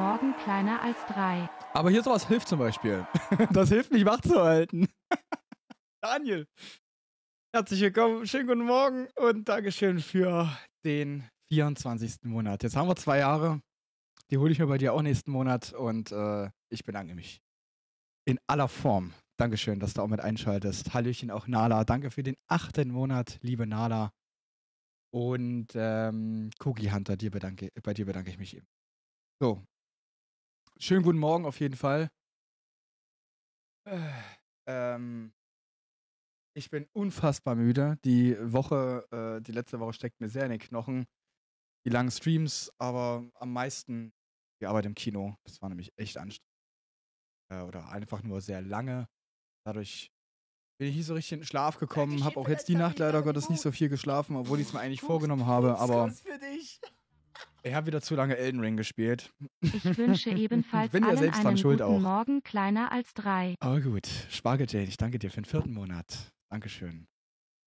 Morgen kleiner als drei. Aber hier sowas hilft zum Beispiel. Das hilft zu halten. Daniel. Herzlich willkommen, schönen guten Morgen und Dankeschön für den 24. Monat. Jetzt haben wir zwei Jahre. Die hole ich mir bei dir auch nächsten Monat und äh, ich bedanke mich. In aller Form. Dankeschön, dass du auch mit einschaltest. Hallöchen auch Nala. Danke für den achten Monat, liebe Nala. Und ähm, Cookie Hunter, dir bedanke, bei dir bedanke ich mich eben. So. Schönen guten Morgen auf jeden Fall. Äh, ähm, ich bin unfassbar müde. Die Woche, äh, die letzte Woche steckt mir sehr in den Knochen. Die langen Streams, aber am meisten die Arbeit im Kino. Das war nämlich echt anstrengend. Äh, oder einfach nur sehr lange. Dadurch bin ich nicht so richtig in den Schlaf gekommen. Habe auch jetzt die Nacht leider Gottes nicht so viel geschlafen, obwohl ich es mir eigentlich vorgenommen habe. Aber ich habe wieder zu lange Elden Ring gespielt. Ich wünsche ebenfalls bin ja allen einen guten auch. Morgen kleiner als drei. Aber gut, Spargel Jane, ich danke dir für den vierten Monat. Dankeschön.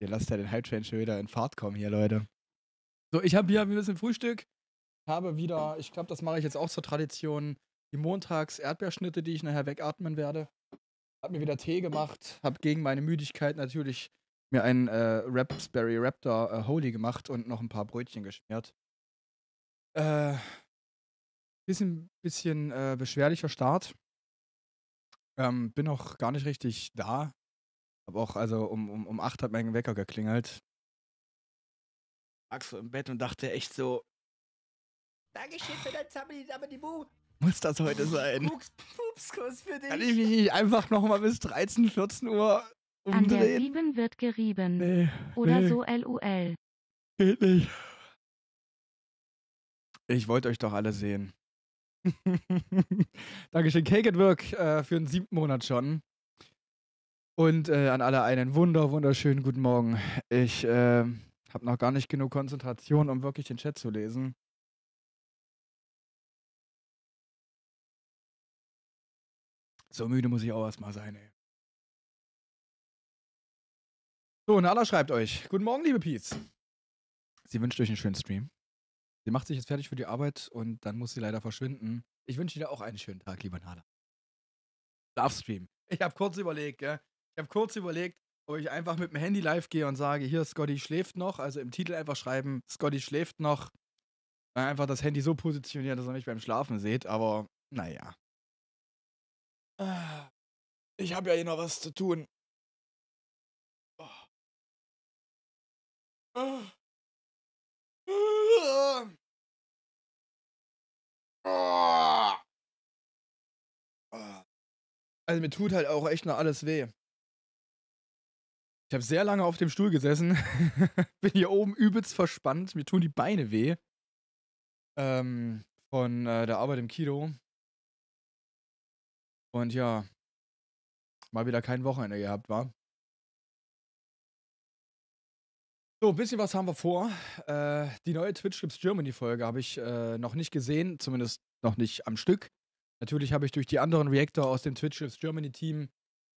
Ihr lasst ja den Hype Train schon wieder in Fahrt kommen hier, Leute. So, ich habe hier ein bisschen Frühstück. Habe wieder, ich glaube, das mache ich jetzt auch zur Tradition, die montags Erdbeerschnitte, die ich nachher wegatmen werde. Hab mir wieder Tee gemacht, hab gegen meine Müdigkeit natürlich mir einen äh, Raspberry Raptor äh, Holy gemacht und noch ein paar Brötchen geschmiert. Äh, bisschen, bisschen äh, beschwerlicher Start. Ähm, bin auch gar nicht richtig da. Hab auch, also um, um, um 8 hat mein Wecker geklingelt. Lag so im Bett und dachte echt so, Dankeschön für dein Zammeli, Zammeli, Bu. muss das heute sein? Pups, Pupskuss für dich. Kann ich mich nicht einfach nochmal bis 13, 14 Uhr An der umdrehen? 7 wird gerieben. Nee, Oder nee, so LUL. geht nicht. Ich wollte euch doch alle sehen. Dankeschön, Cake at Work äh, für den siebten Monat schon. Und äh, an alle einen wunder, wunderschönen guten Morgen. Ich äh, habe noch gar nicht genug Konzentration, um wirklich den Chat zu lesen. So müde muss ich auch erstmal sein, ey. So, Nala schreibt euch. Guten Morgen, liebe Peace. Sie wünscht euch einen schönen Stream. Sie macht sich jetzt fertig für die Arbeit und dann muss sie leider verschwinden. Ich wünsche dir auch einen schönen Tag, lieber Nala. Livestream. Ich habe kurz überlegt, gell? Ich habe kurz überlegt, ob ich einfach mit dem Handy live gehe und sage, hier, Scotty schläft noch. Also im Titel einfach schreiben, Scotty schläft noch. Einfach das Handy so positionieren, dass ihr mich beim Schlafen seht. Aber naja. Ich habe ja hier noch was zu tun. Oh. Ah. Ah. Also mir tut halt auch echt noch alles weh. Ich habe sehr lange auf dem Stuhl gesessen, bin hier oben übelst verspannt, mir tun die Beine weh. Ähm, von äh, der Arbeit im Kino. Und ja, mal wieder kein Wochenende gehabt, war. So, ein bisschen was haben wir vor. Äh, die neue Twitch Clips Germany Folge habe ich äh, noch nicht gesehen, zumindest noch nicht am Stück. Natürlich habe ich durch die anderen Reactor aus dem Twitch Clips Germany Team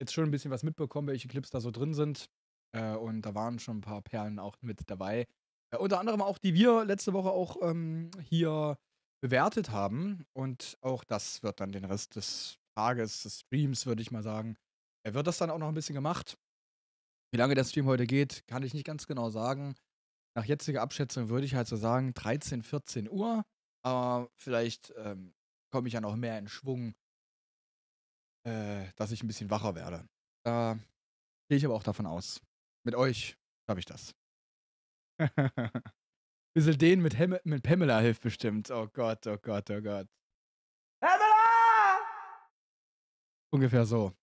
jetzt schon ein bisschen was mitbekommen, welche Clips da so drin sind. Äh, und da waren schon ein paar Perlen auch mit dabei. Äh, unter anderem auch, die wir letzte Woche auch ähm, hier bewertet haben. Und auch das wird dann den Rest des Tages, des Streams, würde ich mal sagen, äh, wird das dann auch noch ein bisschen gemacht. Wie lange der Stream heute geht, kann ich nicht ganz genau sagen. Nach jetziger Abschätzung würde ich halt so sagen 13, 14 Uhr. Aber vielleicht ähm, komme ich ja noch mehr in Schwung, äh, dass ich ein bisschen wacher werde. Da gehe ich aber auch davon aus. Mit euch habe ich das. bisschen den mit, Hem mit Pamela hilft bestimmt. Oh Gott, oh Gott, oh Gott. Pamela! Ungefähr so.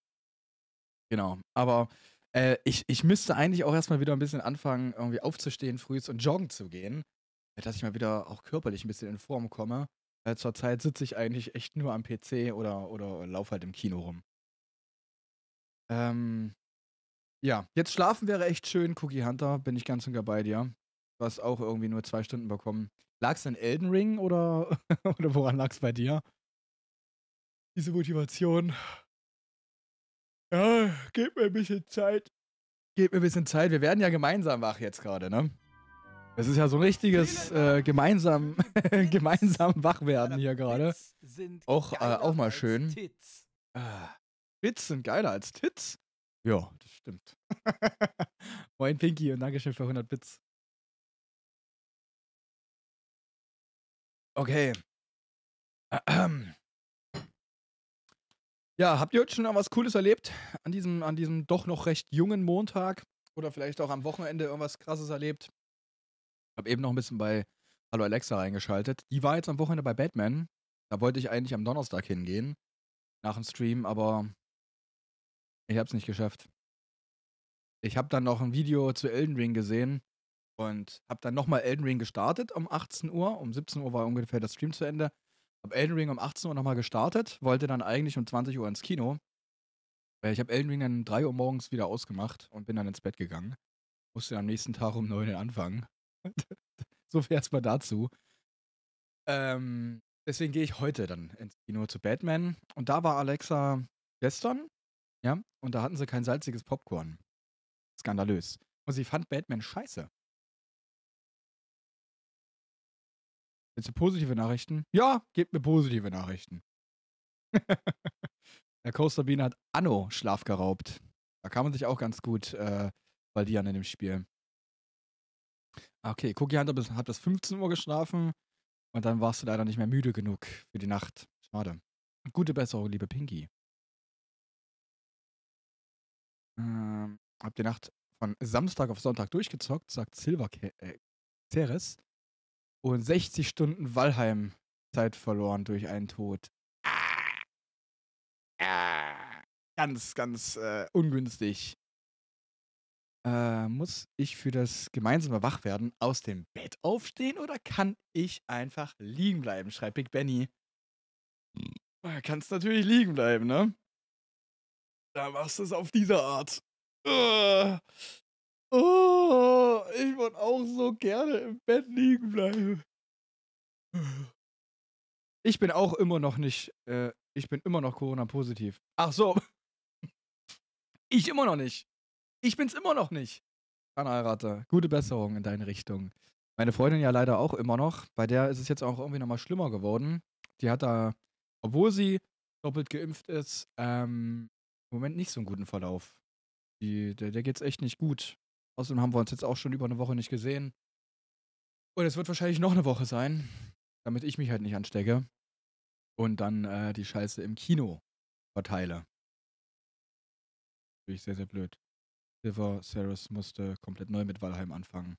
Genau. Aber äh, ich, ich müsste eigentlich auch erstmal wieder ein bisschen anfangen, irgendwie aufzustehen, früh und joggen zu gehen. Dass ich mal wieder auch körperlich ein bisschen in Form komme. Äh, zurzeit sitze ich eigentlich echt nur am PC oder, oder laufe halt im Kino rum. Ähm, ja, jetzt schlafen wäre echt schön, Cookie Hunter, bin ich ganz und gar bei dir. Du hast auch irgendwie nur zwei Stunden bekommen. Lag es an Elden Ring oder, oder woran lag es bei dir? Diese Motivation. Ja, gebt mir ein bisschen Zeit. Gebt mir ein bisschen Zeit. Wir werden ja gemeinsam wach jetzt gerade, ne? Es ist ja so ein richtiges äh, gemeinsam, gemeinsam Wachwerden hier gerade. Auch, äh, auch mal schön. Ah, Bits sind geiler als Tits? Ja, das stimmt. Moin Pinky und Dankeschön für 100 Bits. Okay. Ja, habt ihr heute schon was Cooles erlebt an diesem, an diesem doch noch recht jungen Montag? Oder vielleicht auch am Wochenende irgendwas Krasses erlebt? Hab eben noch ein bisschen bei Hallo Alexa reingeschaltet. Die war jetzt am Wochenende bei Batman. Da wollte ich eigentlich am Donnerstag hingehen. Nach dem Stream, aber ich hab's nicht geschafft. Ich hab dann noch ein Video zu Elden Ring gesehen und hab dann nochmal Elden Ring gestartet um 18 Uhr. Um 17 Uhr war ungefähr der Stream zu Ende. Hab Elden Ring um 18 Uhr nochmal gestartet, wollte dann eigentlich um 20 Uhr ins Kino. Weil Ich habe Elden Ring dann um 3 Uhr morgens wieder ausgemacht und bin dann ins Bett gegangen. Musste am nächsten Tag um 9 Uhr anfangen. so viel erstmal dazu. Ähm, deswegen gehe ich heute dann ins Kino zu Batman. Und da war Alexa gestern, ja, und da hatten sie kein salziges Popcorn. Skandalös. Und sie fand Batman scheiße. Willst du positive Nachrichten? Ja, gebt mir positive Nachrichten. Der Coaster Bean hat Anno Schlaf geraubt. Da kann man sich auch ganz gut äh, baldieren in dem Spiel. Okay, Cookie Hunter hat bis 15 Uhr geschlafen und dann warst du leider nicht mehr müde genug für die Nacht. Schade. Gute Besserung, liebe Pinky. Ähm, hab die Nacht von Samstag auf Sonntag durchgezockt, sagt Silver äh, Ceres. Und 60 Stunden Valheim Zeit verloren durch einen Tod. Ah. Ah. Ganz, ganz äh, ungünstig. Äh, muss ich für das gemeinsame Wachwerden aus dem Bett aufstehen oder kann ich einfach liegen bleiben? Schreibt Big Benny. Kannst natürlich liegen bleiben, ne? Da machst du es auf diese Art. Uh, oh, ich würde auch so gerne im Bett liegen bleiben. Ich bin auch immer noch nicht, äh, ich bin immer noch Corona-positiv. Ach so. Ich immer noch nicht. Ich bin's immer noch nicht. Kanalratte, gute Besserung in deine Richtung. Meine Freundin ja leider auch immer noch. Bei der ist es jetzt auch irgendwie nochmal schlimmer geworden. Die hat da, obwohl sie doppelt geimpft ist, ähm, im Moment nicht so einen guten Verlauf. Die, der, der geht's echt nicht gut. Außerdem haben wir uns jetzt auch schon über eine Woche nicht gesehen. Und es wird wahrscheinlich noch eine Woche sein, damit ich mich halt nicht anstecke. Und dann äh, die Scheiße im Kino verteile. Natürlich sehr, sehr blöd. Silver Ceres musste komplett neu mit Valheim anfangen.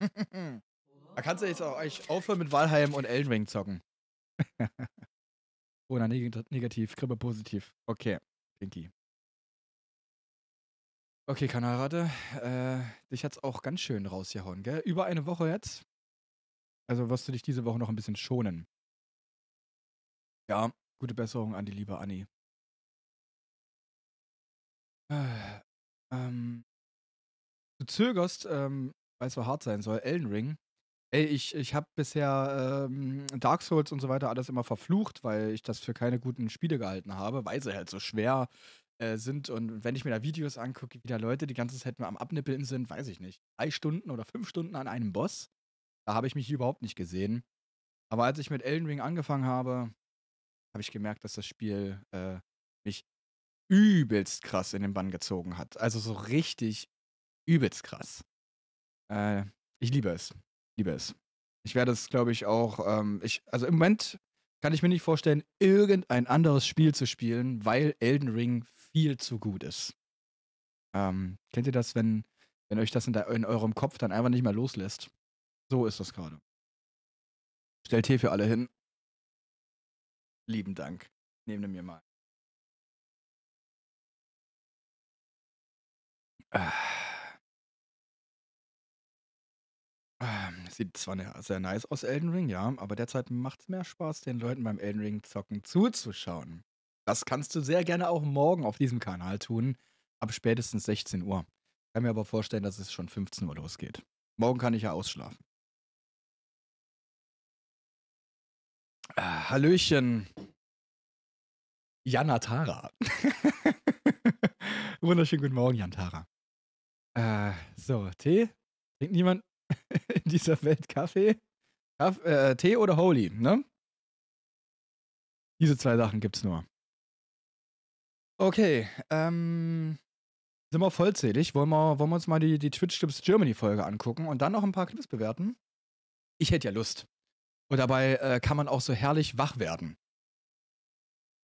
da kannst du jetzt auch eigentlich aufhören mit Valheim und Elden Ring zocken. Neg negativ, Krippe positiv. Okay, Pinky. Okay, Kanalrate, äh, dich hat's auch ganz schön rausgehauen, gell? Über eine Woche jetzt. Also wirst du dich diese Woche noch ein bisschen schonen. Ja, gute Besserung an die liebe Anni. Äh, ähm, du zögerst, ähm, weil es so hart sein soll, Elden Ring. Ey, ich, ich habe bisher ähm, Dark Souls und so weiter alles immer verflucht, weil ich das für keine guten Spiele gehalten habe, weil sie halt so schwer äh, sind. Und wenn ich mir da Videos angucke, wie da Leute die ganze Zeit nur am Abnippeln sind, weiß ich nicht. Drei Stunden oder fünf Stunden an einem Boss, da habe ich mich überhaupt nicht gesehen. Aber als ich mit Elden Ring angefangen habe, habe ich gemerkt, dass das Spiel äh, mich übelst krass in den Bann gezogen hat. Also so richtig übelst krass. Äh, ich liebe es. Liebe es. Ich werde es, glaube ich, auch. Ähm, ich, also im Moment kann ich mir nicht vorstellen, irgendein anderes Spiel zu spielen, weil Elden Ring viel zu gut ist. Ähm, kennt ihr das, wenn, wenn euch das in, der, in eurem Kopf dann einfach nicht mehr loslässt? So ist das gerade. Stellt Tee für alle hin. Lieben Dank. Nehmt mir mal. Ah. Sieht zwar ne, sehr nice aus, Elden Ring, ja, aber derzeit macht es mehr Spaß, den Leuten beim Elden Ring zocken zuzuschauen. Das kannst du sehr gerne auch morgen auf diesem Kanal tun, ab spätestens 16 Uhr. Ich kann mir aber vorstellen, dass es schon 15 Uhr losgeht. Morgen kann ich ja ausschlafen. Ah, Hallöchen. Jana Tara. Wunderschönen guten Morgen, Jan Tara. Äh, so, Tee? Trinkt niemand in dieser Welt Kaffee? Kaff äh, Tee oder Holy, ne? Diese zwei Sachen gibt's nur. Okay, ähm, sind wir vollzählig. Wollen wir, wollen wir uns mal die, die Twitch Clips Germany Folge angucken und dann noch ein paar Clips bewerten? Ich hätte ja Lust. Und dabei äh, kann man auch so herrlich wach werden.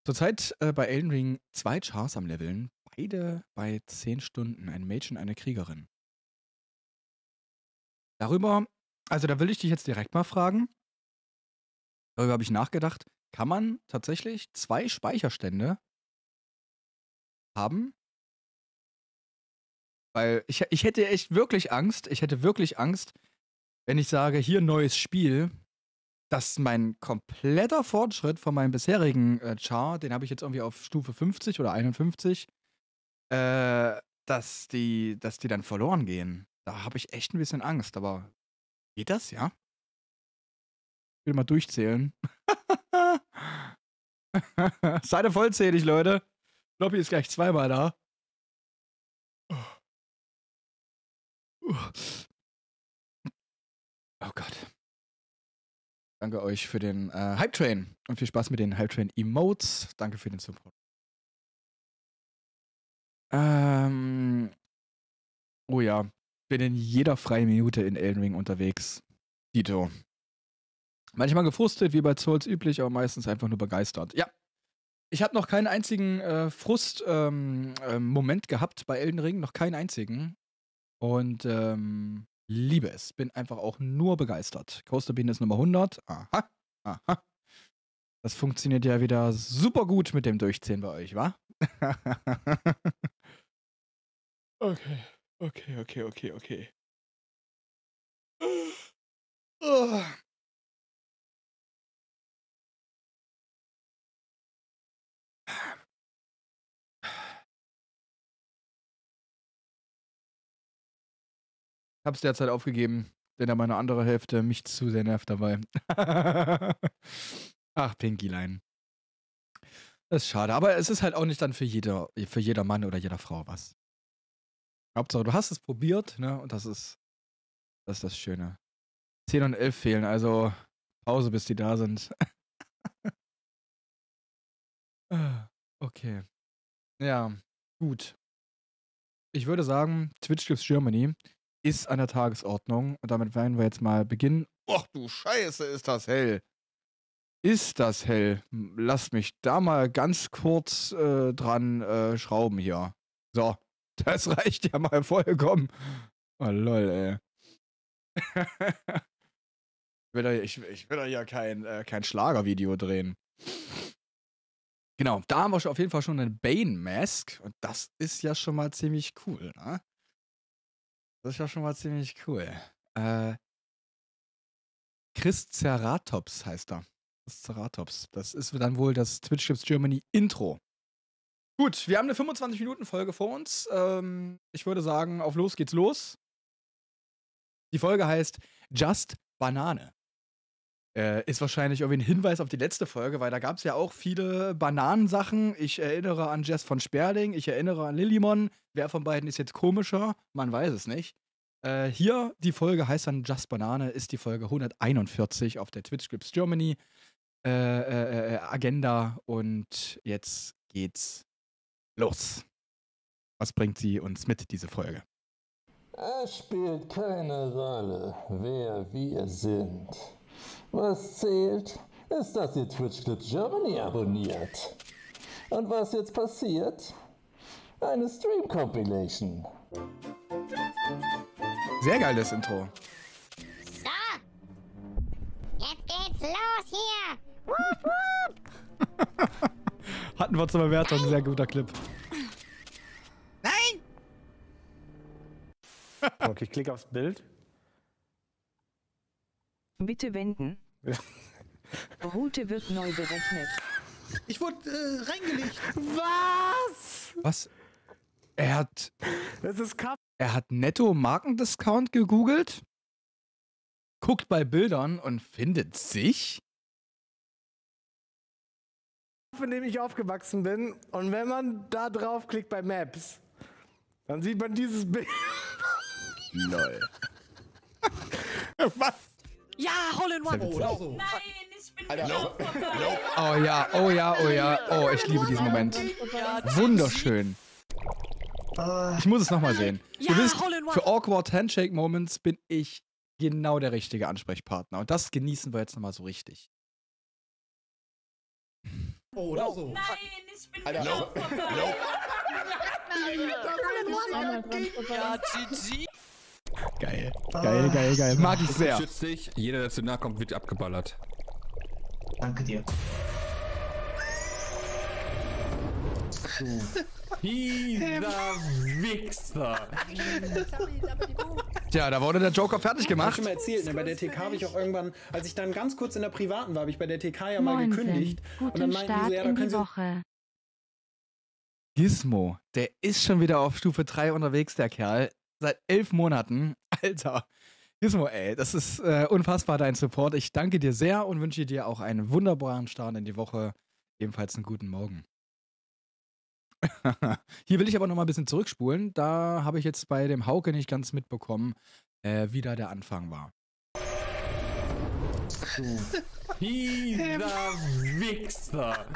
Zurzeit äh, bei Elden Ring zwei Chars am Leveln, beide bei 10 Stunden, ein Mädchen, eine Kriegerin. Darüber, also da will ich dich jetzt direkt mal fragen. Darüber habe ich nachgedacht. Kann man tatsächlich zwei Speicherstände haben? Weil ich, ich hätte echt wirklich Angst, ich hätte wirklich Angst, wenn ich sage, hier neues Spiel, dass mein kompletter Fortschritt von meinem bisherigen äh, Char, den habe ich jetzt irgendwie auf Stufe 50 oder 51, äh, dass die, dass die dann verloren gehen. Da habe ich echt ein bisschen Angst, aber geht das, ja? Ich will mal durchzählen. Seid ihr vollzählig, Leute. Floppy ist gleich zweimal da. Oh Gott. Danke euch für den äh, Hype Train und viel Spaß mit den Hype Train Emotes. Danke für den Support. Ähm, oh ja, bin in jeder freien Minute in Elden Ring unterwegs. Dito. Manchmal gefrustet, wie bei Souls üblich, aber meistens einfach nur begeistert. Ja. Ich habe noch keinen einzigen äh, Frust-Moment ähm, äh, gehabt bei Elden Ring, noch keinen einzigen. Und ähm, liebe es. Bin einfach auch nur begeistert. Coaster Bean ist Nummer 100. Aha, aha. Das funktioniert ja wieder super gut mit dem Durchziehen bei euch, wa? okay, okay, okay, okay, okay. Oh. Hab's derzeit aufgegeben, denn da meine andere Hälfte mich zu sehr nervt dabei. Ach, Pinkyline. Das ist schade, aber es ist halt auch nicht dann für jeder, für jeder Mann oder jeder Frau was. Hauptsache, du hast es probiert, ne? Und das ist, das ist das Schöne. 10 und 11 fehlen, also Pause, bis die da sind. okay. Ja, gut. Ich würde sagen, Twitch Gives Germany ist an der Tagesordnung. Und damit werden wir jetzt mal beginnen. Och du Scheiße, ist das hell. Ist das hell? Lass mich da mal ganz kurz äh, dran äh, schrauben hier. So, das reicht ja mal vollkommen. Oh lol, ey. ich, will da, ich, ich will da ja kein, äh, kein Schlagervideo drehen. Genau, da haben wir schon auf jeden Fall schon eine Bane Mask und das ist ja schon mal ziemlich cool, ne? Das ist ja schon mal ziemlich cool. Äh, Chris Ceratops heißt er. Chris Ceratops. Das ist dann wohl das Twitch Chips Germany Intro. Gut, wir haben eine 25-Minuten-Folge vor uns. Ähm, ich würde sagen, auf los geht's los. Die Folge heißt Just Banane. Äh, ist wahrscheinlich irgendwie ein Hinweis auf die letzte Folge, weil da gab es ja auch viele Bananensachen. Ich erinnere an Jess von Sperling, ich erinnere an Lillimon. Wer von beiden ist jetzt komischer? Man weiß es nicht. Äh, hier, die Folge heißt dann Just Banane, ist die Folge 141 auf der Twitch Clips Germany äh, äh, äh, Agenda. Und jetzt geht's los. Was bringt sie uns mit, diese Folge? Es spielt keine Rolle, wer wir sind. Was zählt, ist, dass ihr Twitch Clips Germany abonniert. Und was jetzt passiert? Eine Stream Compilation. Sehr geiles Intro. So. Jetzt geht's los hier. Wup, wup. Hatten wir zur Bewertung, sehr guter Clip. Nein! Okay, ich klicke aufs Bild. Bitte wenden. Route wird neu berechnet. Ich wurde äh, reingelegt. Was? Was? Er hat, Das ist Kap. er hat netto Markendiscount gegoogelt, guckt bei Bildern und findet sich? in dem ich aufgewachsen bin. Und wenn man da draufklickt bei Maps, dann sieht man dieses Bild. Lol. Was? Ja, Hole in One. Oder so. Nein, ich bin Alter, genau. Oh ja, oh ja, oh ja. Oh, ich liebe diesen Moment. Wunderschön. Ich muss es nochmal sehen. Ja, Ihr wisst, Hole in One. für Awkward Handshake Moments bin ich genau der richtige Ansprechpartner. Und das genießen wir jetzt nochmal so richtig. Oder so. Nein, ich bin Alter, genau Nope. vorbei. Ja, GG. Geil. Geil, geil, geil. Mag ich sehr. Schütz dich, jeder, der zu nahe kommt, wird abgeballert. Danke dir. Dieser Wichser. Tja, da wurde der Joker fertig Hab ich gemacht. schon mal erzählt, ne? bei der TK habe ich auch irgendwann, als ich dann ganz kurz in der Privaten war, habe ich bei der TK ja mal 19. gekündigt. Und dann Guten meinten die Start so, ja, da können sie Woche. Gizmo, der ist schon wieder auf Stufe 3 unterwegs, der Kerl. Seit elf Monaten. Alter. Gizmo, ey, das ist äh, unfassbar dein Support. Ich danke dir sehr und wünsche dir auch einen wunderbaren Start in die Woche. Ebenfalls einen guten Morgen. Hier will ich aber noch mal ein bisschen zurückspulen. Da habe ich jetzt bei dem Hauke nicht ganz mitbekommen, äh, wie da der Anfang war. Dieser Wichser.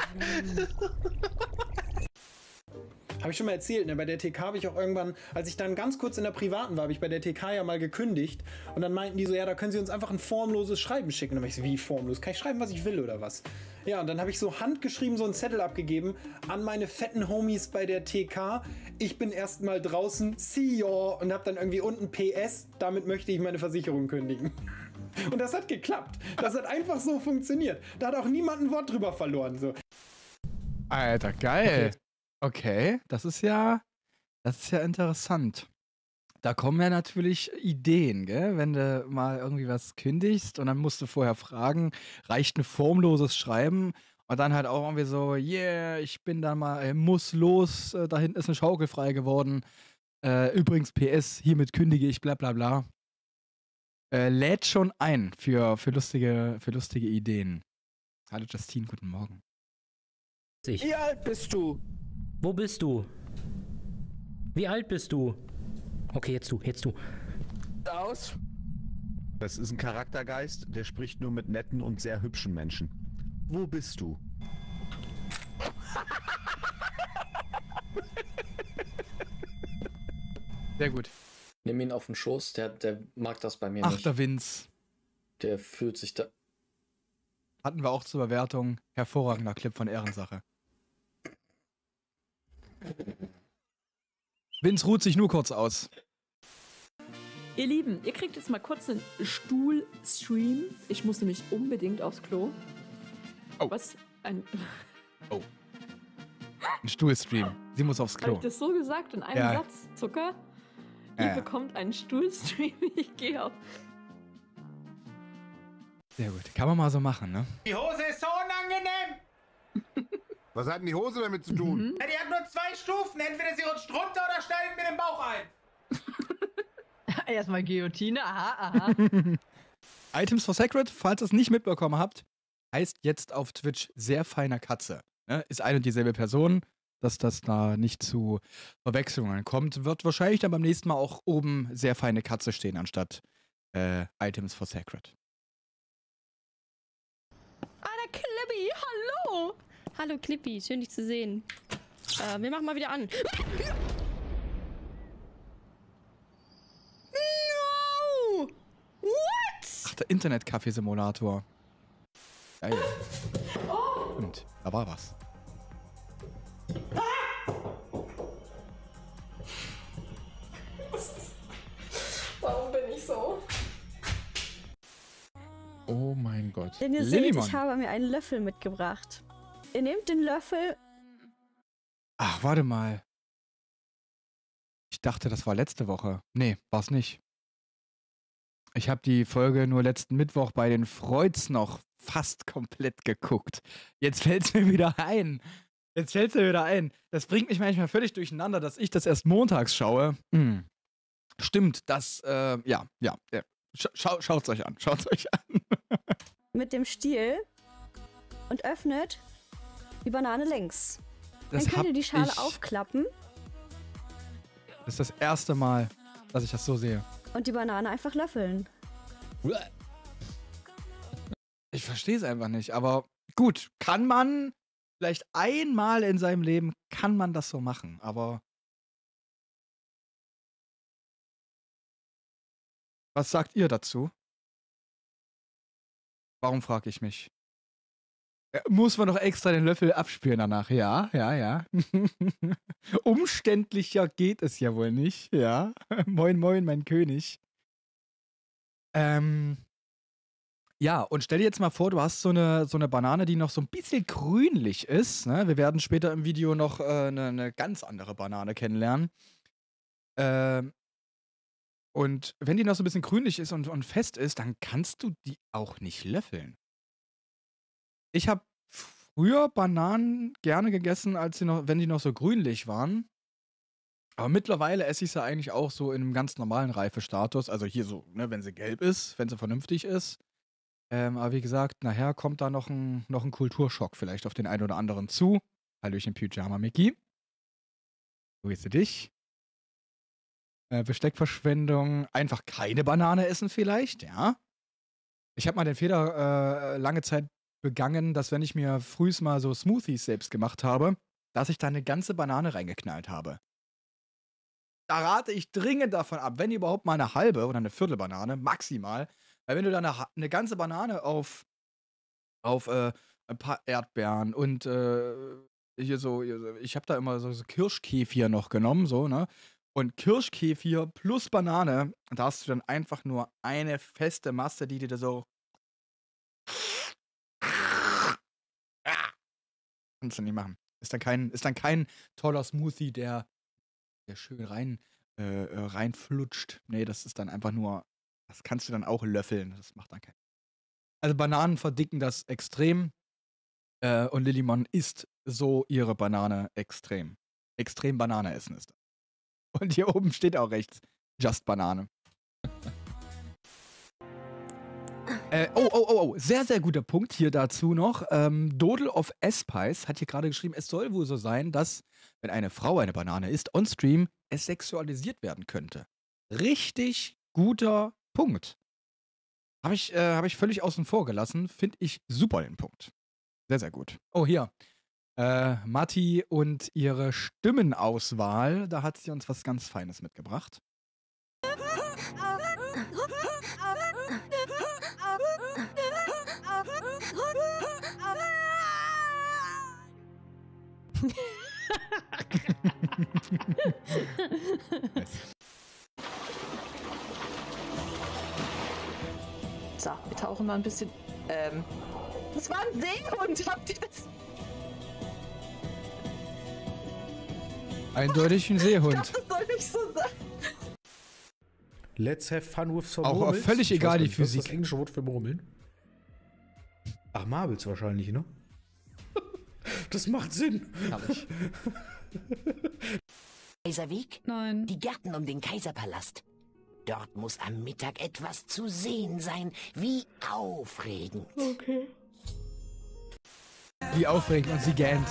Habe ich schon mal erzählt, ne? bei der TK habe ich auch irgendwann, als ich dann ganz kurz in der Privaten war, habe ich bei der TK ja mal gekündigt. Und dann meinten die so, ja, da können sie uns einfach ein formloses Schreiben schicken. Und dann habe ich so, wie formlos? Kann ich schreiben, was ich will oder was? Ja, und dann habe ich so handgeschrieben so einen Zettel abgegeben an meine fetten Homies bei der TK. Ich bin erstmal draußen, see ya. Und habe dann irgendwie unten PS, damit möchte ich meine Versicherung kündigen. Und das hat geklappt. Das hat einfach so funktioniert. Da hat auch niemand ein Wort drüber verloren. So. Alter, geil. Okay, das ist ja, das ist ja interessant. Da kommen ja natürlich Ideen, gell? Wenn du mal irgendwie was kündigst und dann musst du vorher fragen, reicht ein formloses Schreiben und dann halt auch irgendwie so, yeah, ich bin da mal, äh, muss los, äh, da hinten ist eine Schaukel frei geworden. Äh, übrigens, PS, hiermit kündige ich, bla bla bla. Äh, lädt schon ein für, für, lustige, für lustige Ideen. Hallo Justine, guten Morgen. Wie alt bist du? Wo bist du? Wie alt bist du? Okay, jetzt du, jetzt du. Aus. Das ist ein Charaktergeist, der spricht nur mit netten und sehr hübschen Menschen. Wo bist du? Sehr gut. Nimm ihn auf den Schoß, der, der mag das bei mir Ach, nicht. der Vince. Der fühlt sich da. Hatten wir auch zur Bewertung. Hervorragender Clip von Ehrensache. Vince ruht sich nur kurz aus. Ihr Lieben, ihr kriegt jetzt mal kurz einen Stuhlstream. Ich muss nämlich unbedingt aufs Klo. Oh. Was? Ein, Ein Stuhlstream. Sie muss aufs Habe Klo. ich das so gesagt in einem Ja. Satz? Zucker? Ihr Ja, ja. bekommt einen Stuhlstream. Ich gehe auf. Sehr gut. Kann man mal so machen, ne? Die Hose ist so unangenehm. Was hat denn die Hose damit zu tun? Ja, die hat nur zwei Stufen. Entweder sie rutscht runter oder steigt mir den Bauch ein. Erstmal Guillotine, aha, aha. Items for Sacred, falls ihr es nicht mitbekommen habt, heißt jetzt auf Twitch sehr feiner Katze. Ne? Ist eine und dieselbe Person, dass das da nicht zu Verwechslungen kommt. Wird wahrscheinlich dann beim nächsten Mal auch oben sehr feine Katze stehen, anstatt äh, Items for Sacred. Ah, der Clippy, hallo! Clippy, schön dich zu sehen. Äh, wir machen mal wieder an. No! What? Ach, der Internet-Kaffee-Simulator. Geil. Und da war was. Warum bin ich so? Oh mein Gott. Denn ihr seht, Lillimon. ich habe mir einen Löffel mitgebracht. Ihr nehmt den Löffel. Ach, warte mal. Ich dachte, das war letzte Woche. Nee, war's nicht. Ich habe die Folge nur letzten Mittwoch bei den Freuds noch fast komplett geguckt. Jetzt fällt's mir wieder ein. Jetzt fällt's mir wieder ein. Das bringt mich manchmal völlig durcheinander, dass ich das erst montags schaue. Hm. Stimmt, das, äh, ja, ja. ja. Sch schau, schaut's euch an. Schaut's euch an. mit dem Stiel und öffnet die Banane längs. Das Dann könnt ihr die Schale aufklappen Das ist das erste Mal, dass ich das so sehe. und die Banane einfach löffeln. Ich verstehe es einfach nicht, aber gut, kann man vielleicht einmal in seinem Leben kann man das so machen, aber was sagt ihr dazu? Warum frage ich mich? Muss man noch extra den Löffel abspüren danach? Ja, ja, ja. Umständlicher geht es ja wohl nicht, ja. moin, moin, mein König. Ähm, ja, und stell dir jetzt mal vor, du hast so eine, so eine Banane, die noch so ein bisschen grünlich ist. Ne? Wir werden später im Video noch äh, eine, eine ganz andere Banane kennenlernen. Ähm, und wenn die noch so ein bisschen grünlich ist und, und fest ist, dann kannst du die auch nicht löffeln. Ich habe früher Bananen gerne gegessen, als sie noch, wenn die noch so grünlich waren. Aber mittlerweile esse ich sie eigentlich auch so in einem ganz normalen Reifestatus. Also hier so, ne, wenn sie gelb ist, wenn sie vernünftig ist. Ähm, aber wie gesagt, nachher kommt da noch ein, noch ein Kulturschock vielleicht auf den einen oder anderen zu. Hallöchen Pyjama Mickey. Grüße dich. Äh, Besteckverschwendung. Einfach keine Banane essen vielleicht, ja. Ich habe mal den Fehler äh, lange Zeit begangen, dass wenn ich mir frühs mal so Smoothies selbst gemacht habe, dass ich da eine ganze Banane reingeknallt habe. Da rate ich dringend davon ab, wenn überhaupt mal eine halbe oder eine Viertelbanane, maximal. Weil wenn du da eine, eine ganze Banane auf, auf äh, ein paar Erdbeeren und äh, hier so, ich habe da immer so, so Kirschkefir noch genommen, so, ne? Und Kirschkefir plus Banane, da hast du dann einfach nur eine feste Masse, die dir da so. Kannst du nicht machen. Ist dann kein, ist dann kein toller Smoothie, der, der schön rein, äh, äh, reinflutscht. Nee, das ist dann einfach nur, das kannst du dann auch löffeln. Das macht dann keinen. Also Bananen verdicken das extrem. Äh, und Lillimon isst so ihre Banane extrem. Extrem Banane essen ist das. Und hier oben steht auch rechts, just Banane. Äh, oh, oh, oh, oh, sehr, sehr guter Punkt hier dazu noch. Ähm, Dodel of Espice hat hier gerade geschrieben, es soll wohl so sein, dass, wenn eine Frau eine Banane isst, on-stream, es sexualisiert werden könnte. Richtig guter Punkt. Habe ich, äh, hab ich völlig außen vor gelassen. Finde ich super den Punkt. Sehr, sehr gut. Oh, hier. Äh, Matti und ihre Stimmenauswahl, da hat sie uns was ganz Feines mitgebracht. So, wir tauchen mal ein bisschen. Ähm. Das war ein Seehund, habt ihr das? Eindeutig ein Seehund. Das soll nicht so sein. Let's have fun with some Auch Murmels. völlig egal, die nicht, was ist Physik. Das englische Wort für Murmeln. Ach, Marbles wahrscheinlich, ne? Das macht Sinn. Herrlich. Kaiserweg? Nein. Die Gärten um den Kaiserpalast. Dort muss am Mittag etwas zu sehen sein. Wie aufregend. Okay. Wie aufregend und sie gähnt.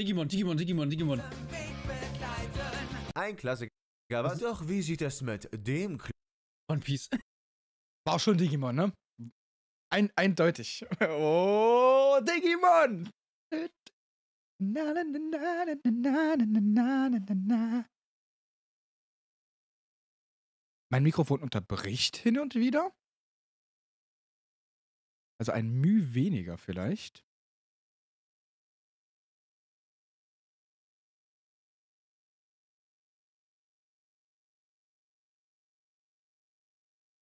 Digimon, Digimon, Digimon, Digimon. Ein Klassiker. Aber doch, wie sieht es mit dem Kl One Piece. War schon Digimon, ne? Ein, eindeutig. Oh, Digimon! Mein Mikrofon unterbricht hin und wieder. Also ein Müh weniger vielleicht.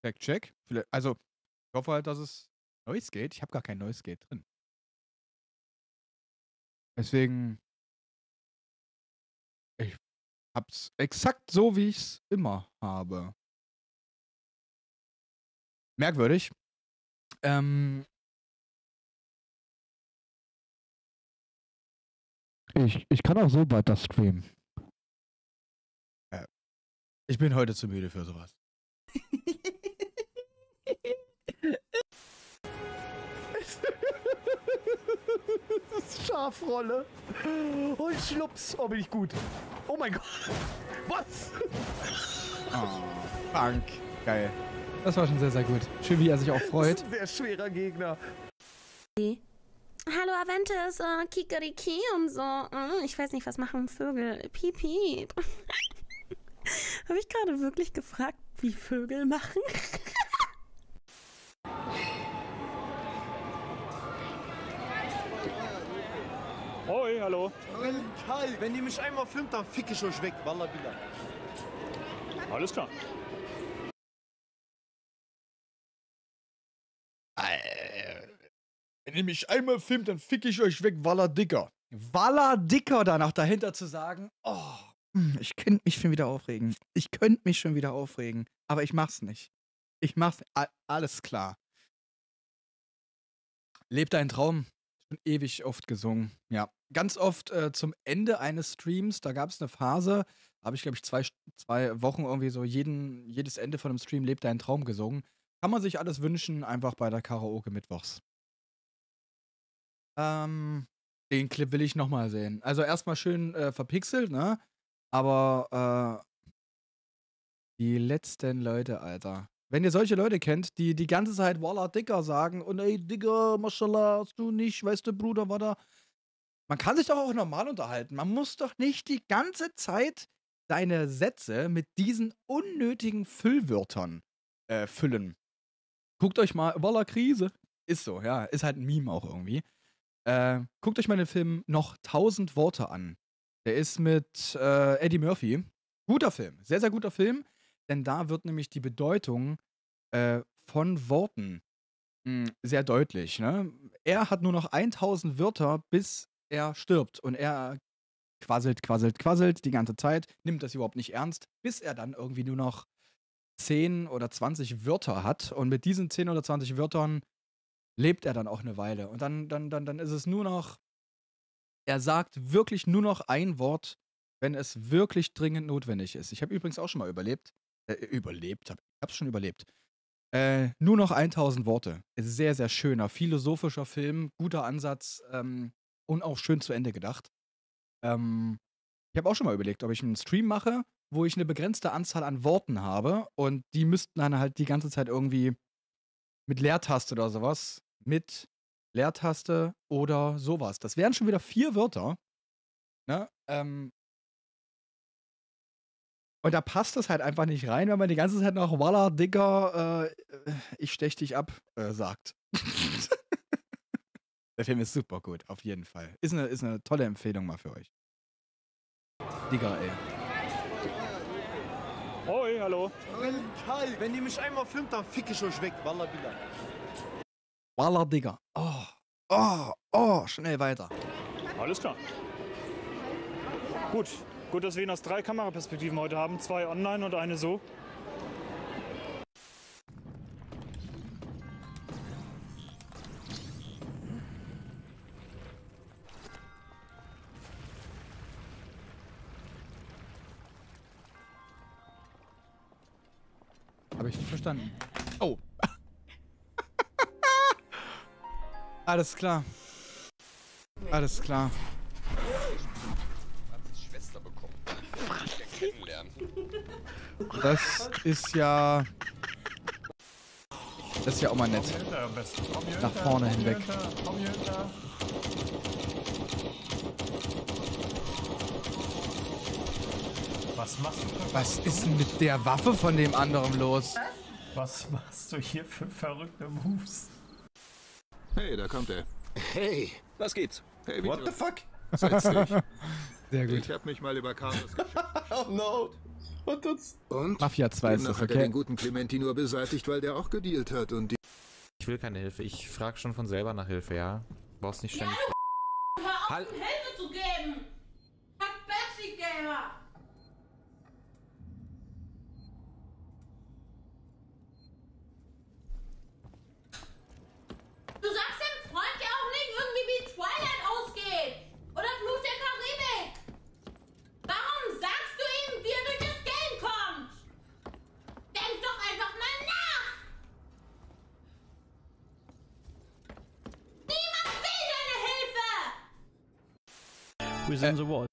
Check, check. Also, ich hoffe halt, dass es Noise Gate. Ich habe gar kein Noise Gate drin. Deswegen. Ich hab's exakt so, wie ich's immer habe. Merkwürdig. Ähm. Ich, ich kann auch so das streamen. Äh, ich bin heute zu müde für sowas. Schafrolle. Und schlups. Oh, bin ich gut. Oh mein Gott. Was? Oh. Frank. Geil. Das war schon sehr, sehr gut. Schön, wie er sich auch freut. ein sehr schwerer Gegner. Hallo Aventis, äh, Kikeriki und so. Äh, ich weiß nicht, was machen Vögel? Piep, piep. Habe ich gerade wirklich gefragt, wie Vögel machen? Hoi, hallo. Kai, wenn ihr mich einmal filmt, dann fick ich euch weg. Wallah billah. Alles klar. Wenn ihr mich einmal filmt, dann fick ich euch weg, Walla Dicker. Walla Dicker danach dahinter zu sagen, oh, hm, ich könnte mich schon wieder aufregen. Ich könnte mich schon wieder aufregen. Aber ich mach's nicht. Ich mach's. Alles klar. Lebt dein Traum. Schon ewig oft gesungen. Ja. Ganz oft äh, zum Ende eines Streams, da gab es eine Phase, habe ich, glaube ich, zwei, zwei Wochen irgendwie so jeden, jedes Ende von einem Stream Lebt dein Traum gesungen. Kann man sich alles wünschen, einfach bei der Karaoke Mittwochs. Ähm, den Clip will ich nochmal sehen. Also erstmal schön äh, verpixelt, ne? Aber äh, die letzten Leute, Alter. Wenn ihr solche Leute kennt, die die ganze Zeit Walla Dicker sagen und ey, Digger, Mashallah, hast du nicht, weißt du, Bruder, war da. Man kann sich doch auch normal unterhalten. Man muss doch nicht die ganze Zeit seine Sätze mit diesen unnötigen Füllwörtern äh, füllen. Guckt euch mal, Walla Krise. Ist so, ja. Ist halt ein Meme auch irgendwie. Äh, guckt euch mal den Film noch 1000 Worte an. Der ist mit äh, Eddie Murphy. Guter Film, sehr, sehr guter Film, denn da wird nämlich die Bedeutung äh, von Worten mh, sehr deutlich. Ne? Er hat nur noch 1000 Wörter, bis er stirbt. Und er quasselt, quasselt, quasselt die ganze Zeit, nimmt das überhaupt nicht ernst, bis er dann irgendwie nur noch 10 oder 20 Wörter hat. Und mit diesen 10 oder 20 Wörtern lebt er dann auch eine Weile. Und dann, dann, dann, dann ist es nur noch, er sagt wirklich nur noch ein Wort, wenn es wirklich dringend notwendig ist. Ich habe übrigens auch schon mal überlebt. Äh, überlebt, hab, ich habe es schon überlebt. Äh, nur noch 1000 Worte. Sehr, sehr schöner, philosophischer Film, guter Ansatz ähm, und auch schön zu Ende gedacht. Ähm, ich habe auch schon mal überlegt, ob ich einen Stream mache, wo ich eine begrenzte Anzahl an Worten habe und die müssten dann halt die ganze Zeit irgendwie mit Leertaste oder sowas, mit Leertaste oder sowas. Das wären schon wieder vier Wörter. Ne? Ähm, und da passt das halt einfach nicht rein, wenn man die ganze Zeit noch Walla, Digger, äh, ich stech dich ab, äh, sagt. Der Film ist super gut, auf jeden Fall. Ist eine, ist eine tolle Empfehlung mal für euch. Digger, ey. Hoi, hallo. Kai, wenn ihr mich einmal filmt, dann fick ich euch weg. Wallah billah. Walla, Digger. Oh, oh, oh, schnell weiter. Alles klar. Gut, gut, dass wir ihn aus drei Kameraperspektiven heute haben. Zwei online und eine so. Habe ich nicht verstanden. Oh. Alles klar. Alles klar. Das ist ja. Das ist ja auch mal nett. Nach vorne hinweg. Was machst du? Was ist denn mit der Waffe von dem anderen los? Was machst du hier für verrückte Moves? Hey, da kommt er. Hey, was geht's? Hey, What the fuck? Setz dich. Sehr gut. Ich habe mich mal über Carlos geschickt. Oh no. Und uns? Und? Mafia 2 ist das, hat er okay? den guten Clementi nur beseitigt, weil der auch gedealt hat und die... Ich will keine Hilfe. Ich frage schon von selber nach Hilfe, ja? Brauchst nicht ständig. Hör auf, Hall- Hilfe zu geben! Fuck Pepsi Gamer! Du sagst deinem Freund ja auch nicht irgendwie, wie Twilight ausgeht! Oder Fluch der Karibik! Warum sagst du ihm, wie er durch das Game kommt? Denk doch einfach mal nach! Niemand will Hilfe! Within the Wall.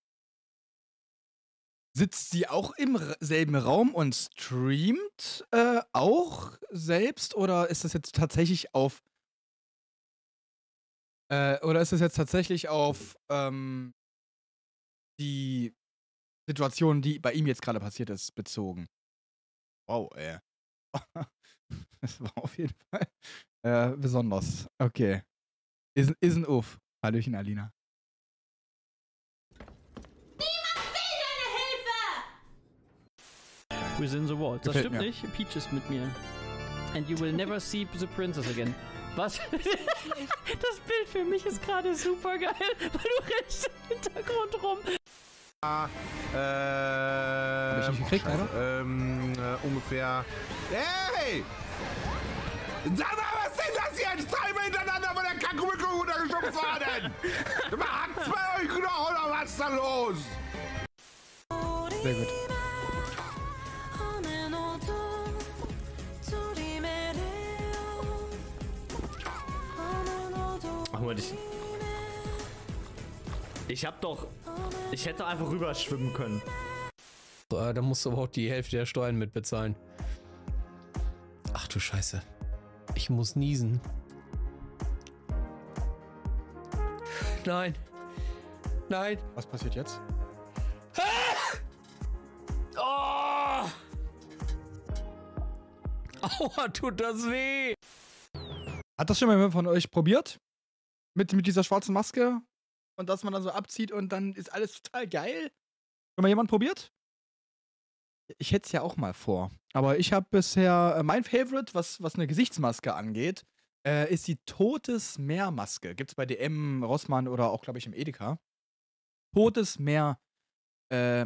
Sitzt sie auch im selben Raum und streamt äh, auch selbst oder ist das jetzt tatsächlich auf äh, oder ist das jetzt tatsächlich auf ähm, die Situation, die bei ihm jetzt gerade passiert ist, bezogen? Wow, ey. Das war auf jeden Fall äh, besonders. Okay. Ist, ein- ist ein Uff. Hallöchen, Alina. Within the Walls. Das Gefällt stimmt mir. nicht. Peach ist mit mir. And you will never see the princess again. Was? das Bild für mich ist gerade super geil, weil du rennst im Hintergrund rum. Ah, äh, ich nicht gekriegt, oder? Ähm, äh, ungefähr. Hey! Sag mal, was sind das jetzt? Dreimal hintereinander von der Kackrücke runtergeschoben worden! Hackt's bei euch noch oder was ist da los? Sehr gut. Ach mal, ich. Ich hab doch. Ich hätte einfach rüberschwimmen können. Äh, da musst du aber auch die Hälfte der Steuern mitbezahlen. Ach du Scheiße. Ich muss niesen. Nein. Nein. Was passiert jetzt? Oh! Aua, tut das weh. Hat das schon mal jemand von euch probiert? Mit, mit dieser schwarzen Maske? Und dass man dann so abzieht und dann ist alles total geil? Schon mal jemand probiert? Ich hätte es ja auch mal vor. Aber ich habe bisher, äh, mein Favorite, was, was eine Gesichtsmaske angeht, äh, ist die Totes Meermaske. Es bei DM, Rossmann oder auch, glaube ich, im Edeka. Totes Meer äh.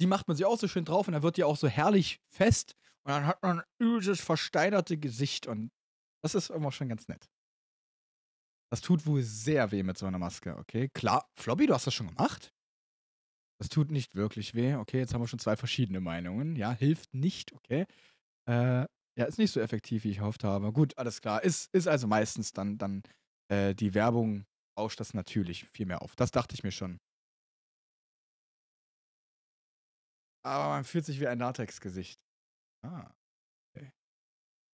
Die macht man sich auch so schön drauf und dann wird die auch so herrlich fest. Und dann hat man ein übelstes versteinerte Gesicht und das ist immer schon ganz nett. Das tut wohl sehr weh mit so einer Maske, okay? Klar, Floppy, du hast das schon gemacht? Das tut nicht wirklich weh. Okay, jetzt haben wir schon zwei verschiedene Meinungen. Ja, hilft nicht, okay. Äh, ja, ist nicht so effektiv, wie ich gehofft habe. Gut, alles klar. Ist, ist also meistens dann, dann äh, die Werbung bauscht das natürlich viel mehr auf. Das dachte ich mir schon. Aber man fühlt sich wie ein Latex-Gesicht. Ah. Okay.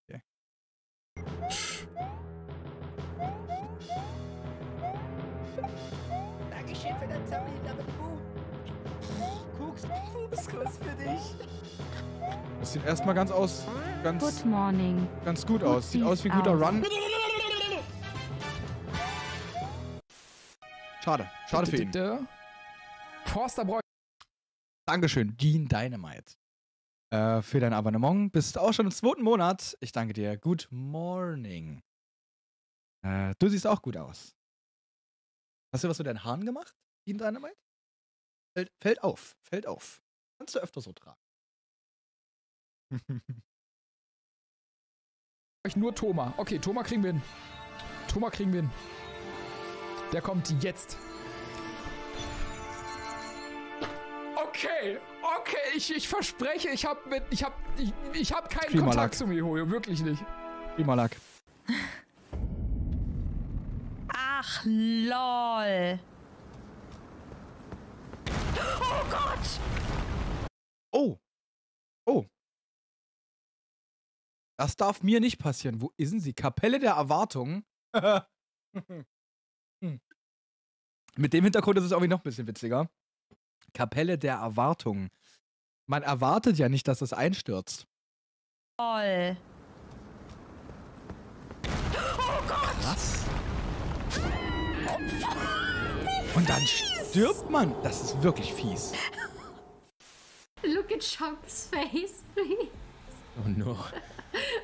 okay. Dankeschön für dein Tablet, aber du. Guckst, Pupskuss für dich. Das sieht erstmal ganz aus. Ganz, Good morning. ganz gut aus. Sieht aus wie guter aus. Run. Schade. Schade für ihn. Forster Bräu. Dankeschön, Dean Dynamite. Äh, für dein Abonnement. Bist auch schon im zweiten Monat. Ich danke dir. Good morning. Äh, du siehst auch gut aus. Hast du was mit deinen Haaren gemacht, Dean Dynamite? Fällt, fällt auf. Fällt auf. Kannst du öfter so tragen. euch nur Thomas. Okay, Thomas kriegen wir hin. Thomas kriegen wir hin. Der kommt jetzt. Okay, okay, ich, ich verspreche, ich habe mit, ich habe, ich, ich habe keinen Prima Kontakt zu Mihoyo, wirklich nicht. Prima Lack. Ach, lol. Oh Gott! Oh. Oh. Das darf mir nicht passieren. Wo ist denn sie? Kapelle der Erwartung. Hm. Mit dem Hintergrund ist es irgendwie noch ein bisschen witziger. Kapelle der Erwartung. Man erwartet ja nicht, dass es einstürzt. Lol. Oh Gott! Krass. Und dann stirbt man. Das ist wirklich fies. Look at Chunks face, please. Oh no.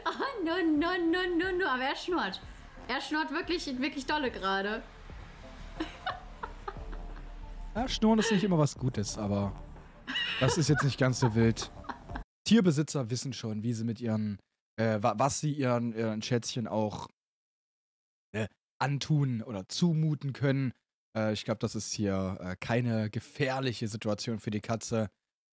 Oh, no, no, no, no, no. Aber er schnurrt. Er schnurrt wirklich, wirklich dolle gerade. Ja, Schnurren ist nicht immer was Gutes, aber das ist jetzt nicht ganz so wild. Tierbesitzer wissen schon, wie sie mit ihren, äh, wa- was sie ihren, ihren Schätzchen auch äh, antun oder zumuten können. Äh, ich glaube, das ist hier äh, keine gefährliche Situation für die Katze.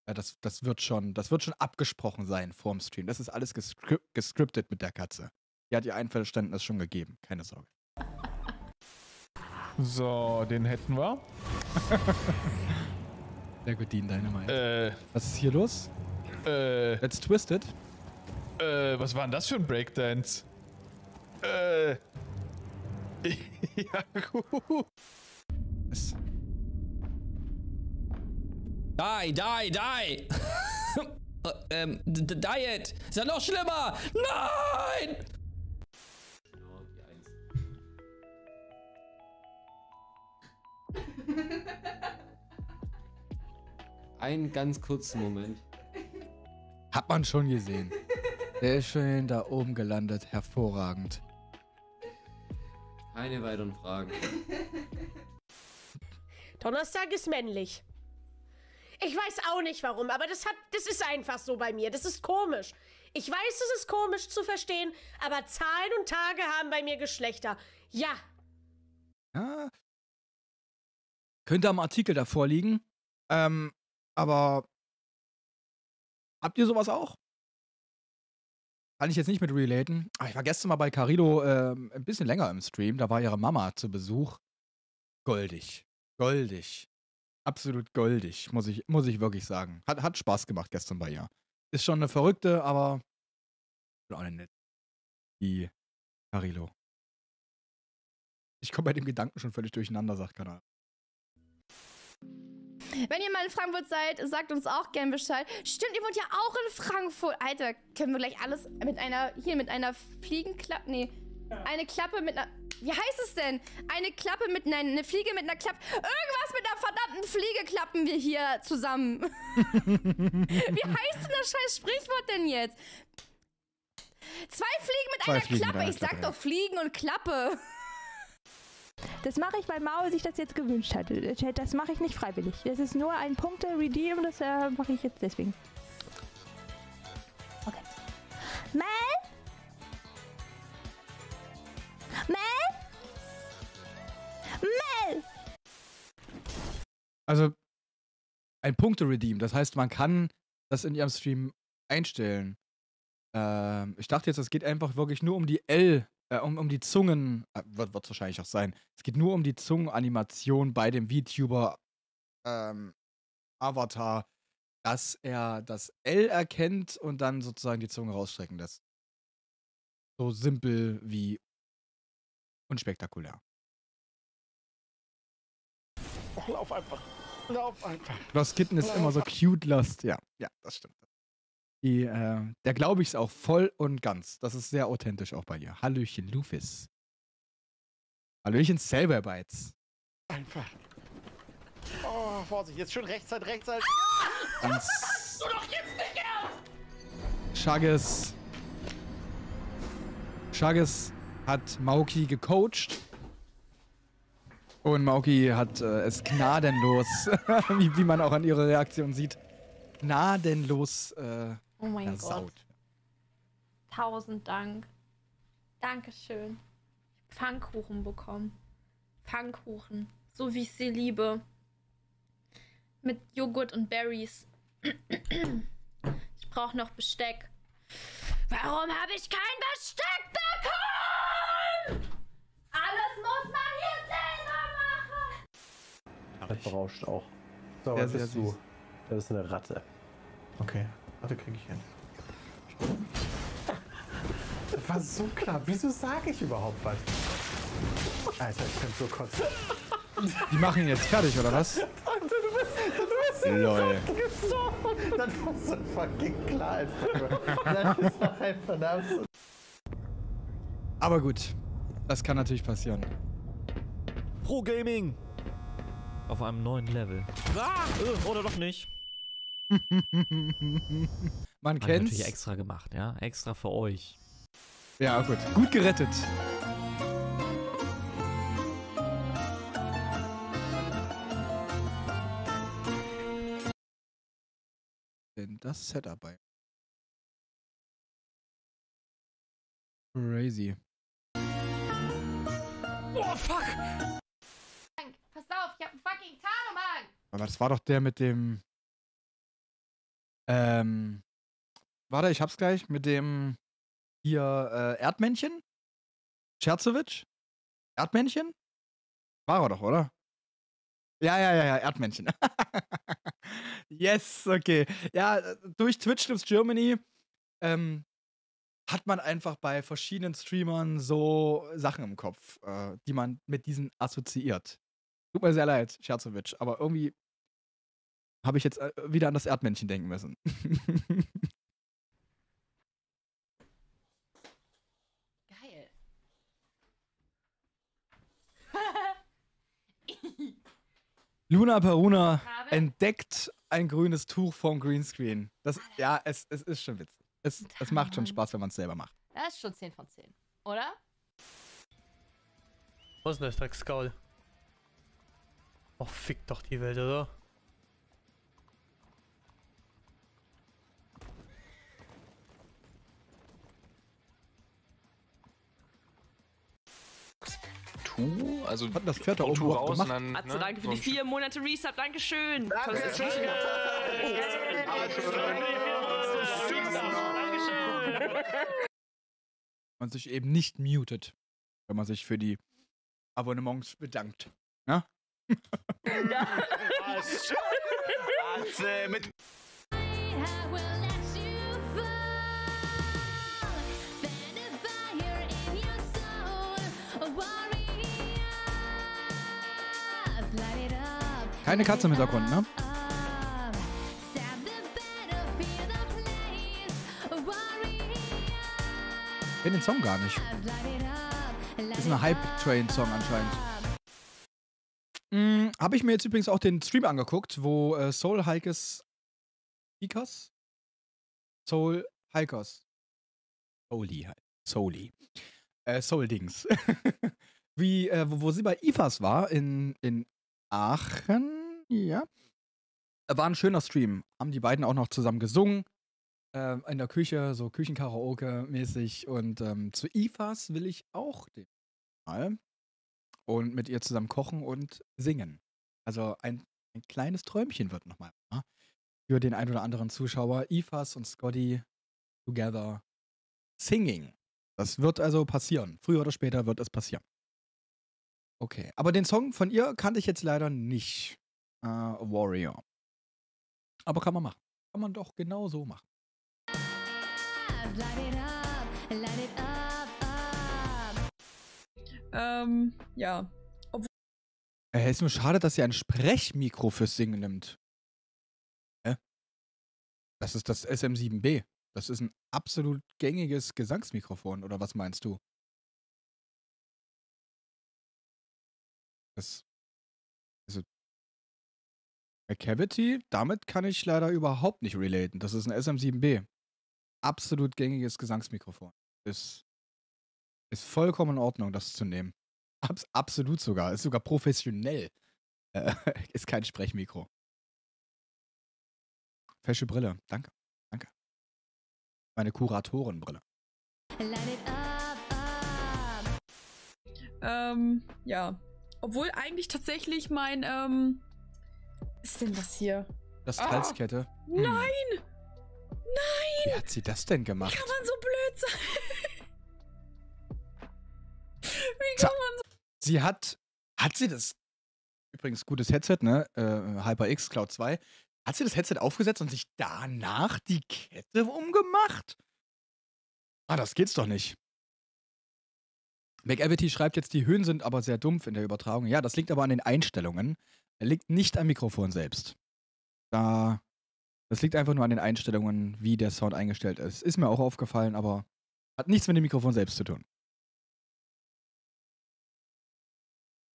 Äh, das, das, wird schon, das wird schon abgesprochen sein vorm Stream. Das ist alles gescrip gescriptet mit der Katze. Die hat ihr Einverständnis schon gegeben, keine Sorge. So, den hätten wir. Sehr gut, Dean, deine Meinung. Äh, Was ist hier los? äh, Let's Twisted. äh, was war denn das für ein Breakdance? Äh, ja, gut. Die, die, die! Äh, ähm, Diet! Ist ja noch schlimmer! Nein! Einen ganz kurzen Moment. Hat man schon gesehen. Der ist schön da oben gelandet. Hervorragend. Keine weiteren Fragen. Donnerstag ist männlich. Ich weiß auch nicht warum, aber das hat, das ist einfach so bei mir. Das ist komisch. Ich weiß, es ist komisch zu verstehen, aber Zahlen und Tage haben bei mir Geschlechter. Ja. Ja. Könnte am Artikel davor liegen. Ähm, aber habt ihr sowas auch? Kann ich jetzt nicht mit relaten. Aber ich war gestern mal bei Carido ähm, ein bisschen länger im Stream. Da war ihre Mama zu Besuch. Goldig. Goldig. Absolut goldig, muss ich, muss ich wirklich sagen. Hat, hat Spaß gemacht gestern bei ihr. Ist schon eine verrückte, aber auch eine nett. Die Carilo. Ich komme bei dem Gedanken schon völlig durcheinander, sagt Kanal. Wenn ihr mal in Frankfurt seid, sagt uns auch gern Bescheid. Stimmt, ihr wohnt ja auch in Frankfurt. Alter, können wir gleich alles mit einer, hier mit einer Fliegenklappe, nee, eine Klappe mit einer, wie heißt es denn? Eine Klappe mit einer, eine Fliege mit einer Klappe, irgendwas mit einer verdammten Fliege klappen wir hier zusammen. wie heißt denn das scheiß Sprichwort denn jetzt? Zwei Fliegen mit Zwei einer Fliegen mit Klappe. einer ich sag Klappe, ja. doch Fliegen und Klappe. Das mache ich, weil Maul sich das jetzt gewünscht hat. Das mache ich nicht freiwillig. Das ist nur ein Punkte-Redeem, das äh, mache ich jetzt deswegen. Okay. Mel? Mel? Mel! Also, ein Punkte-Redeem. Das heißt, man kann das in ihrem Stream einstellen. Ähm, ich dachte jetzt, es geht einfach wirklich nur um die L, äh, um, um die Zungen. Äh, wird es wahrscheinlich auch sein. Es geht nur um die Zungenanimation bei dem VTuber ähm, Avatar, dass er das L erkennt und dann sozusagen die Zunge rausstrecken lässt. So simpel wie unspektakulär. Lauf einfach. Lauf einfach. Lost Kitten ist immer so cute Lost. Ja, ja, das stimmt. Die, äh, der glaube ich es auch voll und ganz. Das ist sehr authentisch auch bei ihr. Hallöchen, Lufis. Hallöchen, Cellbites. Einfach. Oh, Vorsicht, jetzt schön Rechtszeit, Rechtszeit. Ganz Du doch jetzt nicht erst! Shagges. Shagges hat Mauki gecoacht. Und Mauki hat äh, es gnadenlos, wie, wie man auch an ihrer Reaktion sieht, gnadenlos äh, Oh mein versaut. Gott. Tausend Dank. Dankeschön. Pfannkuchen bekommen. Pfannkuchen. So wie ich sie liebe. Mit Joghurt und Berries. Ich brauche noch Besteck. Warum habe ich kein Besteck bekommen? Alles muss man hier selber machen. Das berauscht auch. So, was bist du? Du bist eine Ratte. Okay, warte, krieg ich hin. Das war so klar. Wieso sage ich überhaupt was? Alter, ich bin so kotzen. Die machen ihn jetzt fertig, oder was? Alter, du bist, du bist Lol. gestorben. Das war so fucking klar einfach. Das ist doch einfach ein absolut. Aber gut, das kann natürlich passieren. Pro Gaming! Auf einem neuen Level. Ah, äh, oder doch nicht. Man Hab ich kennt's. natürlich extra gemacht, ja? Extra für euch. Ja, gut. Gut gerettet. Denn das Setup bei. Crazy. Oh, fuck! Pass auf, ich hab einen fucking Tarnumhang! Aber das war doch der mit dem. Ähm. Warte, ich hab's gleich. Mit dem. Hier, äh, Erdmännchen? Scherzowitsch? Erdmännchen? War er doch, oder? Ja, ja, ja, ja, Erdmännchen. Yes, okay. Ja, äh, durch Twitch Clips Germany ähm, hat man einfach bei verschiedenen Streamern so Sachen im Kopf, äh, die man mit diesen assoziiert. Tut mir sehr leid, Scherzowitsch, aber irgendwie habe ich jetzt äh, wieder an das Erdmännchen denken müssen. Geil. Luna Peruna Habe- entdeckt ein grünes Tuch vom Greenscreen. Das, ja, es, es ist schon witzig. Es, es macht schon Spaß, wenn man es selber macht. Das ist schon 10 von 10. Oder? Was ist denn das, Dreckskaul? Oh, fick doch die Welt, oder? Tu? Also das fährt da oben raus gemacht? und dann, Atze, ne, danke für so die vier Monate Resub. Dankeschön. Man sich eben nicht mutet, wenn man sich für die Abonnements bedankt. Ja? Atze mit Keine Katze im Hintergrund, ne? Ich kenn den Song gar nicht. Ist ein Hype-Train-Song anscheinend. Mm, Habe ich mir jetzt übrigens auch den Stream angeguckt, wo äh, Soul Hikers. Hikers? Soul Hikers. Souli halt. Souli. Äh, Soul Dings. Wie, äh, wo, wo sie bei IFAS war, in, in Aachen, ja. Äh, War ein schöner Stream. Haben die beiden auch noch zusammen gesungen. ähm, in der Küche, so Küchenkaraoke-mäßig. Und ähm, zu IFAS will ich auch den mal. Und mit ihr zusammen kochen und singen. Also ein, ein kleines Träumchen wird nochmal wahr für den ein oder anderen Zuschauer. IFAS und Scotty together singing. Das wird also passieren. Früher oder später wird es passieren. Okay, aber den Song von ihr kannte ich jetzt leider nicht. Äh, Warrior. Aber kann man machen. Kann man doch genau so machen. Ähm, ja. Äh, ist nur schade, dass sie ein Sprechmikro fürs Singen nimmt. Hä? Das ist das SM7B. Das ist ein absolut gängiges Gesangsmikrofon, oder was meinst du? Das. Also. Bei Cavity, damit kann ich leider überhaupt nicht relaten. Das ist ein SM7B. Absolut gängiges Gesangsmikrofon. Ist. Ist vollkommen in Ordnung, das zu nehmen. Abs absolut sogar. Ist sogar professionell. Äh, ist kein Sprechmikro. Fesche Brille. Danke. Danke. Meine Kuratorenbrille. Ähm, ja. Obwohl eigentlich tatsächlich mein, ähm. Was ist denn das hier? Das Ah. Halskette. Hm. Nein! Nein! Wie hat sie das denn gemacht? Wie kann man so blöd sein? Wie kann man so. Sie hat. Hat sie das. Übrigens, gutes Headset, ne? Äh, HyperX Cloud 2. Hat sie das Headset aufgesetzt und sich danach die Kette umgemacht? Ah, das geht's doch nicht. McAvity schreibt jetzt, die Höhen sind aber sehr dumpf in der Übertragung. Ja, das liegt aber an den Einstellungen. Er liegt nicht am Mikrofon selbst. Da. Das liegt einfach nur an den Einstellungen, wie der Sound eingestellt ist. Ist mir auch aufgefallen, aber hat nichts mit dem Mikrofon selbst zu tun.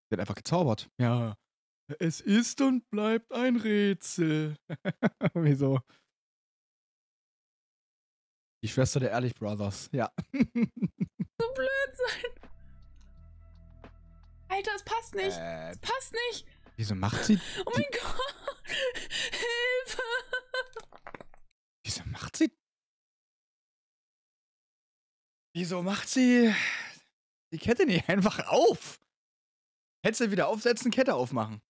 Sie hat einfach gezaubert. Ja. Es ist und bleibt ein Rätsel. Wieso? Die Schwester der Ehrlich Brothers, ja. so blöd sein? Alter, es passt nicht. Äh, Es passt nicht. Wieso macht sie. Oh mein Gott. Hilfe. Wieso macht sie. Wieso macht sie die Kette nicht einfach auf? Hättest du wieder aufsetzen, Kette aufmachen.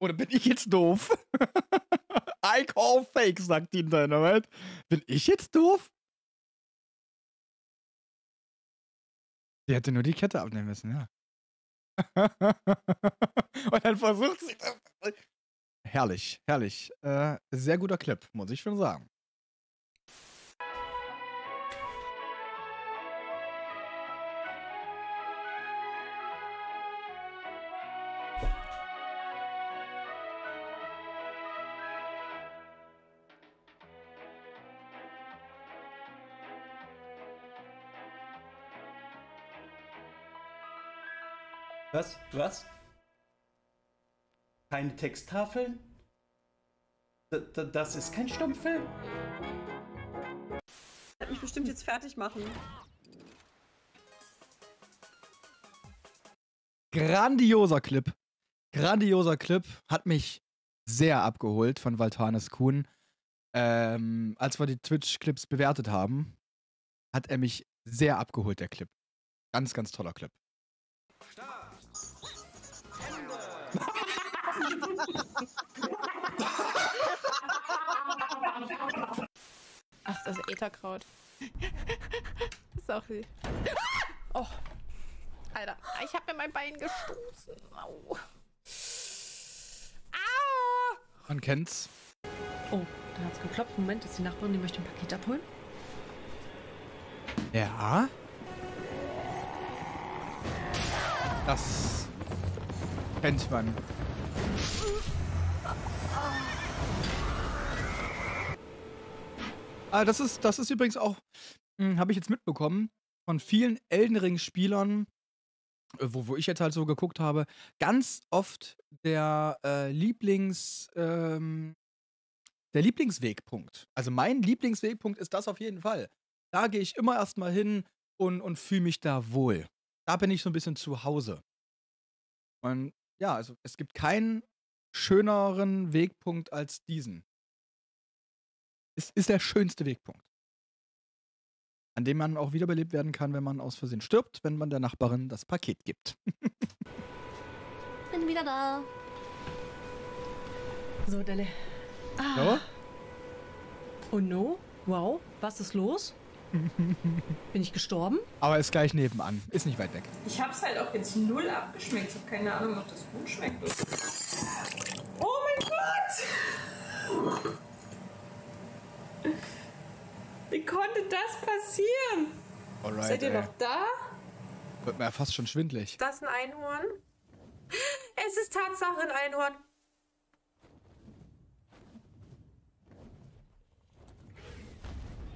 Oder bin ich jetzt doof? I call fake, sagt die Dynamite. Bin ich jetzt doof? Die hätte nur die Kette abnehmen müssen, ja. Und dann versucht sie das. herrlich, herrlich. Äh, sehr guter Clip, muss ich schon sagen. Was? Was? Keine Texttafeln? D d das ist kein Stummfilm? Wird mich bestimmt jetzt fertig machen. Grandioser Clip. Grandioser Clip. Hat mich sehr abgeholt von Valtanes Kuhn. Ähm, als wir die Twitch-Clips bewertet haben, hat er mich sehr abgeholt, der Clip. Ganz, ganz toller Clip. Ach, das ist Ätherkraut. ist auch. Oh. Alter, ich hab mir mein Bein gestoßen. Au. Au! Man kennt's. Oh, da hat's geklopft. Moment, ist die Nachbarin, die möchte ein Paket abholen? Ja. Das kennt man. Ah, das ist, das ist übrigens auch, habe ich jetzt mitbekommen, von vielen Elden Ring-Spielern, äh, wo, wo ich jetzt halt so geguckt habe, ganz oft der äh, Lieblings, ähm, der Lieblingswegpunkt. Also mein Lieblingswegpunkt ist das auf jeden Fall. Da gehe ich immer erstmal hin und, und fühle mich da wohl. Da bin ich so ein bisschen zu Hause. Und ja, also es gibt keinen schöneren Wegpunkt als diesen. Es ist der schönste Wegpunkt. An dem man auch wiederbelebt werden kann, wenn man aus Versehen stirbt, wenn man der Nachbarin das Paket gibt. Bin wieder da. So, Delle. Ah. So? Oh no? Wow, was ist los? Bin ich gestorben? Aber ist gleich nebenan. Ist nicht weit weg. Ich hab's halt auch jetzt null abgeschmeckt. Ich hab keine Ahnung, ob das gut schmeckt. Oh mein Gott! Wie konnte das passieren? Alright, Seid ihr ey. noch da? Wird mir ja fast schon schwindlig. Das ist ein Einhorn? Es ist Tatsache ein Einhorn.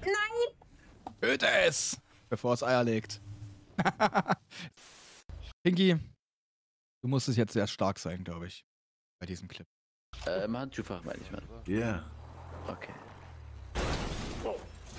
Nein! Töte es! Bevor es Eier legt. Pinky, du musst es jetzt sehr stark sein, glaube ich. Bei diesem Clip. Äh, im Handschuhfach meine ich mal. Ja. Okay.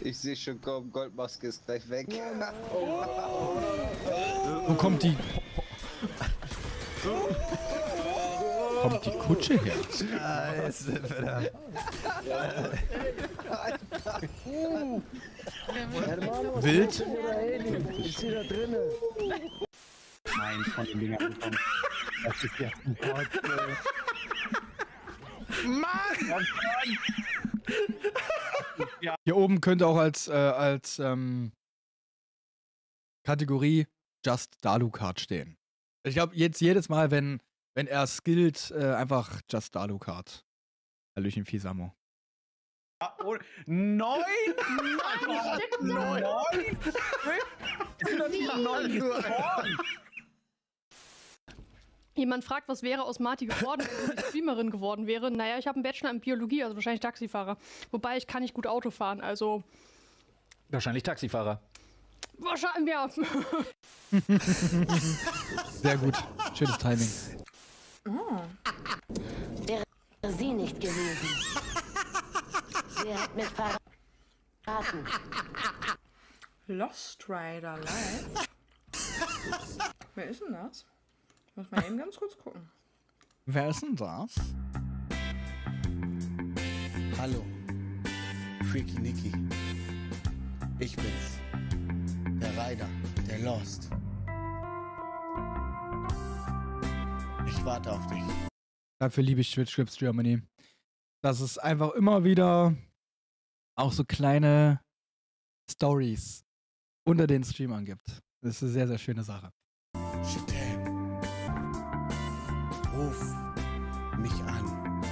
Ich sehe schon kommen, Goldmaske ist gleich weg. Wo kommt die. Kommt die Kutsche her? Scheiße, verdammt. Wild? Ich sehe da drinnen. Nein, von den Dingern ankommen. Das ist ja ein Gott. Mann! Hier oben könnte auch als, äh, als ähm, Kategorie Just Dalukart stehen. Ich glaube, jetzt jedes Mal, wenn, wenn er skillt, äh, einfach Just Dalukart. Hallöchen, Fisamo. Oh, neun? Nein, neun! Es sind doch nicht mal neun geworden. Jemand fragt, was wäre aus Marty geworden, wenn sie Streamerin geworden wäre. Naja, ich habe einen Bachelor in Biologie, also wahrscheinlich Taxifahrer. Wobei ich kann nicht gut Auto fahren, also Wahrscheinlich Taxifahrer. wahrscheinlich, ja. Sehr gut. Schönes Timing. Wäre sie nicht gewesen. Sie hat mich verraten. Lost Rider Live. Wer ist denn das? Muss mal eben ganz kurz gucken. Wer ist denn das? Hallo. Freaky Nicky. Ich bin's. Der Ryder, der Lost. Ich warte auf dich. Dafür liebe ich Twitch Scripts Germany. Dass es einfach immer wieder auch so kleine Stories unter den Streamern gibt. Das ist eine sehr, sehr schöne Sache. Shitem. Ruf mich an.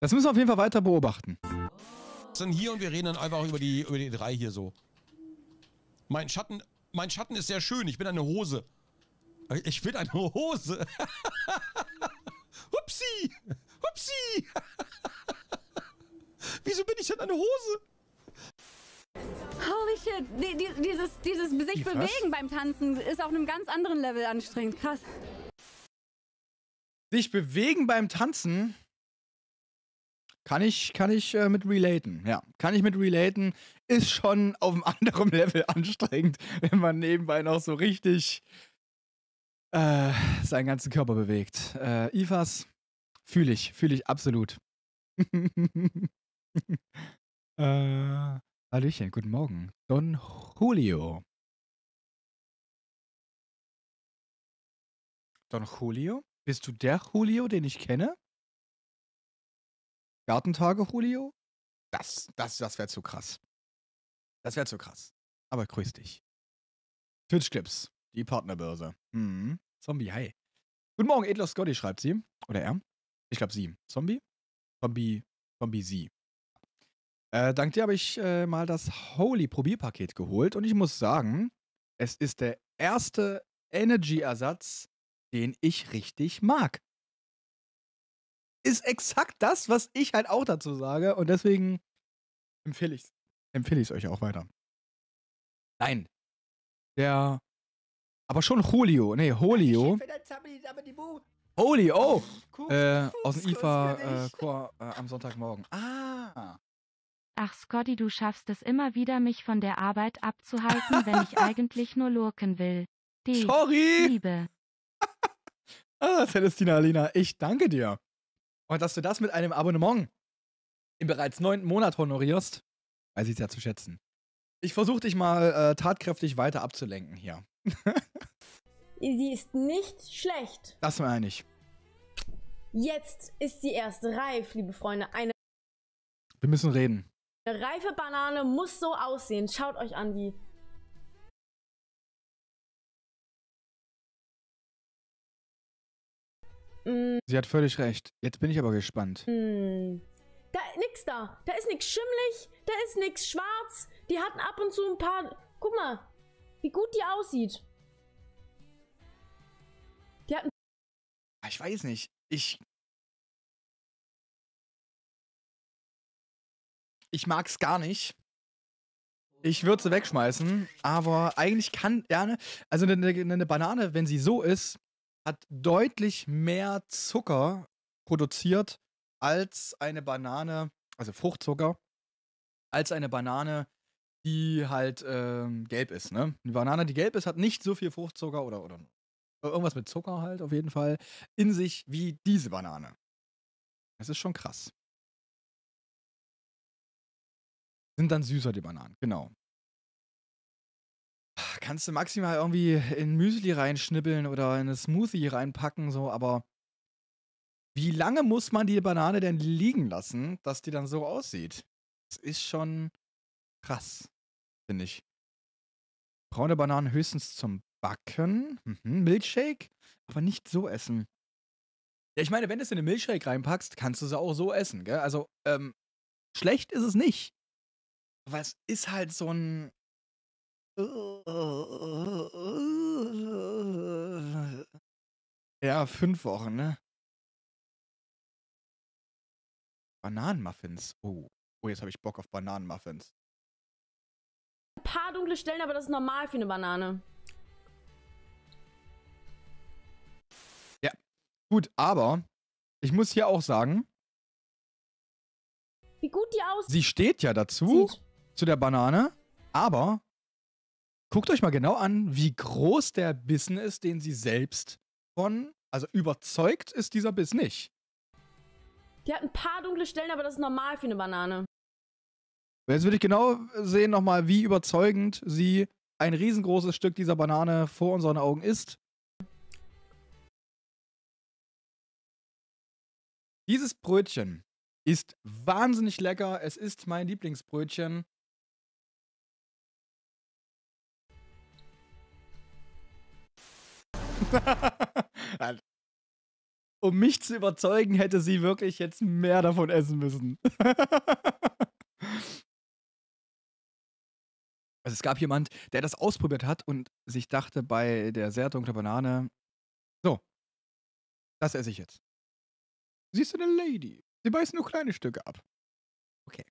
Das müssen wir auf jeden Fall weiter beobachten. sind hier und wir reden dann einfach über die, über die drei hier so. Mein Schatten, mein Schatten ist sehr schön. Ich bin eine Hose. Ich bin eine Hose. Hupsi! Hupsi! Wieso bin ich denn eine Hose? Holy shit, die, die, dieses, dieses sich Die was? bewegen beim Tanzen ist auf einem ganz anderen Level anstrengend. Krass. Sich bewegen beim Tanzen kann ich, kann ich äh, mit relaten. Ja, kann ich mit relaten. Ist schon auf einem anderen Level anstrengend, wenn man nebenbei noch so richtig äh, seinen ganzen Körper bewegt. Äh, Ivas, fühle ich, fühle ich absolut. äh, Hallöchen, guten Morgen. Don Julio. Don Julio? Bist du der Julio, den ich kenne? Gartentage Julio? Das, das, das wäre zu krass. Das wäre zu krass. Aber grüß dich. Twitch Clips, die Partnerbörse. Hm. Zombie, hi. Guten Morgen, edler Scotty, schreibt sie. Oder er. Ich glaube sie. Zombie? Zombie, Zombie sie. Äh, dank dir habe ich äh, mal das Holy Probierpaket geholt und ich muss sagen, es ist der erste Energy-Ersatz, den ich richtig mag. Ist exakt das, was ich halt auch dazu sage und deswegen empfehle ich es empfehle euch auch weiter. Nein. Der. Aber schon Julio. Nee, Julio. Holy, oh! Äh, aus dem IFA-Chor äh, am Sonntagmorgen. Ah. Ach Scotty, du schaffst es immer wieder, mich von der Arbeit abzuhalten, wenn ich eigentlich nur lurken will. D. Sorry. Liebe. Ah, Celestina Alina, ich danke dir. Und dass du das mit einem Abonnement im bereits neunten Monat honorierst, weiß ich sehr zu schätzen. Ich versuche dich mal äh, tatkräftig weiter abzulenken hier. Sie ist nicht schlecht. Das meine ich. Jetzt ist sie erst reif, liebe Freunde. Eine Wir müssen reden. Reife Banane muss so aussehen. Schaut euch an, wie. Sie hat völlig recht. Jetzt bin ich aber gespannt. mm. Da nix da. Da ist nix schimmlig. Da ist nix schwarz. Die hatten ab und zu ein paar. Guck mal, wie gut die aussieht. Die hatten. Ich weiß nicht. Ich. Ich mag's gar nicht. Ich würde sie wegschmeißen, aber eigentlich kann gerne. Also eine, eine, eine Banane, wenn sie so ist, hat deutlich mehr Zucker produziert als eine Banane, also Fruchtzucker, als eine Banane, die halt ähm, gelb ist. Ne? Eine Banane, die gelb ist, hat nicht so viel Fruchtzucker oder, oder irgendwas mit Zucker halt auf jeden Fall in sich wie diese Banane. Das ist schon krass. Sind dann süßer, die Bananen, genau. Kannst du maximal irgendwie in Müsli reinschnippeln oder in eine Smoothie reinpacken, so, aber wie lange muss man die Banane denn liegen lassen, dass die dann so aussieht? Das ist schon krass, finde ich. Braune Bananen höchstens zum Backen. Mhm. Milchshake, aber nicht so essen. Ja, ich meine, wenn du es in eine Milchshake reinpackst, kannst du sie auch so essen, gell? Also, ähm, schlecht ist es nicht. Aber es ist halt so ein. Ja, fünf Wochen, ne? Bananenmuffins. Oh. Oh, jetzt habe ich Bock auf Bananenmuffins. Ein paar dunkle Stellen, aber das ist normal für eine Banane. Ja. Gut, aber ich muss hier auch sagen, Wie gut die aussieht. sie steht ja dazu, zu der Banane, aber guckt euch mal genau an, wie groß der Bissen ist, den sie selbst von, also überzeugt ist dieser Biss nicht. Die hat ein paar dunkle Stellen, aber das ist normal für eine Banane. Jetzt würde ich genau sehen nochmal, wie überzeugend sie ein riesengroßes Stück dieser Banane vor unseren Augen isst. Dieses Brötchen ist wahnsinnig lecker. Es ist mein Lieblingsbrötchen. um mich zu überzeugen, hätte sie wirklich jetzt mehr davon essen müssen. Also es gab jemand, der das ausprobiert hat und sich dachte bei der sehr dunklen Banane, so, das esse ich jetzt. Siehst du eine Lady? Sie beißt nur kleine Stücke ab. Okay.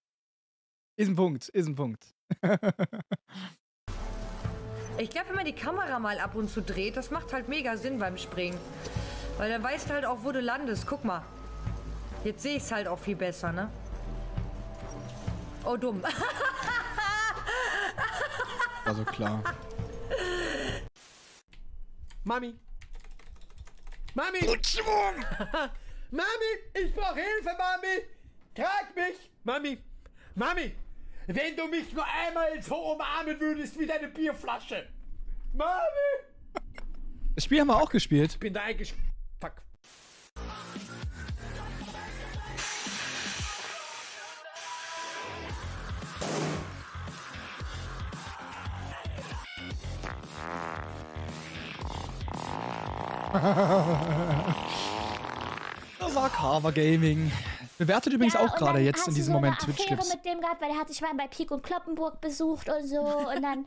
Ist ein Punkt, ist ein Punkt. Ich glaube, wenn man die Kamera mal ab und zu dreht, das macht halt mega Sinn beim Springen. Weil dann weißt du halt auch, wo du landest. Guck mal. Jetzt sehe ich es halt auch viel besser, ne? Oh, dumm. War so klar. Mami. Mami! Mami, ich brauche Hilfe, Mami! Trag mich! Mami! Mami! Wenn du mich nur einmal so umarmen würdest wie deine Bierflasche! Mami! Das Spiel haben wir auch gespielt. Ich bin da eingesch... Fuck. Das war Carver Gaming. Bewertet übrigens Ja, auch gerade jetzt in diesem so Moment Twitch-Clips. mit dem gehabt, weil der hat dich mal bei Pik und Kloppenburg besucht und so. Und dann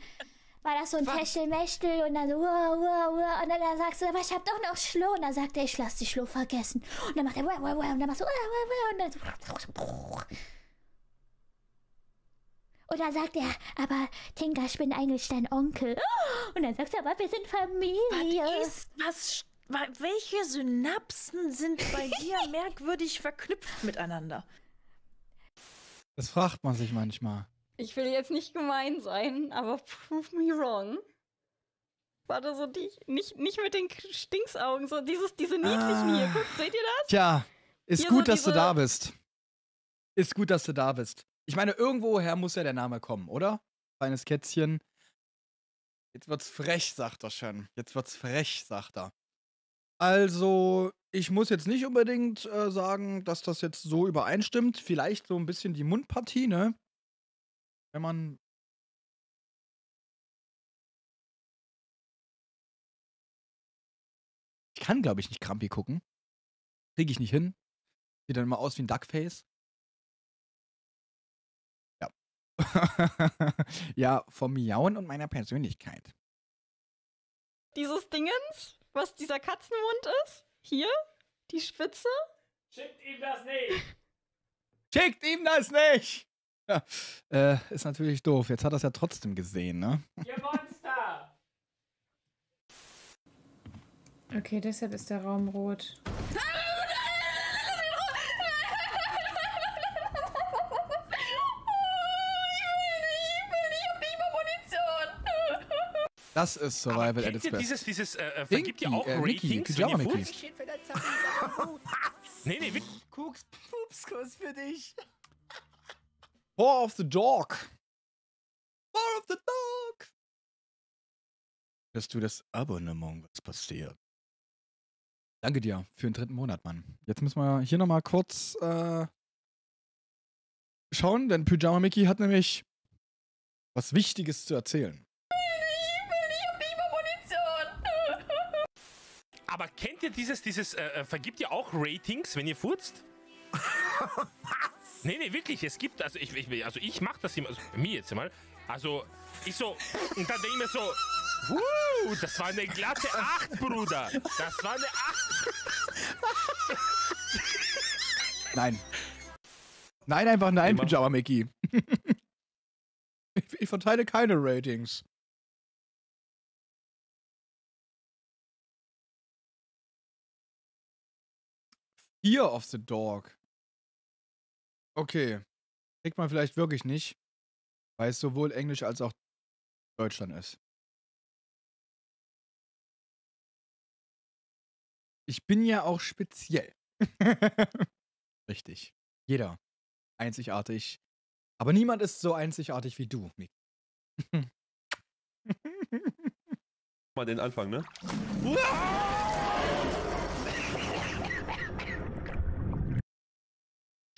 war das so ein Techtelmechtel und dann so wow, wow, wow, und dann, dann sagst du, aber ich hab doch noch Schloh und dann sagt er, ich lass die Schloh vergessen. Und dann macht er wow, wow, wow. Und dann machst du wow, wow, wow. Und dann so und dann sagt er, aber Tinka, ich bin eigentlich dein Onkel. Und dann sagst du, aber wir sind Familie. Was ist, was, wa- welche Synapsen sind bei dir merkwürdig verknüpft miteinander? Das fragt man sich manchmal. Ich will jetzt nicht gemein sein, aber prove me wrong. Warte, so die, nicht, nicht mit den Stinksaugen, so dieses, diese niedlichen hier. Guckt, seht ihr das? Tja, ist Hier gut, so dass du da bist. Ist gut, dass du da bist. Ich meine, irgendwoher muss ja der Name kommen, oder? Feines Kätzchen. Jetzt wird's frech, sagt er schon. Jetzt wird's frech, sagt er. Also, ich muss jetzt nicht unbedingt äh, sagen, dass das jetzt so übereinstimmt. Vielleicht so ein bisschen die Mundpartie, ne? Wenn man. Ich kann, glaube ich, nicht Krampi gucken. Kriege ich nicht hin. Sieht dann immer aus wie ein Duckface. Ja. ja, vom Miauen und meiner Persönlichkeit. Dieses Dingens, was dieser Katzenmund ist. Hier, die Spitze. Schickt ihm das nicht! Schickt ihm das nicht! Ja, äh, ist natürlich doof. Jetzt hat er es ja trotzdem gesehen, ne? Ihr Monster! Okay, deshalb ist der Raum rot. Das ist Survival at its ihr best. dieses, dieses, äh, äh, vergibt ihr Pinky, auch äh, Ratings, wenn Pyjama ihr Mickey. furzt? Nee, nee, wirklich. Kucks Pupskuss für dich. Paw of the Dog. Paw of the Dog. Dass du das Abonnement, was passiert. Danke dir für den dritten Monat, Mann. Jetzt müssen wir hier nochmal kurz äh, schauen, denn Pyjama Mickey hat nämlich was Wichtiges zu erzählen. Aber kennt ihr dieses, dieses, äh, äh, vergibt ihr auch Ratings, wenn ihr furzt? Nee, nee, wirklich, es gibt, also ich, ich, also ich mach das immer, also bei mir jetzt mal, also ich so, und dann denke ich mir so, wuh, das war eine glatte 8, Bruder, das war eine 8. Nein. Nein, einfach nein, Pyjama Mickey. ich, ich verteile keine Ratings. Fear of the Dog. Okay. Kriegt man vielleicht wirklich nicht, weil es sowohl Englisch als auch Deutschland ist. Ich bin ja auch speziell. Richtig. Jeder. Einzigartig. Aber niemand ist so einzigartig wie du, Miki. Mal den Anfang, ne?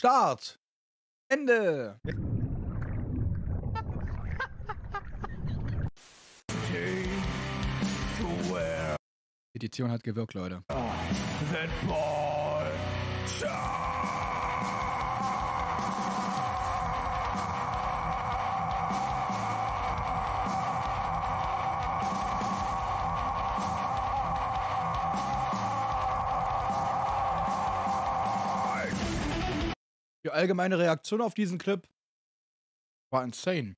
Start! Ende! Petition hat gewirkt, Leute. That boy. Die allgemeine Reaktion auf diesen Clip war insane.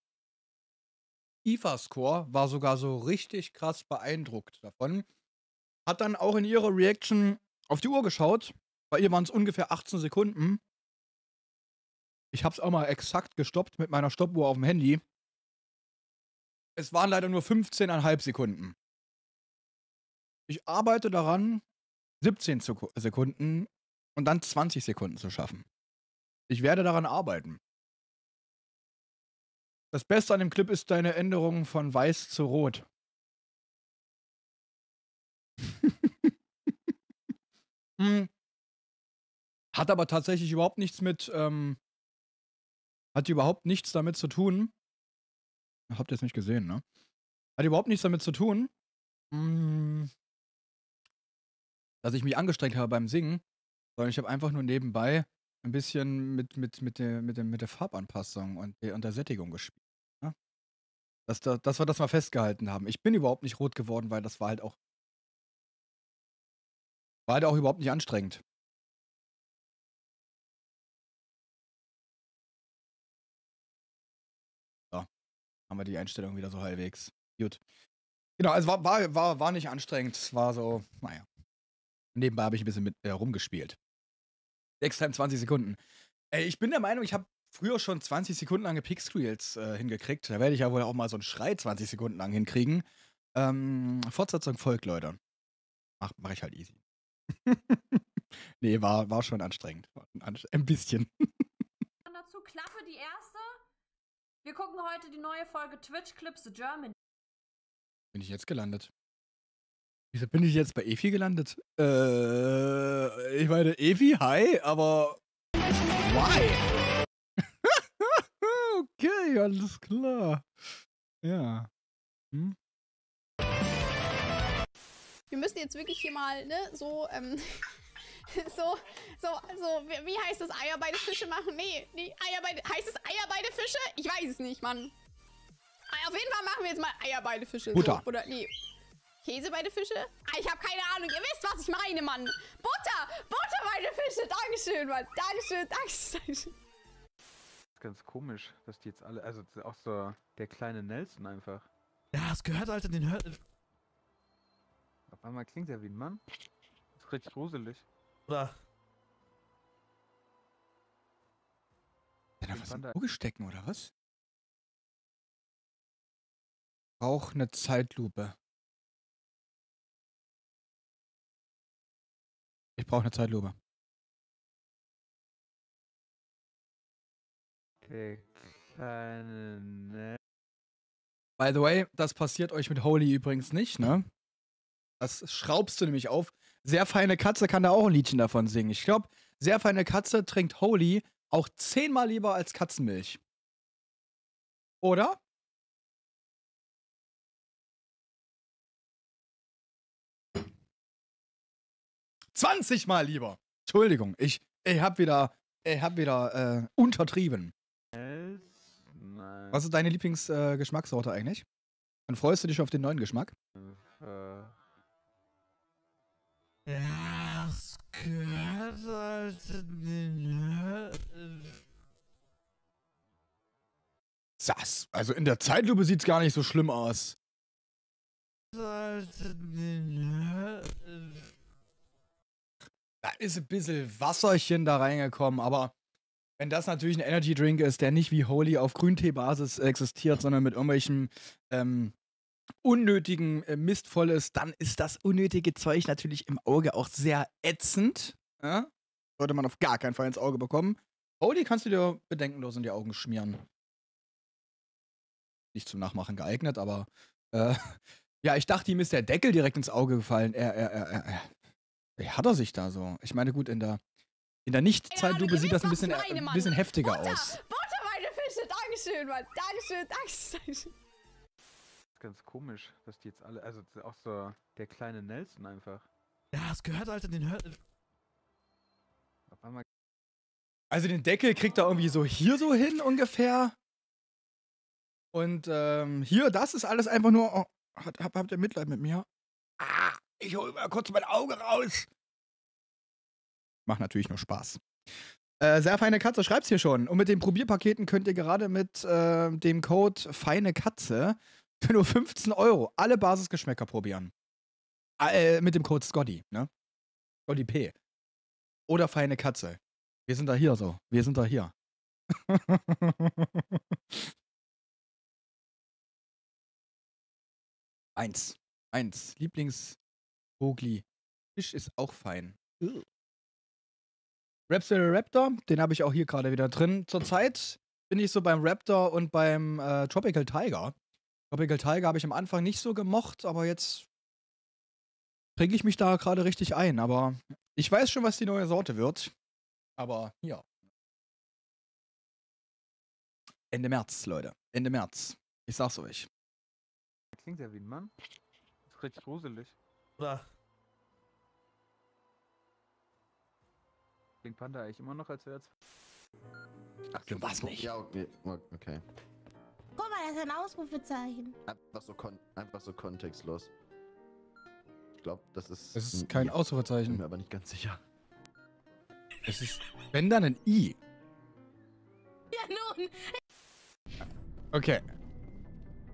IFA-Score war sogar so richtig krass beeindruckt davon. Hat dann auch in ihrer Reaction auf die Uhr geschaut. Bei ihr waren es ungefähr 18 Sekunden. Ich hab's auch mal exakt gestoppt mit meiner Stoppuhr auf dem Handy. Es waren leider nur 15,5 Sekunden. Ich arbeite daran, 17 Seku- Sekunden und dann 20 Sekunden zu schaffen. Ich werde daran arbeiten. Das Beste an dem Clip ist deine Änderung von weiß zu rot. Hm. Hat aber tatsächlich überhaupt nichts mit, ähm, hat überhaupt nichts damit zu tun. Habt ihr es nicht gesehen, ne? Hat überhaupt nichts damit zu tun, hm, dass ich mich angestrengt habe beim Singen, sondern ich habe einfach nur nebenbei ein bisschen mit, mit, mit, der, mit, der, mit der Farbanpassung und der, und der Sättigung gespielt. Ne? Dass, da, dass wir das mal festgehalten haben. Ich bin überhaupt nicht rot geworden, weil das war halt auch. War halt auch überhaupt nicht anstrengend. So. Haben wir die Einstellung wieder so halbwegs. Gut. Genau, also war, war, war, war nicht anstrengend. Es war so, naja. Nebenbei habe ich ein bisschen mit äh, rumgespielt. Next Time 20 Sekunden. Ey, ich bin der Meinung, ich habe früher schon 20 Sekunden lange Pixreels äh, hingekriegt. Da werde ich ja wohl auch mal so einen Schrei 20 Sekunden lang hinkriegen. Ähm, Fortsetzung folgt, Leute. Mach, mach ich halt easy. nee, war, war schon anstrengend. Ein bisschen. Dann dazu Klappe die erste. Wir gucken heute die neue Folge Twitch Clips Germany. Bin ich jetzt gelandet? Wieso bin ich jetzt bei Evi gelandet? Äh, ich meine, Evi, hi, aber why? okay, alles klar. Ja. Hm? Wir müssen jetzt wirklich hier mal, ne, so, ähm, so, so, so, wie, heißt das? Eier bei den Fische machen? Nee, nee, Eier bei, heißt es Eier bei den Fische? Ich weiß es nicht, Mann. Auf jeden Fall machen wir jetzt mal Eier bei den Fische. Butter. So, oder, nee. Käse bei den Fische? Ah, ich habe keine Ahnung. Ihr wisst, was ich meine, Mann. Butter, Butter bei den Fische. Dankeschön, Mann. Dankeschön, Dankeschön, Dankeschön. ist ganz komisch, dass die jetzt alle, also auch so der kleine Nelson einfach. Ja, es gehört, Alter, den hört. Auf einmal klingt er wie ein Mann. Das ist richtig gruselig. Oder? Kann er was im Auge stecken, oder was? Brauch eine Zeitlupe. Ich brauche eine Zeitlupe. By the way, das passiert euch mit Holy übrigens nicht, ne? Das schraubst du nämlich auf. Sehr feine Katze kann da auch ein Liedchen davon singen. Ich glaube, sehr feine Katze trinkt Holy auch zehnmal lieber als Katzenmilch. Oder? Zwanzigmal lieber. Entschuldigung, ich, ich hab wieder, ich hab wieder äh, untertrieben. Was ist deine Lieblingsgeschmackssorte äh, eigentlich? Dann freust du dich auf den neuen Geschmack? Das, also in der Zeitlupe sieht's gar nicht so schlimm aus. Da ist ein bisschen Wasserchen da reingekommen, aber wenn das natürlich ein Energy Drink ist, der nicht wie Holy auf Grüntee-Basis existiert, sondern mit irgendwelchen ähm, unnötigen äh, Mist voll ist, dann ist das unnötige Zeug natürlich im Auge auch sehr ätzend. Ja? Sollte man auf gar keinen Fall ins Auge bekommen. Holy kannst du dir bedenkenlos in die Augen schmieren. Nicht zum Nachmachen geeignet, aber äh, ja, ich dachte, ihm ist der Deckel direkt ins Auge gefallen. Er, er, er, er. Wie hat er sich da so? Ich meine, gut, in der, in der Nicht-Zeitlupe sieht das ein bisschen, äh, meine, ein Mann. bisschen heftiger Butter, aus. Butter, meine Fische. Dankeschön, Mann. Dankeschön, Dankeschön, Dankeschön. ist ganz komisch, dass die jetzt alle, also auch so der kleine Nelson einfach. Ja, es gehört, Alter, den hört. Auf einmal Also den Deckel kriegt er irgendwie so hier so hin ungefähr. Und ähm, hier, das ist alles einfach nur. Oh, habt habt ihr Mitleid mit mir? Ah, ich hol mal kurz mein Auge raus. Macht natürlich nur Spaß. Äh, sehr feine Katze, schreibt's hier schon. Und mit den Probierpaketen könnt ihr gerade mit äh, dem Code Feine Katze für nur 15 Euro alle Basisgeschmäcker probieren. Äh, mit dem Code Scotty, ne? Scotty P. Oder Feine Katze. Wir sind da hier so. Wir sind da hier. Eins. Eins. Lieblingsvogli. Fisch ist auch fein. Ugh. Raptor Raptor, den habe ich auch hier gerade wieder drin. Zurzeit bin ich so beim Raptor und beim äh, Tropical Tiger. Tropical Tiger habe ich am Anfang nicht so gemocht, aber jetzt trinke ich mich da gerade richtig ein. Aber ich weiß schon, was die neue Sorte wird. Aber ja. Ende März, Leute. Ende März. Ich sag's euch. klingt ja wie ein Mann. ist richtig gruselig. Oder? Klingt Panda eigentlich immer noch, als wäre jetzt. Ach, du warst nicht. Ja, okay. okay. Guck mal, das ist ein Ausrufezeichen. Einfach so, kon einfach so kontextlos. Ich glaube, das ist. Es ist ein kein I. Ausrufezeichen. Bin mir aber nicht ganz sicher. Es ist, wenn dann ein I. Ja, nun. Okay.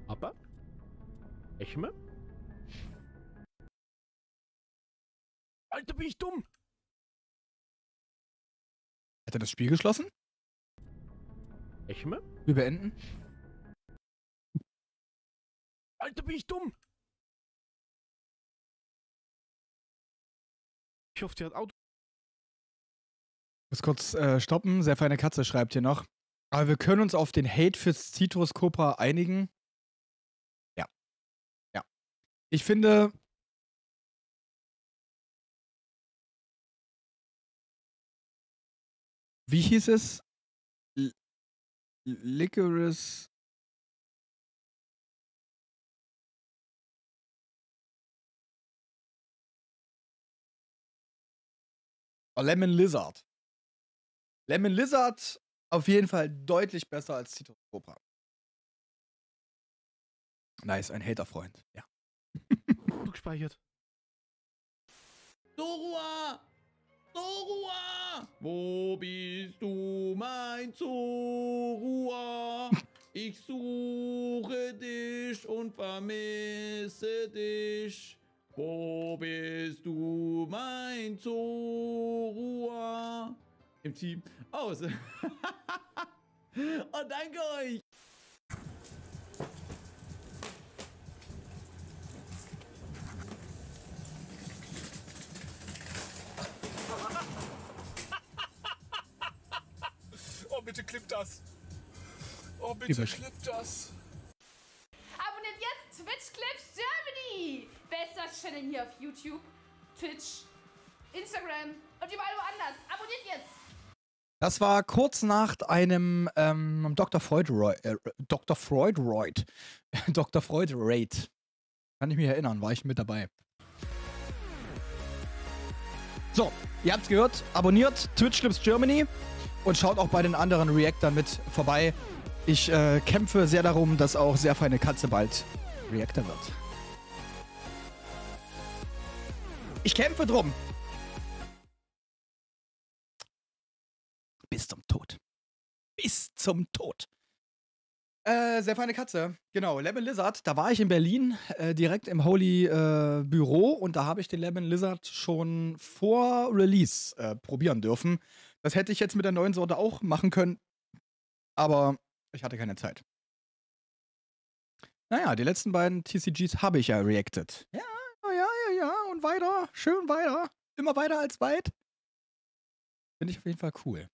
Aber? Ich mir? Alter, bin ich dumm! Hat er das Spiel geschlossen? Ich mir? Wir beenden. Alter, bin ich dumm! Ich hoffe, die hat Auto. Muss kurz äh, stoppen. Sehr feine Katze schreibt hier noch. Aber wir können uns auf den Hate fürs Citrus Cobra einigen. Ja. Ja. Ich finde. Wie hieß es? L Licorice. Oh, Lemon Lizard. Lemon Lizard auf jeden Fall deutlich besser als Citrus Cobra. Nice, ein Haterfreund. Ja. gespeichert. Dorua! Dorua! Wo bist du, mein Zorua? Ich suche dich und vermisse dich. Wo bist du, mein Zorua? Im Team aus. oh, danke euch. Oh, bitte klipp das. Oh, bitte Lieber Sch- klipp das. Abonniert jetzt Twitch Clips Germany! Bester Channel hier auf YouTube, Twitch, Instagram und überall woanders. Abonniert jetzt! Das war kurz nach einem ähm, Dr. Freud Roy, äh, Dr. Freud Royd. Dr. Freud Raid. Kann ich mich erinnern, war ich mit dabei. So, ihr habt's gehört. Abonniert Twitch Clips Germany und schaut auch bei den anderen Reactern mit vorbei. Ich äh, kämpfe sehr darum, dass auch sehr feine Katze bald Reactor wird. Ich kämpfe drum. Bis zum Tod. Bis zum Tod. Äh, sehr feine Katze. Genau, Lemon Lizard. Da war ich in Berlin, äh, direkt im Holy äh, Büro und da habe ich den Lemon Lizard schon vor Release äh, probieren dürfen. Das hätte ich jetzt mit der neuen Sorte auch machen können, aber ich hatte keine Zeit. Naja, die letzten beiden TCGs habe ich ja reacted. Ja, ja, ja, ja, und weiter, schön weiter. Immer weiter als weit. Finde ich auf jeden Fall cool.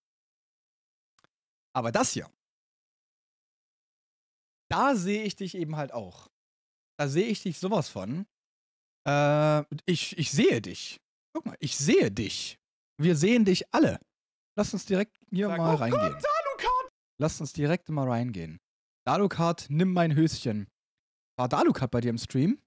Aber das hier, da sehe ich dich eben halt auch. Da sehe ich dich sowas von. Äh, ich, ich sehe dich. Guck mal, ich sehe dich. Wir sehen dich alle. Lass uns direkt hier mal oh reingehen. Gott, Dalukat! Lass uns direkt mal reingehen. Dalukat, nimm mein Höschen. War Dalukat bei dir im Stream?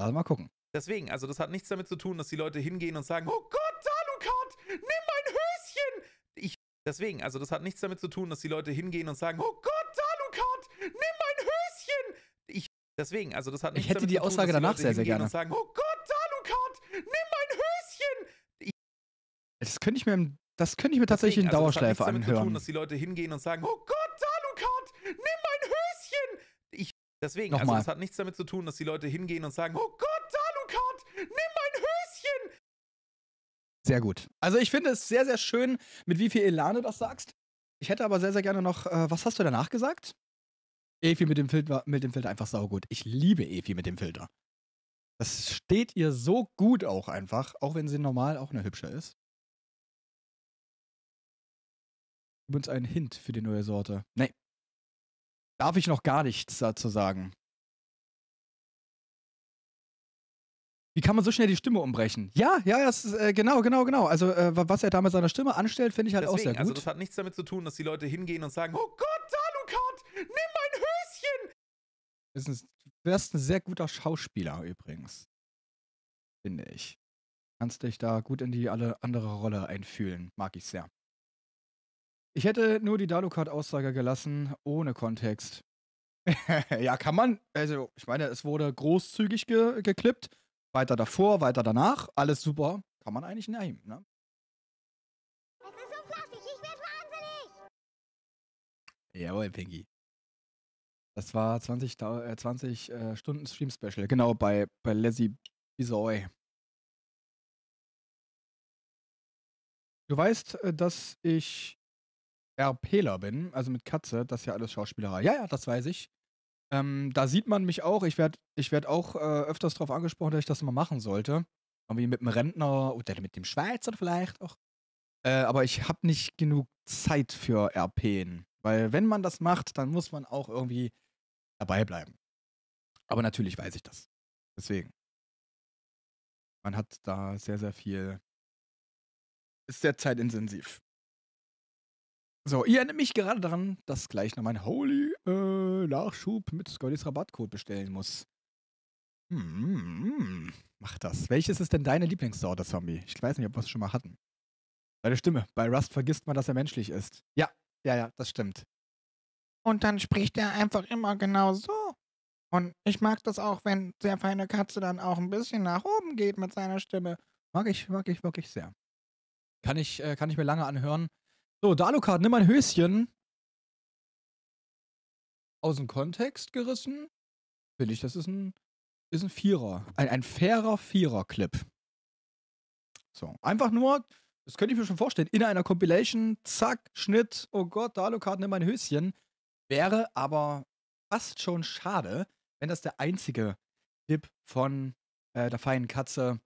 Lass mal gucken. Deswegen, also das hat nichts damit zu tun, dass die Leute hingehen und sagen, oh Gott, Dalukat, nimm mein Höschen! Ich, deswegen, also das hat nichts damit zu tun, dass die Leute hingehen und sagen, oh Gott, Dalukat, nimm mein Höschen! Ich, deswegen, also das hat Ich nichts hätte damit die zu tun, Aussage dass die danach Leute sehr, sehr hingehen gerne. und sagen, oh Gott, Dalukat, nimm mein Höschen! Das könnte ich mir, das könnte ich mir tatsächlich in Deswegen, also das hat nichts Dauerschleife damit zu tun, anhören. dass die Leute hingehen und sagen, oh Gott, Dalukat, nimm mein Höschen! Ich, deswegen, also Nochmal. das hat nichts damit zu tun, dass die Leute hingehen und sagen, oh Gott, Dalukat, nimm mein Höschen! Sehr gut. Also ich finde es sehr, sehr schön, mit wie viel Elan du das sagst. Ich hätte aber sehr, sehr gerne noch, äh, was hast du danach gesagt? Efi mit dem Filter, mit dem Filter einfach saugut. Ich liebe Efi mit dem Filter. Das steht ihr so gut auch einfach, auch wenn sie normal auch eine hübsche ist. Uns einen Hint für die neue Sorte. Nee. Darf ich noch gar nichts dazu sagen. Wie kann man so schnell die Stimme umbrechen? Ja, ja, ja, es ist, äh, genau, genau, genau. Also, äh, wa- was er da mit seiner Stimme anstellt, finde ich halt auch Deswegen, sehr also gut. das hat nichts damit zu tun, dass die Leute hingehen und sagen, oh Gott, Dalukat, nimm mein Höschen! ist ein, du wärst ein sehr guter Schauspieler übrigens. Finde ich. Kannst dich da gut in die alle andere Rolle einfühlen. Mag ich sehr. Ich hätte nur die Dalukat-Aussage gelassen, ohne Kontext. ja, kann man. Also, ich meine, es wurde großzügig ge geklippt. Weiter davor, weiter danach. Alles super. Kann man eigentlich nehmen, ne? Jawohl, Pinky. Das war 20, Dau- äh, 20 äh, Stunden Stream Special. Genau, bei, bei Leslie Bisoy. Du weißt, äh, dass ich RPler bin, also mit Katze, das ist ja alles Schauspielerei. Ja, ja, das weiß ich. Ähm, da sieht man mich auch. Ich werde ich werd auch äh, öfters darauf angesprochen, dass ich das mal machen sollte. Irgendwie mit dem Rentner oder mit dem Schweizer vielleicht auch. Äh, aber ich habe nicht genug Zeit für RPen. Weil wenn man das macht, dann muss man auch irgendwie dabei bleiben. Aber natürlich weiß ich das. Deswegen. Man hat da sehr, sehr viel. Ist sehr zeitintensiv. So, ihr erinnert mich gerade daran, dass gleich noch mein Holy äh, Nachschub mit Scottys Rabattcode bestellen muss. Hm, mach das. Welches ist denn deine Lieblingssorte, Zombie? Ich weiß nicht, ob wir es schon mal hatten. Deine Stimme. Bei Rust vergisst man, dass er menschlich ist. Ja, ja, ja, das stimmt. Und dann spricht er einfach immer genau so. Und ich mag das auch, wenn sehr feine Katze dann auch ein bisschen nach oben geht mit seiner Stimme. Mag ich, mag ich wirklich sehr. Kann ich, äh, kann ich mir lange anhören. So, Dalukat, nimm ein Höschen. Aus dem Kontext gerissen. Finde ich, das ist ein, ist ein Vierer. Ein, ein fairer Vierer-Clip. So, einfach nur, das könnte ich mir schon vorstellen, in einer Compilation, zack, Schnitt, oh Gott, Dalukat, nimm ein Höschen. Wäre aber fast schon schade, wenn das der einzige Clip von äh, der feinen Katze,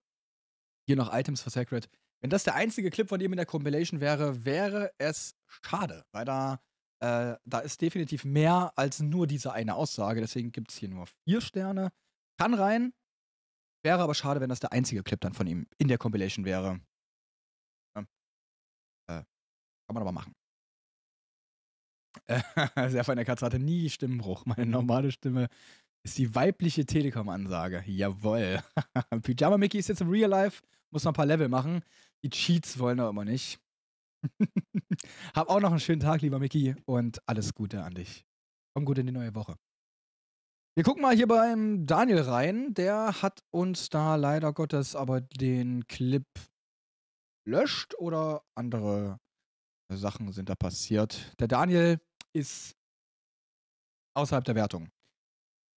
hier noch Items for Sacred, wenn das der einzige Clip von ihm in der Compilation wäre, wäre es schade, weil da, äh, da ist definitiv mehr als nur diese eine Aussage. Deswegen gibt es hier nur vier Sterne. Kann rein. Wäre aber schade, wenn das der einzige Clip dann von ihm in der Compilation wäre. Ja. Äh, kann man aber machen. Äh, Sehr feine Katze hatte nie Stimmbruch. Meine normale Stimme ist die weibliche Telekom-Ansage. Jawoll. Pyjama Mickey ist jetzt im Real Life, muss noch ein paar Level machen. Die Cheats wollen er immer nicht. Hab auch noch einen schönen Tag, lieber Mickey, und alles Gute an dich. Komm gut in die neue Woche. Wir gucken mal hier beim Daniel rein. Der hat uns da leider Gottes aber den Clip löscht oder andere Sachen sind da passiert. Der Daniel ist außerhalb der Wertung.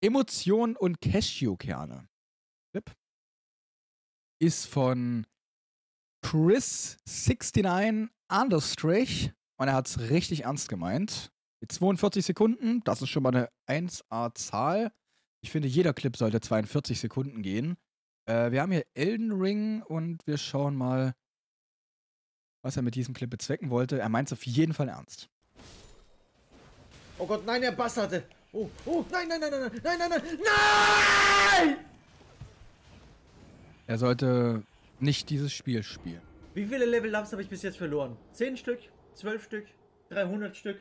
Emotion und Cashewkerne. Clip ist von Chris69 Understrich und er hat es richtig ernst gemeint. Mit 42 Sekunden, das ist schon mal eine 1A-Zahl. Ich finde, jeder Clip sollte 42 Sekunden gehen. Äh, wir haben hier Elden Ring und wir schauen mal, was er mit diesem Clip bezwecken wollte. Er meint es auf jeden Fall ernst. Oh Gott, nein, der Bastarde. Oh, oh, nein, nein, nein, nein, nein, nein, nein, nein, nein! Er sollte nicht dieses Spiel spielen. Wie viele Level-Ups habe ich bis jetzt verloren? 10 Stück? 12 Stück? 300 Stück?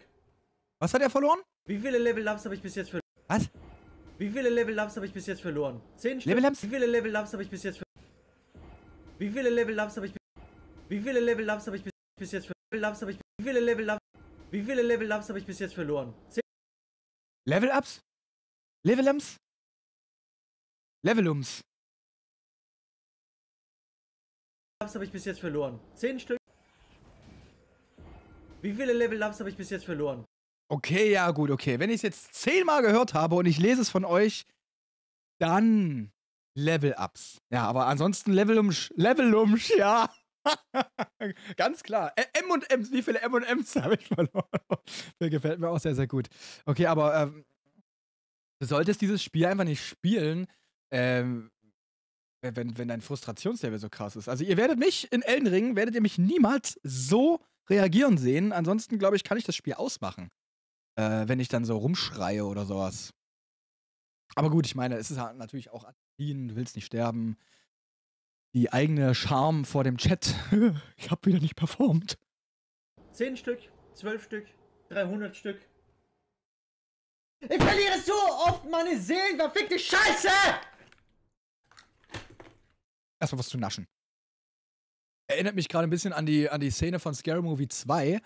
Was hat er verloren? Wie viele Level-Ups habe ich bis jetzt verloren? Was? Wie viele Level-Ups habe ich bis jetzt verloren? 10 Stück? Level-Ups? Wie viele Level-Ups habe ich bis jetzt verloren? Wie viele Level-Ups habe ich Wie viele Level-Ups habe ich bis bis jetzt verloren? Ich Wie viele Level-Ups Wie viele Level-Ups habe ich bis jetzt verloren? 10 Level-Ups? Level-Ups? Level-Ums. Level-Ups habe ich bis jetzt verloren? 10 Stück? Wie viele Level-Ups habe ich bis jetzt verloren? Okay, ja, gut, okay. Wenn ich es jetzt zehnmal gehört habe und ich lese es von euch, dann Level-Ups. Ja, aber ansonsten Level-Umsch. Level-Umsch, ja. Ganz klar. M und M's. Wie viele M und M's habe ich verloren? Der gefällt mir auch sehr, sehr gut. Okay, aber ähm, du solltest dieses Spiel einfach nicht spielen, ähm, wenn, wenn dein Frustrationslevel so krass ist. Also ihr werdet mich in Elden Ring, werdet ihr mich niemals so reagieren sehen. Ansonsten, glaube ich, kann ich das Spiel ausmachen. Äh, wenn ich dann so rumschreie oder sowas. Aber gut, ich meine, es ist halt natürlich auch Adrenalin, du willst nicht sterben. Die eigene Charme vor dem Chat. ich habe wieder nicht performt. 10 Stück? 12 Stück? 300 Stück? Ich verliere so oft meine Seelen, verfickte Scheiße! Erstmal was zu naschen. Erinnert mich gerade ein bisschen an die, an die Szene von Scary Movie 2,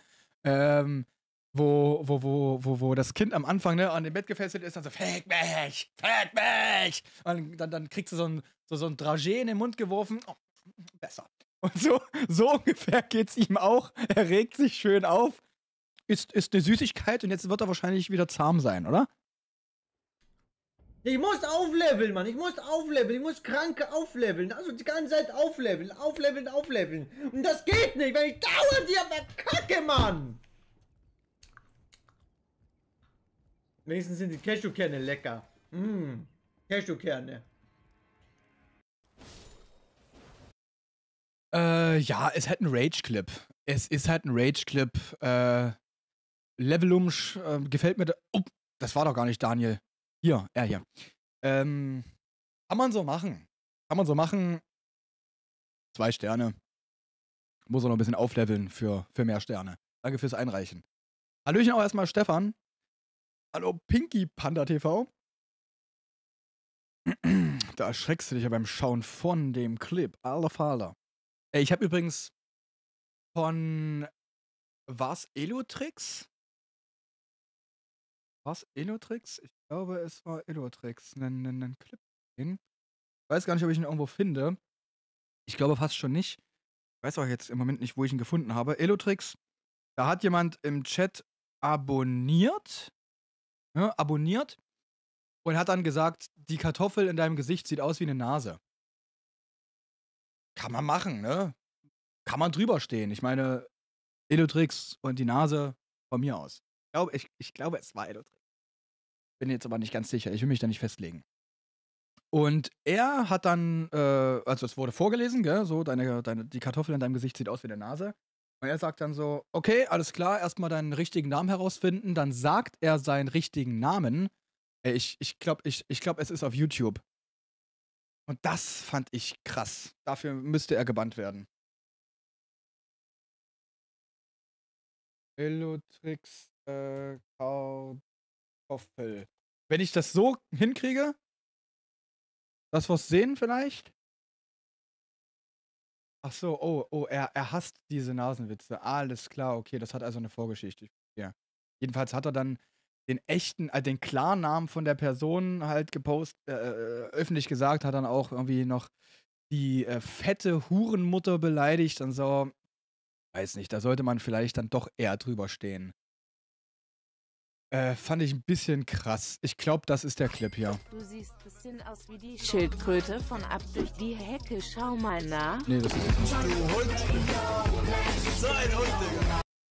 ähm, wo, wo, wo, wo, wo das Kind am Anfang ne, an dem Bett gefesselt ist, dann so, fick mich, fick mich! Und dann, dann kriegst du so ein, so, so ein Dragé in den Mund geworfen. Oh, besser. Und so, so ungefähr geht's ihm auch. Er regt sich schön auf, ist, ist eine Süßigkeit und jetzt wird er wahrscheinlich wieder zahm sein, oder? Ich muss aufleveln, Mann. Ich muss aufleveln. Ich muss Kranke aufleveln. Also die ganze Zeit aufleveln, aufleveln, aufleveln. Und das geht nicht, weil ich dauernd hier verkacke, Mann. Wenigstens sind die Cashewkerne lecker. Mmm. Cashewkerne. Äh, ja, es hat einen Rage-Clip. Es ist halt ein Rage-Clip. Äh, Levelumsch äh, gefällt mir. Da oh, das war doch gar nicht Daniel. Hier, er hier. Ähm, kann man so machen. Kann man so machen. Zwei Sterne. Muss er noch ein bisschen aufleveln für, für mehr Sterne. Danke fürs Einreichen. Hallöchen auch erstmal Stefan. Hallo Pinky Panda TV. Da erschreckst du dich ja beim Schauen von dem Clip. Alter Falter. Ey, ich habe übrigens von. War's Elotrix? War's Elotrix? Ich glaube, es war Elotrix. Einen, einen, einen Clip. gesehen. Ich weiß gar nicht, ob ich ihn irgendwo finde. Ich glaube fast schon nicht. Ich weiß auch jetzt im Moment nicht, wo ich ihn gefunden habe. Elotrix, da hat jemand im Chat abonniert. Ne, abonniert. Und hat dann gesagt, die Kartoffel in deinem Gesicht sieht aus wie eine Nase. Kann man machen, ne? Kann man drüber stehen. Ich meine, Elotrix und die Nase von mir aus. Ich glaube, ich, ich glaube es war Elotrix. Bin jetzt aber nicht ganz sicher. Ich will mich da nicht festlegen. Und er hat dann, äh, also es wurde vorgelesen, gell, so, deine, deine, die Kartoffel in deinem Gesicht sieht aus wie eine Nase. Und er sagt dann so, okay, alles klar, erstmal deinen richtigen Namen herausfinden. Dann sagt er seinen richtigen Namen. Ich, ich glaube, ich, ich glaub, es ist auf YouTube. Und das fand ich krass. Dafür müsste er gebannt werden. Elotrix äh, Kartoffel. Wenn ich das so hinkriege, dass wir es sehen vielleicht? Ach so, oh, oh, er, er hasst diese Nasenwitze. Alles klar, okay, das hat also eine Vorgeschichte. Ja. Jedenfalls hat er dann den echten, äh, den Klarnamen von der Person halt gepostet, äh, äh, öffentlich gesagt, hat dann auch irgendwie noch die äh, fette Hurenmutter beleidigt und so. Weiß nicht, da sollte man vielleicht dann doch eher drüber stehen. Äh, fand ich ein bisschen krass. Ich glaube, das ist der Clip hier. Du siehst bisschen aus wie die Schildkröte von ab durch die Hecke. Schau mal nach. Nee, das ist nicht.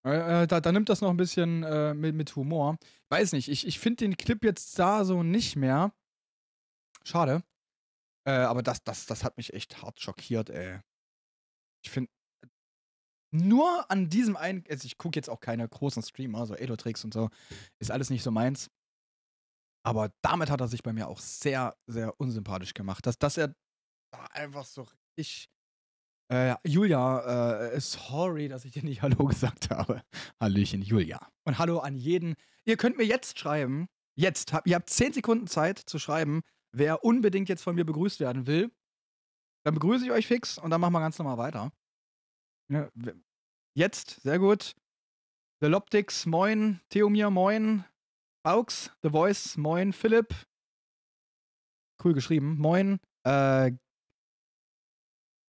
Äh, äh, da, da nimmt das noch ein bisschen äh, mit, mit Humor. Weiß nicht, ich, ich finde den Clip jetzt da so nicht mehr. Schade. Äh, aber das, das, das hat mich echt hart schockiert, ey. Ich finde, nur an diesem einen, also ich gucke jetzt auch keine großen Streamer, so Elotrix und so, ist alles nicht so meins. Aber damit hat er sich bei mir auch sehr, sehr unsympathisch gemacht. Dass, dass er einfach so richtig. Äh, Julia, äh, sorry, dass ich dir nicht Hallo gesagt habe. Hallöchen, Julia. Und Hallo an jeden. Ihr könnt mir jetzt schreiben, jetzt, hab, ihr habt 10 Sekunden Zeit zu schreiben, wer unbedingt jetzt von mir begrüßt werden will. Dann begrüße ich euch fix und dann machen wir ganz normal weiter. W- jetzt, sehr gut. The Loptics, moin. Theomir, moin. Aux, The Voice, moin. Philipp. Cool geschrieben, moin. Äh,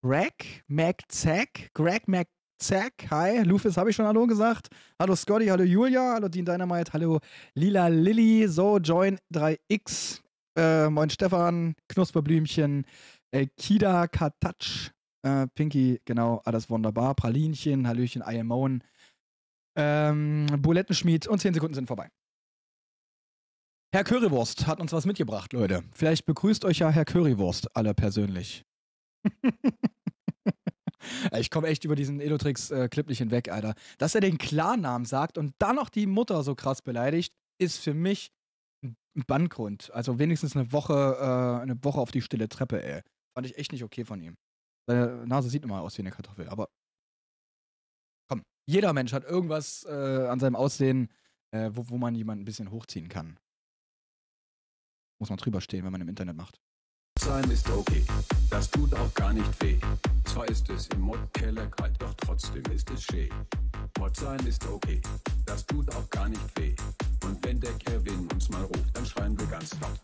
Greg McZack. Greg McZack, hi. Lufis habe ich schon Hallo gesagt. Hallo Scotty, hallo Julia, hallo Dean Dynamite, hallo Lila Lilly, so Join 3X, äh, moin Stefan, Knusperblümchen, äh, Kida Katach, äh, Pinky, genau, alles wunderbar. Pralinchen, Hallöchen, I am Moan, ähm, Bulettenschmied und 10 Sekunden sind vorbei. Herr Currywurst hat uns was mitgebracht, Leute. Vielleicht begrüßt euch ja Herr Currywurst alle persönlich. ich komme echt über diesen Elotrix-Clip nicht hinweg, Alter. Dass er den Klarnamen sagt und dann noch die Mutter so krass beleidigt, ist für mich ein Bandgrund. Also wenigstens eine Woche, äh, eine Woche auf die stille Treppe, ey. Fand ich echt nicht okay von ihm. Seine Nase sieht immer aus wie eine Kartoffel, aber komm, jeder Mensch hat irgendwas äh, an seinem Aussehen, äh, wo, wo man jemanden ein bisschen hochziehen kann. Muss man drüber stehen, wenn man im Internet macht. Sein ist okay, das tut auch gar nicht weh. Zwar ist es im Modkeller kalt, doch trotzdem ist es schön. Mod sein ist okay, das tut auch gar nicht weh. Und wenn der Kevin uns mal ruft, dann schreien wir ganz laut.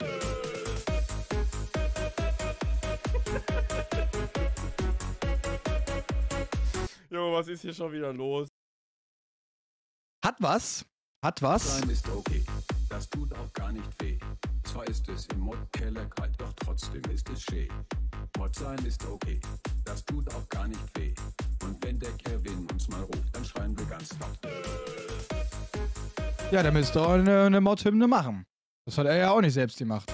Jo, was ist hier schon wieder los? Hat was? Hat was? Sein ist okay, das tut auch gar nicht weh. Zwar ist es im Modkeller kalt, doch trotzdem ist es schön. Mod sein ist okay, das tut auch gar nicht weh. Und wenn der Kevin uns mal ruft, dann schreien wir ganz laut. Ja, der müsste auch eine, eine Mod-Hymne machen. Das hat er ja auch nicht selbst gemacht.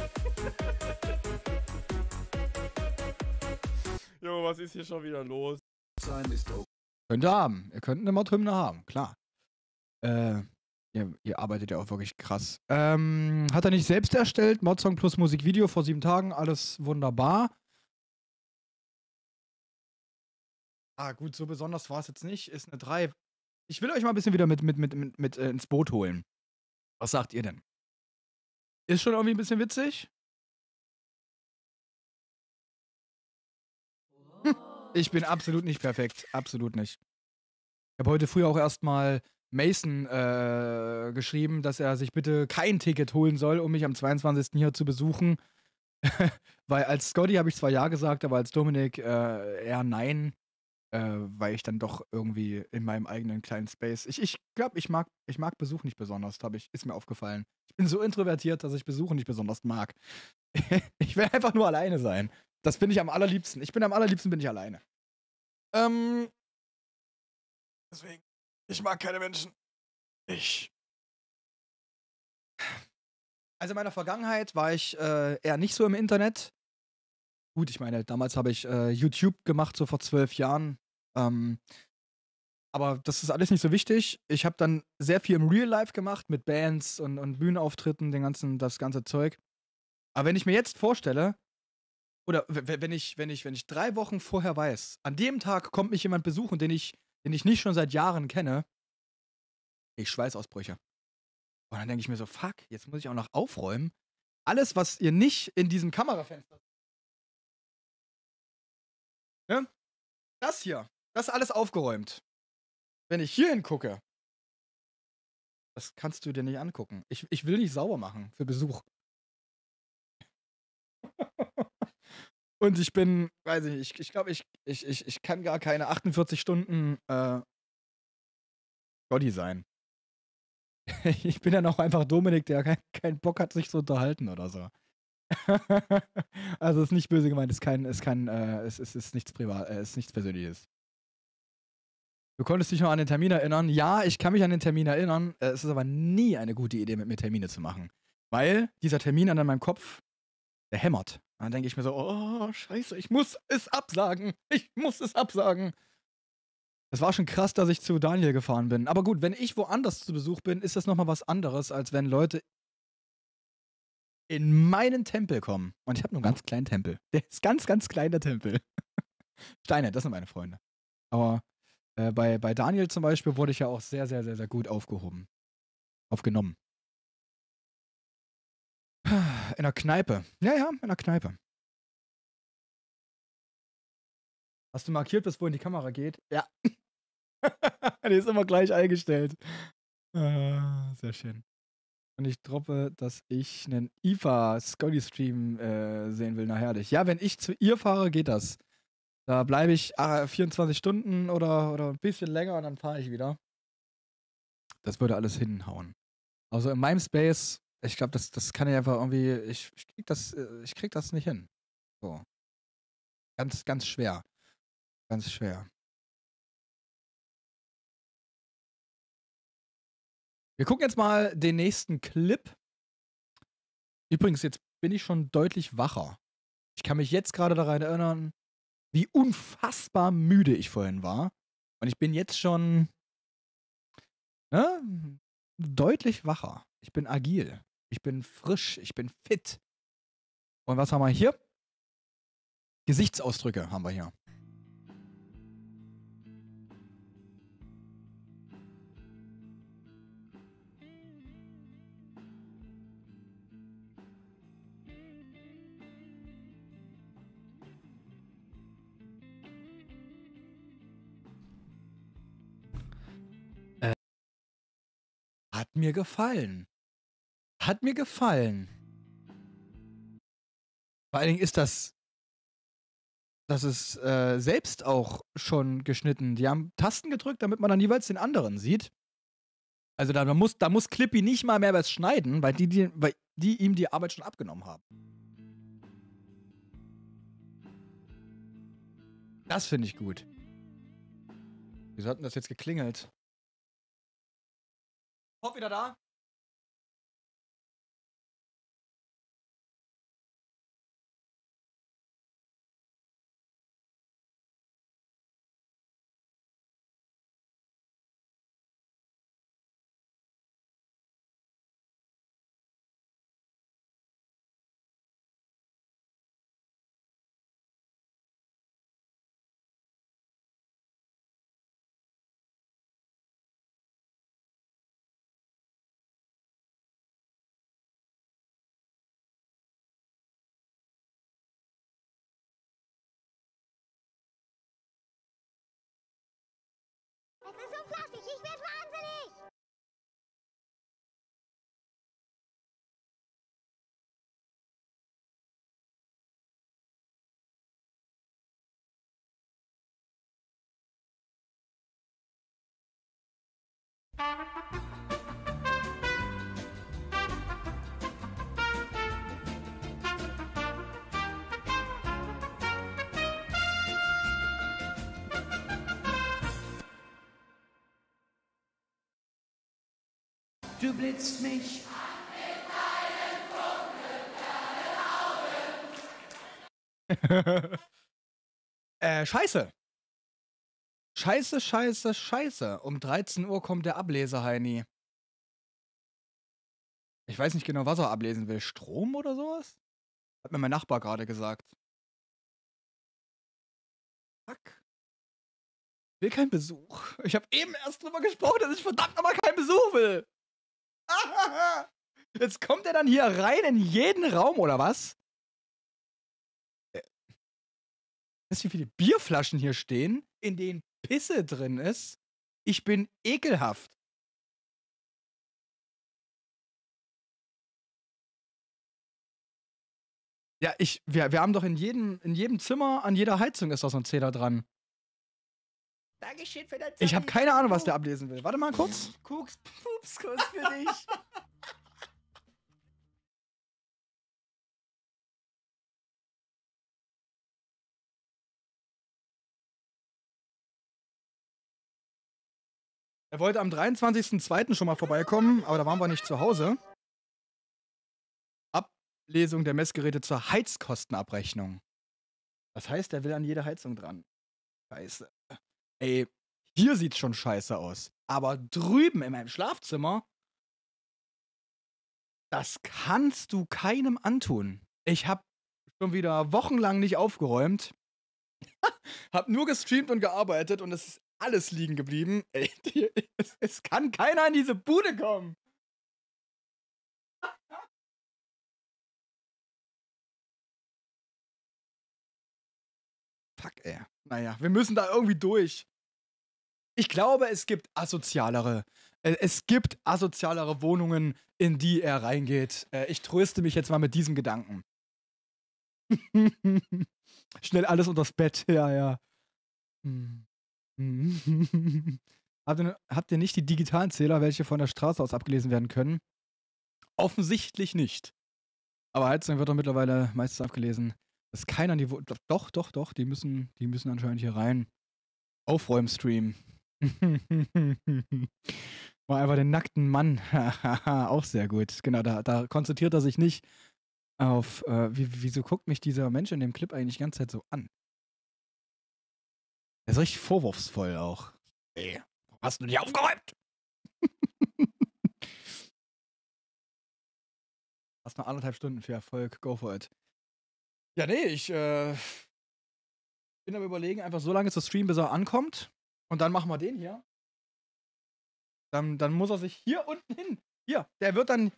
Was ist hier schon wieder los? Sein ist okay. Könnt ihr haben. Ihr könnt eine Mod-Hymne haben, klar. Äh, ihr, ihr arbeitet ja auch wirklich krass. Ähm, hat er nicht selbst erstellt? Modsong plus Musikvideo vor sieben Tagen, alles wunderbar. Ah, gut, so besonders war es jetzt nicht. Ist eine 3. Ich will euch mal ein bisschen wieder mit, mit, mit, mit, mit äh, ins Boot holen. Was sagt ihr denn? Ist schon irgendwie ein bisschen witzig? Ich bin absolut nicht perfekt. Absolut nicht. Ich habe heute früh auch erstmal Mason äh, geschrieben, dass er sich bitte kein Ticket holen soll, um mich am 22. hier zu besuchen. weil als Scotty habe ich zwar ja gesagt, aber als Dominik äh, eher nein, äh, weil ich dann doch irgendwie in meinem eigenen kleinen Space. Ich, ich glaube, ich mag, ich mag Besuch nicht besonders, habe ich, ist mir aufgefallen. Ich bin so introvertiert, dass ich Besuch nicht besonders mag. ich will einfach nur alleine sein. Das bin ich am allerliebsten. Ich bin am allerliebsten bin ich alleine. Ähm. Deswegen. Ich mag keine Menschen. Ich. Also in meiner Vergangenheit war ich äh, eher nicht so im Internet. Gut, ich meine, damals habe ich äh, YouTube gemacht, so vor zwölf Jahren. Ähm, aber das ist alles nicht so wichtig. Ich habe dann sehr viel im Real Life gemacht mit Bands und, und Bühnenauftritten, den ganzen, das ganze Zeug. Aber wenn ich mir jetzt vorstelle, oder wenn ich, wenn ich, wenn ich drei Wochen vorher weiß, an dem Tag kommt mich jemand besuchen, den ich, den ich nicht schon seit Jahren kenne, ich Schweißausbrüche. Und dann denke ich mir so, fuck, jetzt muss ich auch noch aufräumen. Alles, was ihr nicht in diesem Kamerafenster. Ne? Das hier, das ist alles aufgeräumt. Wenn ich hier hingucke, das kannst du dir nicht angucken. Ich, ich will nicht sauber machen für Besuch. Und ich bin, weiß ich nicht, ich, glaube, ich, ich, ich, ich kann gar keine 48 Stunden äh, Gotti sein. ich bin dann auch einfach Dominik, der keinen keinen Bock hat, sich zu unterhalten oder so. also ist nicht böse gemeint, ist kein, ist kein, äh, es, es ist nichts privat, äh, ist nichts Persönliches. Du konntest dich noch an den Termin erinnern. Ja, ich kann mich an den Termin erinnern. Äh, Es ist aber nie eine gute Idee, mit mir Termine zu machen. Weil dieser Termin an meinem Kopf, der hämmert. Dann denke ich mir so, oh, scheiße, ich muss es absagen. Ich muss es absagen. Es war schon krass, dass ich zu Daniel gefahren bin. Aber gut, wenn ich woanders zu Besuch bin, ist das nochmal was anderes, als wenn Leute in meinen Tempel kommen. Und ich habe nur einen ganz kleinen Tempel. Der ist ganz, ganz klein, der Tempel. Steine, das sind meine Freunde. Aber äh, bei, bei Daniel zum Beispiel wurde ich ja auch sehr, sehr, sehr, sehr gut aufgehoben. Aufgenommen. In der Kneipe. Ja, ja, in der Kneipe. Hast du markiert, bis wohin die Kamera geht? Ja. die ist immer gleich eingestellt. Ah, sehr schön. Und ich droppe, dass ich einen IFA Scotty Stream äh, sehen will, nachher dich. Ja, wenn ich zu ihr fahre, geht das. Da bleibe ich ah, 24 Stunden oder, oder ein bisschen länger und dann fahre ich wieder. Das würde alles hinhauen. Also in meinem Space, ich glaube, das, das kann ich einfach irgendwie, ich, ich, krieg das, äh, ich krieg das nicht hin. So. Ganz, ganz schwer. Ganz schwer. Wir gucken jetzt mal den nächsten Clip. Übrigens, jetzt bin ich schon deutlich wacher. Ich kann mich jetzt gerade daran erinnern, wie unfassbar müde ich vorhin war. Und ich bin jetzt schon ne, deutlich wacher. Ich bin agil. Ich bin frisch. Ich bin fit. Und was haben wir hier? Gesichtsausdrücke haben wir hier. Hat mir gefallen. Hat mir gefallen. Vor allen Dingen ist das. Das ist äh, selbst auch schon geschnitten. Die haben Tasten gedrückt, damit man dann jeweils den anderen sieht. Also da muss, da muss Clippy nicht mal mehr was schneiden, weil die, die, weil die ihm die Arbeit schon abgenommen haben. Das finde ich gut. Wieso hat denn das jetzt geklingelt? Hopp wieder da. Du blitzt mich. äh, scheiße. Scheiße, scheiße, scheiße. Um 13 Uhr kommt der Ableser, Heini. Ich weiß nicht genau, was er ablesen will. Strom oder sowas? Hat mir mein Nachbar gerade gesagt. Fuck. Will keinen Besuch. Ich habe eben erst drüber gesprochen, dass ich verdammt nochmal keinen Besuch will. Jetzt kommt er dann hier rein in jeden Raum, oder was? Äh, Weißt du, wie viele Bierflaschen hier stehen, in denen Pisse drin ist? Ich bin ekelhaft. Ja, ich, wir, wir haben doch in jedem, in jedem Zimmer, an jeder Heizung ist doch so ein Zähler dran. Dankeschön für Zeit. Ich habe keine Ahnung, was der ablesen will. Warte mal kurz. Kucks, Pupskuss für dich. Er wollte am 23.02. schon mal vorbeikommen, aber da waren wir nicht zu Hause. Ablesung der Messgeräte zur Heizkostenabrechnung. Das heißt, er will an jede Heizung dran. Scheiße. Ey, Hier sieht's schon scheiße aus. Aber drüben in meinem Schlafzimmer, das kannst du keinem antun. Ich habe schon wieder wochenlang nicht aufgeräumt. hab nur gestreamt und gearbeitet und es ist alles liegen geblieben. Ey, die, es, es kann keiner in diese Bude kommen. Fuck, ey. Naja, wir müssen da irgendwie durch. Ich glaube, es gibt asozialere. äh, Es gibt asozialere Wohnungen, in die er reingeht. Äh, Ich tröste mich jetzt mal mit diesem Gedanken. Schnell alles unters Bett, ja, ja. Hm. Hm. habt, ihr, habt ihr nicht die digitalen Zähler, welche von der Straße aus abgelesen werden können? Offensichtlich nicht. Aber Heizung wird doch mittlerweile meistens abgelesen. Dass keiner in die Doch, doch, doch, die müssen, die müssen anscheinend hier rein. Aufräumstream. War einfach den nackten Mann. Auch sehr gut. Genau, da, da konzentriert er sich nicht auf, äh, wie, wieso guckt mich dieser Mensch in dem Clip eigentlich die ganze Zeit so an? Er ist richtig vorwurfsvoll auch. Ey, warum hast du nicht aufgeräumt? Hast noch anderthalb Stunden für Erfolg. Go for it. Ja, nee, ich äh, bin am überlegen, einfach so lange zu streamen, bis er ankommt. Und dann machen wir den hier. Dann, dann muss er sich hier unten hin. Hier, der wird dann.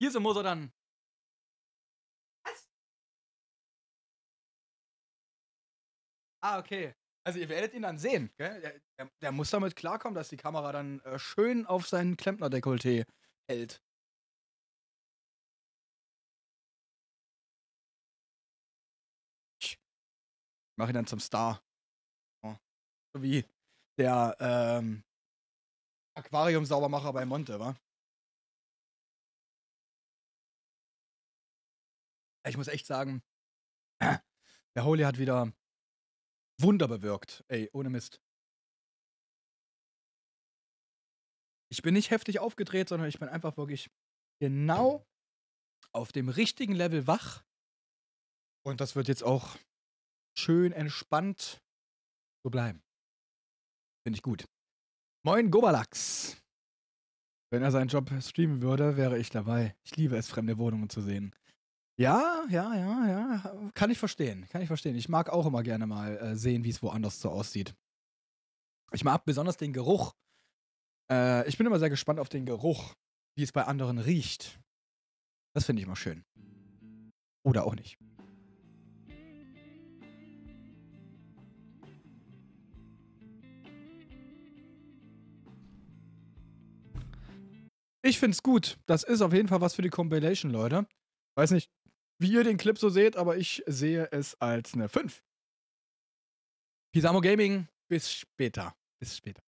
Hier so muss er dann. Ah, okay. Also ihr werdet ihn dann sehen, gell? Der, der, der muss damit klarkommen, dass die Kamera dann äh, schön auf seinen Klempner-Dekolleté hält. Ich mach ihn dann zum Star. So wie der ähm, Aquarium-Saubermacher bei Monte, wa? Ich muss echt sagen, der Holy hat wieder Wunder bewirkt. Ey, ohne Mist. Ich bin nicht heftig aufgedreht, sondern ich bin einfach wirklich genau auf dem richtigen Level wach. Und das wird jetzt auch schön entspannt so bleiben. Finde ich gut. Moin Gobalax. Wenn er seinen Job streamen würde, wäre ich dabei. Ich liebe es, fremde Wohnungen zu sehen. Ja, ja, ja, ja. Kann ich verstehen. Kann ich verstehen. Ich mag auch immer gerne mal äh, sehen, wie es woanders so aussieht. Ich mag besonders den Geruch. Äh, ich bin immer sehr gespannt auf den Geruch, wie es bei anderen riecht. Das finde ich immer schön. Oder auch nicht. Ich find's gut. Das ist auf jeden Fall was für die Compilation, Leute. Weiß nicht, wie ihr den Clip so seht, aber ich sehe es als eine 5. Pisamo Gaming, bis später. Bis später.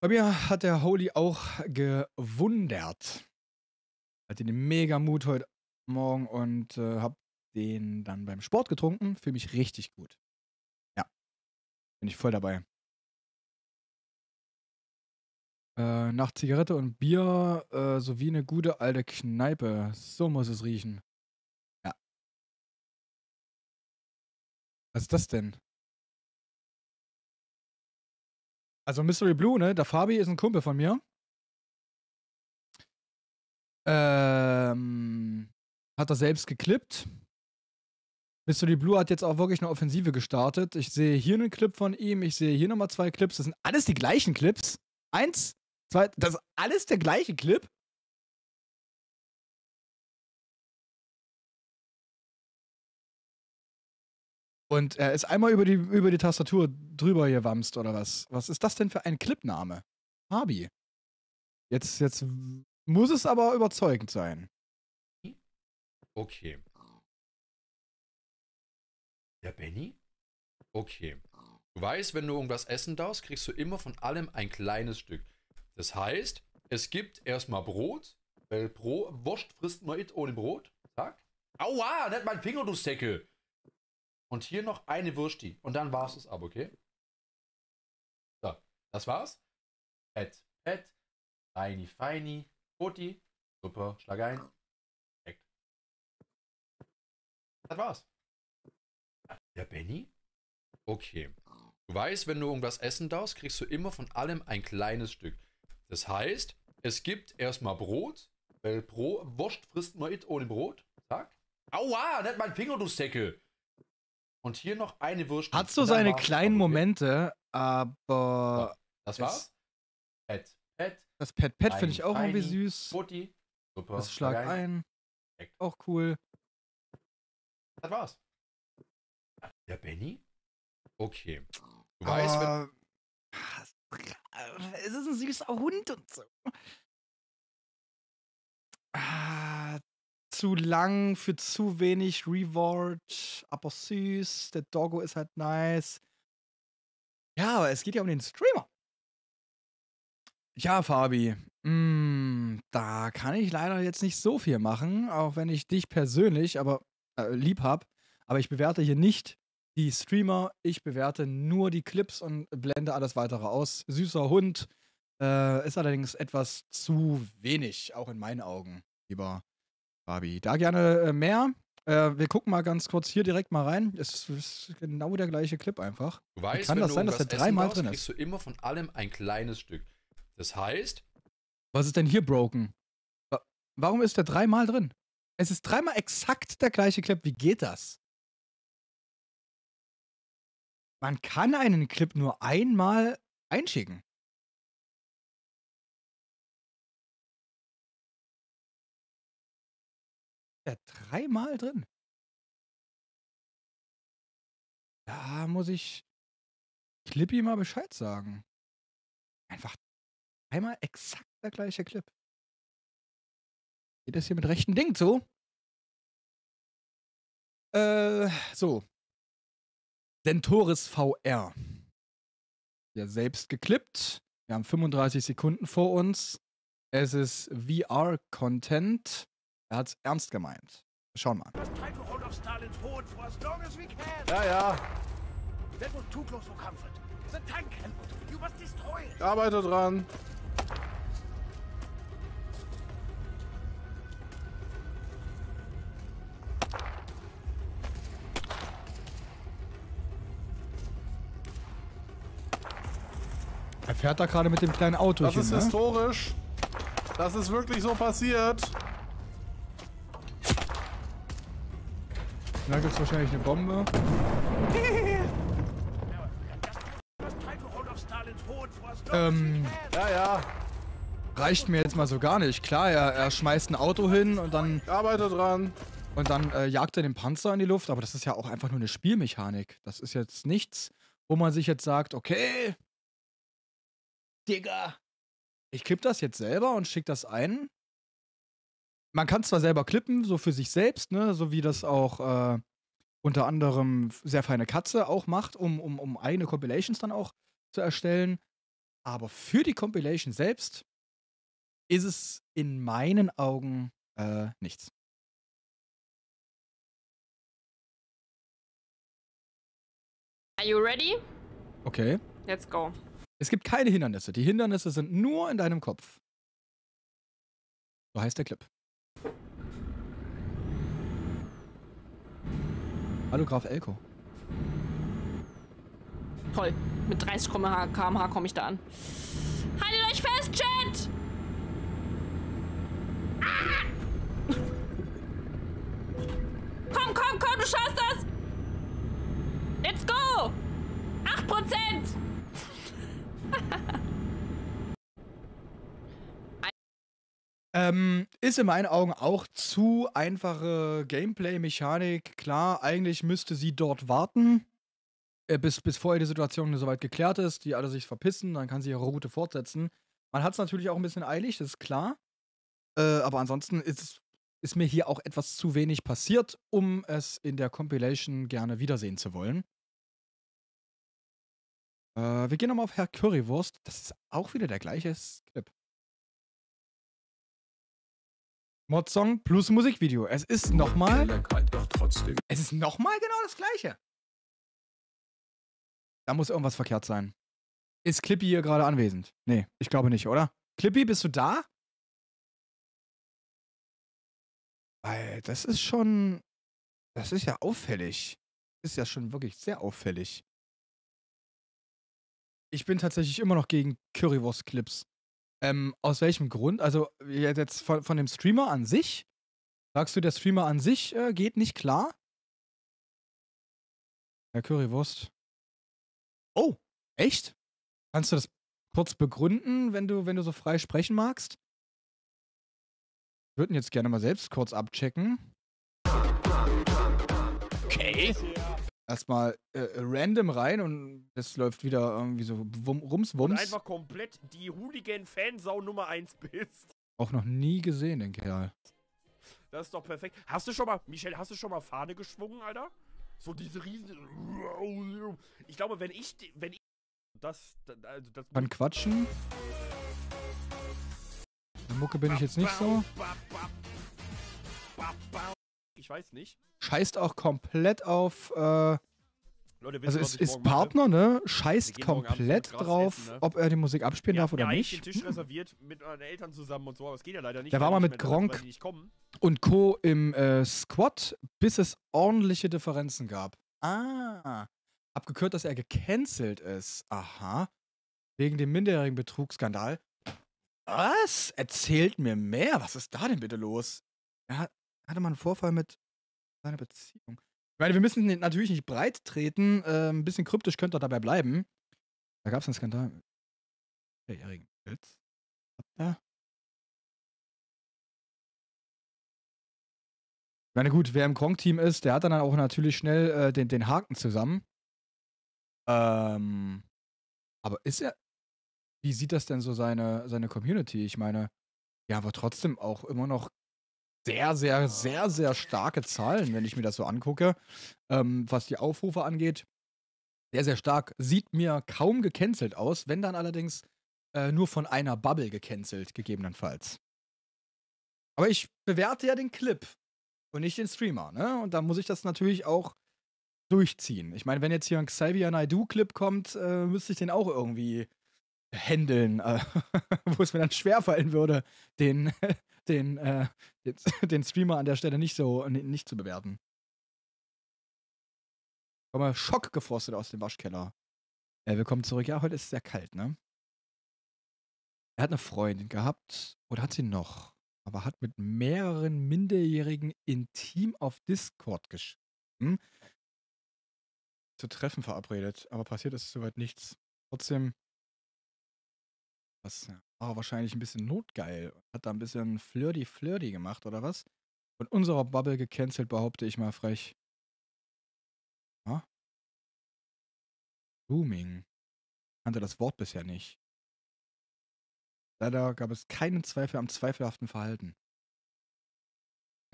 Bei mir hat der Holy auch gewundert. Hatte den mega Mut heute Morgen und äh, hab den dann beim Sport getrunken. Fühle mich richtig gut. Ja. Bin ich voll dabei. Äh, nach Zigarette und Bier äh, sowie eine gute alte Kneipe. So muss es riechen. Ja. Was ist das denn? Also Mystery Blue, ne? Der Fabi ist ein Kumpel von mir. Ähm, hat er selbst geklippt. Mystery Blue hat jetzt auch wirklich eine Offensive gestartet. Ich sehe hier einen Clip von ihm, ich sehe hier nochmal zwei Clips. Das sind alles die gleichen Clips. Eins, das ist alles der gleiche Clip. Und er ist einmal über die, über die Tastatur drüber gewamst oder was? Was ist das denn für ein Clipname? Fabi. Jetzt, jetzt muss es aber überzeugend sein. Okay. Der Benny? Okay. Du weißt, wenn du irgendwas essen darfst, kriegst du immer von allem ein kleines Stück. Das heißt, es gibt erstmal Brot, weil Bro Wurst frisst man nicht ohne Brot. Zack. Aua, nicht mein Finger, du Säcke. Und hier noch eine Wursti. Und dann war's es aber, okay? So, das war's. Pet, Pet, Feini, Feini, Poti. Super, schlag ein. Perfekt. Das war's. Der Benny? Okay. Du weißt, wenn du irgendwas essen darfst, kriegst du immer von allem ein kleines Stück. Das heißt, es gibt erstmal Brot, weil Bro Wurst frisst man nicht ohne Brot. Sag. Aua, nicht mein Finger, du Säcke. Und hier noch eine Wurst. Hat so seine kleinen Momente, aber. Das war's? Pet. Pet. Das Pet Pet finde ich auch irgendwie süß. Futti. Super. Das Schlag ein. Auch cool. Das war's. Der Benny? Okay. Du weißt, wenn, Aber es ist ein süßer Hund und so. Ah, zu lang für zu wenig Reward, aber süß. Der Doggo ist halt nice. Ja, aber es geht ja um den Streamer. Ja, Fabi. Mm, da kann ich leider jetzt nicht so viel machen, auch wenn ich dich persönlich aber äh, lieb hab. Aber ich bewerte hier nicht die Streamer. Ich bewerte nur die Clips und blende alles weitere aus. Süßer Hund äh, ist allerdings etwas zu wenig, auch in meinen Augen, lieber Fabi. Da gerne äh, mehr. Äh, wir gucken mal ganz kurz hier direkt mal rein. Es ist genau der gleiche Clip einfach. du Wie weißt, kann wenn das du sein, dass der dreimal drin kriegst ist? du immer von allem ein kleines Stück. Das heißt, Was ist denn hier broken? Wa- Warum ist der dreimal drin? Es ist dreimal exakt der gleiche Clip. Wie geht das? Man kann einen Clip nur einmal einschicken. Ja, dreimal drin. Da muss ich Clippy mal Bescheid sagen. Einfach einmal exakt der gleiche Clip. Geht das hier mit rechten Dingen zu? Äh, so. Dentoris VR. Ja, selbst geklippt. Wir haben 35 Sekunden vor uns. Es ist VR-Content. Er hat's ernst gemeint. Schauen wir mal. Try to hold off Er fährt da gerade mit dem kleinen Auto Das ist ne? historisch. Das ist wirklich so passiert. Da gibt's wahrscheinlich eine Bombe. Ähm, ja, ja. Reicht mir jetzt mal so gar nicht. Klar, er, er schmeißt ein Auto hin und dann. Arbeite dran. Und dann äh, jagt er den Panzer in die Luft, aber das ist ja auch einfach nur eine Spielmechanik. Das ist jetzt nichts, wo man sich jetzt sagt, okay, Digga, ich klipp das jetzt selber und schick das ein. Man kann zwar selber klippen, so für sich selbst, ne, so wie das auch äh, unter anderem sehr feine Katze auch macht, um, um, um eigene Compilations dann auch zu erstellen. Aber für die Compilation selbst ist es in meinen Augen äh, nichts. Are you ready? Okay. Let's go. Es gibt keine Hindernisse. Die Hindernisse sind nur in deinem Kopf. So heißt der Clip. Hallo Graf Elko. Toll. Mit 30 km/h komme ich da an. Haltet euch fest, Chat! Ah! Komm, komm, komm, du schaffst das! Let's go! 8%! Ähm, ist in meinen Augen auch zu einfache Gameplay-Mechanik. Klar, eigentlich müsste sie dort warten, äh, bis, bis vorher die Situation soweit geklärt ist, die alle sich verpissen, dann kann sie ihre Route fortsetzen. Man hat es natürlich auch ein bisschen eilig, das ist klar. Äh, aber ansonsten ist, ist mir hier auch etwas zu wenig passiert, um es in der Compilation gerne wiedersehen zu wollen. Äh, wir gehen nochmal auf Herr Currywurst. Das ist auch wieder der gleiche Clip. Modsong plus Musikvideo. Es ist nochmal. Es ist nochmal genau das gleiche. Da muss irgendwas verkehrt sein. Ist Clippy hier gerade anwesend? Nee, ich glaube nicht, oder? Clippy, bist du da? Weil das ist schon. Das ist ja auffällig. Ist ja schon wirklich sehr auffällig. Ich bin tatsächlich immer noch gegen Currywurst-Clips. Ähm, aus welchem Grund? Also, jetzt von, von dem Streamer an sich? Sagst du, der Streamer an sich äh, geht nicht klar? Herr Currywurst. Oh, echt? Kannst du das kurz begründen, wenn du, wenn du so frei sprechen magst? Ich würde ihn jetzt gerne mal selbst kurz abchecken. Okay. Erstmal äh, random rein und es läuft wieder irgendwie so wum, rums, Und wums. einfach komplett die Hooligan-Fansau Nummer 1 bist. Auch noch nie gesehen, den Kerl. Das ist doch perfekt. Hast du schon mal, Michelle, hast du schon mal Fahne geschwungen, Alter? So diese riesen. Ich glaube, wenn ich, wenn ich das, also das Kann quatschen. Die Mucke bin ich jetzt nicht so. Ich weiß nicht. Scheißt auch komplett auf. Äh, Leute, also ist mache? Partner, ne? Scheißt komplett drauf, essen, ne? ob er die Musik abspielen darf oder ja, nicht. Ich den Tisch Hm. reserviert mit meinen Eltern zusammen und so, aber es geht ja leider nicht. Der war mal mit Gronk und Co. im äh, Squad, bis es ordentliche Differenzen gab. Ah. Abgekürzt, dass er gecancelt ist. Aha. Wegen dem minderjährigen Betrugsskandal. Was? Erzählt mir mehr. Was ist da denn bitte los? Er hat, hatte mal einen Vorfall mit seiner Beziehung. Ich meine, wir müssen natürlich nicht breit treten. Äh, ein bisschen kryptisch könnte er dabei bleiben. Da gab es einen Skandal. Minderjährigen. Jetzt? Ja. Ich meine, gut, wer im Gronk-Team ist, der hat dann auch natürlich schnell äh, den, den Haken zusammen. Ähm, aber ist er. Wie sieht das denn so seine, seine Community? Ich meine, ja, aber trotzdem auch immer noch sehr, sehr, sehr, sehr starke Zahlen, wenn ich mir das so angucke, ähm, was die Aufrufe angeht. Sehr, sehr stark. Sieht mir kaum gecancelt aus, wenn dann allerdings äh, nur von einer Bubble gecancelt, gegebenenfalls. Aber ich bewerte ja den Clip und nicht den Streamer, ne? Und da muss ich das natürlich auch durchziehen. Ich meine, wenn jetzt hier ein Xavier Naidoo-Clip kommt, äh, müsste ich den auch irgendwie handeln, äh, wo es mir dann schwerfallen würde, den, den, äh, den, den Streamer an der Stelle nicht so ni- nicht zu bewerten. Komme schockgefrostet aus dem Waschkeller. Äh, willkommen zurück. Ja, heute ist es sehr kalt, ne? Er hat eine Freundin gehabt oder hat sie noch, aber hat mit mehreren Minderjährigen intim auf Discord geschrieben. Zu Treffen verabredet, aber passiert ist soweit nichts. Trotzdem das war wahrscheinlich ein bisschen notgeil. Hat da ein bisschen flirty-flirty gemacht, oder was? Von unserer Bubble gecancelt, behaupte ich mal frech. Ja? Booming. Kannte das Wort bisher nicht. Leider gab es keinen Zweifel am zweifelhaften Verhalten.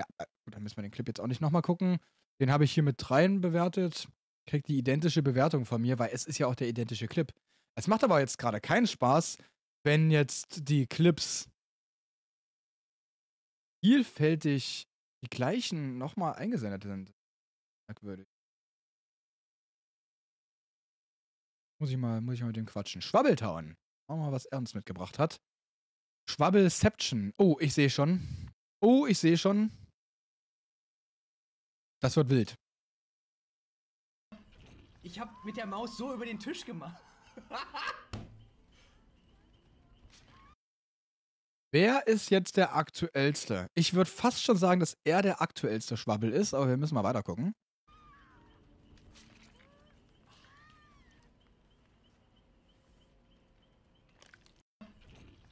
Ja, äh, gut, dann müssen wir den Clip jetzt auch nicht nochmal gucken. Den habe ich hier mit dreien bewertet. Kriegt die identische Bewertung von mir, weil es ist ja auch der identische Clip. Es macht aber jetzt gerade keinen Spaß, wenn jetzt die Clips vielfältig die gleichen nochmal eingesendet sind. Merkwürdig. Muss ich mal, muss ich mal mit dem quatschen. Schwabbeltown. Schauen wir mal, was Ernst mitgebracht hat. Schwabbelception. Oh, ich sehe schon. Oh, ich sehe schon. Das wird wild. Ich hab mit der Maus so über den Tisch gemacht. Wer ist jetzt der aktuellste? Ich würde fast schon sagen, dass er der aktuellste Schwabbel ist, aber wir müssen mal weiter gucken.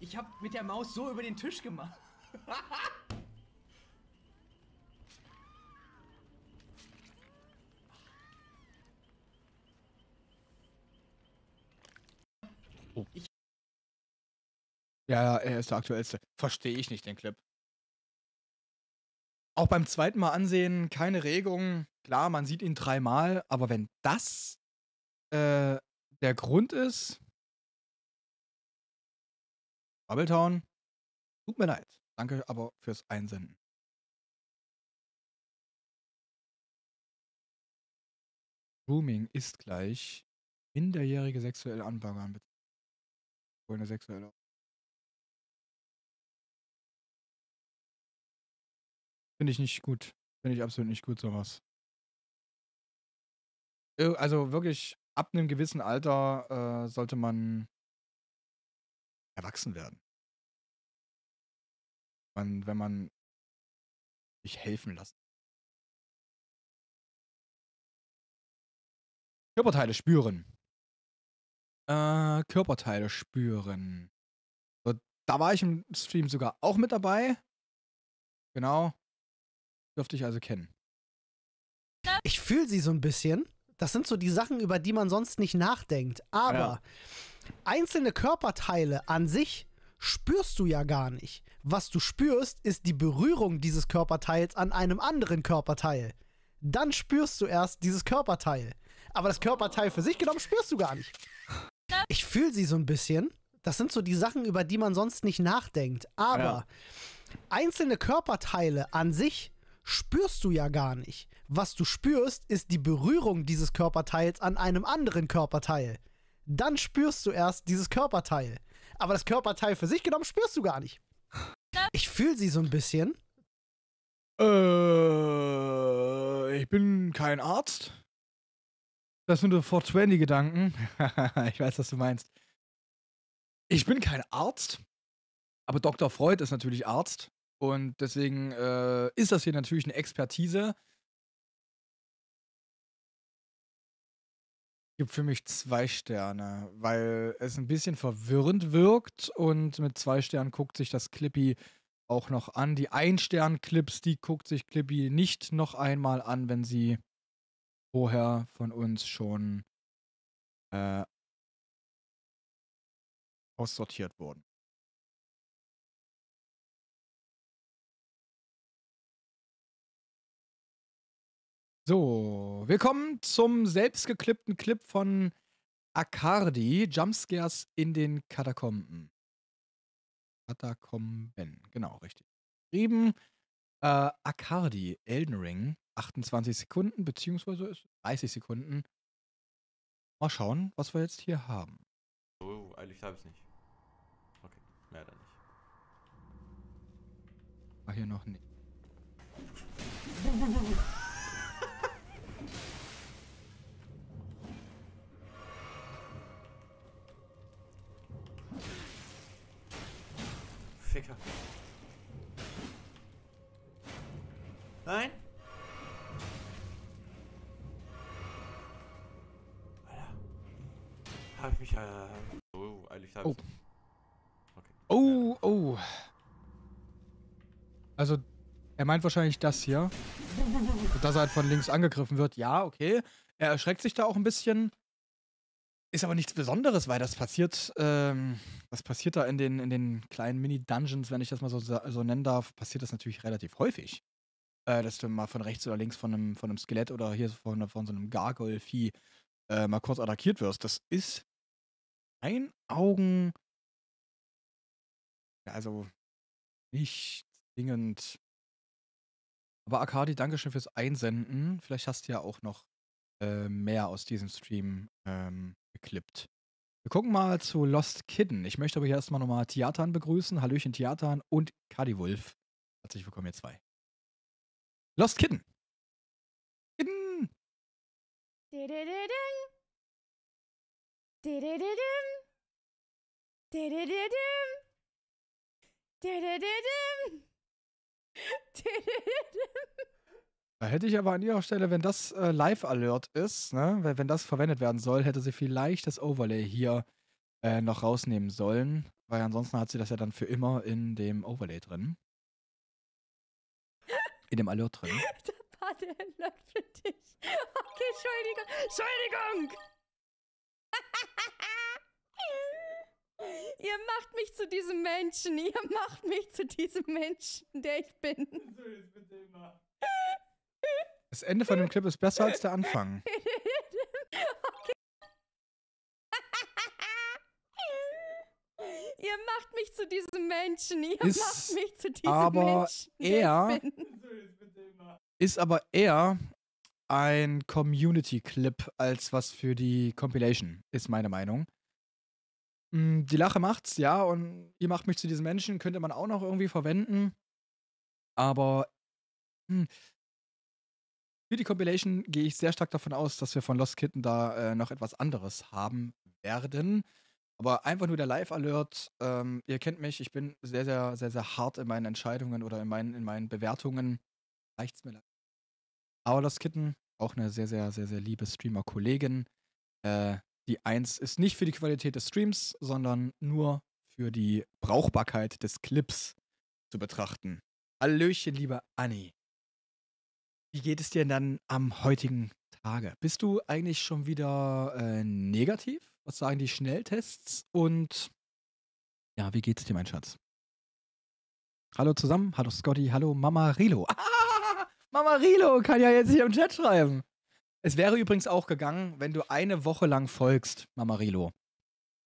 Ich hab mit der Maus so über den Tisch gemacht. Ja, ja, er ist der aktuellste. Verstehe ich nicht, den Clip. Auch beim zweiten Mal ansehen, keine Regung. Klar, man sieht ihn dreimal, aber wenn das äh, der Grund ist. Bubbletown, tut mir leid. Danke aber fürs Einsenden. Grooming ist gleich minderjährige sexuelle Anbaggern. Wohl eine sexuelle. Finde ich nicht gut. Finde ich absolut nicht gut, sowas. Also wirklich ab einem gewissen Alter äh, sollte man erwachsen werden. Man, wenn man sich helfen lassen. Körperteile spüren. Äh, Körperteile spüren. So, da war ich im Stream sogar auch mit dabei. Genau. Dürfte ich also kennen. Ich fühle sie so ein bisschen. Das sind so die Sachen, über die man sonst nicht nachdenkt. Aber Ja. einzelne Körperteile an sich spürst du ja gar nicht. Was du spürst, ist die Berührung dieses Körperteils an einem anderen Körperteil. Dann spürst du erst dieses Körperteil. Aber das Körperteil für sich genommen spürst du gar nicht. Ich fühle sie so ein bisschen. Das sind so die Sachen, über die man sonst nicht nachdenkt. Aber Ja. einzelne Körperteile an sich spürst du ja gar nicht. Was du spürst, ist die Berührung dieses Körperteils an einem anderen Körperteil. Dann spürst du erst dieses Körperteil. Aber das Körperteil für sich genommen spürst du gar nicht. Ich fühle sie so ein bisschen. Äh, ich bin kein Arzt. Das sind nur 420-Gedanken. ich weiß, was du meinst. Ich bin kein Arzt, aber Dr. Freud ist natürlich Arzt. Und deswegen äh, ist das hier natürlich eine Expertise. Gibt für mich zwei Sterne, weil es ein bisschen verwirrend wirkt und mit zwei Sternen guckt sich das Clippy auch noch an. Die Ein-Stern-Clips, die guckt sich Clippy nicht noch einmal an, wenn sie vorher von uns schon äh, aussortiert wurden. So, wir kommen zum selbstgeklippten Clip von Akardi, Jumpscares in den Katakomben. Katakomben, genau, richtig. Geschrieben, äh, Akardi, Elden Ring, 28 Sekunden, beziehungsweise ist 30 Sekunden. Mal schauen, was wir jetzt hier haben. So eilig habe ich nicht. Okay, mehr dann nicht. War hier noch nicht. Ficker. Nein? Alter. Hab ich mich, äh, so eilig habe Oh. nicht. Oh, oh. Also, er meint wahrscheinlich das hier. Dass er halt von links angegriffen wird. Ja, okay. Er erschreckt sich da auch ein bisschen. Ist aber nichts Besonderes, weil das passiert, ähm, das passiert da in den, in den kleinen Mini-Dungeons, wenn ich das mal so, so nennen darf, passiert das natürlich relativ häufig. Äh, dass du mal von rechts oder links von einem, von einem Skelett oder hier von, von so einem Gargoyle-Vieh äh, mal kurz attackiert wirst. Das ist ein Augen. Ja, also nicht zwingend. Aber Akadi, Dankeschön fürs Einsenden. Vielleicht hast du ja auch noch äh, mehr aus diesem Stream ähm, geklippt. Wir gucken mal zu Lost Kidden. Ich möchte aber hier erstmal nochmal Tiatan begrüßen. Hallöchen Tiatan und Kadivulf. Herzlich willkommen, ihr zwei. Lost Kidden. Kidden. Da hätte ich aber an ihrer Stelle, wenn das äh, Live-Alert ist, ne, wenn, wenn das verwendet werden soll, hätte sie vielleicht das Overlay hier äh, noch rausnehmen sollen. Weil ansonsten hat sie das ja dann für immer in dem Overlay drin. In dem Alert drin. Da war der Alert für dich. Okay, Entschuldigung. Entschuldigung. Ihr macht mich zu diesem Menschen. Ihr macht mich zu diesem Menschen, der ich bin. Das Ende von dem Clip ist besser als der Anfang. Ihr macht mich zu diesem Menschen. Ihr Ist macht mich zu diesem aber Menschen, bin. Ist aber eher ein Community-Clip als was für die Compilation, ist meine Meinung. Mm, Die Lache macht's, ja, und ihr macht mich zu diesem Menschen, könnte man auch noch irgendwie verwenden. Aber hm, Für die Compilation gehe ich sehr stark davon aus, dass wir von Lost Kitten da äh, noch etwas anderes haben werden. Aber einfach nur der Live-Alert. Ähm, ihr kennt mich, ich bin sehr, sehr, sehr, sehr hart in meinen Entscheidungen oder in meinen, in meinen Bewertungen. Reicht's mir leider. Aber Lost Kitten, auch eine sehr, sehr, sehr, sehr liebe Streamer-Kollegin. Äh, die Eins ist nicht für die Qualität des Streams, sondern nur für die Brauchbarkeit des Clips zu betrachten. Hallöchen, liebe Anni. Wie geht es dir denn dann am heutigen Tage? Bist du eigentlich schon wieder äh, negativ? Was sagen die Schnelltests? Und ja, wie geht es dir, mein Schatz? Hallo zusammen, hallo Scotty, hallo Mama Rilo. Ah, Mama Rilo kann ja jetzt hier im Chat schreiben. Es wäre übrigens auch gegangen, wenn du eine Woche lang folgst, Mama Rilo.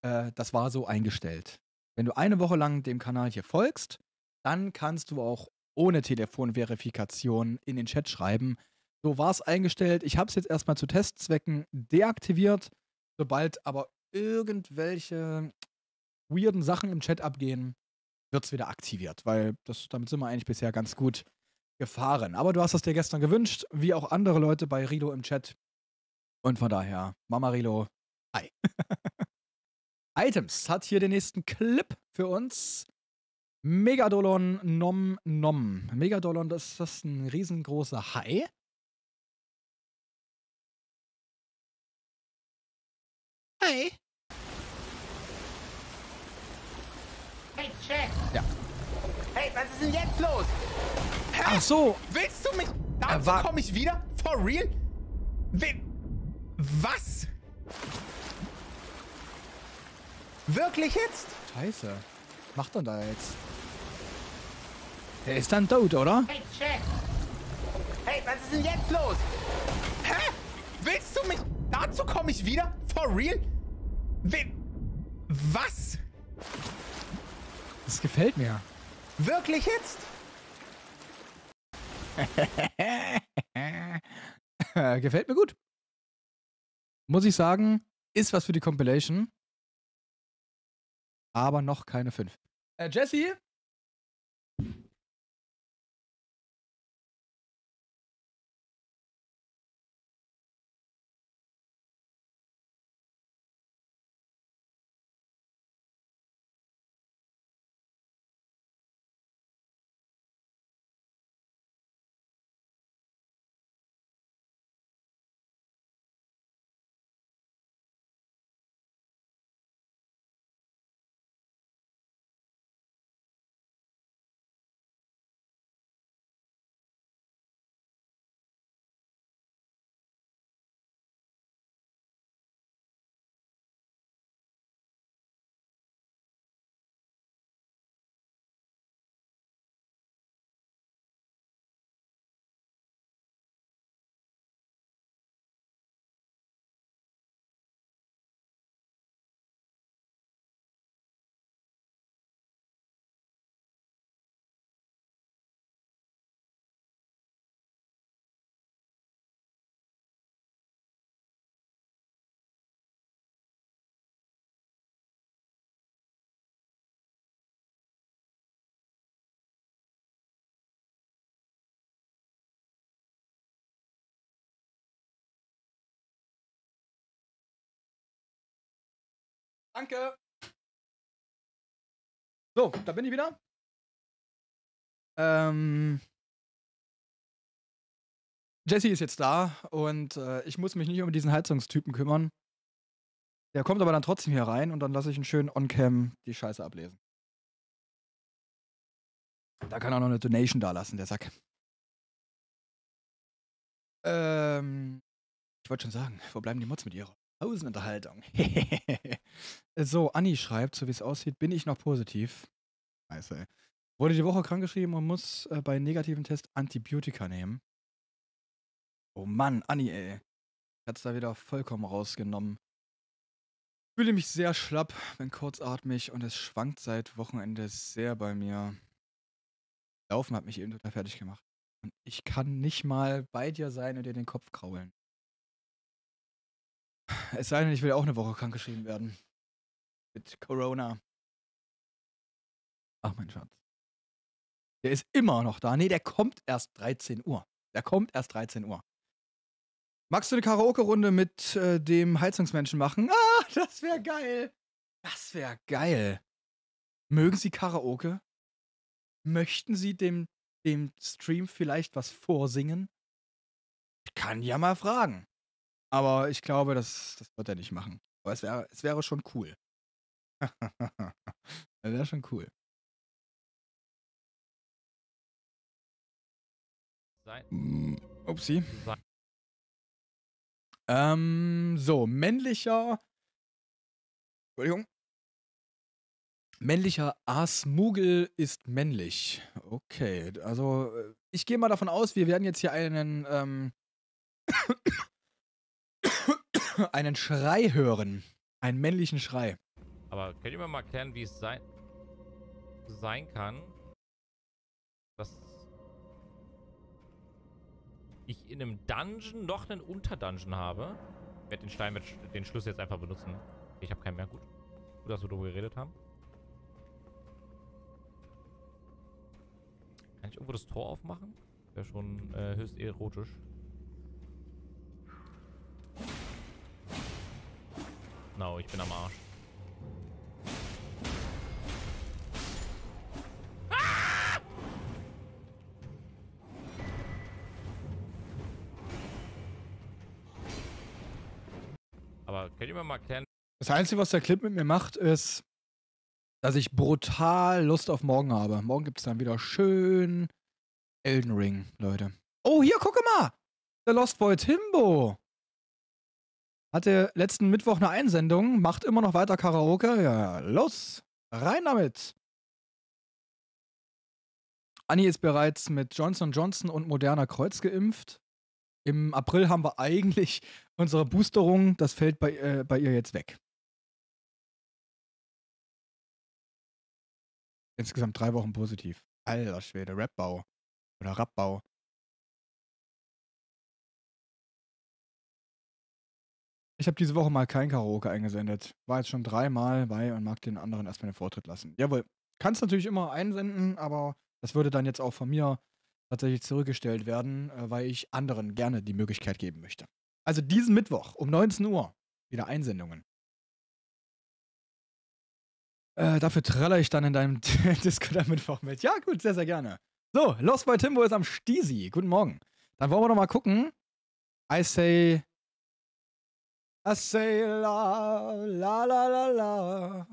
Äh, das war so eingestellt. Wenn du eine Woche lang dem Kanal hier folgst, dann kannst du auch ohne Telefonverifikation in den Chat schreiben. So war es eingestellt. Ich habe es jetzt erstmal zu Testzwecken deaktiviert. Sobald aber irgendwelche weirden Sachen im Chat abgehen, wird es wieder aktiviert, weil das, damit sind wir eigentlich bisher ganz gut gefahren. Aber du hast es dir gestern gewünscht, wie auch andere Leute bei Rilo im Chat. Und von daher, Mama Rilo, hi. Items hat hier den nächsten Clip für uns. Megadolon Nom Nom. Megadolon, das, das ist ein riesengroßer Hai. Hi. Hey, Chat! Ja. Hey, was ist denn jetzt los? Hä? Ach so. Willst du mich... Dazu komme ich wieder? For real? Wen... Was? Wirklich jetzt? Scheiße. Macht er da jetzt? Der ist dann tot, oder? Hey, Chat! Hey, was ist denn jetzt los? Hä? Willst du mich... Dazu komme ich wieder? For real? Wen... Was? Das gefällt mir. Wirklich jetzt? gefällt mir gut. Muss ich sagen, ist was für die Compilation. Aber noch keine 5. Äh, Jesse? Danke. So, da bin ich wieder. Ähm. Jesse ist jetzt da und äh, ich muss mich nicht um diesen Heizungstypen kümmern. Der kommt aber dann trotzdem hier rein und dann lasse ich ihn schön on-cam die Scheiße ablesen. Da kann er noch eine Donation da lassen, der Sack. Ähm, ich wollte schon sagen, wo bleiben die Mods mit ihrer Pausenunterhaltung? so, Anni schreibt, so wie es aussieht, bin ich noch positiv. Scheiße, ey. Wurde die Woche krankgeschrieben und muss äh, bei negativen Test Antibiotika nehmen. Oh Mann, Anni, ey. Hat's da wieder vollkommen rausgenommen. Fühle mich sehr schlapp, bin kurzatmig und es schwankt seit Wochenende sehr bei mir. Laufen hat mich eben total fertig gemacht. Und ich kann nicht mal bei dir sein und dir den Kopf kraulen. Es sei denn, ich will auch eine Woche krankgeschrieben werden. Mit Corona. Ach, mein Schatz. Der ist immer noch da. Nee, der kommt erst 13 Uhr. Der kommt erst 13 Uhr. Magst du eine Karaoke-Runde mit äh, dem Heizungsmenschen machen? Ah, das wäre geil. Das wäre geil. Mögen Sie Karaoke? Möchten Sie dem, dem Stream vielleicht was vorsingen? Ich kann ja mal fragen. Aber ich glaube, das, das wird er nicht machen. Aber es wäre, es wäre schon cool. das wäre schon cool. Sein. Mm, Upsi. Sein. Ähm, so, männlicher. Entschuldigung. Männlicher Asmugel ist männlich. Okay, also äh, ich gehe mal davon aus, wir werden jetzt hier einen, ähm, einen Schrei hören. Einen männlichen Schrei. Aber könnt ihr mir mal erklären, wie es sein, sein kann, dass ich in einem Dungeon noch einen Unterdungeon habe? Ich werde den Stein mit den Schlüssel jetzt einfach benutzen. Ich habe keinen mehr. Gut. Gut, dass wir darüber geredet haben. Kann ich irgendwo das Tor aufmachen? Wäre schon äh, höchst erotisch. No, ich bin am Arsch. Aber könnt ihr mir mal erklären, Das Einzige, was der Clip mit mir macht, ist, dass ich brutal Lust auf morgen habe. Morgen gibt es dann wieder schön Elden Ring, Leute. Oh, hier, gucke mal! Der Lost Boy Timbo. Hatte letzten Mittwoch eine Einsendung, macht immer noch weiter Karaoke. Ja, los, rein damit! Anni ist bereits mit Johnson Johnson und Moderna Kreuz geimpft. Im April haben wir eigentlich unsere Boosterung. Das fällt bei, äh, bei ihr jetzt weg. Insgesamt drei Wochen positiv. Alter Schwede, Rapbau. Oder Rappbau. Ich habe diese Woche mal kein Karaoke eingesendet. War jetzt schon dreimal bei und mag den anderen erstmal den Vortritt lassen. Jawohl. Kannst natürlich immer einsenden, aber das würde dann jetzt auch von mir tatsächlich zurückgestellt werden, äh, weil ich anderen gerne die Möglichkeit geben möchte. Also diesen Mittwoch um 19 Uhr wieder Einsendungen. Äh, dafür treller ich dann in deinem Discord am Mittwoch mit. Ja, gut, sehr, sehr gerne. So, Lost bei Timbo ist am Stisi. Guten Morgen. Dann wollen wir noch mal gucken. I say. I say la la la la la.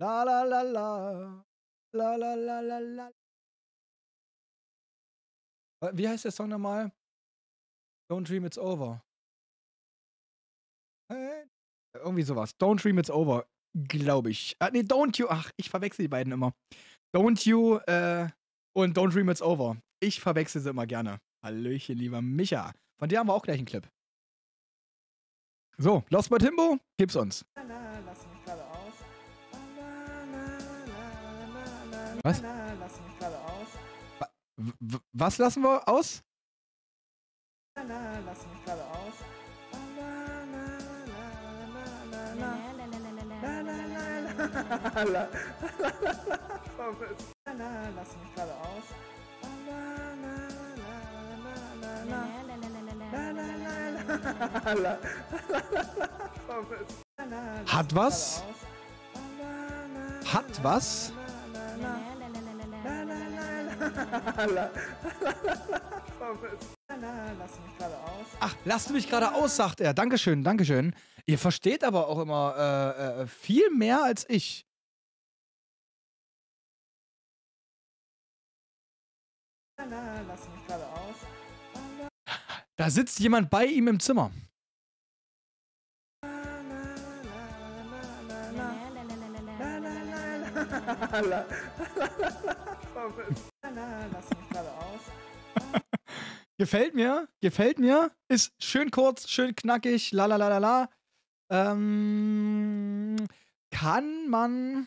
La la la la. La la la la la. Äh, Wie heißt der Song nochmal? Don't Dream It's Over. Äh, Irgendwie sowas. Don't Dream It's Over, glaube ich. Ah, nee, Don't You. Ach, ich verwechsel die beiden immer. Don't You äh, und Don't Dream It's Over. Ich verwechsel sie immer gerne. Hallöchen, lieber Micha. Von dir haben wir auch gleich einen Clip. So, Lost by Timbo, gib's uns. Was? Was lassen wir aus? Hat was? Hat was? Lass. Ach, lasst mich gerade aus, sagt er. Dankeschön, Dankeschön. Ihr versteht aber auch immer äh, äh, viel mehr als ich. Lass mich gerade aus. Da sitzt jemand bei ihm im Zimmer. Gefällt mir, gefällt mir. Ist schön kurz, schön knackig, la la la la la. Ähm, kann man.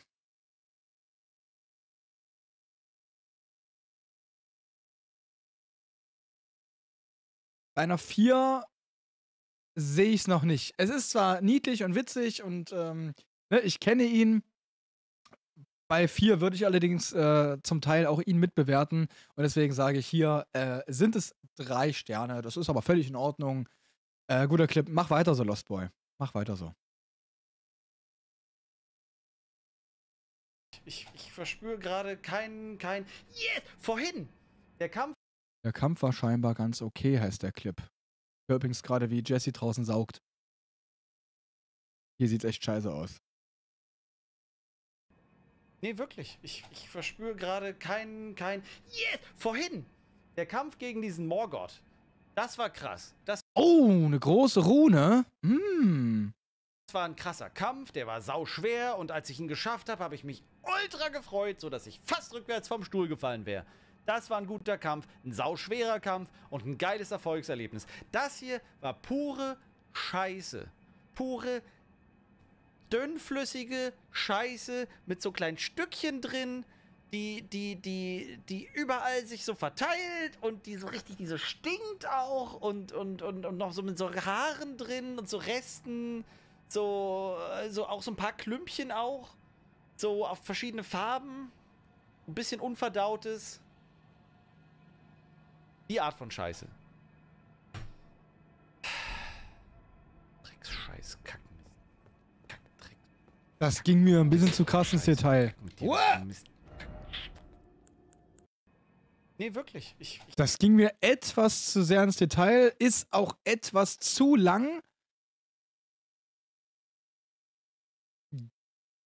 Bei einer 4 sehe ich es noch nicht. Es ist zwar niedlich und witzig und ähm, ne, ich kenne ihn. Bei 4 würde ich allerdings äh, zum Teil auch ihn mitbewerten. Und deswegen sage ich hier, äh, sind es drei Sterne. Das ist aber völlig in Ordnung. Äh, guter Clip. Mach weiter so, Lost Boy. Mach weiter so. Ich, ich verspüre gerade keinen, kein. Yes! Vorhin! Der Kampf. Der Kampf war scheinbar ganz okay, heißt der Clip. Ich höre übrigens gerade, wie Jesse draußen saugt. Hier sieht's echt scheiße aus. Nee, wirklich. Ich, ich verspüre gerade keinen, kein. Yes! Vorhin! Der Kampf gegen diesen Morgott. Das war krass. Das Oh, eine große Rune. Hm. war ein krasser Kampf, der war sau schwer und als ich ihn geschafft habe, habe ich mich ultra gefreut, sodass ich fast rückwärts vom Stuhl gefallen wäre. Das war ein guter Kampf, ein sau schwerer Kampf und ein geiles Erfolgserlebnis. Das hier war pure Scheiße. Pure dünnflüssige Scheiße mit so kleinen Stückchen drin, die, die, die, die überall sich so verteilt und die so richtig, die so stinkt auch und, und, und, und noch so mit so Haaren drin und so Resten, so, so auch so ein paar Klümpchen auch, so auf verschiedene Farben, ein bisschen unverdautes. Die Art von Scheiße. Drecksscheiß, Kack. Das ging mir ein bisschen zu krass ins Detail. Nee, wirklich. Ich, ich Das ging mir etwas zu sehr ins Detail, ist auch etwas zu lang.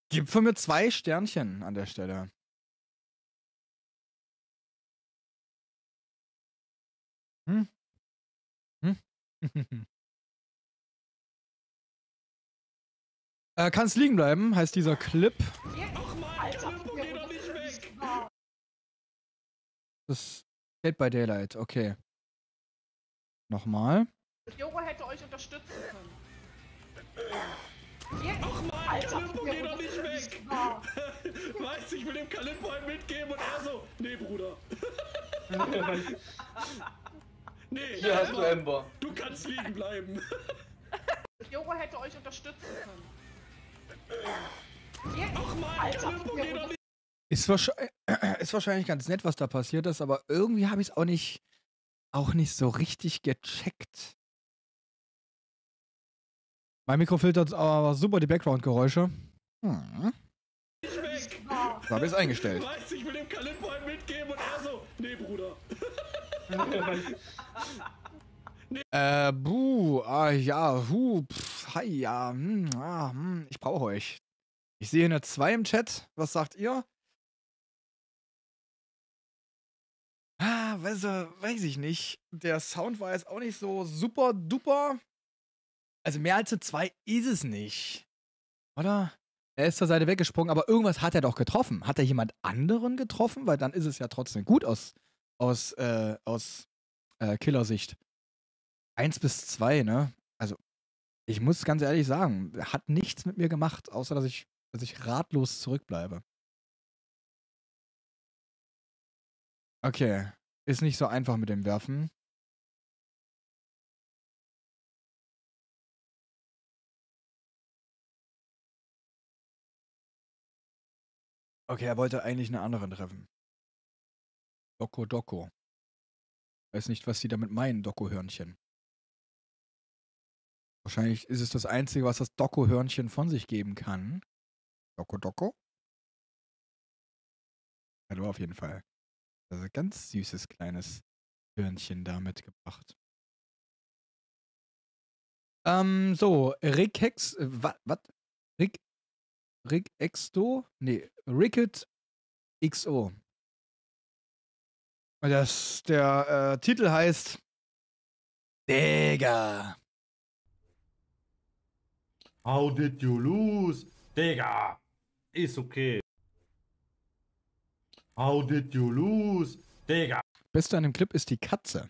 Gib von mir zwei Sternchen an der Stelle. Hm? Hm? äh, Kann's liegen bleiben, heißt dieser Clip. Das Dead by Daylight, okay. Nochmal. Joro hätte euch unterstützen können. Ach man, Kalimbo, geh doch nicht weg! weißt du, ich will dem Kalimbo einen mitgeben und er so, nee, Bruder. nee, Hier hast du Ember. Du kannst liegen bleiben. Joro hätte euch unterstützen können. Ach man, Kalimbo, geh doch nicht Ist, wahrsch- ist wahrscheinlich ganz nett, was da passiert ist, aber irgendwie habe ich es auch nicht, auch nicht so richtig gecheckt. Mein Mikro filtert aber super die Background-Geräusche. Hm. weg! So habe ich es eingestellt. Weißt du, ich will dem einen mitgeben und er so, nee, Bruder. Äh, buh, ah, ja, hu, pff, hi, ja, hm, ah, hm, ich brauche euch. Ich sehe eine 2 im Chat. Was sagt ihr? Ah, weiß, weiß ich nicht. Der Sound war jetzt auch nicht so super duper. Also mehr als eine 2 ist es nicht. Oder? Er ist zur Seite weggesprungen, aber irgendwas hat er doch getroffen. Hat er jemand anderen getroffen? Weil dann ist es ja trotzdem gut aus, aus, äh, aus äh, Killersicht. 1 bis 2, ne? Also, ich muss ganz ehrlich sagen, hat nichts mit mir gemacht, außer dass ich, dass ich ratlos zurückbleibe. Okay. Ist nicht so einfach mit dem Werfen. Okay, er wollte eigentlich einen anderen treffen. Doko Doko. Weiß nicht, was sie damit meinen, Doko-Hörnchen. Wahrscheinlich ist es das Einzige, was das Doko-Hörnchen von sich geben kann. Doko Doko? Hallo auf jeden Fall. Also ganz süßes kleines Hörnchen da mitgebracht. Ähm, so, Rick Hex, was? Rick, Rick Exto? Nee, Ricket XO. Das, der äh, Titel heißt Digga. How did you lose? Digga. Ist okay. How did you lose? Digga. Beste an dem Clip ist die Katze.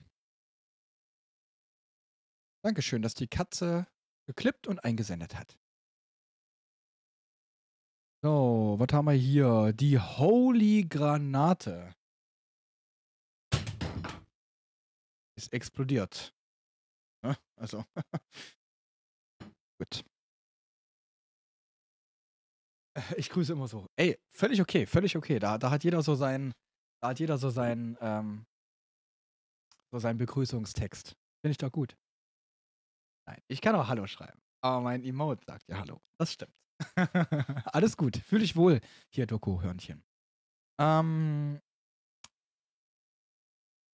Dankeschön, dass die Katze geklippt und eingesendet hat. So, was haben wir hier? Die Holy Granate. Ist explodiert. Ne? Also. Gut. Äh, Ich grüße immer so. Ey, völlig okay, völlig okay. Da, da hat jeder so seinen, da hat jeder so seinen, ähm, so seinen Begrüßungstext. Finde ich doch gut. Nein, ich kann auch Hallo schreiben. Aber mein Emote sagt ja Hallo. Das stimmt. Alles gut. Fühl dich wohl. Hier, Doku-Hörnchen. Ähm,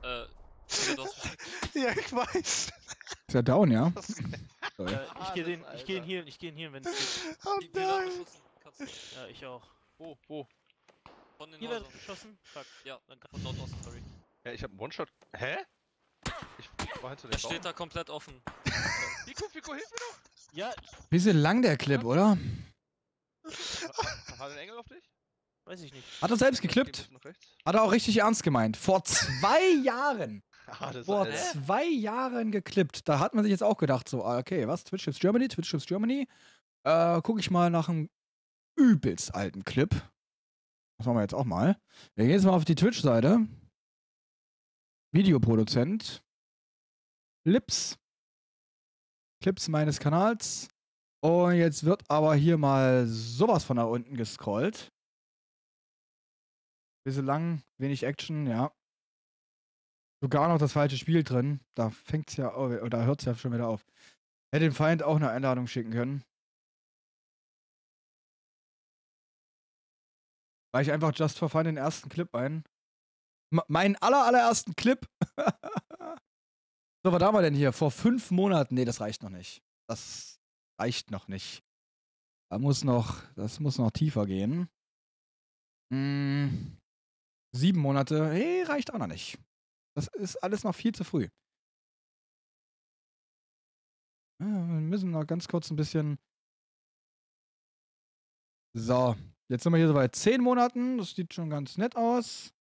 besser. steht Oh Ja, ich auch. Wo, wo? Von den Hier wird Häusern. geschossen? Ja, von dort aus, sorry. Ja, ich hab einen One-Shot. Hä? Ich war hinter dem Er steht da komplett offen. Fico, Fico, hilf mir doch! Ja, Bisschen lang der Clip, oder? Hat ein Engel auf dich? Weiß ich nicht. Hat er selbst geklippt. Hat er auch richtig ernst gemeint. Vor zwei Jahren. Ah, Vor zwei Jahren geklippt. Da hat man sich jetzt auch gedacht, so, ah, okay, was? Twitch Chips Germany, Twitch Chips Germany. Äh, guck ich mal nach einem übelst alten Clip. Das machen wir jetzt auch mal. Wir gehen jetzt mal auf die Twitch-Seite. Videoproduzent. Clips. Clips meines Kanals. Und jetzt wird aber hier mal sowas von nach unten gescrollt. Bisschen lang, wenig Action, ja. Sogar noch das falsche Spiel drin. Da fängt's ja, oder hört's ja schon wieder auf. Hätte dem Feind auch eine Einladung schicken können. Weil ich einfach just for fun den ersten Clip ein. M meinen aller, allerersten Clip. so, was haben wir denn hier? Vor fünf Monaten. Nee, das reicht noch nicht. Das reicht noch nicht. Da muss noch, das muss noch tiefer gehen. Mm, sieben Monate. Hey, reicht auch noch nicht. Das ist alles noch viel zu früh. Wir müssen noch ganz kurz ein bisschen. So, jetzt sind wir hier so bei zehn Monaten. Das sieht schon ganz nett aus.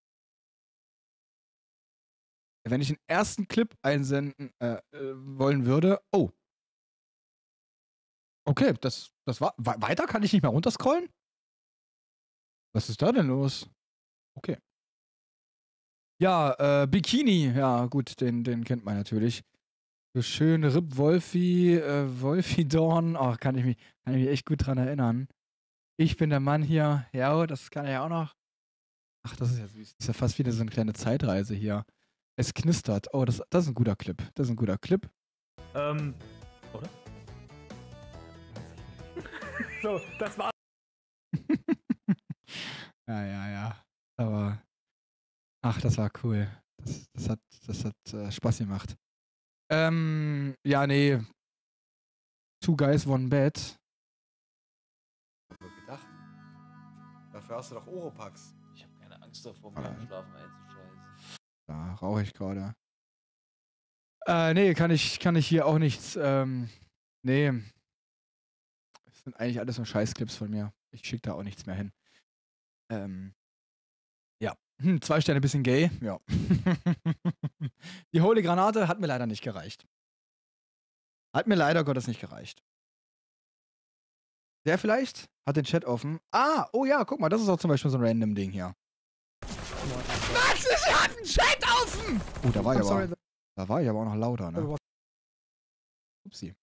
Wenn ich den ersten Clip einsenden äh, äh, wollen würde. Oh. Okay, das, das war. wa- Weiter kann ich nicht mehr runterscrollen? Was ist da denn los? Okay. Ja, äh, Bikini. Ja, gut, den, den kennt man natürlich. So schön Rip Wolfi, äh, Wolfi Dorn. Ach, kann ich mich, kann ich mich echt gut dran erinnern. Ich bin der Mann hier. Ja, das kann ich auch noch. Ach, das ist ja süß. Das ist ja fast wieder so eine kleine Zeitreise hier. Es knistert. Oh, das, das ist ein guter Clip. Das ist ein guter Clip. Ähm, oder? so, das war. Ja, ja, ja. Aber. Ach, das war cool. Das, das hat, das hat äh, Spaß gemacht. Ähm, ja, nee. Two Guys, One Bed. gedacht. Dafür hast du doch Oropax. Ich habe keine Angst davor, Ah. beim Schlafen einzuscheißen. Da rauche ich gerade. Äh, nee, kann ich, kann ich hier auch nichts. Ähm, nee. Das sind eigentlich alles nur Scheißclips von mir. Ich schicke da auch nichts mehr hin. Ähm. Hm, zwei Sterne bisschen gay. Ja. Die hohle Granate hat mir leider nicht gereicht. Hat mir leider Gottes nicht gereicht. Der vielleicht hat den Chat offen. Ah, oh ja, guck mal, das ist auch zum Beispiel so ein random Ding hier. Was? Ich hat einen Chat offen! Oh, da war ich sorry, aber. Da war ich aber auch noch lauter, ne? Upsi.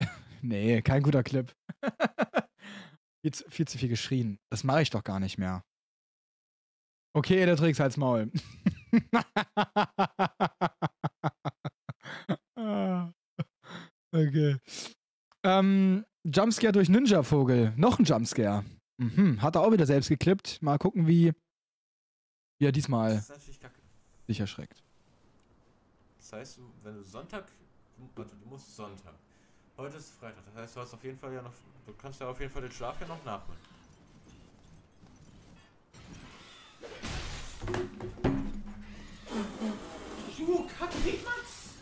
nee, kein guter Clip. viel, zu, viel zu viel geschrien. Das mache ich doch gar nicht mehr. Okay, der Tricks halt's Maul. Okay. Ähm, Jumpscare durch Ninja-Vogel. Noch ein Jumpscare. Mhm. Hat er auch wieder selbst geklippt. Mal gucken, wie, wie er diesmal sich erschreckt. Das heißt, du, wenn du Sonntag. Warte, du musst Sonntag. Heute ist Freitag. Das heißt, du hast auf jeden Fall ja noch. Du kannst ja auf jeden Fall den Schlaf ja noch nachholen. Du Kackriegmanns!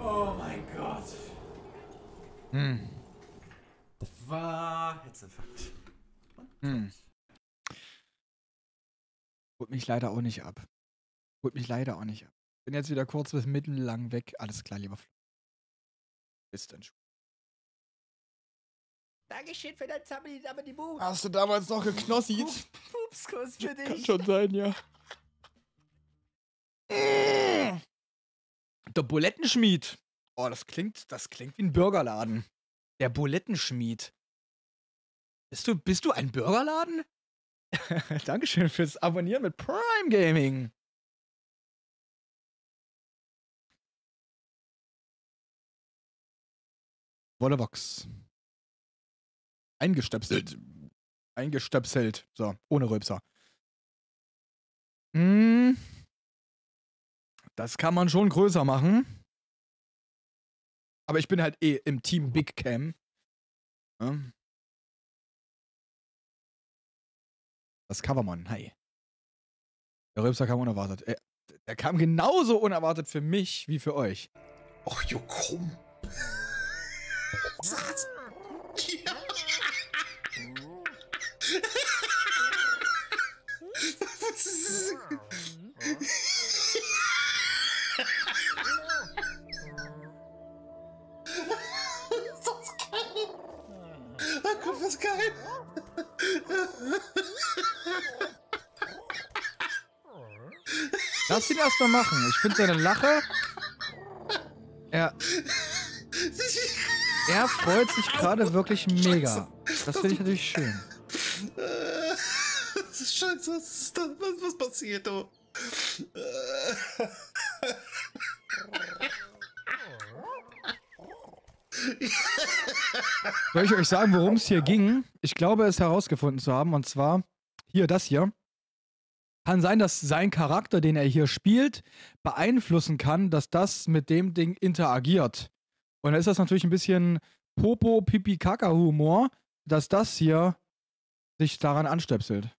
Oh mein Gott. Hm. Das war Herzinfarkt. Hm. Holt mich leider auch nicht ab. Holt mich leider auch nicht ab. Bin jetzt wieder kurz bis mittellang weg. Alles klar, lieber Flo. Bis dann. Dankeschön für dein Zappeli, Zappeli, Bu. Hast du damals noch geknossit? Pupskuss für dich. Kann schon sein, ja. Der Bulettenschmied. Oh, das klingt, das klingt wie ein Burgerladen. Der Bulettenschmied. Bist du, bist du ein Burgerladen? Dankeschön fürs Abonnieren mit Prime Gaming. Wollebox. Eingestöpselt. Eingestöpselt. So, ohne Rülpser. Hm. Das kann man schon größer machen. Aber ich bin halt eh im Team Big Cam. Ja. Das Covermann, hi. Der Rülpser kam unerwartet. Er, der kam genauso unerwartet für mich wie für euch. Och, jo, komm. Ah, Gott, was geil. Lass ihn erst mal machen. Ich finde seine Lache. Er. Er freut sich gerade wirklich mega. Das finde ich natürlich schön. Scheiße, was ist da? Was, was passiert, oh? Soll ich euch sagen, worum es hier ging? Ich glaube, es herausgefunden zu haben. Und zwar hier, das hier. Kann sein, dass sein Charakter, den er hier spielt, beeinflussen kann, dass das mit dem Ding interagiert. Und dann ist das natürlich ein bisschen Popo-Pipi-Kaka-Humor, dass das hier sich daran anstöpselt.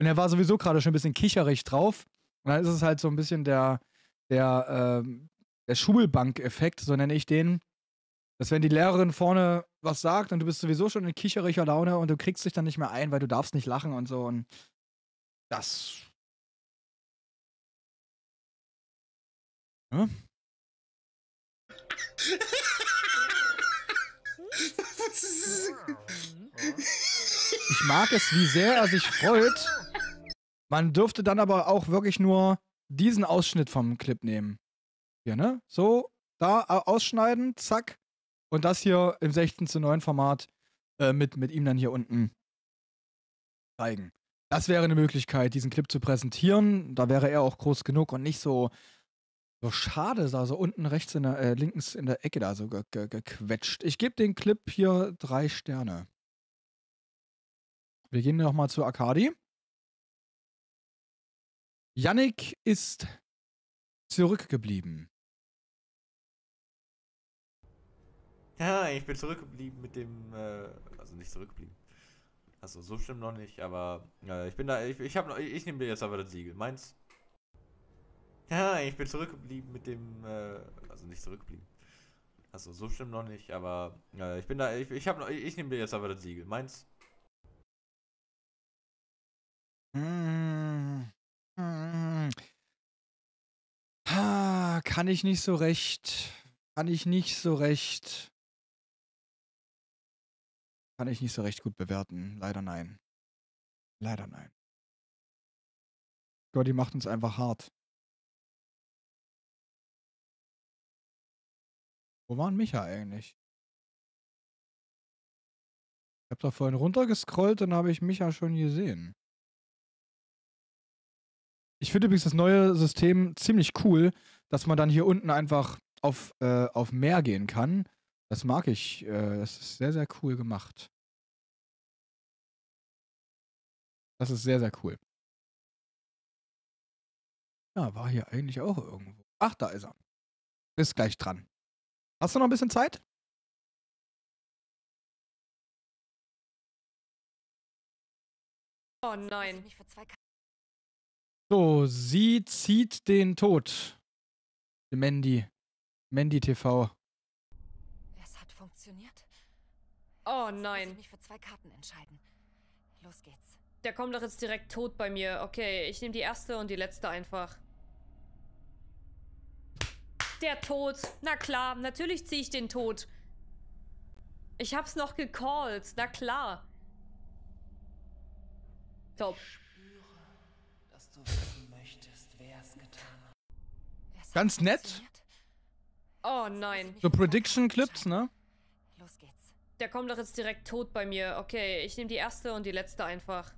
Und er war sowieso gerade schon ein bisschen kicherig drauf. Und dann ist es halt so ein bisschen der, der, ähm, der Schulbank-Effekt, so nenne ich den. Dass wenn die Lehrerin vorne was sagt und du bist sowieso schon in kicheriger Laune und du kriegst dich dann nicht mehr ein, weil du darfst nicht lachen und so. Und das. Ja? Ich mag es, wie sehr er sich freut. Man dürfte dann aber auch wirklich nur diesen Ausschnitt vom Clip nehmen. Hier, ne? So, da au- ausschneiden, zack. Und das hier im 16 zu 9 Format äh, mit, mit ihm dann hier unten zeigen. Das wäre eine Möglichkeit, diesen Clip zu präsentieren. Da wäre er auch groß genug und nicht so, so schade, da so unten rechts in der, äh, links in der Ecke da so ge ge gequetscht. Ich gebe den Clip hier drei Sterne. Wir gehen nochmal zu Akadi. Yannick ist zurückgeblieben. Ja, ich bin zurückgeblieben mit dem, äh, also nicht zurückgeblieben. Also so schlimm noch nicht, aber äh, ich bin da, ich, ich habe noch, ich nehme dir jetzt aber das Siegel. Meins? Ja, ich bin zurückgeblieben mit dem, äh, also nicht zurückgeblieben. Also so schlimm noch nicht, aber äh, ich bin da, ich, ich habe noch, ich nehme dir jetzt aber das Siegel. Meins? Hm. Hm. Ah, kann ich nicht so recht. Kann ich nicht so recht. Kann ich nicht so recht gut bewerten. Leider nein. Leider nein. Gott, die macht uns einfach hart. Wo war denn Micha eigentlich? Ich hab da vorhin runtergescrollt, dann habe ich Micha schon gesehen. Ich finde übrigens das neue System ziemlich cool, dass man dann hier unten einfach auf, äh, auf mehr gehen kann. Das mag ich. Äh, das ist sehr, sehr cool gemacht. Das ist sehr, sehr cool. Ja, war hier eigentlich auch irgendwo. Ach, da ist er. Ist gleich dran. Hast du noch ein bisschen Zeit? Oh nein. So, sie zieht den Tod. Mandy. Mandy TV. Es hat funktioniert. Oh nein. mich für zwei Karten entscheiden. Los geht's. Der kommt doch jetzt direkt tot bei mir. Okay, ich nehme die erste und die letzte einfach. Der Tod. Na klar, natürlich ziehe ich den Tod. Ich hab's noch gecallt. Na klar. Top. Dass du wissen möchtest, wer es getan hat. Ganz nett. Oh nein. So Prediction Clips, ne? Los geht's. Der kommt doch jetzt direkt tot bei mir. Okay, ich nehme die erste und die letzte einfach.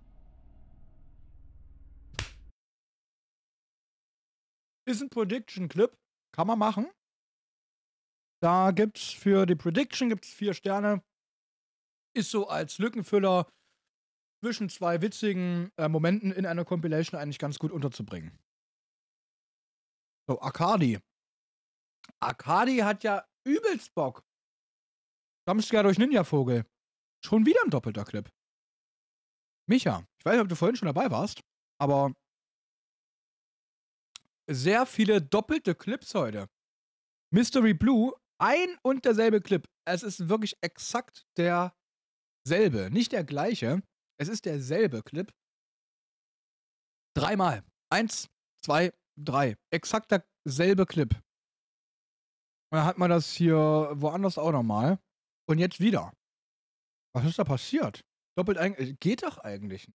Ist ein Prediction Clip. Kann man machen. Da gibt's für die Prediction gibt's vier Sterne. Ist so als Lückenfüller zwischen zwei witzigen äh, Momenten in einer Compilation eigentlich ganz gut unterzubringen. So, Akadi. Akadi hat ja übelst Bock. Jumpscare durch Ninja-Vogel. Schon wieder ein doppelter Clip. Micha, ich weiß nicht, ob du vorhin schon dabei warst, aber sehr viele doppelte Clips heute. Mystery Blue, ein und derselbe Clip. Es ist wirklich exakt derselbe. Nicht der gleiche. Es ist derselbe Clip. Dreimal. Eins, zwei, drei. Exakt derselbe Clip. Und dann hat man das hier woanders auch nochmal. Und jetzt wieder. Was ist da passiert? Doppelt ein. Geht doch eigentlich.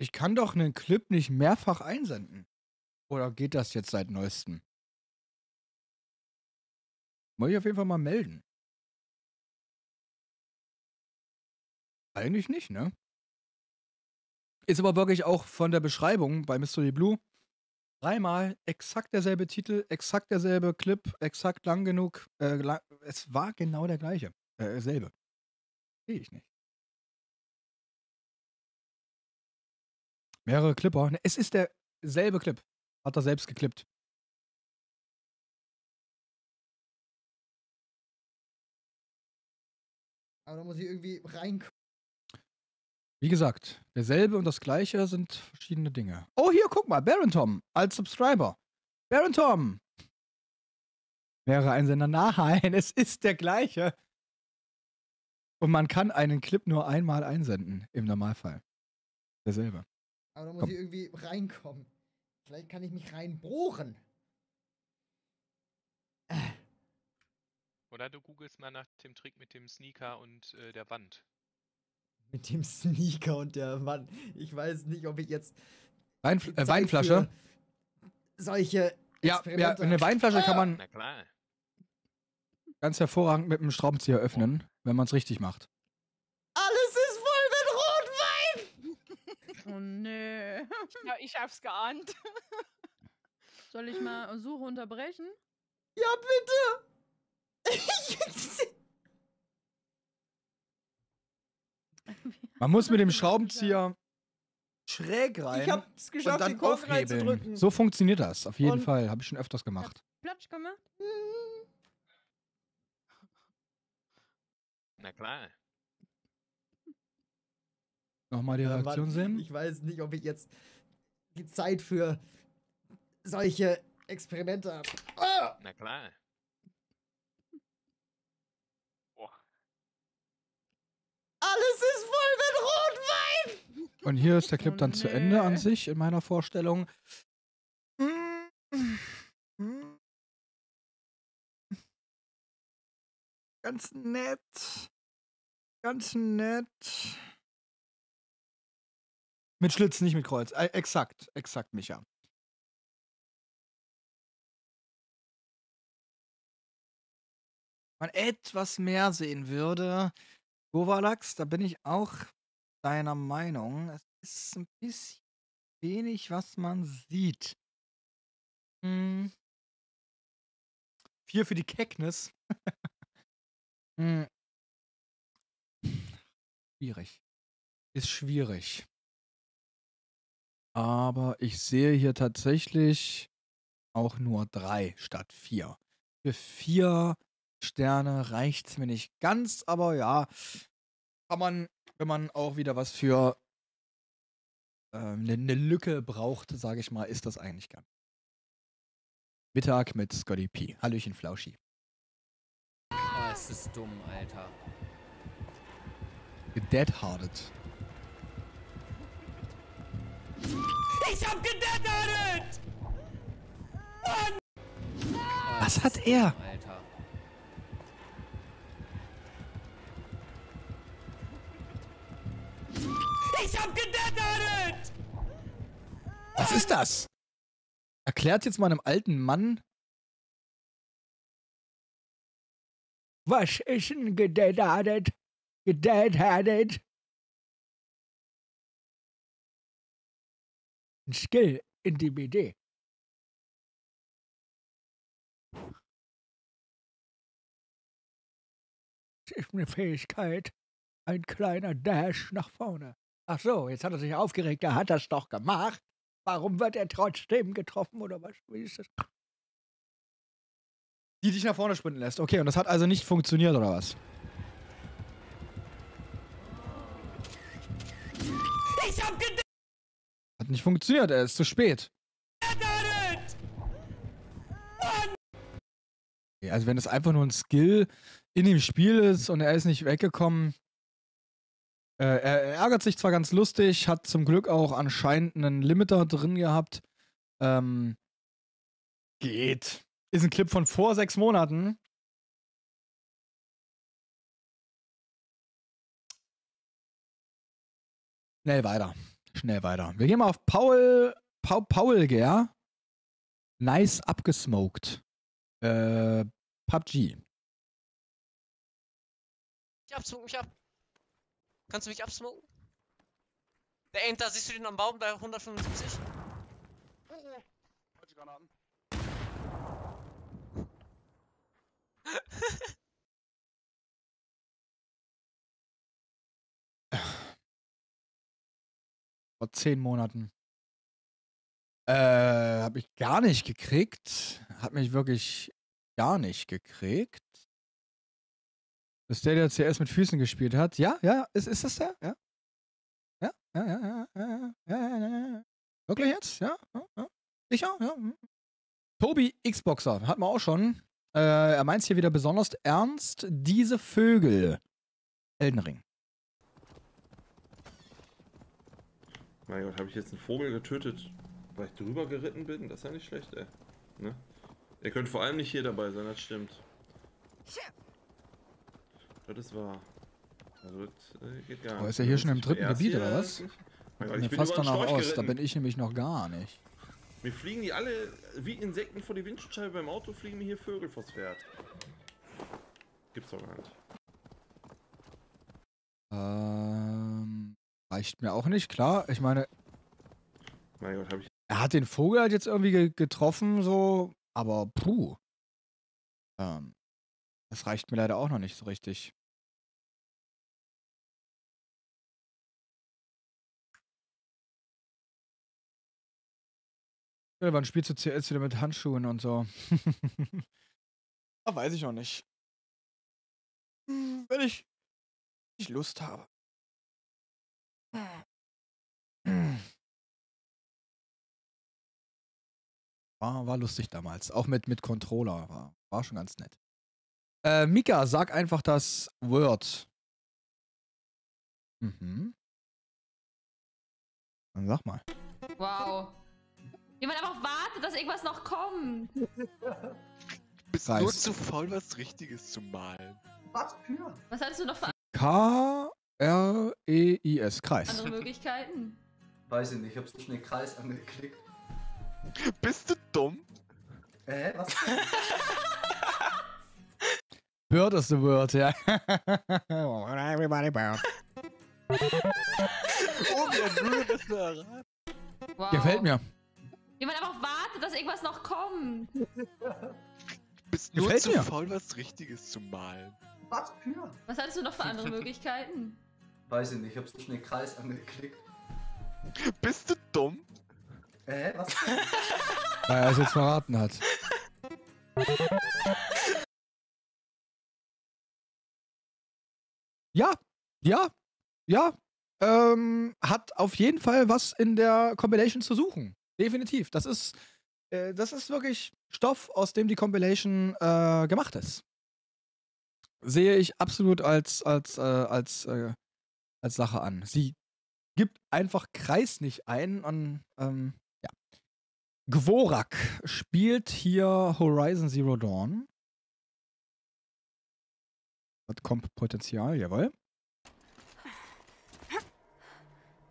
Ich kann doch einen Clip nicht mehrfach einsenden. Oder geht das jetzt seit neuestem? Muss ich auf jeden Fall mal melden. Eigentlich nicht, ne? Ist aber wirklich auch von der Beschreibung bei Mystery Blue dreimal exakt derselbe Titel, exakt derselbe Clip, exakt lang genug. Äh, lang, es war genau der gleiche. Äh, selbe. Sehe ich nicht. Mehrere Clipper. Es ist derselbe Clip. Hat er selbst geklippt. Aber da muss ich irgendwie reinkommen. Wie gesagt, derselbe und das gleiche sind verschiedene Dinge. Oh, hier, guck mal, Baron Tom als Subscriber. Baron Tom! Mehrere Einsender. Nein, es ist der gleiche. Und man kann einen Clip nur einmal einsenden, im Normalfall. Derselbe. Aber da muss Komm. ich irgendwie reinkommen. Vielleicht kann ich mich reinbohren. Oder du googelst mal nach dem Trick mit dem Sneaker und äh, der Wand. Mit dem Sneaker und der Wand. Ich weiß nicht, ob ich jetzt. Wein, die äh, Weinflasche. Solche. Ja, ja, eine. Weinflasche kann man Na klar. ganz hervorragend mit einem Schraubenzieher öffnen, wenn man es richtig macht. Alles ist voll mit Rotwein! Oh Ja, ich hab's geahnt. Soll ich mal Suche unterbrechen? Ja, bitte! Man muss mit dem Schraubenzieher schräg rein Ich hab's geschafft, und dann den aufhebeln. reinzudrücken. So funktioniert das, auf jeden Und- Fall. Habe ich schon öfters gemacht. Platsch gemacht? Na klar. Nochmal die Ja, Reaktion Mann, sehen. Ich weiß nicht, ob ich jetzt die Zeit für solche Experimente habe. Ah! Na klar. Alles ist voll mit Rotwein! Und hier ist der Clip Oh dann zu Ende an nee. sich in meiner Vorstellung. Ganz nett. Ganz nett. Mit Schlitz, nicht mit Kreuz. Äh, exakt, exakt, Micha. Man etwas mehr sehen würde. Govalax, da bin ich auch deiner Meinung. Es ist ein bisschen wenig, was man sieht. Hm. Vier für die Keckness. hm. Schwierig. Ist schwierig. Aber ich sehe hier tatsächlich auch nur drei statt vier. Für vier Sterne reicht es mir nicht ganz, aber ja, kann man, wenn man auch wieder was für eine ne Lücke braucht, sage ich mal, ist das eigentlich ganz. Mittag mit Scotty P. Hallöchen, Flauschi. Oh, es ist dumm, Alter. Gedeadhardet. Ich hab gedeadhardet! Was hat er? Alter. Ich hab gedeadhardet! Was ist das? Erklärt jetzt mal einem alten Mann. Was ist ein Gedeadhardet? Gedeadhardet? Ein Skill in die BD. Das ist eine Fähigkeit. Ein kleiner Dash nach vorne. Ach so, jetzt hat er sich aufgeregt. Er hat das doch gemacht. Warum wird er trotzdem getroffen oder was? Wie ist das? Die dich nach vorne sprinten lässt. Okay, und das hat also nicht funktioniert oder was? Ich hab gedeadhardet! Hat nicht funktioniert, er ist zu spät. Also wenn es einfach nur ein Skill in dem Spiel ist und er ist nicht weggekommen. Äh, er, er ärgert sich zwar ganz lustig, hat zum Glück auch anscheinend einen Limiter drin gehabt. Ähm, geht. Ist ein Clip von vor sechs Monaten. Schnell weiter. Schnell weiter. Wir gehen mal auf Paul. Paul, Paul Ger. Nice abgesmoked. Äh, PUBG. Ich absmoke mich ab. Kannst du mich absmoken? Der Enter, siehst du den am Baum bei 175? Falsche Granaten. Vor zehn Monaten. Äh, hab ich gar nicht gekriegt. Hat mich wirklich gar nicht gekriegt. Dass der, der CS mit Füßen gespielt hat. Ja, ja, ist, ist das der? Ja. Ja, ja, ja, ja, ja, ja, ja. Wirklich jetzt? Ja, ja, ja. Sicher? Ja. hm. Tobi Xboxer, hat man auch schon. Äh, er meint hier wieder besonders ernst. Diese Vögel. Elden Ring. Mein Gott, habe ich jetzt einen Vogel getötet, weil ich drüber geritten bin? Das ist ja nicht schlecht, ey. Ne? Ihr könnt vor allem nicht hier dabei sein, das stimmt. Das ist wahr. Also, das äh, geht gar Oh, nicht. ist er hier schon im dritten Gebiet oder was? Mein Gott, ich bin fast danach aus, da geritten. bin ich nämlich noch gar nicht. Mir fliegen die alle wie Insekten vor die Windschutzscheibe beim Auto, fliegen mir hier Vögel vors Pferd. Gibt's doch gar nicht. Ähm, reicht mir auch nicht, klar. Ich meine, Mein Gott, habe ich. er hat den Vogel halt jetzt irgendwie ge getroffen, so, aber puh. Ähm, das reicht mir leider auch noch nicht so richtig. Ja, wann spielst du CS wieder mit Handschuhen und so? ah, weiß ich noch nicht. Wenn ich, ich Lust habe. War, war lustig damals. Auch mit, mit Controller. War, war schon ganz nett. Äh, Mika, sag einfach das Word. Mhm. Dann sag mal. Wow. Wie man einfach wartet, dass irgendwas noch kommt. Bist Reiß. nur zu faul, was Richtiges zu malen. Was für? Was hattest du noch für K-R-E-I-S. Kreis. andere Möglichkeiten? Weiß ich nicht, ich hab so schnell Kreis angeklickt. Bist du dumm? Äh, was? Bird is the word, ja. Everybody bird. oh, Bruno das nur erraten? Wow. Gefällt mir. Wie man einfach wartet, dass irgendwas noch kommt. Bist nur Gefällt zu mir. faul, was Richtiges zu malen. Was für? Was hattest du noch für andere Möglichkeiten? Weiß ich nicht, ich hab so schnell Kreis angeklickt. Bist du dumm? Äh, was? Weil er es jetzt verraten hat. Ja, ja, ja. Ähm, hat auf jeden Fall was in der Compilation zu suchen. Definitiv. Das ist, äh, das ist wirklich Stoff, aus dem die Compilation äh, gemacht ist. Sehe ich absolut als, als, äh, als äh, als Sache an. Sie gibt einfach Kreis nicht ein und ähm, ja. Gvorak spielt hier Horizon Zero Dawn. Hat Komp-Potenzial, jawohl.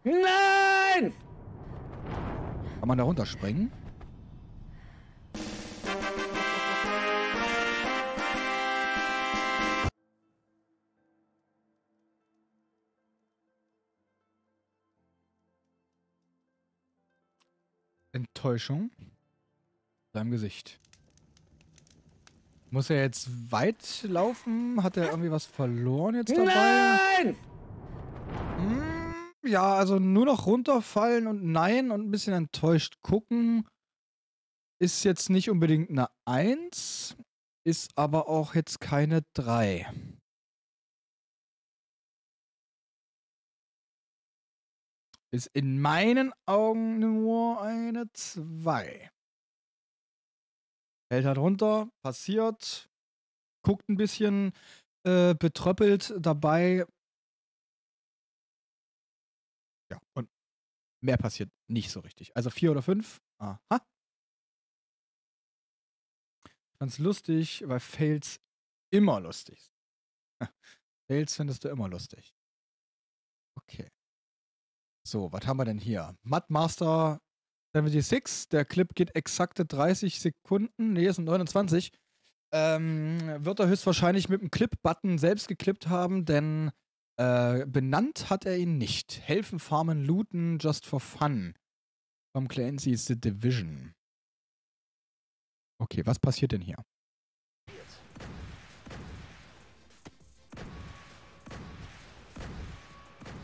Nein! Kann man da runterspringen? Enttäuschung. Seinem Gesicht. Muss er jetzt weit laufen? Hat er irgendwie was verloren jetzt dabei? Nein! Hm, ja, also nur noch runterfallen und nein und ein bisschen enttäuscht gucken. Ist jetzt nicht unbedingt eine 1, ist aber auch jetzt keine 3. Ist in meinen Augen nur eine 2. Fällt halt runter, passiert, guckt ein bisschen äh, betröppelt dabei. Ja, und mehr passiert nicht so richtig. Also 4 oder 5. Aha. Ganz lustig, weil Fails immer lustig sind. Fails findest du immer lustig. Okay. So, was haben wir denn hier? Mudmaster 76. Der Clip geht exakte 30 Sekunden. Nee, es sind 29. Ähm, wird er höchstwahrscheinlich mit dem Clip-Button selbst geklippt haben, denn äh, benannt hat er ihn nicht. Helfen, farmen, looten, just for fun. Tom Clancy's The Division. Okay, was passiert denn hier?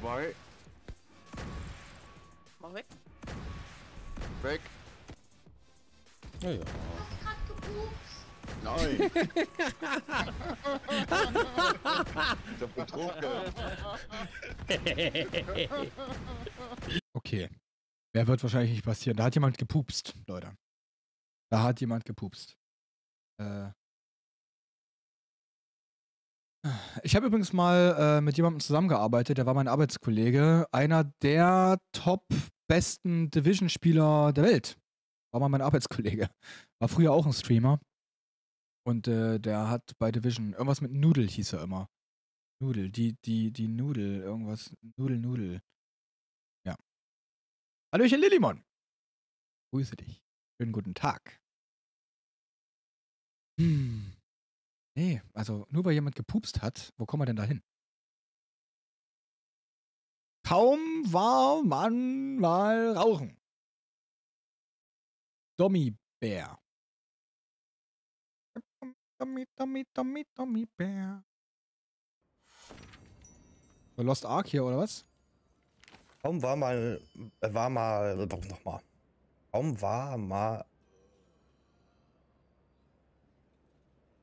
Zwei. Weg. Weg. Ja, ja. Nein. ich hab getrunken. Okay. Mehr wird wahrscheinlich nicht passieren. Da hat jemand gepupst, Leute. Da hat jemand gepupst. Äh. Ich habe übrigens mal äh, mit jemandem zusammengearbeitet, der war mein Arbeitskollege. Einer der top besten Division-Spieler der Welt. War mal mein Arbeitskollege. War früher auch ein Streamer. Und äh, der hat bei Division irgendwas mit Nudel hieß er immer. Nudel, die, die, die Nudel, irgendwas. Nudel, Nudel. Ja. Hallöchen Lillimon. Grüße dich. Schönen guten Tag. Hm. Nee, also nur weil jemand gepupst hat, wo kommen wir denn da hin? Kaum war man mal rauchen. Dommy Bär. Dommy, Dommy, Dommy, Dommy Bär. So Lost Ark hier, oder was? Kaum war mal, äh, war mal, nochmal. Kaum war mal,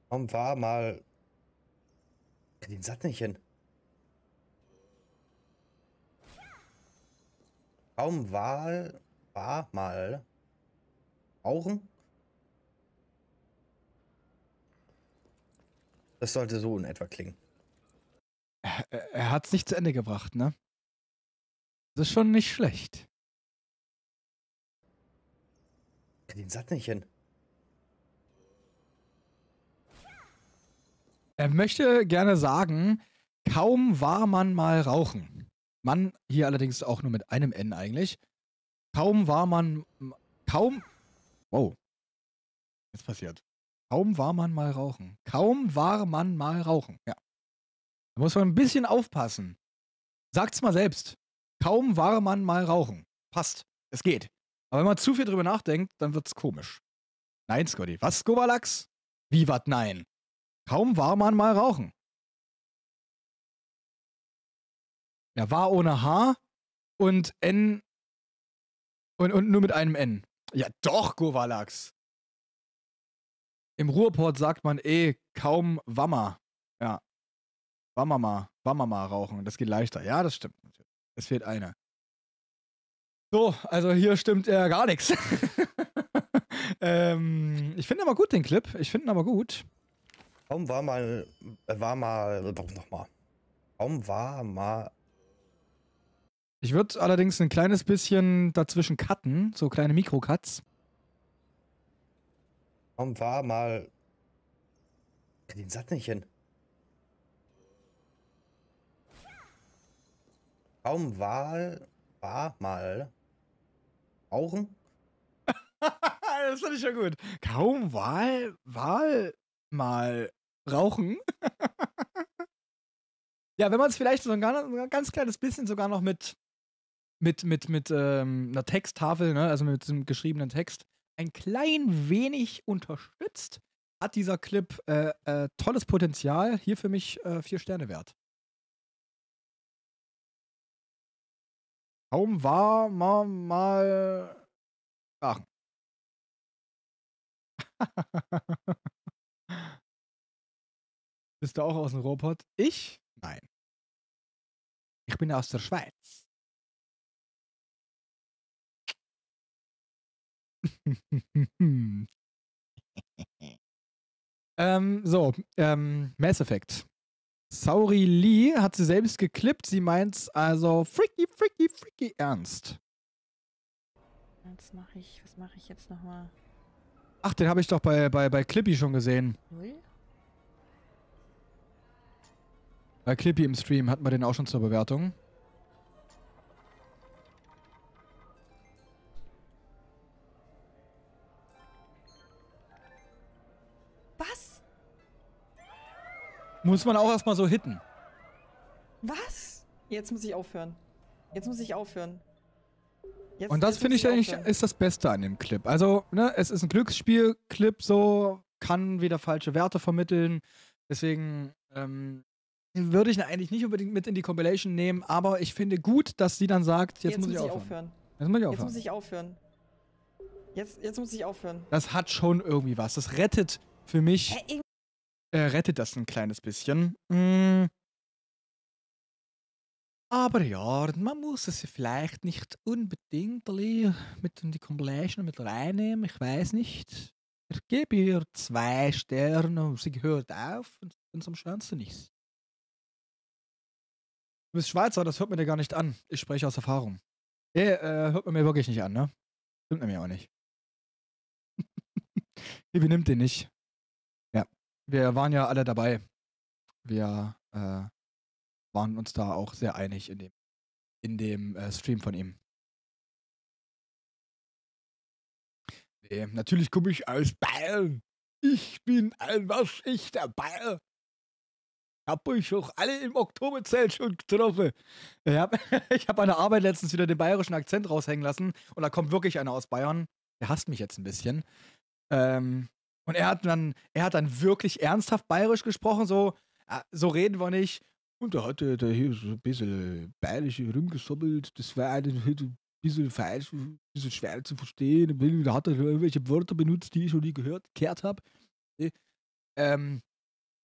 kaum war mal, den Satz nicht hin. Kaum war, war mal, rauchen? Das sollte so in etwa klingen. Er, er hat es nicht zu Ende gebracht, ne? Das ist schon nicht schlecht. Den Satz nicht hin. Er möchte gerne sagen, kaum war man mal rauchen. Mann, hier allerdings auch nur mit einem N eigentlich. Kaum war man, kaum, wow, jetzt passiert. Kaum war man mal rauchen. Kaum war man mal rauchen, ja. Da muss man ein bisschen aufpassen. Sagt's mal selbst. Kaum war man mal rauchen. Passt. Es geht. Aber wenn man zu viel drüber nachdenkt, dann wird's komisch. Nein, Scotty. Was, Skovalax? Wie wat nein? Kaum war man mal rauchen. Ja, war ohne H und N und, und nur mit einem N. Ja, doch, Govalax. Im Ruhrport sagt man eh kaum Wammer. Ja. Wammerma, Wammerma rauchen. Das geht leichter. Ja, das stimmt. Es fehlt eine. So, also hier stimmt ja gar nichts. ähm, ich finde aber gut den Clip. Ich finde ihn aber gut. Kaum war mal, äh, war mal, nochmal. Kaum war mal, Ich würde allerdings ein kleines bisschen dazwischen cutten, so kleine Mikrocuts. Kaum war mal. Den Satz nicht hin. Kaum war, war mal. Rauchen? das fand ich ja gut. Kaum Wahl, Wahl mal rauchen. ja, wenn man es vielleicht so ein, ganz- ein ganz kleines bisschen sogar noch mit, mit, mit, mit ähm, einer Texttafel, ne, also mit einem geschriebenen Text, ein klein wenig unterstützt, hat dieser Clip äh, äh, tolles Potenzial. Hier für mich äh, vier Sterne wert. Kaum war man mal Aachen. Bist du auch aus dem Robot? Ich? Nein. Ich bin aus der Schweiz. ähm, so, ähm, Mass Effect. Sauri Lee hat sie selbst geklippt. Sie meint's also freaky, freaky, freaky ernst. Jetzt mache ich, was mache ich jetzt nochmal? Ach, den habe ich doch bei, bei, bei Clippy schon gesehen. Null? Bei Clippy im Stream hatten wir den auch schon zur Bewertung. Muss man auch erstmal so hitten. Was? Jetzt muss ich aufhören. Jetzt muss ich aufhören. Jetzt, Und das jetzt finde muss ich eigentlich aufhören. ist das Beste an dem Clip. Also, ne, es ist ein Glücksspiel-Clip, so kann wieder falsche Werte vermitteln. Deswegen ähm, würde ich ihn eigentlich nicht unbedingt mit in die Compilation nehmen, aber ich finde gut, dass sie dann sagt, jetzt, muss ich aufhören. Jetzt muss ich Jetzt aufhören. muss ich aufhören. Jetzt, jetzt muss ich aufhören. Das hat schon irgendwie was. Das rettet für mich, Hä, äh, rettet das ein kleines bisschen. Mm. Aber ja, man muss es vielleicht nicht unbedingt mit in die Compilation mit reinnehmen. Ich weiß nicht. Ich gebe ihr zwei Sterne und sie hört auf und und am schönsten nichts. Du bist Schweizer, das hört man dir gar nicht an. Ich spreche aus Erfahrung. Nee, äh, hört man mir wirklich nicht an, ne? Stimmt nämlich auch nicht. Bibi nimmt den nicht. Wir waren ja alle dabei. Wir äh, waren uns da auch sehr einig in dem, in dem äh, Stream von ihm. Nee, natürlich komme ich aus Bayern. Ich bin ein waschechter Bayer. Hab euch auch alle im Oktoberzelt schon getroffen. Ich habe an der Arbeit letztens wieder den bayerischen Akzent raushängen lassen und da kommt wirklich einer aus Bayern. Der hasst mich jetzt ein bisschen. Ähm, und er hat dann, er hat dann wirklich ernsthaft bayerisch gesprochen, so, äh, so reden wir nicht. Und da hat er hier so ein bisschen bayerisch rumgesobbelt. Das war ein bisschen falsch, ein bisschen schwer zu verstehen. Da hat er irgendwelche Wörter benutzt, die ich noch nie gehört, gehört habe. Ähm,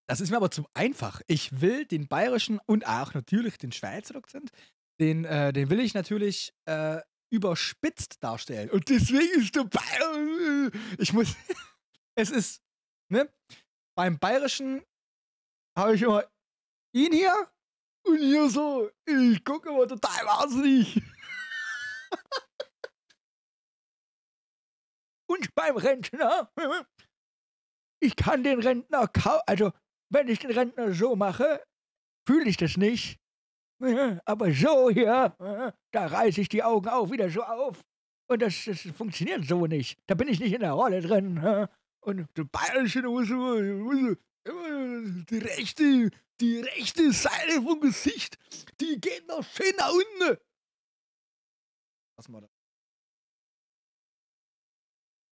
das ist mir aber zu einfach. Ich will den bayerischen und auch natürlich den Schweizer Akzent, den, äh, den will ich natürlich äh, überspitzt darstellen. Und deswegen ist der Bayer. Ich muss. es ist, ne? Beim Bayerischen habe ich immer ihn hier und hier so. Ich gucke immer total wahnsinnig. und beim Rentner. Ich kann den Rentner kaum. Also, wenn ich den Rentner so mache, fühle ich das nicht. Aber so hier, da reiße ich die Augen auch wieder so auf. Und das, das funktioniert so nicht. Da bin ich nicht in der Rolle drin. Und der Bayerische, muss immer die rechte, die rechte Seite vom Gesicht, die geht noch schön nach unten. Lass mal da.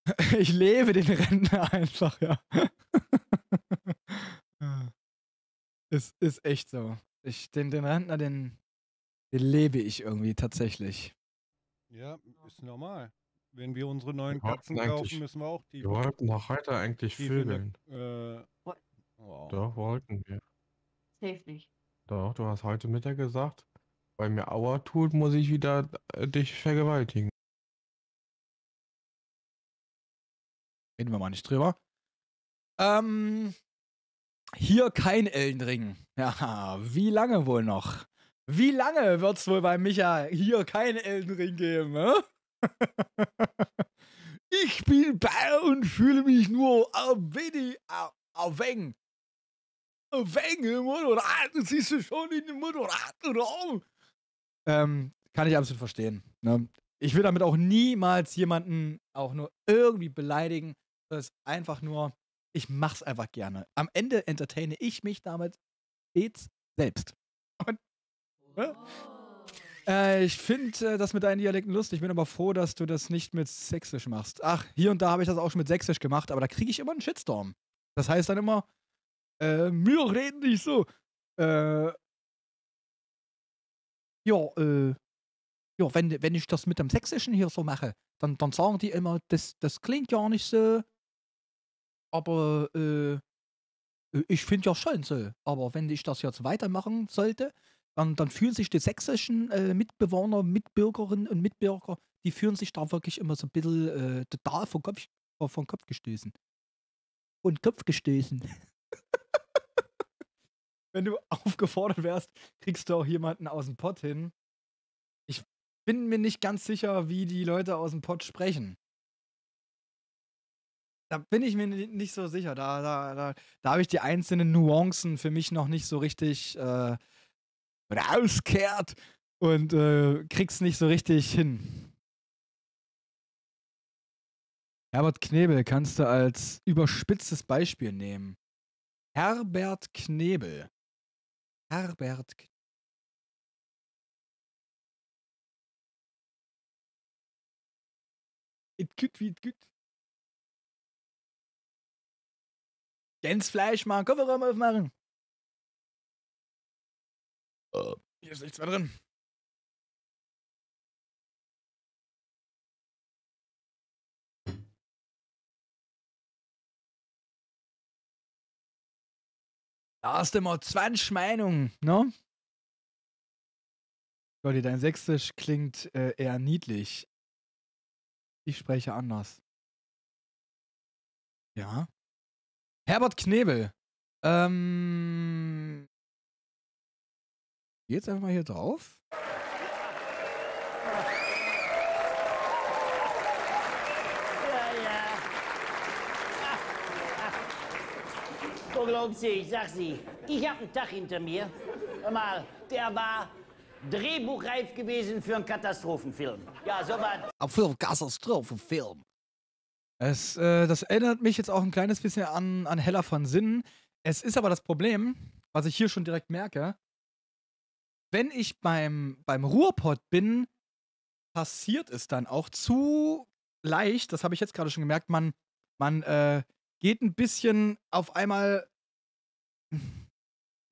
Ich lebe den Rentner einfach, ja. Es ist echt so. Ich, den, den Rentner, den, den lebe ich irgendwie tatsächlich. Ja, ist normal. Wenn wir unsere neuen Wir Katzen kaufen, müssen wir auch die. Wir wollten doch heute eigentlich vögeln. Äh, wow. Doch, wollten wir. Safe nicht. Doch, du hast heute Mittag gesagt, weil mir Aua tut, muss ich wieder äh, dich vergewaltigen. Reden wir mal nicht drüber. Ähm, hier kein Elden Ring. Ja, wie lange wohl noch? Wie lange wird es wohl bei Micha hier kein Elden Ring geben, hä? ich bin Bär und fühle mich nur ein wenig Weng. Auf Weng im Motorrad, das siehst du schon in dem Motorradraum. Ähm, kann ich absolut verstehen. Ne? Ich will damit auch niemals jemanden auch nur irgendwie beleidigen. Das ist einfach nur, ich mach's einfach gerne. Am Ende entertaine ich mich damit stets selbst. Und, ne? Äh, ich finde äh, das mit deinen Dialekten lustig. Ich bin aber froh, dass du das nicht mit Sächsisch machst. Ach, hier und da habe ich das auch schon mit Sächsisch gemacht, aber da kriege ich immer einen Shitstorm. Das heißt dann immer, äh, wir reden nicht so. Äh, ja, äh, ja, wenn, wenn ich das mit dem Sächsischen hier so mache, dann, dann sagen die immer, das, das klingt ja nicht so. Aber äh, ich finde ja schon so. Aber wenn ich das jetzt weitermachen sollte, dann, dann fühlen sich die sächsischen äh, Mitbewohner, Mitbürgerinnen und Mitbürger, die fühlen sich da wirklich immer so ein bisschen äh, total vom Kopf, vom Kopf gestoßen. Von Kopf gestoßen. wenn du aufgefordert wärst, kriegst du auch jemanden aus dem Pott hin. Ich bin mir nicht ganz sicher, wie die Leute aus dem Pott sprechen. Da bin ich mir ni- nicht so sicher. Da, da, da, da habe ich die einzelnen Nuancen für mich noch nicht so richtig äh, rauskehrt und äh, krieg's nicht so richtig hin. Herbert Knebel kannst du als überspitztes Beispiel nehmen. Herbert Knebel. Herbert Knebel. It gut wie it gut. Gänsfleisch mal, Kofferraum aufmachen. Hier ist nichts mehr drin. Da hast du mal 20 Meinungen, ne? Gotti, dein Sächsisch klingt äh, eher niedlich. Ich spreche anders. Ja. Herbert Knebel. Ähm. Jetzt einfach mal hier drauf. Ja, ja. Wo glauben Sie, ich sag Sie, ich habe einen Tag hinter mir. Hör mal, der war drehbuchreif gewesen für einen Katastrophenfilm. Ja, sowas. Auf für einen Katastrophenfilm. Es, äh, das erinnert mich jetzt auch ein kleines bisschen an, an Heller von Sinnen. Es ist aber das Problem, was ich hier schon direkt merke, wenn ich beim, beim Ruhrpott bin, passiert es dann auch zu leicht, das habe ich jetzt gerade schon gemerkt, man, man äh, geht ein bisschen auf einmal,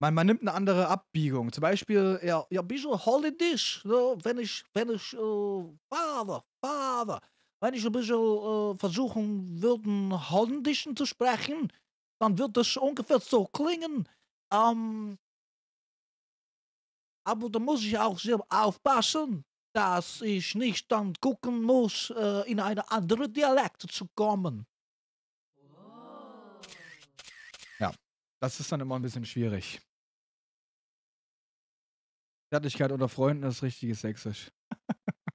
man, man nimmt eine andere Abbiegung. Zum Beispiel, ja, ja, bisschen holländisch, ne? wenn ich, wenn ich, äh, Vater, wenn ich ein bisschen äh, versuchen würde, Holländischen zu sprechen, dann wird das ungefähr so klingen. Ähm, aber da muss ich auch sehr aufpassen, dass ich nicht dann gucken muss, äh, in eine andere Dialekte zu kommen. Ja, das ist dann immer ein bisschen schwierig. Zärtlichkeit unter Freunden ist richtiges Sächsisch.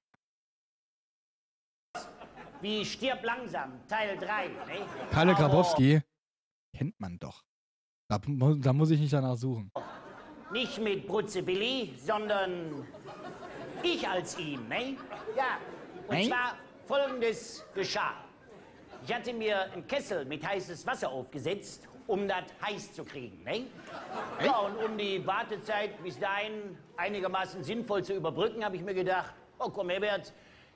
Wie Stirb langsam, Teil 3. Ne? Kalle Grabowski kennt man doch. Da, da muss ich nicht danach suchen. Nicht mit Brutze Willi, sondern ich als ihm, ne? Ja, und Ne? zwar folgendes geschah. Ich hatte mir einen Kessel mit heißes Wasser aufgesetzt, um das heiß zu kriegen, ne? Ja, und um die Wartezeit bis dahin einigermaßen sinnvoll zu überbrücken, habe ich mir gedacht, oh komm Herbert,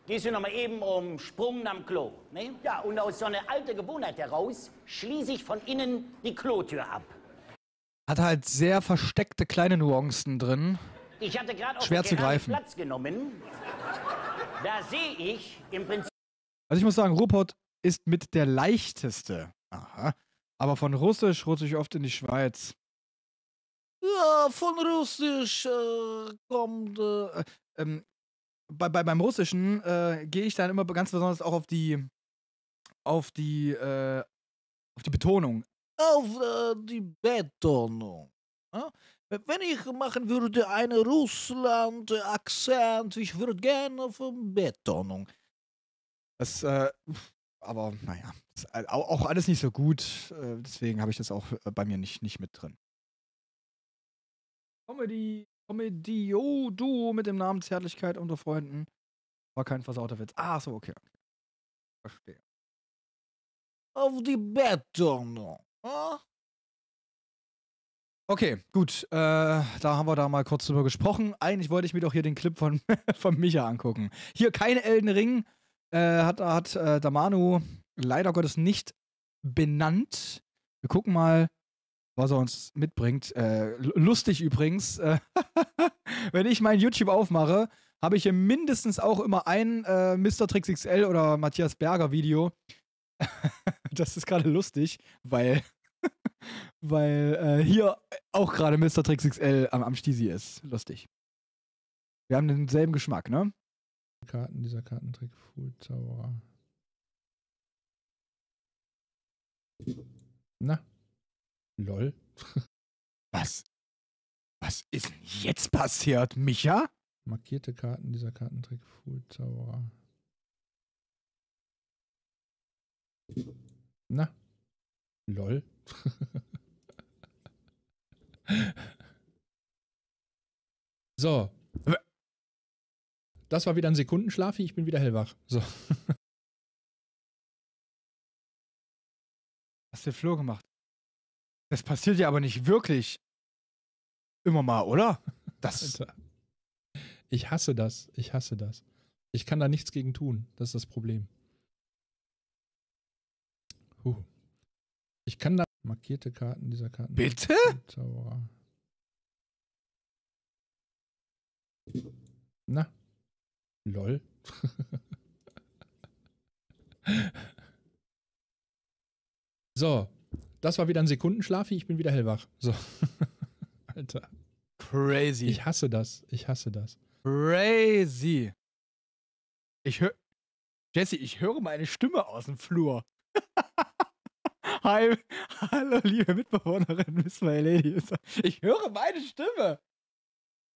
gehst du noch mal eben um Sprung am Klo, ne? Ja, und aus so einer alten Gewohnheit heraus schließe ich von innen die Klotür ab. Hat halt sehr versteckte kleine Nuancen drin. Ich hatte gerade auf Schwer zu greifen. Platz genommen. Da sehe ich im Prinzip Also ich muss sagen, Ruhrpott ist mit der leichteste. Aha. Aber von Russisch rutsche ich oft in die Schweiz. Ja, von Russisch äh, kommt. Äh, ähm, bei, bei, beim Russischen äh, gehe ich dann immer ganz besonders auch auf die auf die äh, auf die Betonung. Auf äh, die Betonung. Ja? Wenn ich machen würde eine Russland-Akzent, ich würde gerne von Betonung. Das, äh, aber naja, ist auch alles nicht so gut. äh, Deswegen habe ich das auch bei mir nicht, nicht mit drin. Comedy, Comedy-Duo mit dem Namen Zärtlichkeit unter Freunden. War kein versauter Witz. Ah, so, okay. okay. Verstehe. Auf die Betonung. Ah? Okay, gut. Äh, da haben wir da mal kurz drüber gesprochen. Eigentlich wollte ich mir doch hier den Clip von, von Micha angucken. Hier kein Elden Ring. Äh, hat hat äh, der Manu leider Gottes nicht benannt. Wir gucken mal, was er uns mitbringt. Äh, lu- lustig übrigens. Äh, wenn ich mein YouTube aufmache, habe ich hier mindestens auch immer ein äh, Mr. Trix XL oder Matthias Berger Video. das ist gerade lustig, weil, weil äh, hier auch gerade Mr. Trix XL am, am Stisi ist. Lustig. Wir haben denselben Geschmack, ne? Karten, dieser Kartentrick, Food Zauberer. Na? Lol. Was? Was ist denn jetzt passiert, Micha? Markierte Karten, dieser Kartentrick, Food Zauberer. Na? Lol. so. Das war wieder ein Sekundenschlaf, ich bin wieder hellwach. So. Was hat der Flo gemacht? Das passiert ja aber nicht wirklich immer mal, oder? Das. Alter. Ich hasse das. Ich hasse das. Ich kann da nichts gegen tun. Das ist das Problem. Huh. Ich kann da markierte Karten dieser Karten. Bitte? Zauberer. Na? Lol. so. Das war wieder ein Sekundenschlaf, ich bin wieder hellwach. So. Alter. Crazy. Ich hasse das. Ich hasse das. Crazy. Ich höre. Jesse, ich höre meine Stimme aus dem Flur. Hi, hallo, liebe Mitbewohnerin, Miss My Lady. Ich höre meine Stimme.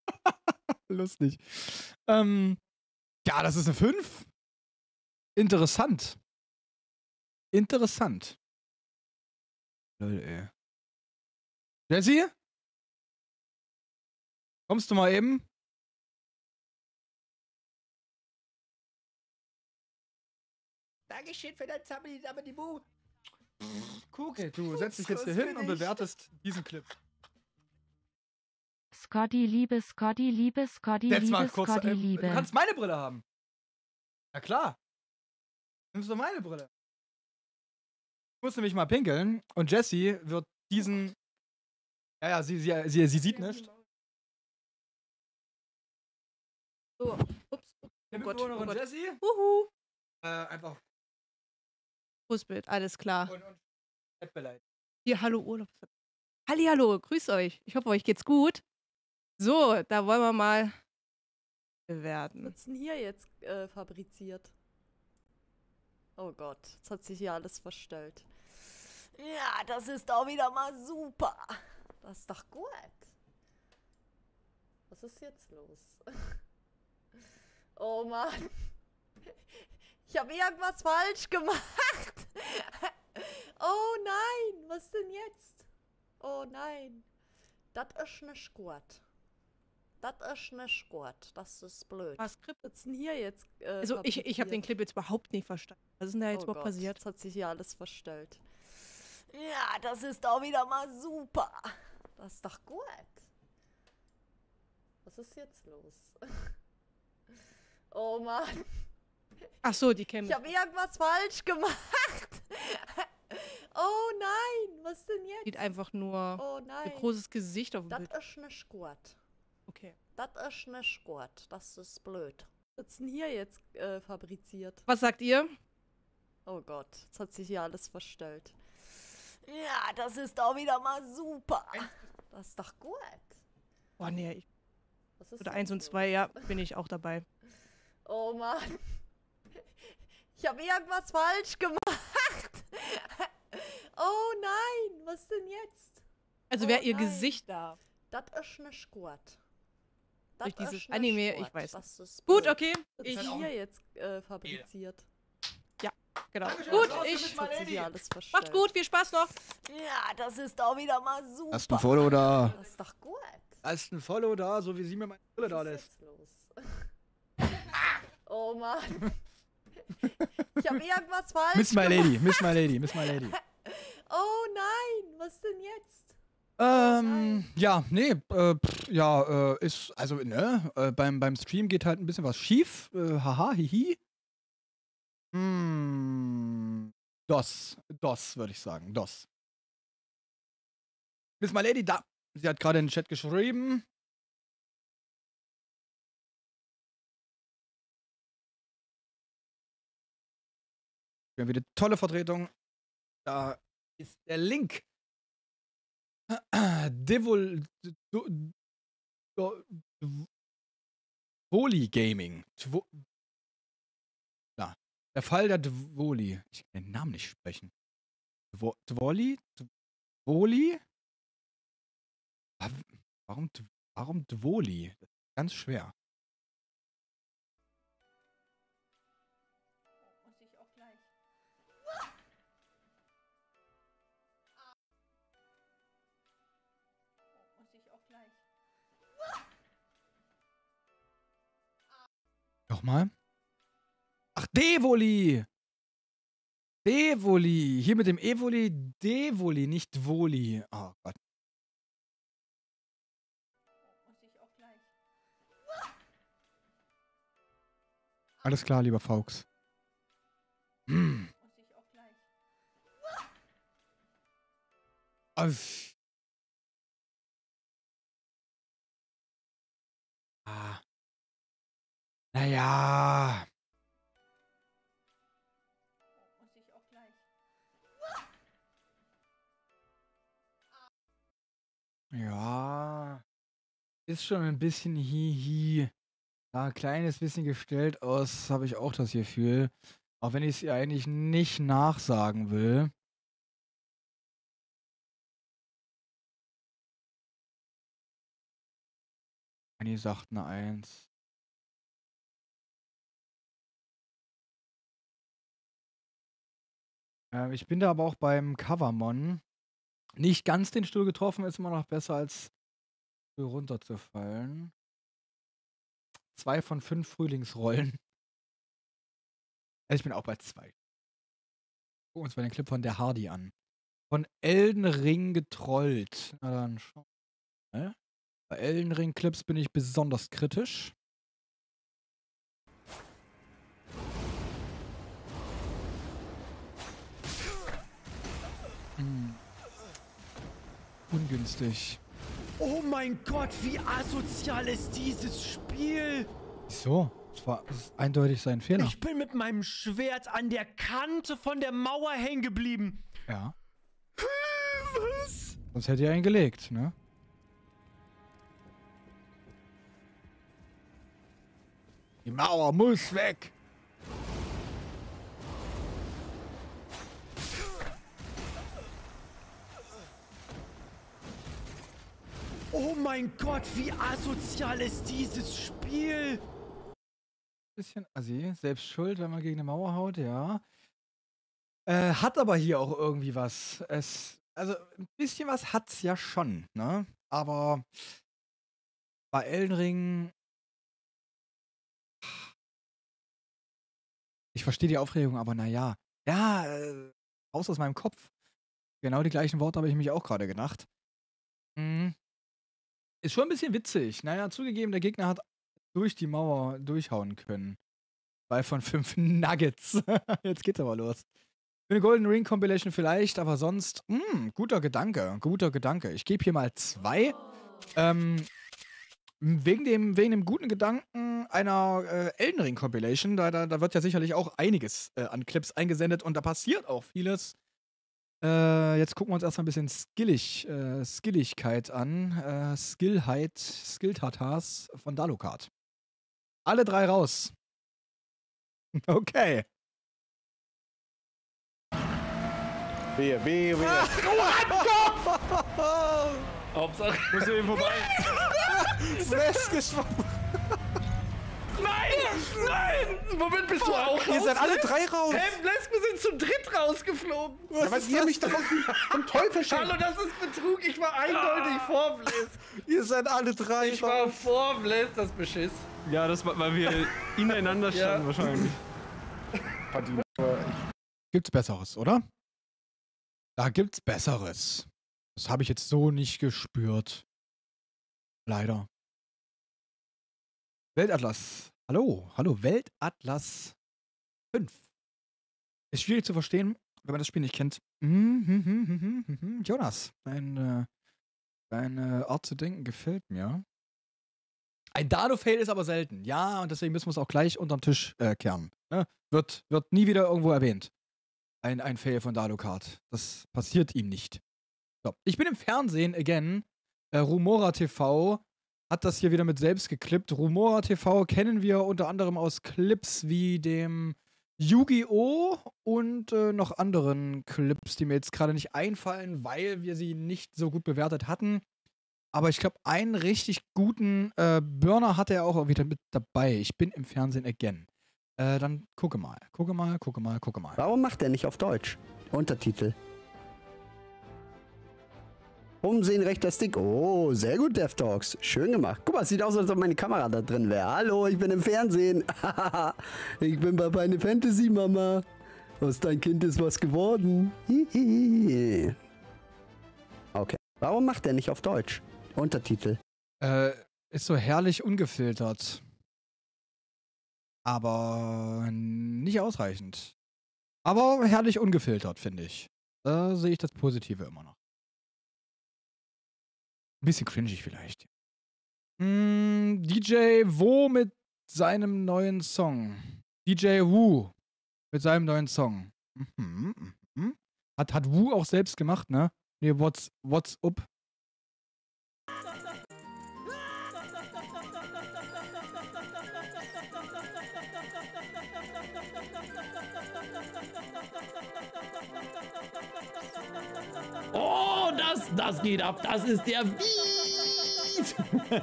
Lustig. Ähm, ja, das ist eine 5. Interessant. Interessant. Lol, ey. Jesse? Kommst du mal eben? Dankeschön für dein Zammeli, Zammeli, Bu. Okay, du setzt dich jetzt hier hin und bewertest diesen Clip. Scotty, liebe Scotty, liebe Scotty, liebe mal kurz. Scotty, Äh, liebe. du kannst meine Brille haben. Na klar. Nimmst du meine Brille? Ich muss nämlich mal pinkeln und Jessie wird diesen. Ja, ja, sie, sie, sie, sie sieht nicht. So, ups. Oh Gott, oh Gott. Jessie? Uhu. Äh, einfach Fußbild, alles klar. und, und beleidigt. Hier, hallo Urlaub. Halli, hallo, grüß euch. Ich hoffe, euch geht's gut. So, da wollen wir mal bewerten. Was ist denn hier jetzt äh, fabriziert? Oh Gott, jetzt hat sich hier alles verstellt. Ja, das ist doch wieder mal super. Das ist doch gut. Was ist jetzt los? Oh Mann. Ich habe irgendwas falsch gemacht. Oh nein, was denn jetzt? Oh nein. Das ist nicht gut. Das ist nicht gut. Das ist blöd. Was ist denn hier jetzt? Äh, Also, ich, ich habe den? Clip jetzt überhaupt nicht verstanden. Was ist denn da jetzt Oh überhaupt Gott, passiert? Jetzt hat sich hier alles verstellt. Ja, das ist doch wieder mal super. Das ist doch gut. Was ist jetzt los? Oh Mann. Ach so, die kennen Ich habe irgendwas falsch gemacht. Oh nein, was denn jetzt? Sieht einfach nur Oh ein großes Gesicht auf dem Das Bild. ist nicht gut. Okay. Das ist nicht gut. Das ist blöd. Was ist denn hier jetzt äh, fabriziert? Was sagt ihr? Oh Gott, jetzt hat sich hier alles verstellt. Ja, das ist doch wieder mal super. Das ist doch gut. Oh nee, ich, Was ist oder 1 und? 2, ja, bin ich auch dabei. Oh Mann. Ich habe irgendwas falsch gemacht. Oh nein, was denn jetzt? Also Oh wäre ihr nein. Gesicht da. Das ist nicht gut. Das Durch dieses ist nicht Anime, gut, ich weiß was das Gut, Bild okay. Ich hier jetzt äh, fabriziert. Ja, genau. Dankeschön, Gut, ich. Verstellt. gut, viel Spaß noch. Ja, das ist auch wieder mal super. Hast ein Follow da. Das ist doch gut. Hast ein Follow da, so wie sie mir meine Brille da lässt. Oh Mann. Ich habe irgendwas falsch Miss My gemacht. Lady, Miss My Lady, Miss My Lady. Oh nein, was denn jetzt? Ähm, ja, nee, äh, pff, ja, äh, ist, also, ne, äh, beim, beim Stream geht halt ein bisschen was schief. Äh, haha, hihi. Hm, DOS, DOS, würde ich sagen, DOS. Miss My Lady, da. Sie hat gerade in den Chat geschrieben. Wir haben wieder tolle Vertretung. Da ist der Link. Devol. Dvoli Gaming. Dvo, na, der Fall der Dvoli. Ich kann den Namen nicht sprechen. Dvo, Dvoli? Dvoli? Wa- Warum, warum Dvoli? Ganz schwer. Nochmal. Ach, Devoli! Devoli! Hier mit dem Evoli, Devoli, nicht Dvoli. Oh Gott. Alles klar, lieber Faux. Hm. Ah. Naja. Ja. Ist schon ein bisschen hihi. Ja, ein kleines bisschen gestellt aus, habe ich auch das Gefühl. Auch wenn ich es ihr eigentlich nicht nachsagen will. Anni sagt eine Eins. Ähm, ich bin da aber auch beim Covermon. Nicht ganz den Stuhl getroffen, ist immer noch besser als runterzufallen. Zwei von fünf Frühlingsrollen. Also ich bin auch bei zwei. Gucken wir uns mal den Clip von der Hardy an. Von Elden Ring getrollt. Na dann schau. Ne? Bei Elden Ring Clips bin ich besonders kritisch. Ungünstig. Oh mein Gott, wie asozial ist dieses Spiel! Wieso? Das war das ist eindeutig sein Fehler. Ich bin mit meinem Schwert an der Kante von der Mauer hängen geblieben. ja. Was? Sonst hätte er ihn gelegt, ne? Die Mauer muss weg. Oh mein Gott, wie asozial ist dieses Spiel! Bisschen assi, selbst schuld, wenn man gegen eine Mauer haut, ja. Äh, hat aber hier auch irgendwie was. Es, also ein bisschen was hat's ja schon, ne? Aber bei Elden Ring. Ich verstehe die Aufregung, aber naja. Ja, äh, raus aus meinem Kopf. Genau die gleichen Worte habe ich mich auch gerade gedacht. Mhm. Ist schon ein bisschen witzig. Naja, zugegeben, der Gegner hat durch die Mauer durchhauen können. Zwei von fünf Nuggets. Jetzt geht's aber los. Für eine Golden Ring Compilation vielleicht, aber sonst, mh, guter Gedanke, guter Gedanke. Ich gebe hier mal zwei. Ähm, wegen, dem, wegen dem guten Gedanken einer äh, Elden Ring Compilation, da, da, da wird ja sicherlich auch einiges äh, an Clips eingesendet und da passiert auch vieles. Äh, jetzt gucken wir uns erstmal ein bisschen Skillig, äh, Skilligkeit an. Äh, Skillheit, Skill-Tatas von Dalukart. Alle drei raus. Okay. Wehe, wehe, wehe. Oh mein Gott! Hauptsache. Muss eben vorbei. Flash geschwommen. Nein! Nein! Moment, bist du auch Ihr raus, seid alle drei raus. Hä, Flash, wir sind zu dritt rausgeflogen. Was Ja, weil ist ihr das mich doch vom Teufel schickt. Hallo, das ist Betrug. Ich war eindeutig vor Flash. Ihr seid alle drei Ich war vor Flash, das Beschiss. Ja, das war, weil wir ineinander standen Ja. wahrscheinlich. Gibt's Besseres, oder? Da gibt's Besseres. Das habe ich jetzt so nicht gespürt. Leider. Weltatlas. Hallo, hallo, Weltatlas 5. Ist schwierig zu verstehen, wenn man das Spiel nicht kennt. Mhm, mhm, mhm, mhm, mhm. Jonas, deine, deine Art zu denken gefällt mir. Ein Dado-Fail ist aber selten. Ja, und deswegen müssen wir es auch gleich unterm Tisch äh, kehren. Ne? Wird, wird nie wieder irgendwo erwähnt. Ein, ein Fail von Dalokart. Das passiert ihm nicht. So, ich bin im Fernsehen again. Äh, Rumora TV hat das hier wieder mit selbst geklippt. Rumora TV kennen wir unter anderem aus Clips wie dem Yu-Gi-Oh! und äh, noch anderen Clips, die mir jetzt gerade nicht einfallen, weil wir sie nicht so gut bewertet hatten. Aber ich glaube, einen richtig guten äh, Burner hatte er auch wieder mit dabei. Ich bin im Fernsehen again. Äh, dann gucke mal, gucke mal, gucke mal, gucke mal. Warum macht er nicht auf Deutsch? Untertitel. Umsehen rechter Stick. Oh, sehr gut, DevTalks. Schön gemacht. Guck mal, es sieht aus, als ob meine Kamera da drin wäre. Hallo, ich bin im Fernsehen. ich bin bei Final Fantasy, Mama. Aus dein Kind ist was geworden. Okay. Warum macht er nicht auf Deutsch? Untertitel. Äh, ist so herrlich ungefiltert. Aber nicht ausreichend. Aber herrlich ungefiltert, finde ich. Da sehe ich das Positive immer noch. Ein bisschen cringig vielleicht. Mm, DJ Wo mit seinem neuen Song. DJ Wu mit seinem neuen Song. Mhm, mhm. Hat, hat Wu auch selbst gemacht, ne? Nee, What's, what's Up? Das, geht ab. Das ist der Beat.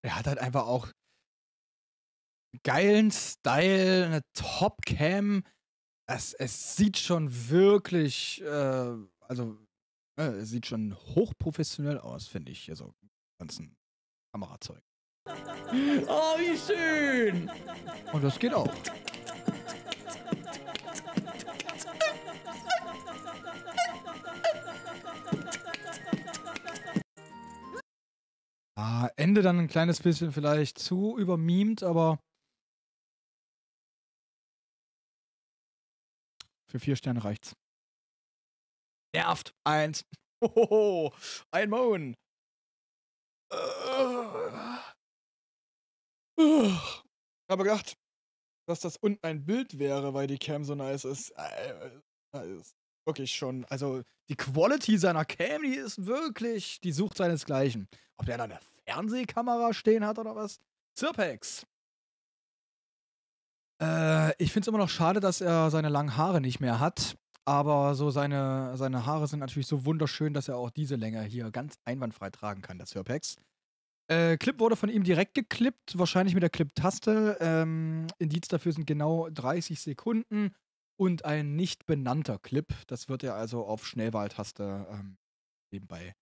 Er hat halt einfach auch geilen Style, eine Top-Cam. Es, es sieht schon wirklich, äh, also, äh, es sieht schon hochprofessionell aus, finde ich. Also, ganzen Kamerazeug. Oh, wie schön. Und das geht auch. Ah, Ende dann ein kleines bisschen vielleicht zu übermimt, aber für vier Sterne reicht's. Nervt. Eins. Hohoho. Ein Moan. Ich habe gedacht, dass das unten ein Bild wäre, weil die Cam so nice ist. Das wirklich schon. Also, die Quality seiner Cam, die ist wirklich. Die sucht seinesgleichen. Ob der da eine Fernsehkamera stehen hat oder was? Zirpex. Äh, ich finde es immer noch schade, dass er seine langen Haare nicht mehr hat. Aber so seine, seine Haare sind natürlich so wunderschön, dass er auch diese Länge hier ganz einwandfrei tragen kann, der Sirpex. Äh, Clip wurde von ihm direkt geklippt, wahrscheinlich mit der Clip-Taste. Ähm, Indiz dafür sind genau 30 Sekunden und ein nicht benannter Clip. Das wird er also auf Schnellwahltaste ähm, nebenbei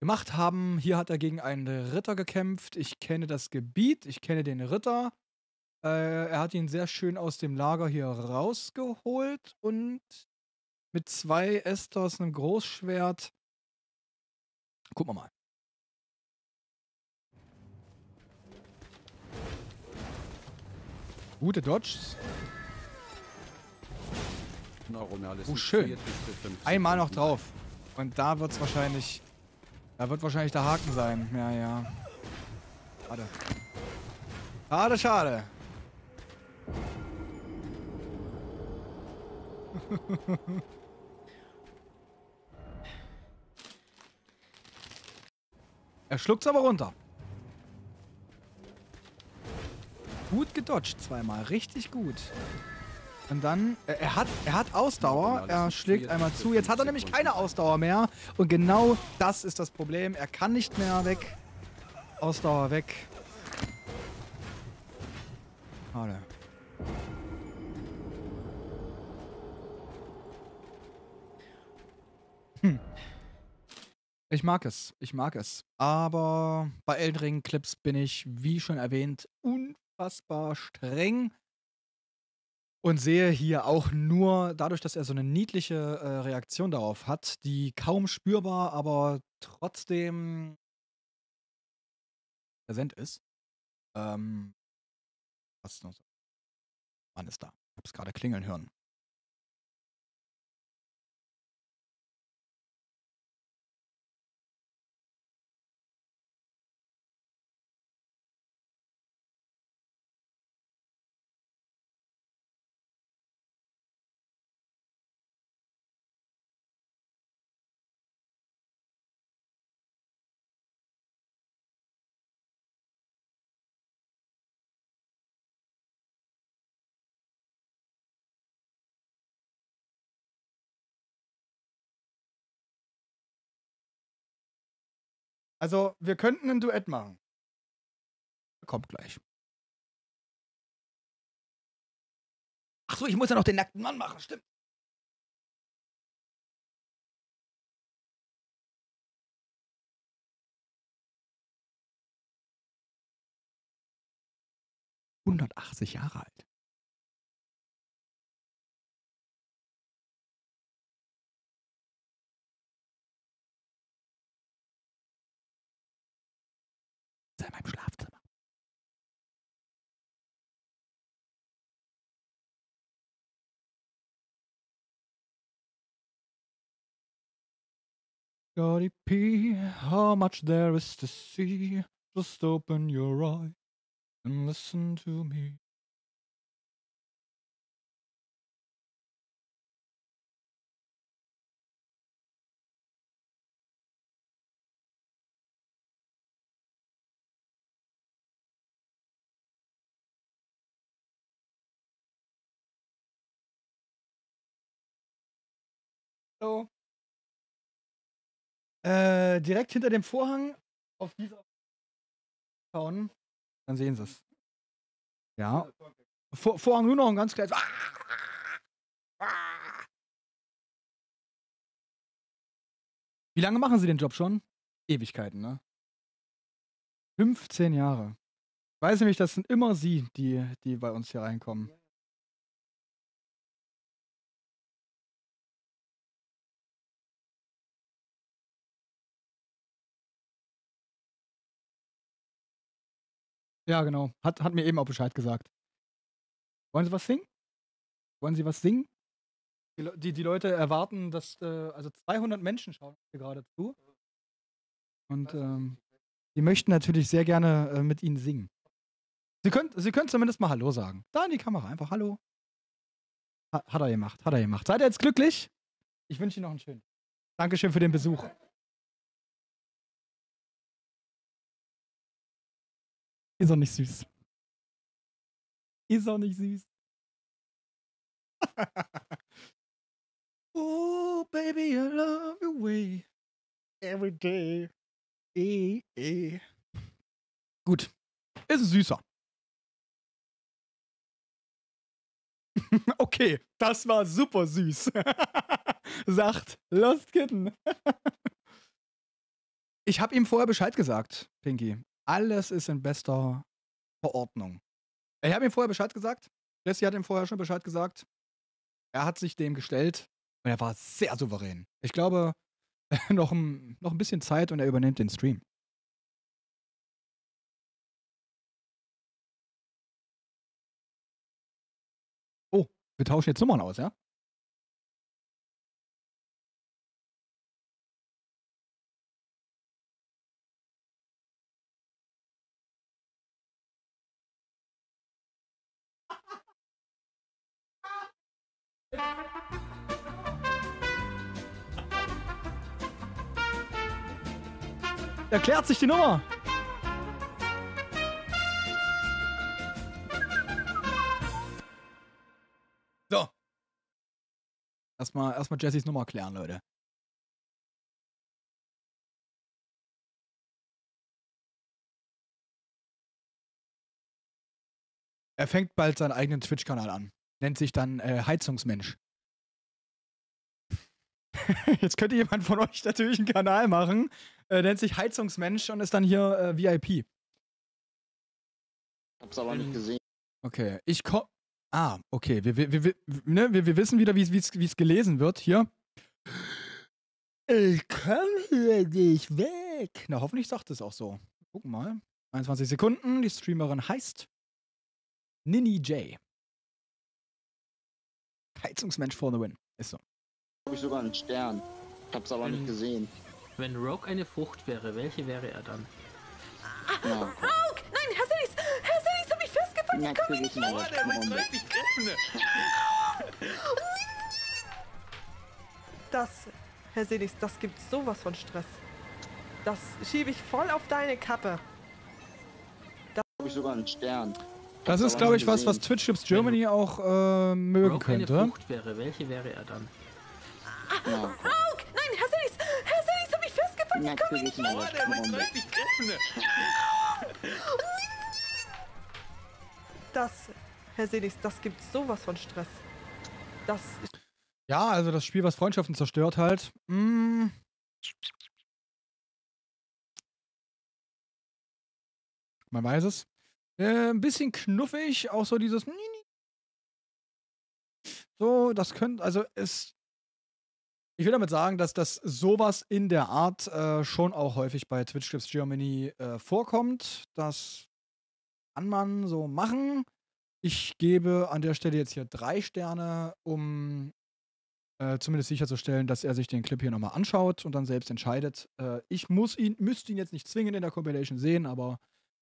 gemacht haben. Hier hat er gegen einen Ritter gekämpft. Ich kenne das Gebiet, ich kenne den Ritter. Äh, er hat ihn sehr schön aus dem Lager hier rausgeholt und mit zwei Esthers, einem Großschwert. Gucken wir mal. Gute Dodges. Oh, schön. Einmal noch drauf. Und da wird es wahrscheinlich. Da wird wahrscheinlich der Haken sein. Ja, ja. Schade. Schade, schade. er schluckt's aber runter. Gut gedodged zweimal. Richtig gut. Und dann, äh, er hat, er hat Ausdauer, er schlägt einmal zu. Jetzt hat er nämlich keine Ausdauer mehr. Und genau das ist das Problem. Er kann nicht mehr weg. Ausdauer weg. Schade. Hm. Ich mag es, ich mag es. Aber bei Elden Ring Clips bin ich, wie schon erwähnt, unfassbar streng und sehe hier auch nur dadurch, dass er so eine niedliche äh, Reaktion darauf hat, die kaum spürbar, aber trotzdem präsent ist. Ähm, was ist noch so? Mann ist da. Ich hab's gerade klingeln hören. Also, wir könnten ein Duett machen. Kommt gleich. Ach so, ich muss ja noch den nackten Mann machen, stimmt. Hundertachtzig Jahre alt. In meinem Schlafzimmer? Scotty P, how much there is to see. Just open your eye and listen to me. Hallo. Äh, direkt hinter dem Vorhang auf dieser schauen, dann sehen sie es. Ja. Vor, Vorhang nur noch ein ganz kleines. Wie lange machen Sie den Job schon? Ewigkeiten, ne? 15 Jahre. Ich weiß nämlich, das sind immer Sie, die, die bei uns hier reinkommen. Ja, genau. Hat, hat mir eben auch Bescheid gesagt. Wollen Sie was singen? Wollen Sie was singen? Die, die, die Leute erwarten, dass, äh, also 200 Menschen schauen hier gerade zu. Und ähm, die möchten natürlich sehr gerne äh, mit Ihnen singen. Sie können, Sie können zumindest mal Hallo sagen. Da in die Kamera, einfach Hallo. Ha, hat er gemacht, hat er gemacht. Seid ihr jetzt glücklich? Ich wünsche Ihnen noch einen schönen. Dankeschön für den Besuch. Ist auch nicht süß. Ist auch nicht süß. oh, baby, I love your way. Every day. Eh, eh. Gut. Ist süßer. okay, das war super süß. Sagt Lost Kitten. ich habe ihm vorher Bescheid gesagt, Pinky. Alles ist in bester Verordnung. Ich habe ihm vorher Bescheid gesagt. Jesse hat ihm vorher schon Bescheid gesagt. Er hat sich dem gestellt und er war sehr souverän. Ich glaube, noch ein, noch ein bisschen Zeit und er übernimmt den Stream. Oh, wir tauschen jetzt Nummern aus, ja? Erklärt sich die Nummer. So. Erstmal, erstmal Jessys Nummer klären, Leute. Er fängt bald seinen eigenen Twitch-Kanal an. Nennt sich dann äh, Heizungsmensch. Jetzt könnte jemand von euch natürlich einen Kanal machen. Äh, nennt sich Heizungsmensch und ist dann hier äh, VIP. Hab's aber nicht gesehen. Okay, ich komm. Ah, okay. Wir, wir, wir, ne, wir, wir wissen wieder, wie es gelesen wird. Hier. Ich komm hier nicht weg. Na, hoffentlich sagt es auch so. Gucken mal. 21 Sekunden. Die Streamerin heißt Nini J. Heizungsmensch for the win. Ist so. Hab ich sogar einen Stern. Hab's aber nicht gesehen. Wenn Rogue eine Frucht wäre, welche wäre er dann? Ja. Rauk! Nein, Herr Silis! Herr Silis, hab ich festgefangen! Ich komme nicht on. richtig treffen! Das, Herr Selis, das gibt sowas von Stress. Das schiebe ich voll auf deine Kappe. Hab ich sogar einen Stern. Das ist, glaube ich, was, was. Twitch Chips Germany auch äh, mögen Rogue eine könnte. Frucht wäre, welche wäre er dann? Ja. Rauk! Nein, Herr Silis! Herr Silis, hab ich festgefangen! Ich komme nicht Natürlich, weg! Mann, komm on. richtig treffen! Das, Herr Selis, das gibt sowas von Stress. Das Ja, also das Spiel, was Freundschaften zerstört halt. Mm. Man weiß es. Äh, ein bisschen knuffig, auch so dieses. So, das könnte, also es. Ich will damit sagen, dass das sowas in der Art äh, schon auch häufig bei Twitch Clips Germany äh, vorkommt. Das kann man so machen. Ich gebe an der Stelle jetzt hier drei Sterne, um äh, zumindest sicherzustellen, dass er sich den Clip hier nochmal anschaut und dann selbst entscheidet. Äh, ich muss ihn, müsste ihn jetzt nicht zwingend in der Compilation sehen, aber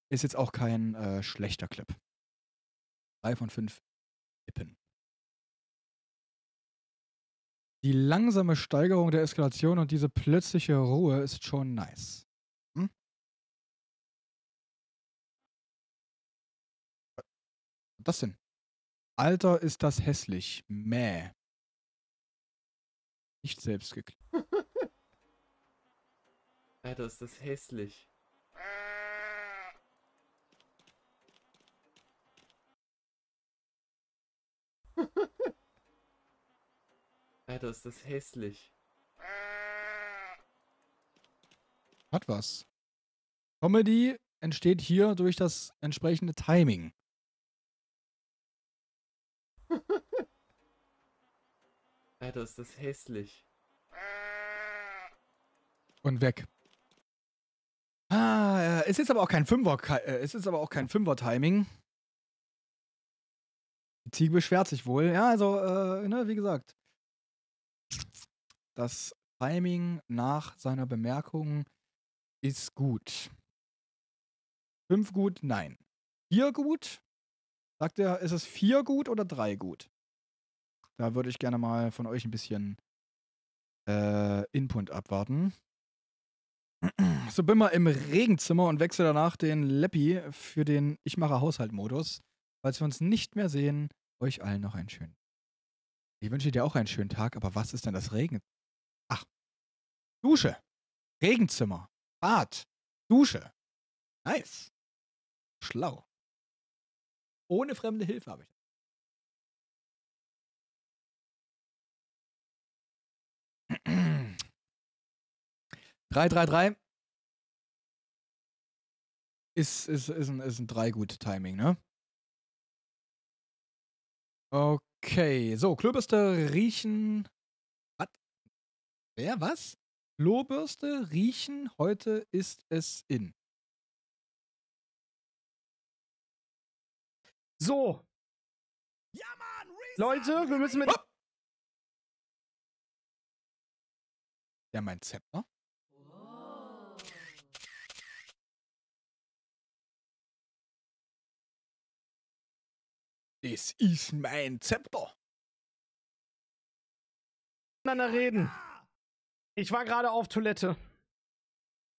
ist jetzt auch kein äh, schlechter Clip. Drei von fünf Lippen. Die langsame Steigerung der Eskalation und diese plötzliche Ruhe ist schon nice. Hm? Was ist das denn? Alter, ist das hässlich. Mäh. Nicht selbst geklickt. Alter, ist das hässlich. Alter, ist das hässlich. Hat was. Comedy entsteht hier durch das entsprechende Timing. Alter, ist das hässlich. Und weg. Ah, äh, ist jetzt aber auch kein Fünfer, äh, ist jetzt aber auch kein Fünfer-Timing. Die Ziege beschwert sich wohl. Ja, also, äh, ne, wie gesagt. Das Timing nach seiner Bemerkung ist gut. Fünf gut? Nein. Vier gut? Sagt er, ist es vier gut oder drei gut? Da würde ich gerne mal von euch ein bisschen äh, Input abwarten. So bin mal im Regenzimmer und wechsle danach den Leppi für den Ich mache Haushalt-Modus. Falls wir uns nicht mehr sehen, euch allen noch einen schönen. Ich wünsche dir auch einen schönen Tag, aber was ist denn das Regen? Dusche. Regenzimmer. Bad. Dusche. Nice. Schlau. Ohne fremde Hilfe habe ich. 3-3-3 ist, ist, ist ein, ist ein 3 gut Timing, ne? Okay, so, Klobürste riechen. Was? Wer, was? Klobürste riechen, heute ist es in. So. Leute, wir müssen mit. Ja, mein Zepter. Das ist mein Zepter. miteinander reden. Ich war gerade auf Toilette.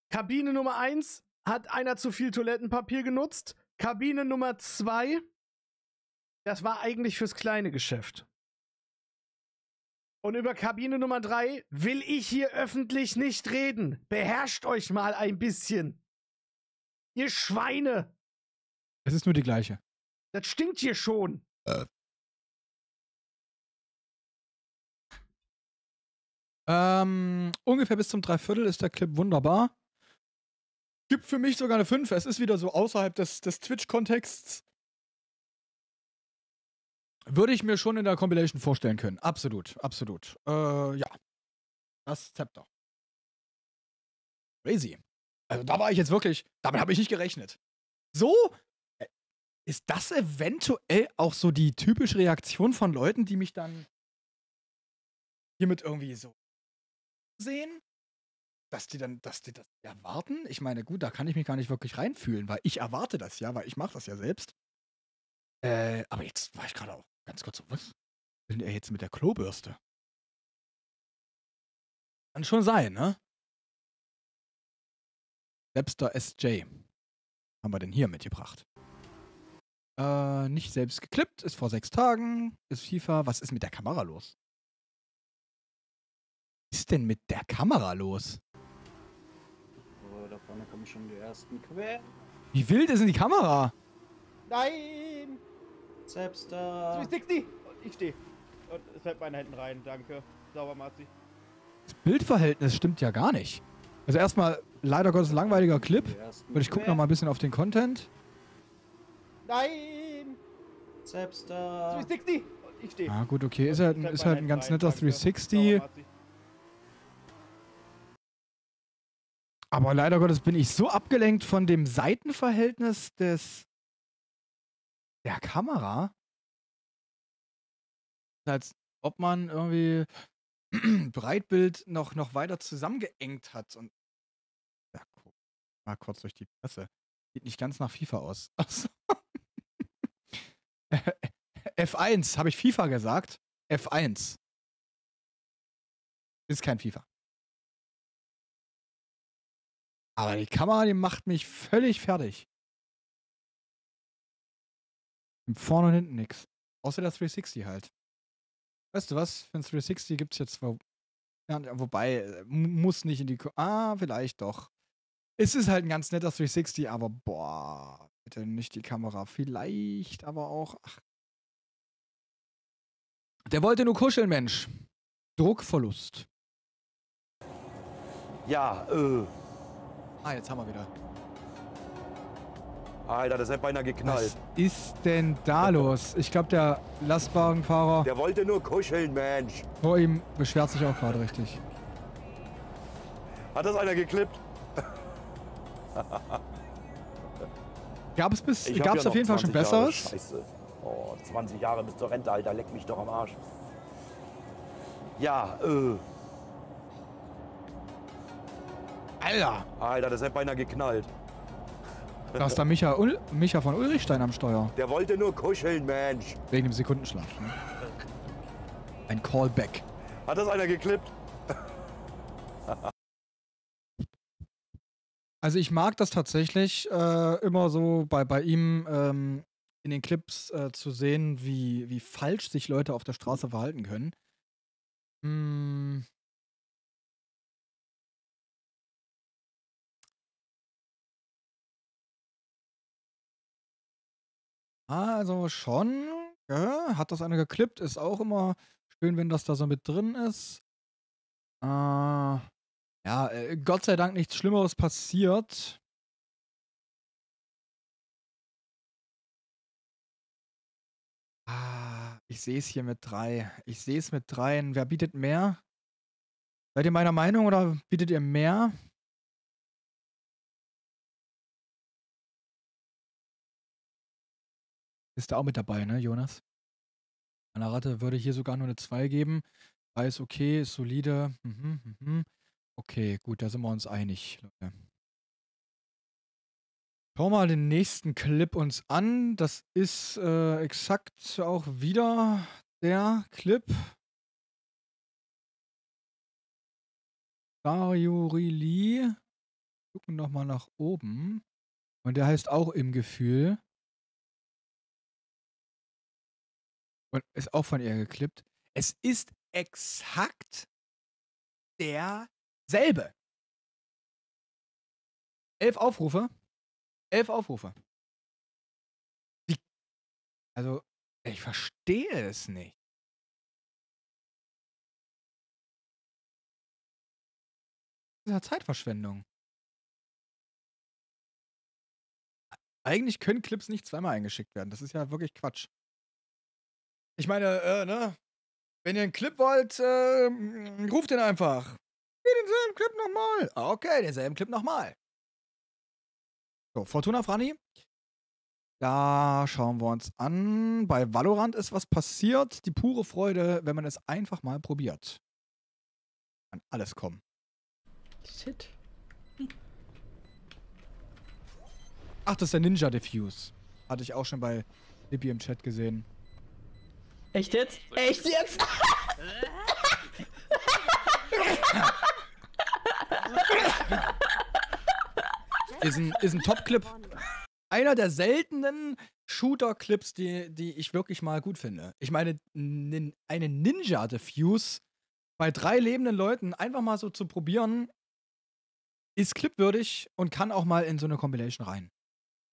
Kabine Nummer 1 hat einer zu viel Toilettenpapier genutzt. Kabine Nummer 2, das war eigentlich fürs kleine Geschäft. Und über Kabine Nummer 3 will ich hier öffentlich nicht reden. Beherrscht euch mal ein bisschen. Ihr Schweine. Es ist nur die gleiche. Das stinkt hier schon. Ähm, ungefähr bis zum Dreiviertel ist der Clip wunderbar. Gibt für mich sogar eine 5. Es ist wieder so außerhalb des, des Twitch-Kontexts. Würde ich mir schon in der Compilation vorstellen können. Absolut, absolut. Äh, ja. Das Zepter. Crazy. Also da war ich jetzt wirklich, damit habe ich nicht gerechnet. So äh, ist das eventuell auch so die typische Reaktion von Leuten, die mich dann hiermit irgendwie so sehen? Dass die dann, dass die das erwarten? Ich meine, gut, da kann ich mich gar nicht wirklich reinfühlen, weil ich erwarte das ja, weil ich mache das ja selbst. Äh, aber jetzt war ich gerade auch ganz kurz so, was? Will er jetzt mit der Klobürste? Kann schon sein, ne? Webster SJ. Haben wir denn hier mitgebracht? Äh, nicht selbst geklippt, ist vor sechs Tagen, ist FIFA. Was ist mit der Kamera los? Was ist denn mit der Kamera los? Oh, da vorne kommen schon die ersten Quer. Wie wild ist denn die Kamera? Nein! Selbst da. 360! Ich stehe. Und es fällt meine Händen rein, danke. Sauber, Marzi. Das Bildverhältnis stimmt ja gar nicht. Also erstmal, leider Gottes langweiliger Clip. Und ich gucke noch mal ein bisschen auf den Content. Nein! Selbst da. 360! Ich stehe. Ah, gut, okay. Ist halt, ist halt ein ganz rein, netter danke. 360. Sauber, Marzi. Aber leider Gottes bin ich so abgelenkt von dem Seitenverhältnis des der Kamera, als ob man irgendwie Breitbild noch, noch weiter zusammengeengt hat. Und ja, guck mal kurz durch die Presse. Sieht nicht ganz nach FIFA aus. Ach so. F1, habe ich FIFA gesagt? F1. Ist kein FIFA. Aber die Kamera, die macht mich völlig fertig. Vorne und hinten nix. Außer der 360 halt. Weißt du was? Für ein 360 gibt's jetzt wo ja, wobei, äh, mu- muss nicht in die. Ko ah, vielleicht doch. Es ist halt ein ganz netter 360, aber boah, bitte nicht die Kamera. Vielleicht, aber auch. Ach. Der wollte nur kuscheln, Mensch. Druckverlust. Ja, äh. Ah, jetzt haben wir wieder. Alter, das hat beinahe geknallt. Was ist denn da los? Ich glaube, der Lastwagenfahrer Der wollte nur kuscheln, Mensch. vor ihm beschwert sich auch gerade richtig. Hat das einer geklippt? Gab es bis, hab gab's ja auf jeden Fall schon 20 Jahre. Besseres? Scheiße. Oh, 20 Jahre bis zur Rente, Alter, leck mich doch am Arsch. Ja, äh. Alter! Alter, das hat beinahe geknallt. Da ist da Micha, Ul Micha von Ulrichstein am Steuer. Der wollte nur kuscheln, Mensch. Wegen dem Sekundenschlaf. Ne? Ein Callback. Hat das einer geklippt? Also ich mag das tatsächlich äh, immer so bei, bei ihm ähm, in den Clips äh, zu sehen, wie, wie falsch sich Leute auf der Straße verhalten können. Mm. Also schon, ja, hat das einer geklippt, ist auch immer schön, wenn das da so mit drin ist. Äh, ja, Gott sei Dank nichts Schlimmeres passiert. Ah, ich sehe es hier mit drei. Ich sehe es mit dreien. Wer bietet mehr? Seid ihr meiner Meinung oder bietet ihr mehr? Ist da auch mit dabei, ne, Jonas? Anna Ratte würde hier sogar nur eine 2 geben. 3 ist okay, ist solide. Mhm, mhm. Okay, gut, da sind wir uns einig, Leute. Schauen wir mal den nächsten Clip uns an. Das ist äh, exakt auch wieder der Clip. Dariurili. Gucken nochmal nach oben. Und der heißt auch im Gefühl. Und ist auch von ihr geklippt. Es ist exakt derselbe. Elf Aufrufe. Elf Aufrufe. Also, ich verstehe es nicht. Das ist ja Zeitverschwendung. Eigentlich können Clips nicht zweimal eingeschickt werden. Das ist ja wirklich Quatsch. Ich meine, äh, ne? Wenn ihr einen Clip wollt, äh, ruft den einfach. Hier denselben Clip nochmal. Ah, Okay, denselben Clip nochmal. So, Fortuna Franny. Da schauen wir uns an. Bei Valorant ist was passiert. Die pure Freude, wenn man es einfach mal probiert. Kann alles kommen. Shit. Ach, das ist der Ninja Diffuse. Hatte ich auch schon bei Lippy im Chat gesehen. Echt jetzt? Echt jetzt? Ist ein, ist ein Top-Clip. Einer der seltenen Shooter-Clips, die, die ich wirklich mal gut finde. Ich meine, nin, eine Ninja-Diffuse bei drei lebenden Leuten einfach mal so zu probieren, ist clipwürdig und kann auch mal in so eine Compilation rein.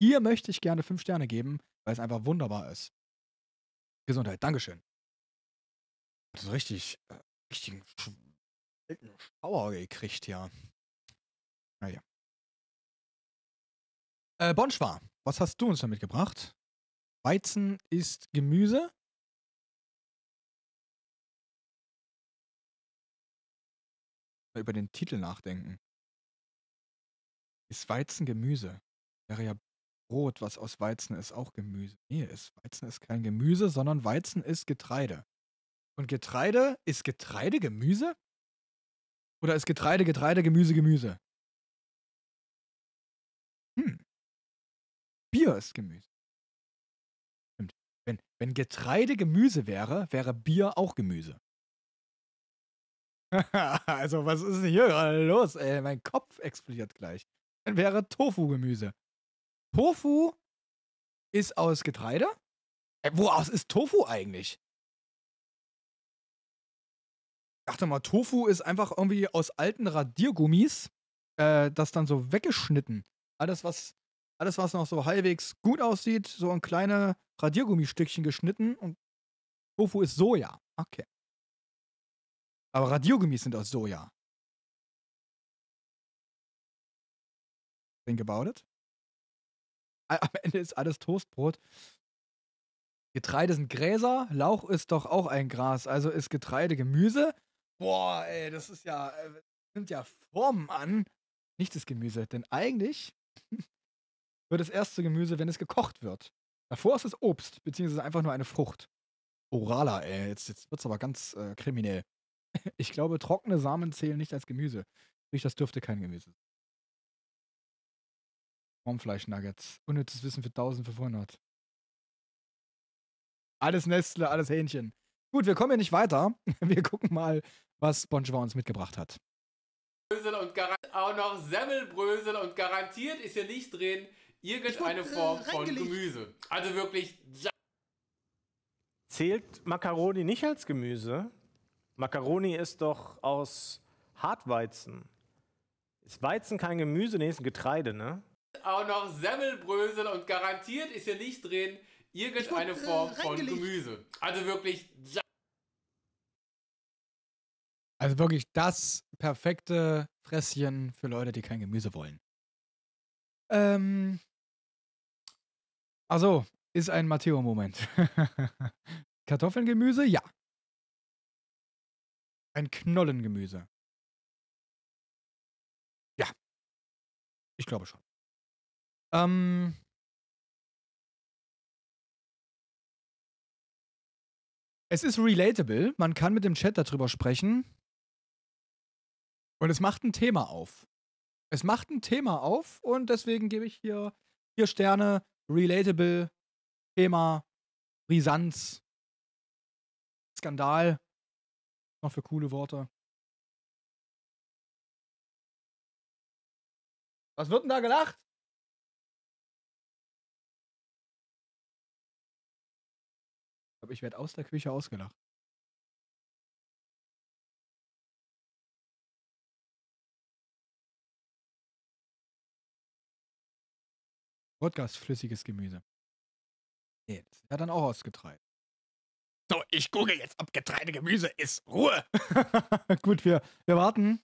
Hier möchte ich gerne fünf Sterne geben, weil es einfach wunderbar ist. Gesundheit, Dankeschön. Das ist richtig, äh, richtigen Sch- Schauer gekriegt hier. Naja. Äh, Bonschwar, was hast du uns da mitgebracht? Weizen ist Gemüse. Mal Über den Titel nachdenken. Ist Weizen Gemüse? Wäre ja Brot, was aus Weizen ist, auch Gemüse. Nee, ist, Weizen ist kein Gemüse, sondern Weizen ist Getreide. Und Getreide, ist Getreide Gemüse? Oder ist Getreide, Getreide, Gemüse, Gemüse? Hm. Bier ist Gemüse. Stimmt. Wenn, wenn Getreide Gemüse wäre, wäre Bier auch Gemüse. also, was ist denn hier gerade los, ey? Mein Kopf explodiert gleich. Dann wäre Tofu Gemüse. Tofu ist aus Getreide? Äh, woraus ist Tofu eigentlich? Ich dachte mal, Tofu ist einfach irgendwie aus alten Radiergummis, äh, das dann so weggeschnitten. Alles, was, alles, was noch so halbwegs gut aussieht, so in kleine Radiergummistückchen geschnitten und Tofu ist Soja. Okay. Aber Radiergummis sind aus Soja. Think about it. Am Ende ist alles Toastbrot. Getreide sind Gräser, Lauch ist doch auch ein Gras, also ist Getreide Gemüse. Boah, ey, das ist ja, äh, nimmt ja Formen an. Nichts ist Gemüse, denn eigentlich wird es erst zu Gemüse, wenn es gekocht wird. Davor ist es Obst, beziehungsweise einfach nur eine Frucht. Orala, ey, jetzt, jetzt wird's aber ganz äh, kriminell. Ich glaube, trockene Samen zählen nicht als Gemüse. Das dürfte kein Gemüse sein. Formfleisch-Nuggets. Unnützes Wissen für 1500. Alles Nestle, alles Hähnchen. Gut, wir kommen hier nicht weiter. Wir gucken mal, was SpongeBob uns mitgebracht hat. Brösel und auch noch Semmelbrösel und garantiert ist hier nicht drin irgendeine Form von. Gemüse. Also wirklich Zählt Macaroni nicht als Gemüse? Macaroni ist doch aus Hartweizen. Ist Weizen kein Gemüse? Nee, ist ein Getreide, ne? Auch noch Semmelbrösel und garantiert ist hier nicht drin irgendeine wurde, äh, Form von reingelegt. Gemüse. Also wirklich Also wirklich das perfekte Fresschen für Leute, die kein Gemüse wollen. Ähm. Also, ist ein Matteo-Moment. Kartoffelgemüse? Ja. Ein Knollengemüse. Ja. Ich glaube schon. Ähm. Es ist relatable. Man kann mit dem Chat darüber sprechen. Und es macht ein Thema auf. Es macht ein Thema auf und deswegen gebe ich hier vier Sterne. Relatable, Thema, Brisanz, Skandal. Noch für coole Worte. Was wird denn da gelacht? Aber ich werde aus der Küche ausgelacht. Podcast flüssiges Gemüse. Nee, das ist dann auch aus Getreide. So, ich google jetzt, ob Getreide Gemüse ist. Ruhe! Gut, wir, wir warten.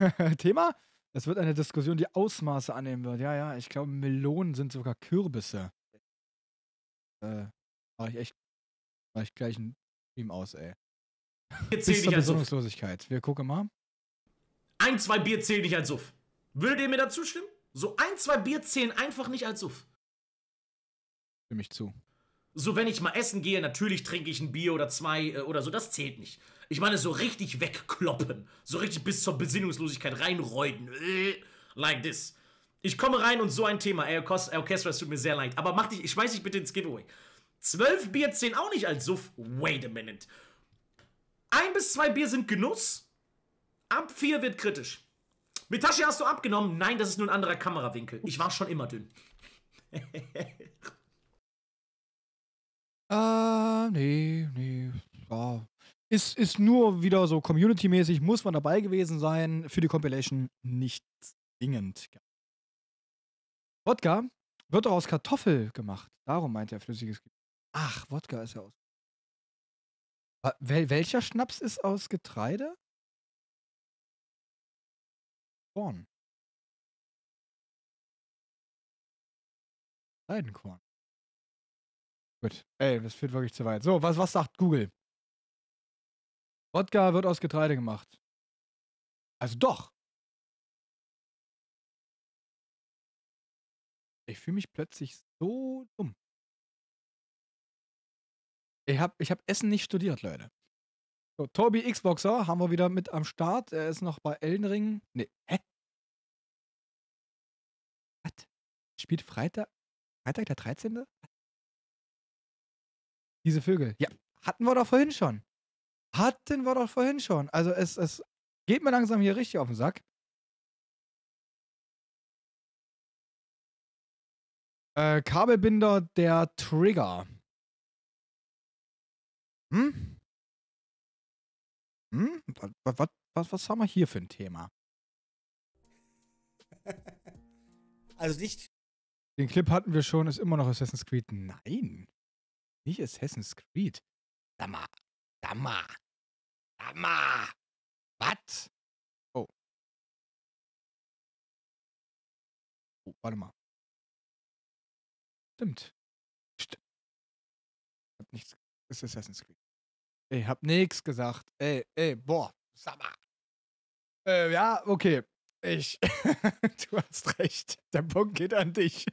Thema? Das wird eine Diskussion, die Ausmaße annehmen wird. Ja, ja, ich glaube, Melonen sind sogar Kürbisse. Äh, war ich echt mach ich gleich ein Stream aus, ey. Bier zur nicht als Suff. Wir gucken mal. Ein, zwei Bier zählen nicht als Suff. Würdet ihr mir dazu stimmen? So ein, zwei Bier zählen einfach nicht als Suff. Stimme ich zu. So, wenn ich mal essen gehe, natürlich trinke ich ein Bier oder zwei äh, oder so, das zählt nicht. Ich meine, so richtig wegkloppen. So richtig bis zur Besinnungslosigkeit reinreuten. Äh, like this. Ich komme rein und so ein Thema. Ey, Orchestra, es tut mir sehr leid. Aber mach dich, ich schmeiß dich bitte ins Giveaway. Zwölf Bier zählen auch nicht als Suff. Wait a minute. Ein bis zwei Bier sind Genuss. Ab vier wird kritisch. Mitashi, hast du abgenommen? Nein, das ist nur ein anderer Kamerawinkel. Ich war schon immer dünn. Äh, nee, nee. Ja. Ist, ist nur wieder so community-mäßig, muss man dabei gewesen sein. Für die Compilation nicht zwingend. Wodka wird auch aus Kartoffel gemacht. Darum meint er flüssiges Gemüse. Ach, Wodka ist ja aus. Wel welcher Schnaps ist aus Getreide? Korn. Seidenkorn. Gut. Ey, das führt wirklich zu weit. So, was, was sagt Google? Wodka wird aus Getreide gemacht. Also doch. Ich fühle mich plötzlich so dumm. Ich habe ich hab Essen nicht studiert, Leute. So, Tobi Xboxer haben wir wieder mit am Start. Er ist noch bei Elden Ring. Nee, hä? Was? Spielt Freitag? Freitag der 13.? Diese Vögel. Ja, hatten wir doch vorhin schon. Hatten wir doch vorhin schon. Also es, es geht mir langsam hier richtig auf den Sack. Äh, Kabelbinder der Trigger. Hm? Hm? Was, was, was, was haben wir hier für ein Thema? Also nicht. Den Clip hatten wir schon, ist immer noch Assassin's Creed. Nein. Nicht Assassin's Creed. Sag mal. Sag mal. Sag mal. Was? Oh. Oh, warte mal. Stimmt. Stimmt. Hab nichts. Ist Assassin's Creed. Ey, hab nix gesagt. Ey, ey, boah. Sag mal. Äh, ja, okay. Ich. du hast recht. Der Punkt geht an dich.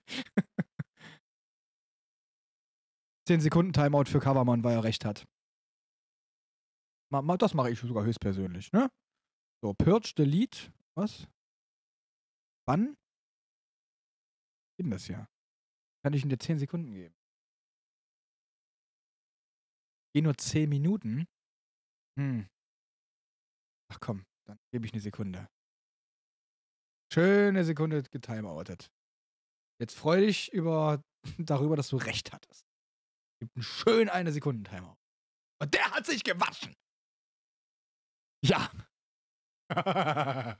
10 Sekunden Timeout für Covermann, weil er recht hat. Das mache ich sogar höchstpersönlich, ne? So, Purge, Delete. Was? Wann? Geht das hier? Kann ich ihm dir 10 Sekunden geben? Geh nur 10 Minuten? Hm. Ach komm, dann gebe ich eine Sekunde. Schöne Sekunde getimeoutet. Jetzt freu dich über, darüber, dass du recht hattest. Gibt einen schön eine Sekunde Timeout. Und der hat sich gewaschen. Ja.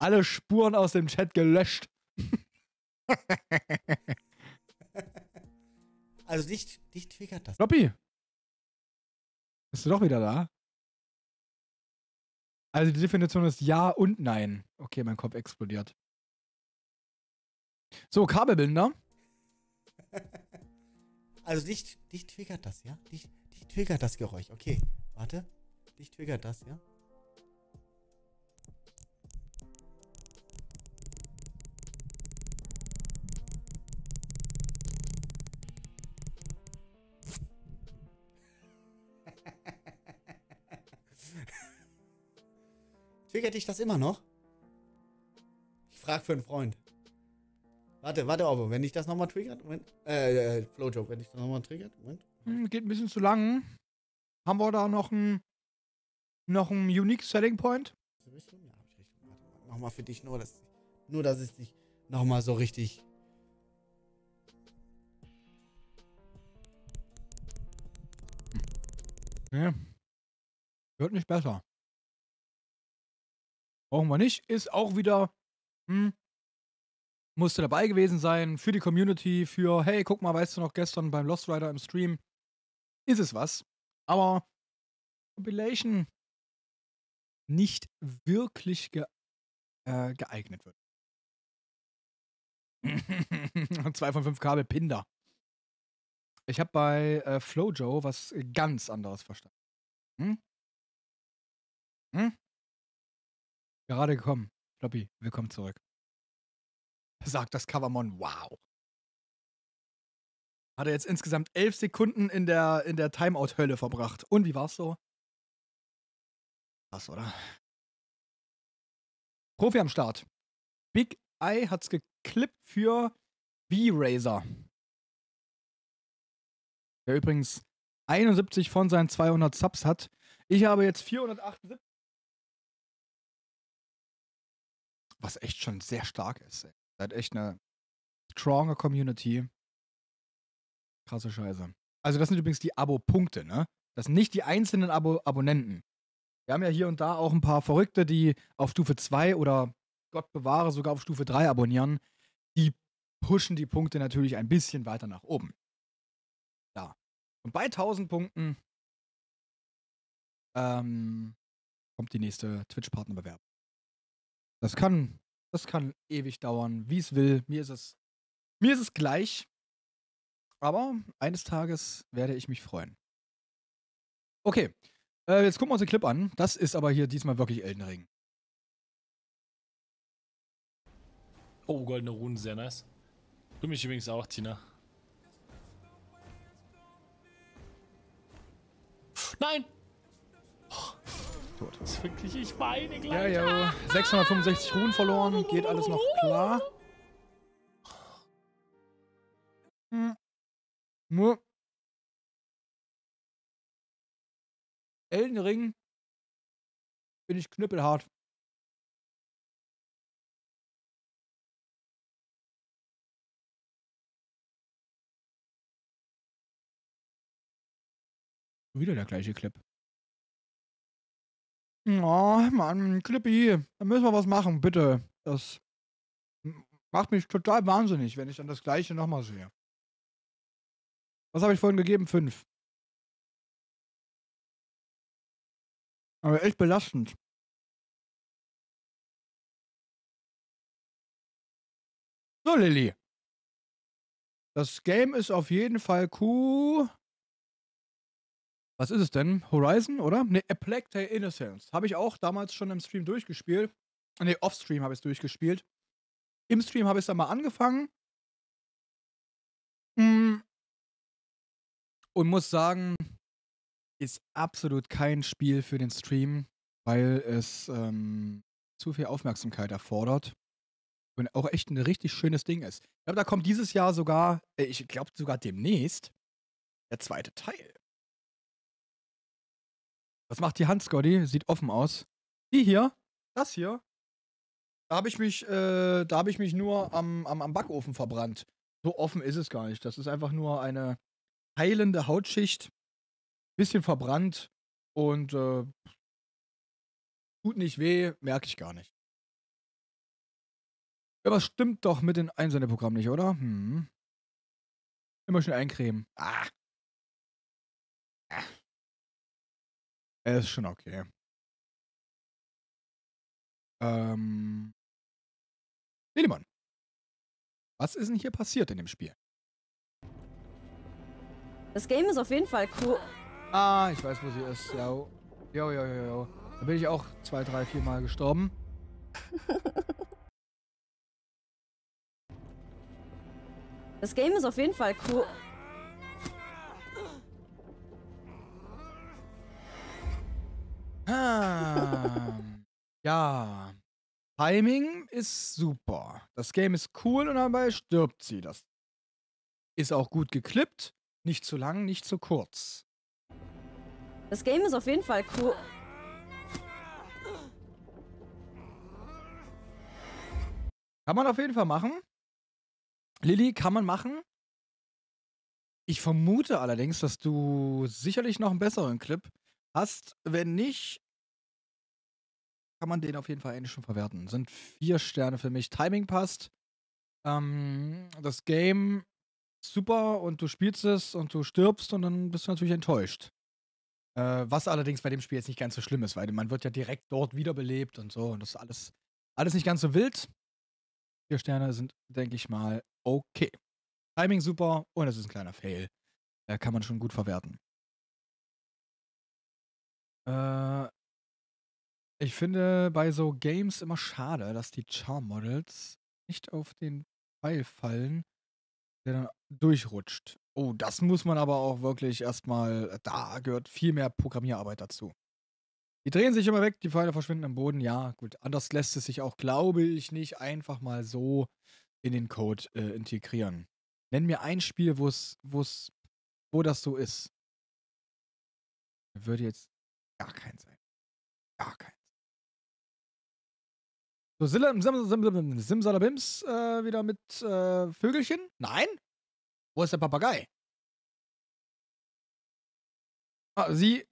Alle Spuren aus dem Chat gelöscht. Also dich, dich triggert das. Loppi. Bist du doch wieder da? Also die Definition ist ja und nein. Okay, mein Kopf explodiert. So, Kabelbinder. Also dich, dich triggert das, ja? Dich, dich triggert das Geräusch. Okay, warte. Dich triggert das, ja? Triggert dich das immer noch? Ich frag für einen Freund. Warte, warte, Obbo, wenn dich das nochmal triggert, Moment. Äh, äh, Flowjob, wenn dich das nochmal triggert, Moment. Hm, geht ein bisschen zu lang. Haben wir da noch ein noch ein Unique Selling Point? Nochmal für dich, nur, dass, nur, dass es dich nochmal so richtig. Nee. Wird nicht besser. Brauchen wir nicht. Ist auch wieder. Hm. musste dabei gewesen sein für die Community, für, hey, guck mal, weißt du noch, gestern beim Lost Rider im Stream ist es was. Aber Compilation nicht wirklich ge äh, geeignet wird. 2 von 5 Kabel Pinder. Ich habe bei äh, Flojo was ganz anderes verstanden. Hm? Hm? Gerade gekommen. Floppy, willkommen zurück. Sagt das Covermon, wow. Hat er jetzt insgesamt elf Sekunden in der, in der Timeout-Hölle verbracht. Und wie war's so? Krass, oder? Profi am Start. Big Eye hat's geklippt für V-Razer. Der übrigens 71 von seinen 200 Subs hat. Ich habe jetzt 478. Was echt schon sehr stark ist. Ey. Seid echt eine stronger Community. Krasse Scheiße. Also, das sind übrigens die Abo-Punkte, ne? Das sind nicht die einzelnen Abo Abonnenten. Wir haben ja hier und da auch ein paar Verrückte, die auf Stufe 2 oder Gott bewahre sogar auf Stufe 3 abonnieren. Die pushen die Punkte natürlich ein bisschen weiter nach oben. Ja. Und bei 1000 Punkten ähm, kommt die nächste Twitch-Partnerbewerbung. Das kann, das kann ewig dauern, wie es will. Mir ist es, mir ist es gleich. Aber eines Tages werde ich mich freuen. Okay, äh, jetzt gucken wir uns den Clip an. Das ist aber hier diesmal wirklich Elden Ring. Oh, goldene Runen, sehr nice. Du mich übrigens auch, Tina. Nein! Tot. Das ist wirklich, ich weine Ja, gleich. ja. 665 Ruhen verloren. Geht alles noch klar. Hm. Nur. Elden Ring bin ich knüppelhart. Wieder der gleiche Clip. Oh, Mann, Clippy, da müssen wir was machen, bitte. Das macht mich total wahnsinnig, wenn ich dann das gleiche nochmal sehe. Was habe ich vorhin gegeben? Fünf. Aber echt belastend. So, Lilly. Das Game ist auf jeden Fall cool. Was ist es denn? Horizon, oder? Ne, A Plague Tale Innocence. Habe ich auch damals schon im Stream durchgespielt. Ne, off-Stream habe ich es durchgespielt. Im Stream habe ich es dann mal angefangen. Mm. Und muss sagen, ist absolut kein Spiel für den Stream, weil es ähm, zu viel Aufmerksamkeit erfordert. Und auch echt ein richtig schönes Ding ist. Ich glaube, da kommt dieses Jahr sogar, äh, ich glaube sogar demnächst, der zweite Teil. Was macht die Hand, Scotty? Sieht offen aus. Die hier, das hier, da habe ich mich, äh, da habe ich mich nur am, am, am Backofen verbrannt. So offen ist es gar nicht. Das ist einfach nur eine heilende Hautschicht. Bisschen verbrannt und äh, tut nicht weh, merke ich gar nicht. Ja, was stimmt doch mit dem Einsendeprogramm nicht, oder? Hm. Immer schön eincremen. Ah. ah. Er ist schon okay. Ähm. Lillemann. Was ist denn hier passiert in dem Spiel? Das Game ist auf jeden Fall cool. Ah, ich weiß, wo sie ist. Ja. Jo, jo, jo, jo. Da bin ich auch zwei, drei, vier Mal gestorben. Das Game ist auf jeden Fall cool. Ja. Timing ist super. Das Game ist cool und dabei stirbt sie. Das ist auch gut geklippt. Nicht zu lang, nicht zu kurz. Das Game ist auf jeden Fall cool. Kann man auf jeden Fall machen. Lilly, kann man machen. Ich vermute allerdings, dass du sicherlich noch einen besseren Clip hast. Wenn nicht, kann man den auf jeden Fall eigentlich schon verwerten. Sind vier Sterne für mich. Timing passt. ähm, das Game super und du spielst es und du stirbst und dann bist du natürlich enttäuscht. Äh, was allerdings bei dem Spiel jetzt nicht ganz so schlimm ist, weil man wird ja direkt dort wiederbelebt und so und das ist alles, alles nicht ganz so wild. Vier Sterne sind, denke ich mal, okay. Timing super und es ist ein kleiner Fail. Äh, kann man schon gut verwerten. Äh, ich finde bei so Games immer schade, dass die Charm Models nicht auf den Pfeil fallen, der dann durchrutscht. Oh, das muss man aber auch wirklich erstmal, da gehört viel mehr Programmierarbeit dazu. Die drehen sich immer weg, die Pfeile verschwinden im Boden. Ja, gut. Anders lässt es sich auch, glaube ich, nicht einfach mal so in den Code äh, integrieren. Nenn mir ein Spiel, wo es, wo es, wo das so ist. Würde jetzt gar kein sein. Gar kein. So, Sim, Sim, Sim, Simsalabims äh, wieder mit äh, Vögelchen? Nein? Wo ist der Papagei? Ah, sie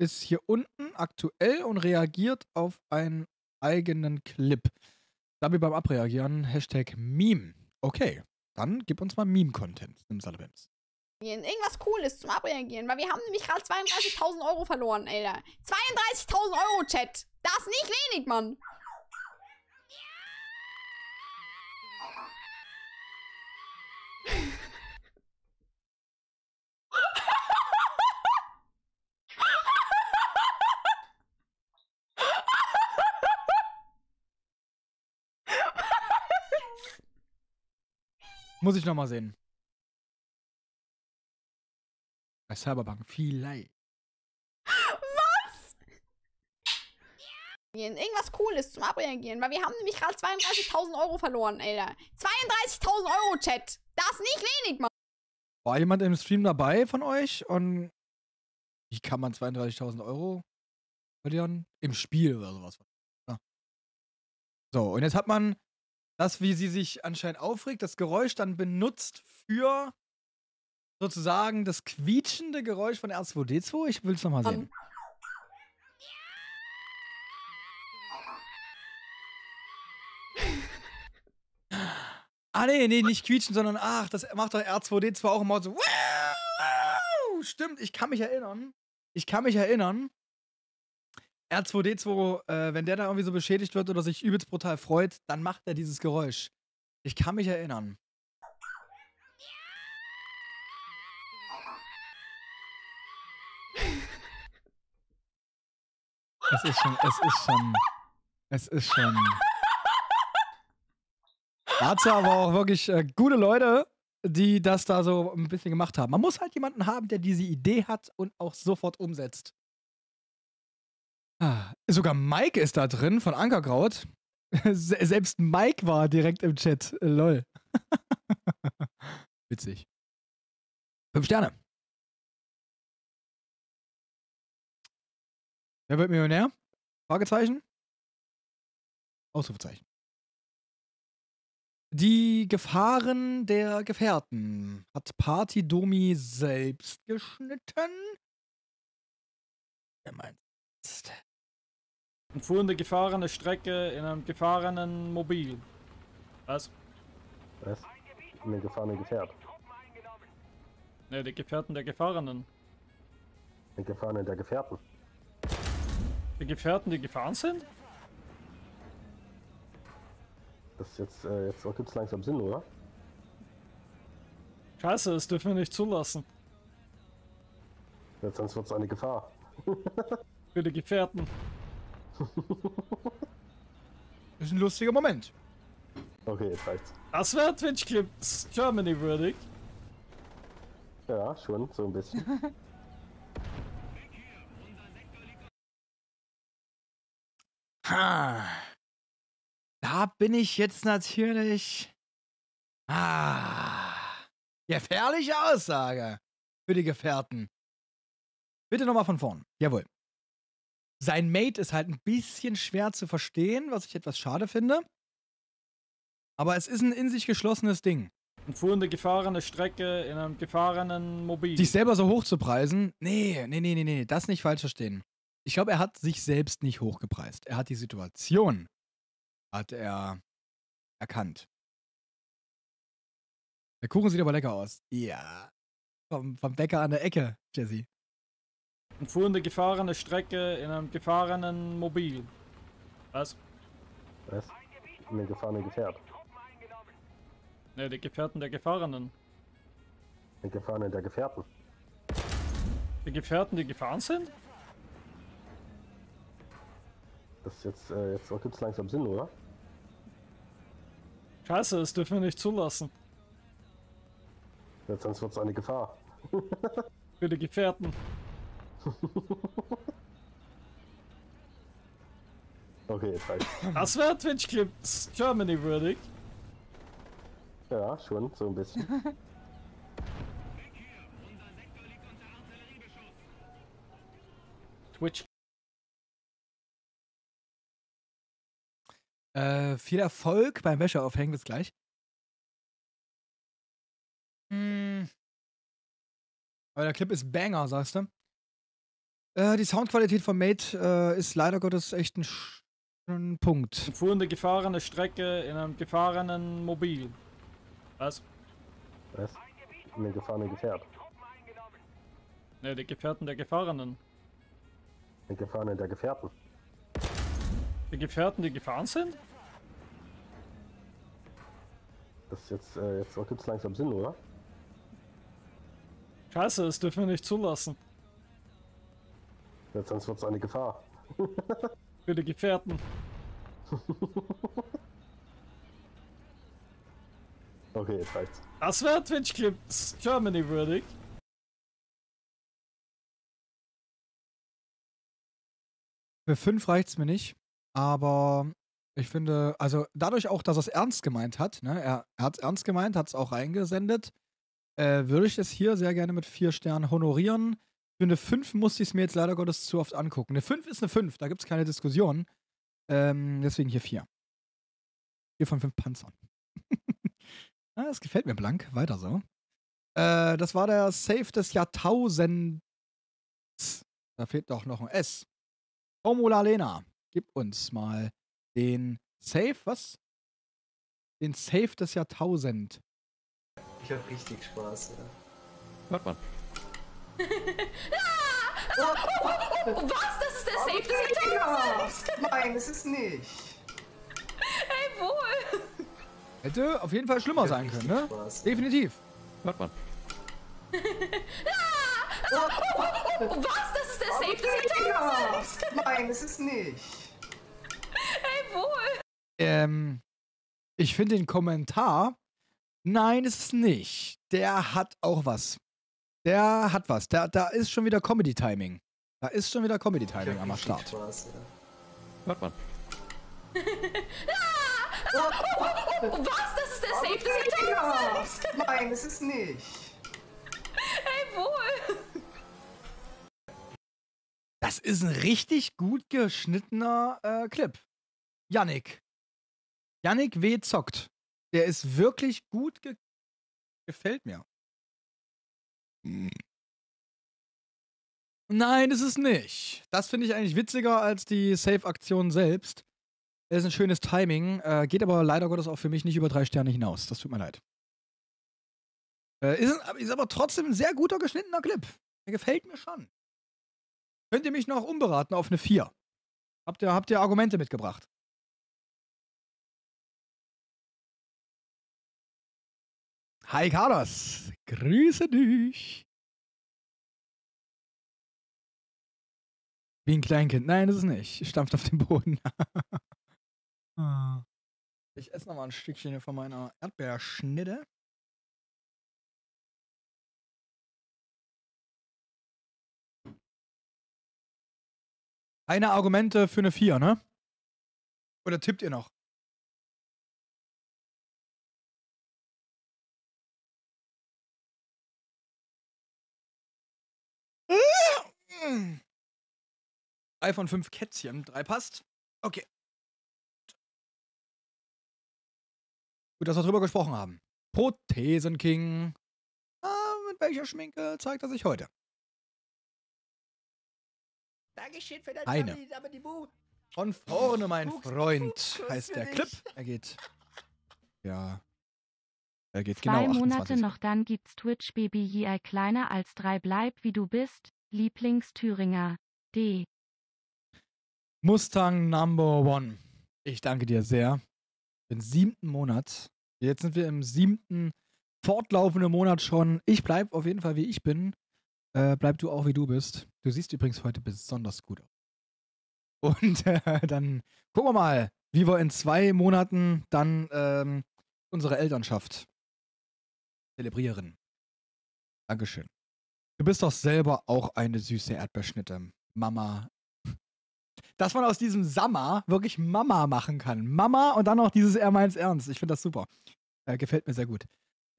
ist hier unten aktuell und reagiert auf einen eigenen Clip. Da wir beim Abreagieren, Hashtag Meme. Okay, dann gib uns mal Meme-Content, Simsalabims. Irgendwas Cooles zum Abreagieren, weil wir haben nämlich gerade 32.000 Euro verloren, Alter. 32.000 Euro, Chat. Das ist nicht wenig, Mann. Muss ich nochmal sehen. Bei Cyberpunk vielleicht. Was? Irgendwas Cooles zum Abreagieren, weil wir haben nämlich gerade 32.000 Euro verloren, Alter. 32.000 Euro, Chat. Das ist nicht wenig, Mann. War jemand im Stream dabei von euch? Und wie kann man 32.000 Euro verlieren? Im Spiel oder sowas. Ja. So, und jetzt hat man das, wie sie sich anscheinend aufregt, das Geräusch dann benutzt für sozusagen das quietschende Geräusch von R2D2. Ich will es nochmal sehen. Ah, nee, nee, nicht quietschen, sondern ach, das macht doch R2D2 auch immer so. Stimmt, ich kann mich erinnern. Ich kann mich erinnern. R2D2, äh, wenn der da irgendwie so beschädigt wird oder sich übelst brutal freut, dann macht er dieses Geräusch. Ich kann mich erinnern. Es ist schon, es ist schon, es ist schon. Dazu aber auch wirklich äh, gute Leute, die das da so ein bisschen gemacht haben. Man muss halt jemanden haben, der diese Idee hat und auch sofort umsetzt. Ah, sogar Mike ist da drin von Ankerkraut. Se selbst Mike war direkt im Chat. Äh, lol. Witzig. Fünf Sterne. Wer wird Millionär? Fragezeichen? Ausrufezeichen. Die Gefahren der Gefährten hat Party Domi selbst geschnitten? Wer meint? Und fuhr eine gefahrene Strecke in einem gefahrenen Mobil. Was? Was? Eine gefahrene Gefährt. Ne, die Gefährten der Gefahrenen. Eine gefahrene der Gefährten. Die Gefährten, die gefahren sind? Das ist jetzt, äh, jetzt ergibt es langsam Sinn, oder? Scheiße, das dürfen wir nicht zulassen. Jetzt sonst wird es eine Gefahr. Für die Gefährten. ist ein lustiger Moment. Okay, jetzt reicht's. Das wäre Twitch Clips Germany würdig. Ja, schon, so ein bisschen. Da bin ich jetzt natürlich. Ah. Gefährliche Aussage für die Gefährten. Bitte nochmal von vorn. Jawohl. Sein Mate ist halt ein bisschen schwer zu verstehen, was ich etwas schade finde. Aber es ist ein in sich geschlossenes Ding. Und fuhr eine gefahrene Strecke in einem gefahrenen Mobil. Sich selber so hoch zu preisen? Nee, nee, nee, nee, nee. Das nicht falsch verstehen. Ich glaube, er hat sich selbst nicht hochgepreist. Er hat die Situation, hat er erkannt. Der Kuchen sieht aber lecker aus. Ja. Vom, vom Bäcker an der Ecke, Jesse. Und fuhren die gefahrene Strecke in einem gefahrenen Mobil. Was? Was? In den gefahrenen Gefährt. Ne, die Gefährten der Gefahrenen. Den gefahrenen der Gefährten. Die Gefährten, die gefahren sind? Das ist jetzt, äh, jetzt ergibt es langsam Sinn, oder? Scheiße, das dürfen wir nicht zulassen. Jetzt sonst wird es eine Gefahr. Für die Gefährten. Okay, jetzt reicht's. Das wäre Twitch Clips Germany würdig. Ja, schon, so ein bisschen. Twitch. Äh, viel Erfolg beim Wäscheaufhängen, bis gleich. Hm. Aber der Clip ist Banger, sagst du? Äh, die Soundqualität von Mate äh, ist leider Gottes echt ein, Sch- ein Punkt. Und fuhren die gefahrene Strecke in einem gefahrenen Mobil. Was? Was? In den gefahrenen Gefährt. Ne, die Gefährten der Gefahrenen. Den gefahrenen der Gefährten. Die Gefährten, die gefahren sind? Das ist jetzt, äh, jetzt ergibt es langsam Sinn, oder? Scheiße, das dürfen wir nicht zulassen. Jetzt sonst wird es eine Gefahr. Für die Gefährten. Okay, jetzt reicht's. Das wäre Twitch Clips Germany würdig. Für fünf reicht's mir nicht, aber ich finde, also dadurch auch, dass er es ernst gemeint hat, ne, er, er hat es ernst gemeint, hat es auch reingesendet, äh, würde ich es hier sehr gerne mit vier Sternen honorieren. Für eine 5 musste ich es mir jetzt leider Gottes zu oft angucken. Eine 5 ist eine 5, da gibt es keine Diskussion. Ähm, deswegen hier 4. 4 von 5 Panzern. ah, das gefällt mir blank, weiter so. Äh, das war der Save des Jahrtausends. Da fehlt doch noch ein S. Formula Lena, gib uns mal den Save, was? Den Save des Jahrtausend. Ich hab richtig Spaß, ja. Warte mal. Was? Das ist der Safe des Jahrtausends! ja. Nein, es ist nicht. Hey, wohl! Hätte auf jeden Fall schlimmer sein können, ne? Definitiv. Warte mal. Was? Das ist der Safe des. Jahrtausends! Nein, es ist nicht. Wohl! Ähm, ich finde den Kommentar, nein, ist es nicht. Der hat auch was. Der hat was. Da, da ist schon wieder Comedy-Timing. Da ist schon wieder Comedy-Timing am Start. Spaß, ja. Warte mal. Was? Das ist der Safe des. Jahrtausends! Nein, es ist nicht. Hey, wohl! Das ist ein richtig gut geschnittener äh, Clip. Yannick. Yannick W. zockt. Der ist wirklich gut ge gefällt mir. Nein, ist es nicht. Das finde ich eigentlich witziger als die Save-Aktion selbst. Das ist ein schönes Timing, äh, geht aber leider Gottes auch für mich nicht über drei Sterne hinaus. Das tut mir leid. Äh, ist, ist aber trotzdem ein sehr guter geschnittener Clip. Der gefällt mir schon. Könnt ihr mich noch umberaten auf eine 4? Habt ihr, habt ihr Argumente mitgebracht? Hi Carlos, grüße dich. Wie ein Kleinkind. Nein, das ist nicht. Stampft auf den Boden. Ah. ich esse noch mal ein Stückchen von meiner Erdbeerschnitte. Eine Argumente für eine 4, ne? Oder tippt ihr noch? Drei von fünf Kätzchen. Drei passt. Okay. Gut, dass wir drüber gesprochen haben. Prothesenking. Ah, mit welcher Schminke zeigt er sich heute? Dankeschön für dein Eine. Von vorne, mein Fuchs, Freund, Fuchs, heißt der Clip. Er geht. Ja. Äh, geht Zwei genau Monate 28. noch, dann gibt's Twitch Baby JI kleiner als drei. Bleib wie du bist, Lieblings-Thüringer. D. Mustang Number One. Ich danke dir sehr. Den siebten Monat. Jetzt sind wir im siebten fortlaufenden Monat schon. Ich bleib auf jeden Fall wie ich bin. Äh, bleib du auch wie du bist. Du siehst übrigens heute besonders gut aus. Und äh, dann gucken wir mal, wie wir in zwei Monaten dann ähm, unsere Elternschaft zelebrieren. Dankeschön. Du bist doch selber auch eine süße Erdbeerschnitte. Mama. Dass man aus diesem Sammer wirklich Mama machen kann. Mama und dann noch dieses Er meins ernst. Ich finde das super. Äh, gefällt mir sehr gut.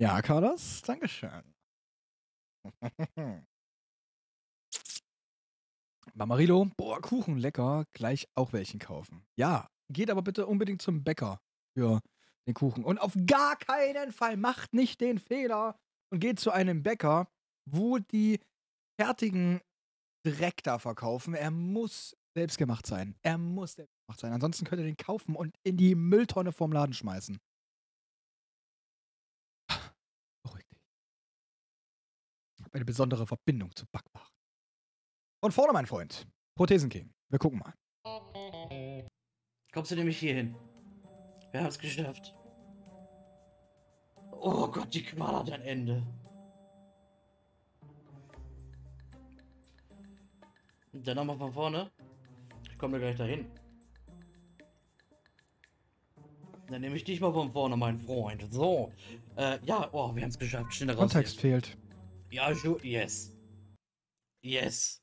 Ja, Carlos, Dankeschön. Mamarilo, boah, Kuchen, lecker. Gleich auch welchen kaufen. Ja, geht aber bitte unbedingt zum Bäcker für den Kuchen. Und auf gar keinen Fall macht nicht den Fehler und geht zu einem Bäcker, wo die fertigen Dreck da verkaufen. Er muss selbstgemacht sein. Er muss selbstgemacht sein. Ansonsten könnt ihr den kaufen und in die Mülltonne vorm Laden schmeißen. Beruhig dich. Ich habe eine besondere Verbindung zu Backwaren. Von vorne, mein Freund. Prothesenking. Wir gucken mal. Kommst du nämlich hier hin? Wir haben es geschafft. Oh Gott, die Qual hat ein Ende. Dann nochmal von vorne. Ich komme da gleich dahin. Dann nehme ich dich mal von vorne, mein Freund. So. Äh, ja, oh, wir haben es geschafft. Schnell raus. Kontext fehlt. Ja, yes. Yes.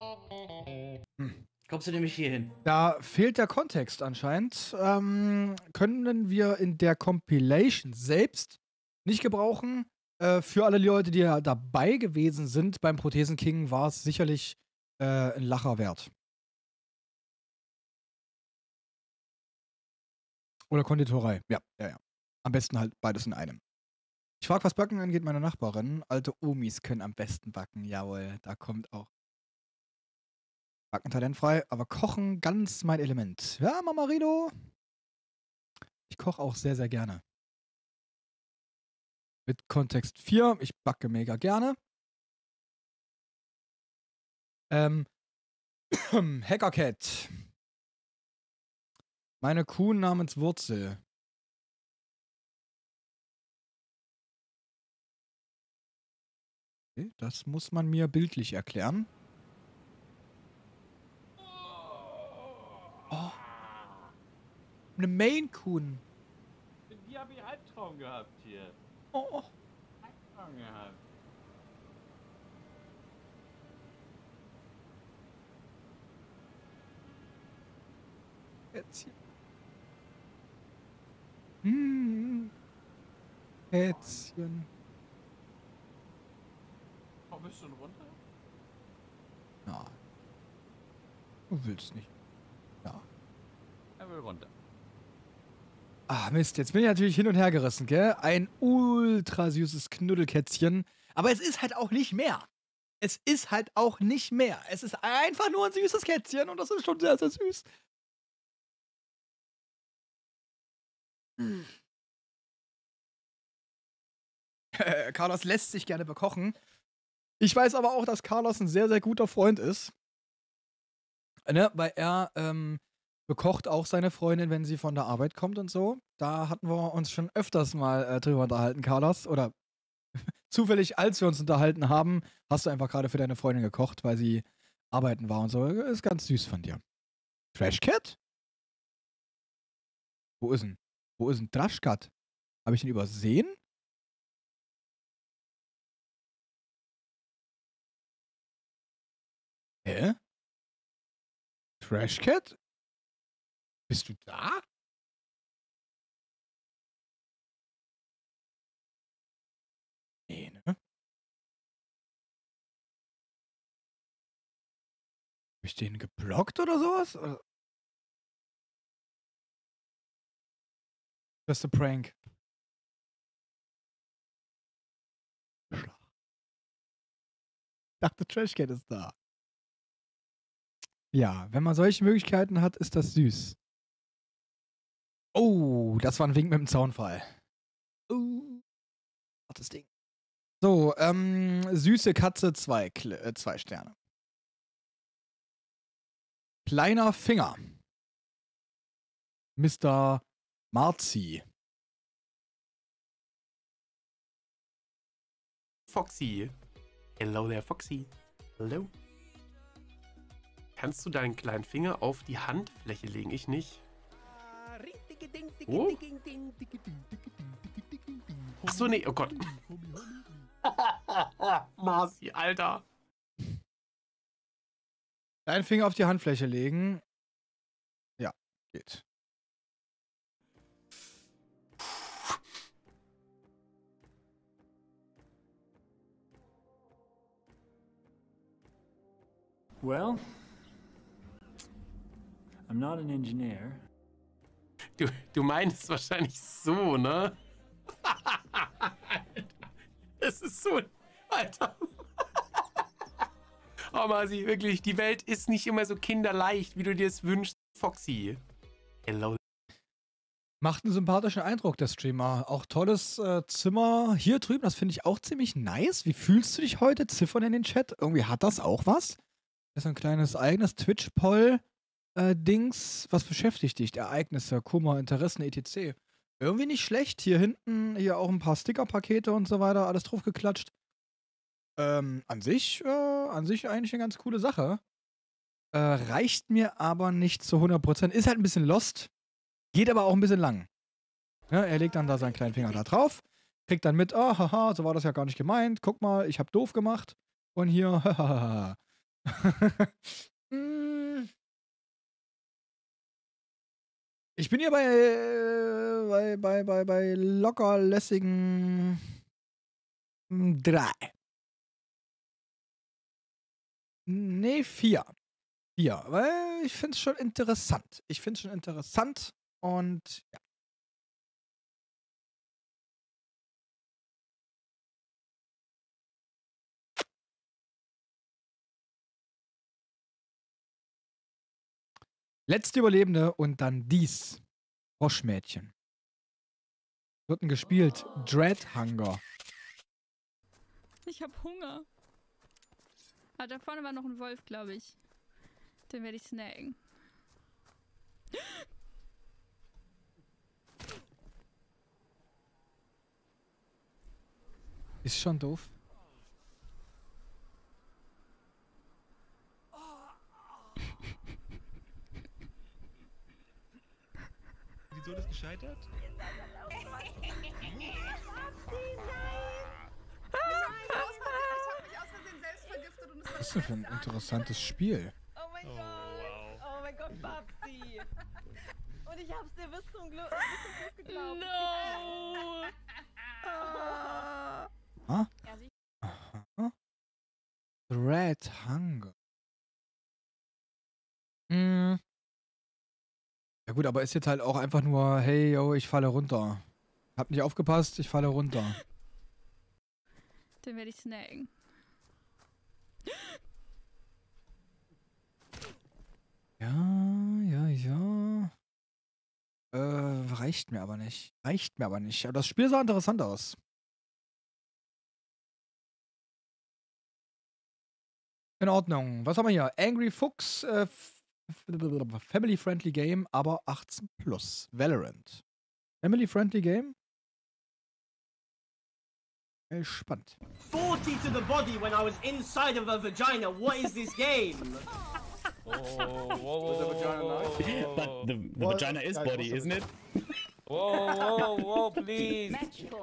Hm. Kommst du nämlich hier hin? Da fehlt der Kontext anscheinend. Ähm, können wir in der Compilation selbst nicht gebrauchen. Äh, für alle Leute, die ja dabei gewesen sind beim Prothesen King, war es sicherlich äh, ein Lacher wert. Oder Konditorei. Ja, ja, ja. Am besten halt beides in einem. Ich frage, was Backen angeht, meine Nachbarin. Alte Omis können am besten backen. Jawohl, da kommt auch. Backen talentfrei, aber Kochen ganz mein Element. Ja, Mama Rido. Ich koche auch sehr, sehr gerne. Mit Kontext 4. Ich backe mega gerne. Ähm. Hackercat. Meine Kuh namens Wurzel. Okay, das muss man mir bildlich erklären. Oh. Eine Maine Coon. Die habe ich Albtraum gehabt hier. Oh. Gehabt. Kätzchen. Hm. Kätzchen. Oh, bist du schon runter? Ja. Du willst nicht. Ja. Er will runter. Ah, Mist, jetzt bin ich natürlich hin und her gerissen, gell? Ein ultra süßes Knuddelkätzchen. Aber es ist halt auch nicht mehr. Es ist halt auch nicht mehr. Es ist einfach nur ein süßes Kätzchen und das ist schon sehr, sehr süß. Hm. Äh, Carlos lässt sich gerne bekochen. Ich weiß aber auch, dass Carlos ein sehr, sehr guter Freund ist. Ne? Weil er ähm, bekocht auch seine Freundin, wenn sie von der Arbeit kommt und so. Da hatten wir uns schon öfters mal äh, drüber unterhalten, Carlos. Oder zufällig, als wir uns unterhalten haben, hast du einfach gerade für deine Freundin gekocht, weil sie arbeiten war und so. Ist ganz süß von dir. Trash Cat? Wo ist denn? Wo ist denn Trashcat? Habe ich ihn übersehen? Hä? Trashcat? Bist du da? Nee, ne? Hab ich den geblockt oder sowas? Das ist ein Prank. Schlag. Ich dachte, Trashcat ist da. Ja, wenn man solche Möglichkeiten hat, ist das süß. Oh, das war ein Wink mit dem Zaunfall. Oh. das Ding. So, ähm, süße Katze, zwei, äh, zwei Sterne. Kleiner Finger. Mr. Marzi. Foxy. Hello there, Foxy. Hello. Kannst du deinen kleinen Finger auf die Handfläche legen? Ich nicht. Oh. Achso, nee, oh Gott. Marci, Alter. Deinen Finger auf die Handfläche legen. Ja, geht. Well, I'm not an engineer. Du, du meinst wahrscheinlich so, ne? Alter, das ist so. Alter. Oh, Marci, wirklich, die Welt ist nicht immer so kinderleicht, wie du dir es wünschst. Foxy. Hello. Macht einen sympathischen Eindruck, der Streamer. Auch tolles äh, Zimmer hier drüben, das finde ich auch ziemlich nice. Wie fühlst du dich heute? Ziffern in den Chat. Irgendwie hat das auch was. Das ist ein kleines eigenes Twitch-Poll-Dings. was beschäftigt dich? Ereignisse, Kummer, Interessen, etc. Irgendwie nicht schlecht. Hier hinten, hier auch ein paar Sticker-Pakete und so weiter, alles draufgeklatscht. Ähm, an sich, äh, an sich eigentlich eine ganz coole Sache. Äh, reicht mir aber nicht zu 100%. Ist halt ein bisschen lost. Geht aber auch ein bisschen lang. Ja, er legt dann da seinen kleinen Finger da drauf, kriegt dann mit, oh, haha, so war das ja gar nicht gemeint. Guck mal, ich hab doof gemacht. Und hier, hahaha. Mm. Ich bin hier bei, äh, bei, bei, bei, bei locker lässigen mm, drei. Nee, vier. Vier. Weil ich finde es schon interessant. Ich finde es schon interessant und ja. Letzte Überlebende und dann dies. Froschmädchen. Wird denn gespielt? Dread Hunger. Ich hab Hunger. Ah, da vorne war noch ein Wolf, glaube ich. Den werde ich snacken. Ist schon doof. Wieso das gescheitert? Was ist denn für ein interessantes Spiel? Oh mein Gott. Oh mein Gott, Babsi. Und ich hab's dir bis zum Glück, geglaubt. No. Ha? Aha. Dread Hunger. Hm. Ja gut, aber ist jetzt halt auch einfach nur, hey, yo, ich falle runter. Hab nicht aufgepasst, ich falle runter. Den werde ich snacken. Ja, ja, ja. Äh, reicht mir aber nicht. Reicht mir aber nicht. Aber das Spiel sah interessant aus. In Ordnung. Was haben wir hier? Angry Fuchs, äh, Family Friendly Game, aber 18 plus. Valorant. Family Friendly Game? Äh, spannend. 40 to the body when I was inside of a vagina. What is this game? But the, the vagina is body, isn't it? Whoa, whoa, whoa, please.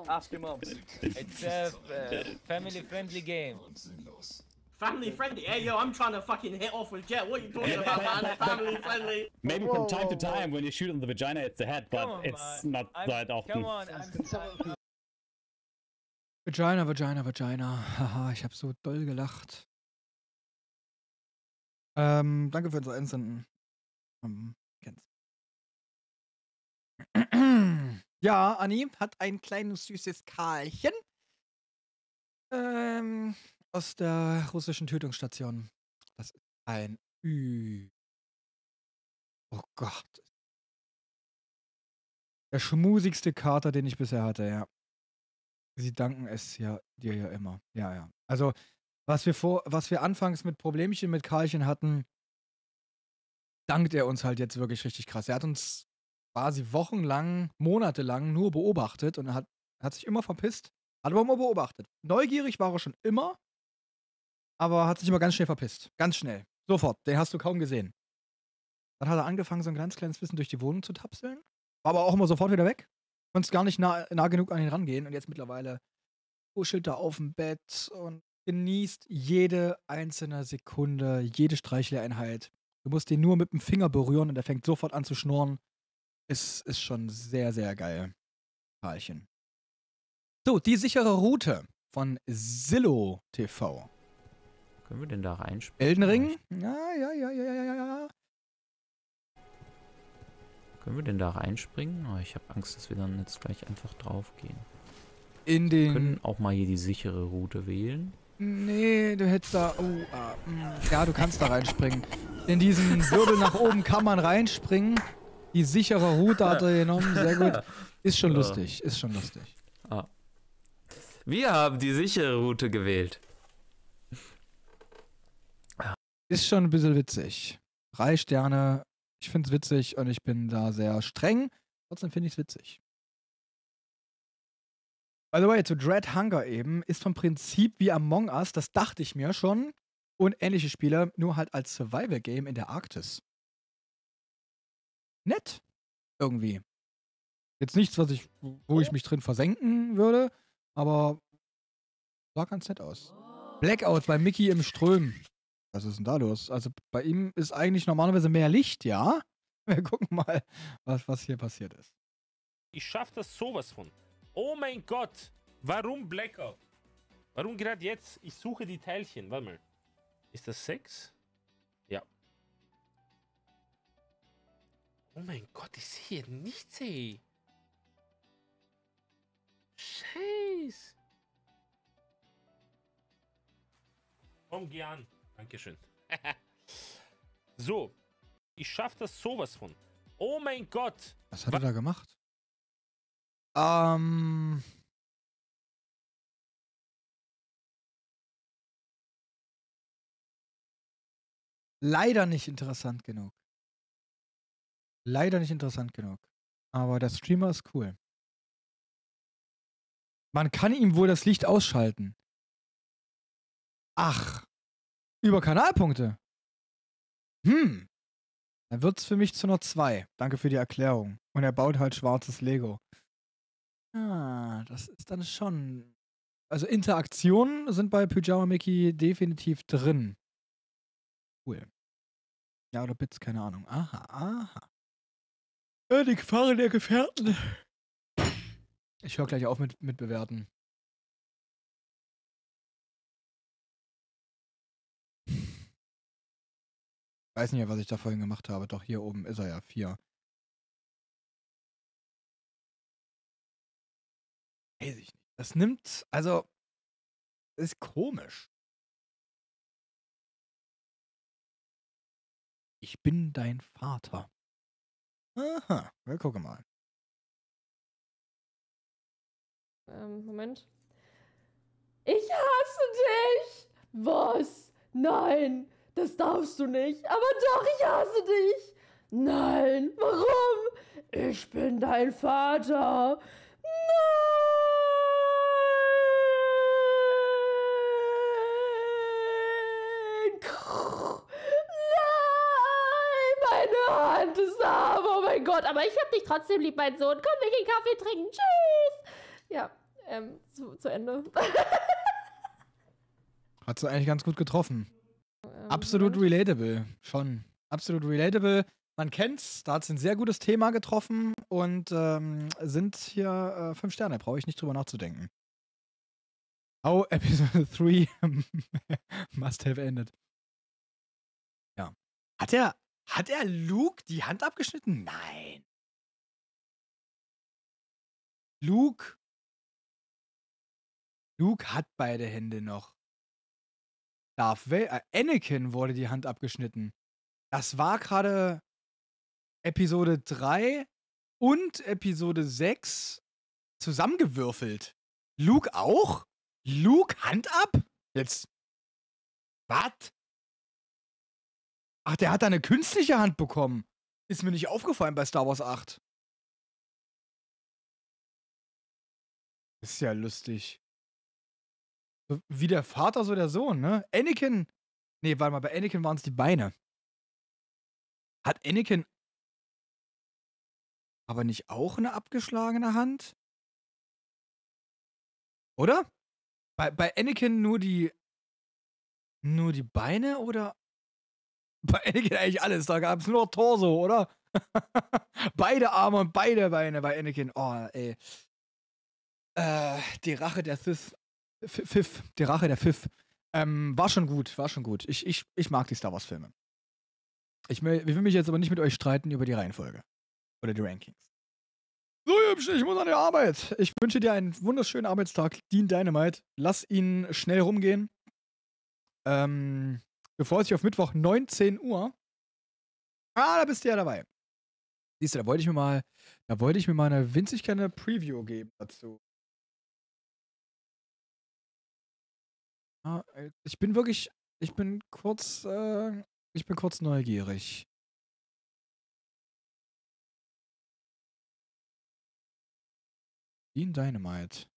Ask your mom. It's a uh, family friendly game. Family friendly? Hey, yo, I'm trying to fucking hit off with Jet. What are you talking about, man? Family friendly. Maybe from time to time when you shoot on the vagina, it's the head, but on, it's man. not I'm- that often. Come on, I'm Vagina, Vagina, Vagina. Haha, ich hab so doll gelacht. Ähm, danke für das Einsenden. Ähm, kenn's. ja, Anni hat ein kleines süßes Karlchen. Ähm, aus der russischen Tötungsstation. Das ist ein Ü. Oh Gott. Der schmusigste Kater, den ich bisher hatte, ja. Sie danken es ja dir ja immer. Ja, ja. Also, was wir vor, was wir anfangs mit Problemchen mit Karlchen hatten, dankt er uns halt jetzt wirklich richtig krass. Er hat uns quasi wochenlang, monatelang nur beobachtet und hat, hat sich immer verpisst. Hat aber immer beobachtet. Neugierig war er schon immer, aber hat sich immer ganz schnell verpisst. Ganz schnell. Sofort. Den hast du kaum gesehen. Dann hat er angefangen, so ein ganz kleines bisschen durch die Wohnung zu tapseln. War aber auch immer sofort wieder weg. Konntest gar nicht nah, nah genug an ihn rangehen. Und jetzt mittlerweile kuschelt er auf dem Bett und genießt jede einzelne Sekunde, jede Streicheleinheit. Du musst ihn nur mit dem Finger berühren und er fängt sofort an zu schnurren. Ist, ist schon sehr, sehr geil. Karlchen. So, die sichere Route von Zillow TV. Können wir denn da reinspielen? Elden Ring? Ja, ja, ja, ja, ja, ja, ja. Können wir denn da reinspringen? Oh, ich habe Angst, dass wir dann jetzt gleich einfach draufgehen. In Wir den. können auch mal hier die sichere Route wählen. Nee, du hättest da. Oh, ah, mm, ja, du kannst da reinspringen. In diesen Wirbel nach oben kann man reinspringen. Die sichere Route hat er genommen. Sehr gut. Ist schon Ja. lustig. Ist schon lustig. Ah. Wir haben die sichere Route gewählt. Ist schon ein bisschen witzig. Drei Sterne. Ich find's witzig und ich bin da sehr streng. Trotzdem finde ich's witzig. By the way, zu Dread Hunger eben ist vom Prinzip wie Among Us, das dachte ich mir schon. Und ähnliche Spiele, nur halt als Survival-Game in der Arktis. Nett. Irgendwie. Jetzt nichts, was ich, wo ich mich drin versenken würde, aber sah ganz nett aus. Blackout bei Mickey im Ström. Was ist denn da los? Also bei ihm ist eigentlich normalerweise mehr Licht, ja? Wir gucken mal, was, was hier passiert ist. Ich schaff das sowas von. Oh mein Gott. Warum Blackout? Warum gerade jetzt? Ich suche die Teilchen. Warte mal. Ist das 6? Ja. Oh mein Gott, ich sehe nichts, ey. Scheiß. Komm, geh an. Dankeschön. so. Ich schaff das sowas von. Oh mein Gott. Was hat er da gemacht? Ähm. Leider nicht interessant genug. Leider nicht interessant genug. Aber der Streamer ist cool. Man kann ihm wohl das Licht ausschalten. Ach. Über Kanalpunkte. Hm. Dann wird's für mich zu einer 2. Danke für die Erklärung. Und er baut halt schwarzes Lego. Ah, das ist dann schon. Also Interaktionen sind bei Pyjama Mickey definitiv drin. Cool. Ja, oder Bits, keine Ahnung. Aha, aha. Äh, die Gefahren der Gefährten. Ich höre gleich auf mit, mit bewerten. Weiß nicht, was ich da vorhin gemacht habe. Doch hier oben ist er ja. Vier. Weiß ich nicht. Das nimmt, also, ist komisch. Ich bin dein Vater. Aha, wir gucken mal. Ähm, Moment. Ich hasse dich! Was? Nein, das darfst du nicht. Aber doch, ich hasse dich! Nein, warum? Ich bin dein Vater. Nein! Nein! Meine Hand ist arm. Oh mein Gott, aber ich hab dich trotzdem lieb, mein Sohn. Komm, wir gehen Kaffee trinken. Tschüss! Ja, ähm, zu, zu Ende. Hat sie eigentlich ganz gut getroffen. Absolut relatable. Schon. Absolut relatable. Man kennt's, da hat sie ein sehr gutes Thema getroffen und ähm, sind hier äh, fünf Sterne. Brauche ich nicht drüber nachzudenken. How Episode 3 must have ended. Ja. Hat er, hat er Luke die Hand abgeschnitten? Nein. Luke. Luke hat beide Hände noch. Darth Vader, äh, Anakin wurde die Hand abgeschnitten. Das war gerade Episode 3 und Episode 6 zusammengewürfelt. Luke auch? Luke Hand ab? Jetzt. Was? Ach, der hat da eine künstliche Hand bekommen. Ist mir nicht aufgefallen bei Star Wars 8. Ist ja lustig. Wie der Vater, so der Sohn, ne? Anakin. Nee, warte mal, bei Anakin waren es die Beine. Hat Anakin aber nicht auch eine abgeschlagene Hand? Oder? Bei, bei Anakin nur die. Nur die Beine oder? Bei Anakin eigentlich alles. Da gab es nur Torso, oder? beide Arme und beide Beine bei Anakin. Oh, ey. Äh, die Rache der Sith. Pfiff. Die Rache der Pfiff. Ähm, war schon gut, war schon gut. Ich, ich, ich mag die Star Wars-Filme. Ich will, ich will mich jetzt aber nicht mit euch streiten über die Reihenfolge. Oder die Rankings. So, Hübsch, ich muss an die Arbeit. Ich wünsche dir einen wunderschönen Arbeitstag. Dean Dynamite. Lass ihn schnell rumgehen. Ähm, bevor es sich auf Mittwoch 19 Uhr. Ah, da bist du ja dabei. Siehst du, da wollte ich mir mal, da wollte ich mir mal eine winzig kleine Preview geben dazu. Ah, äh, ich bin wirklich, ich bin kurz, äh, ich bin kurz neugierig. Dean Dynamite.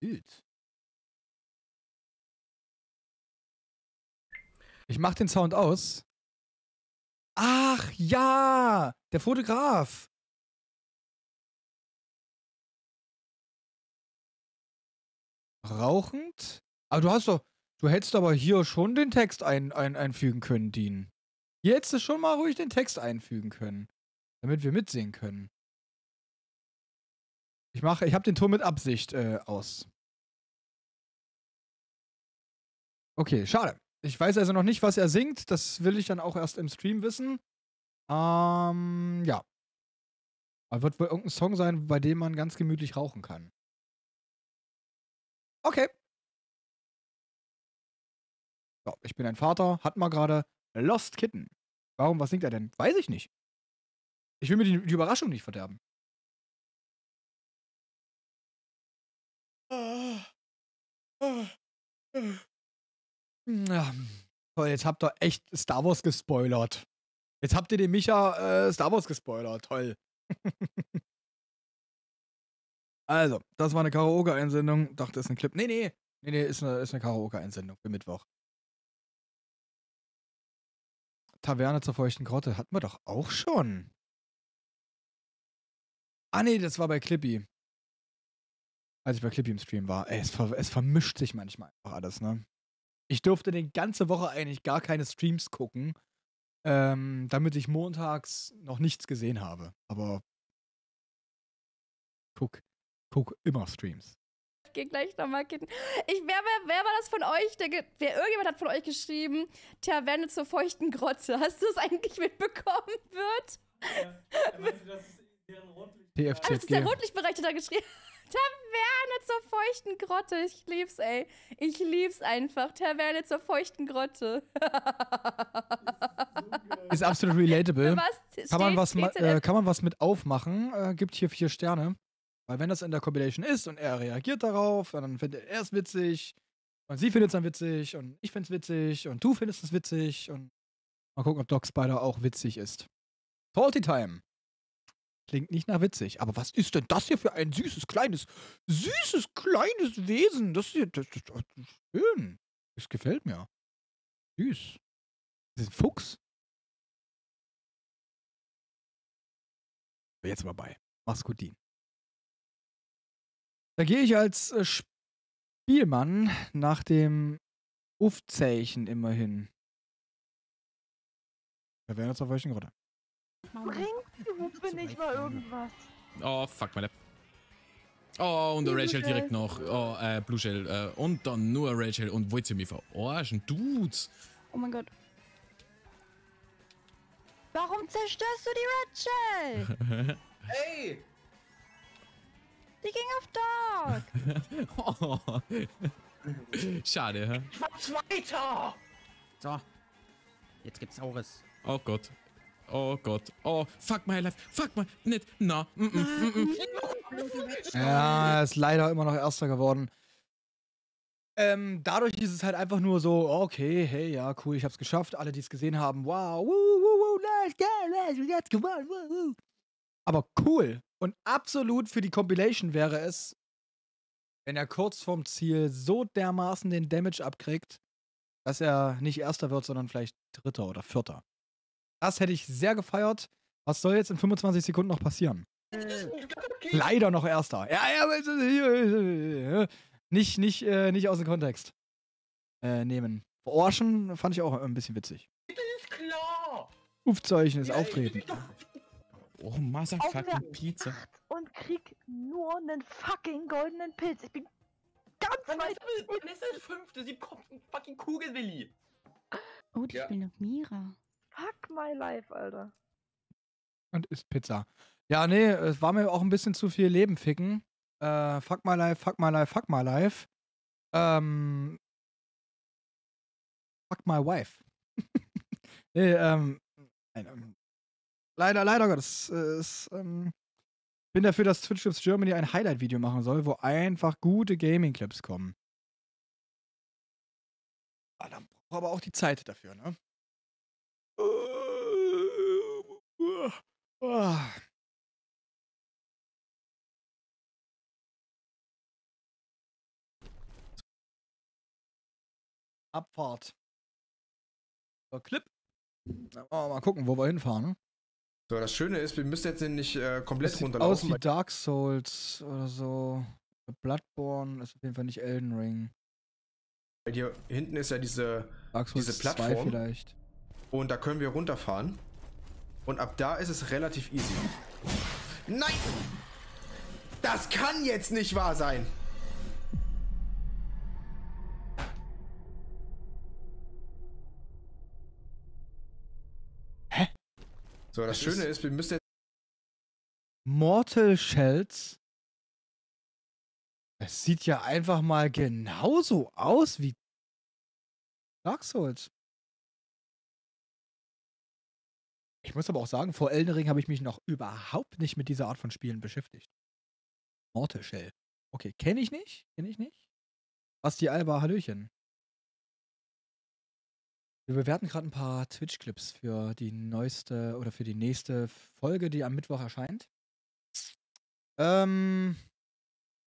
Bild. Ich mach den Sound aus. Ach ja, der Fotograf. Rauchend? Aber du hast doch, du hättest aber hier schon den Text ein, ein, einfügen können, Dean. Hier hättest du schon mal ruhig den Text einfügen können, damit wir mitsehen können. Ich mache, ich habe den Ton mit Absicht äh, aus. Okay, schade. Ich weiß also noch nicht, was er singt. Das will ich dann auch erst im Stream wissen. Ähm, ja. Aber wird wohl irgendein Song sein, bei dem man ganz gemütlich rauchen kann. Okay. So, ich bin ein Vater, hat mal gerade Lost Kitten. Warum, was singt er denn? Weiß ich nicht. Ich will mir die, die Überraschung nicht verderben. Ja. Toll, jetzt habt ihr echt Star Wars gespoilert. Jetzt habt ihr den Micha äh, Star Wars gespoilert. Toll. also, das war eine Karaoke-Einsendung. Dachte, ist ein Clip. Nee, nee. Nee, nee, ist eine, ist eine Karaoke-Einsendung für Mittwoch. Taverne zur feuchten Grotte hatten wir doch auch schon. Ah, nee, das war bei Clippy. Als ich bei Clippy im Stream war. Ey, es, ver es vermischt sich manchmal einfach alles, ne? Ich durfte die ganze Woche eigentlich gar keine Streams gucken, ähm, damit ich montags noch nichts gesehen habe. Aber guck, guck immer Streams. Ich gehe gleich nochmal kitten. Ich, wer, wer, wer war das von euch? Der, wer, irgendjemand hat von euch geschrieben, Taverne zur feuchten Grotte. Hast du es eigentlich mitbekommen, wird? Ah, das ist der TFZG. Rotlichtbereich, der da geschrieben Taverne zur feuchten Grotte. Ich lieb's, ey. Ich lieb's einfach. Taverne zur feuchten Grotte. Ist absolut relatable. Was Kann man was, äh, kann man was mit aufmachen? Äh, gibt hier vier Sterne. Weil wenn das in der Compilation ist und er reagiert darauf, dann findet er es witzig und sie findet es dann witzig und ich finde es witzig und du findest es witzig und mal gucken, ob Doc Spider auch witzig ist. Salty Time. Klingt nicht nach witzig. Aber was ist denn das hier für ein süßes, kleines, süßes, kleines Wesen? Das hier, das, das, das ist schön. Das gefällt mir. Süß. Das ist ein Fuchs. Jetzt mal bei. Mach's gut, Dean. Da gehe ich als äh, Spielmann nach dem Uff-Zeichen immerhin. Da wären jetzt auf welchen Grotte. Bringt die Hupe nicht mal irgendwas. Oh, fuck, meine. Oh, und der Rachel Shell. direkt noch. Oh, äh, Blue Shell. Äh, und dann nur Rachel. Und wollt ihr mich verarschen? Dudes. Oh mein Gott. Warum zerstörst du die Rachel? Ey! Die ging auf Dark. oh. Schade, hä? Ich war Zweiter! So. Jetzt gibt's Saures. Oh Gott. Oh Gott. Oh, fuck my life. Fuck my. Nicht. Na. Mm -mm, mm -mm. Ja, er ist leider immer noch Erster geworden. Ähm, dadurch ist es halt einfach nur so, okay, hey, ja, cool, ich hab's geschafft. Alle, die es gesehen haben, wow, woo, woo, woo, let's go, let's, let's gewonnen, woo, woo. Aber cool. Und absolut für die Compilation wäre es, wenn er kurz vorm Ziel so dermaßen den Damage abkriegt, dass er nicht Erster wird, sondern vielleicht Dritter oder Vierter. Das hätte ich sehr gefeiert. Was soll jetzt in 25 Sekunden noch passieren? Leider noch Erster. Ja, ja, nicht, nicht, äh, nicht aus dem Kontext äh, nehmen. Verarschen fand ich auch ein bisschen witzig. Das ist klar. Aufzeichen ist Auftreten. Oh, Motherfucking Pizza. und krieg nur einen fucking goldenen Pilz. Ich bin ganz weit ist, dann ist das fünfte, sie kommt ein fucking Kugelwilli. Oh, die Ja. spielen noch Mira. Fuck my life, Alter. Und isst Pizza. Ja, nee, es war mir auch ein bisschen zu viel Leben ficken. Äh, fuck my life, fuck my life, fuck my life. Ähm. Fuck my wife. nee, ähm. Nein, ähm leider, leider Gottes. Es, ähm, bin dafür, dass Twitch Clips Germany ein Highlight-Video machen soll, wo einfach gute Gaming-Clips kommen. Ah, dann braucht aber auch die Zeit dafür, ne? Ah. Abfahrt. So, Clip. Mal gucken, wo wir hinfahren. So, das Schöne ist, wir müssen jetzt nicht äh, komplett Das sieht aus runterlaufen. wie weil- Dark Souls oder so. Bloodborne ist auf jeden Fall nicht Elden Ring. Weil hier hinten ist ja diese, Dark Souls diese 2 Plattform. vielleicht. Und da können wir runterfahren. Und ab da ist es relativ easy. Nein! Das kann jetzt nicht wahr sein! So, das, Das Schöne ist- ist, wir müssen jetzt. Mortal Shells. Es sieht ja einfach mal genauso aus wie Dark Souls. Ich muss aber auch sagen, vor Elden Ring habe ich mich noch überhaupt nicht mit dieser Art von Spielen beschäftigt. Mortal Shell. Okay, kenne ich nicht, kenne ich nicht. Was die Alba, Hallöchen. Wir bewerten gerade ein paar Twitch-Clips für die neueste oder für die nächste Folge, die am Mittwoch erscheint. Ähm.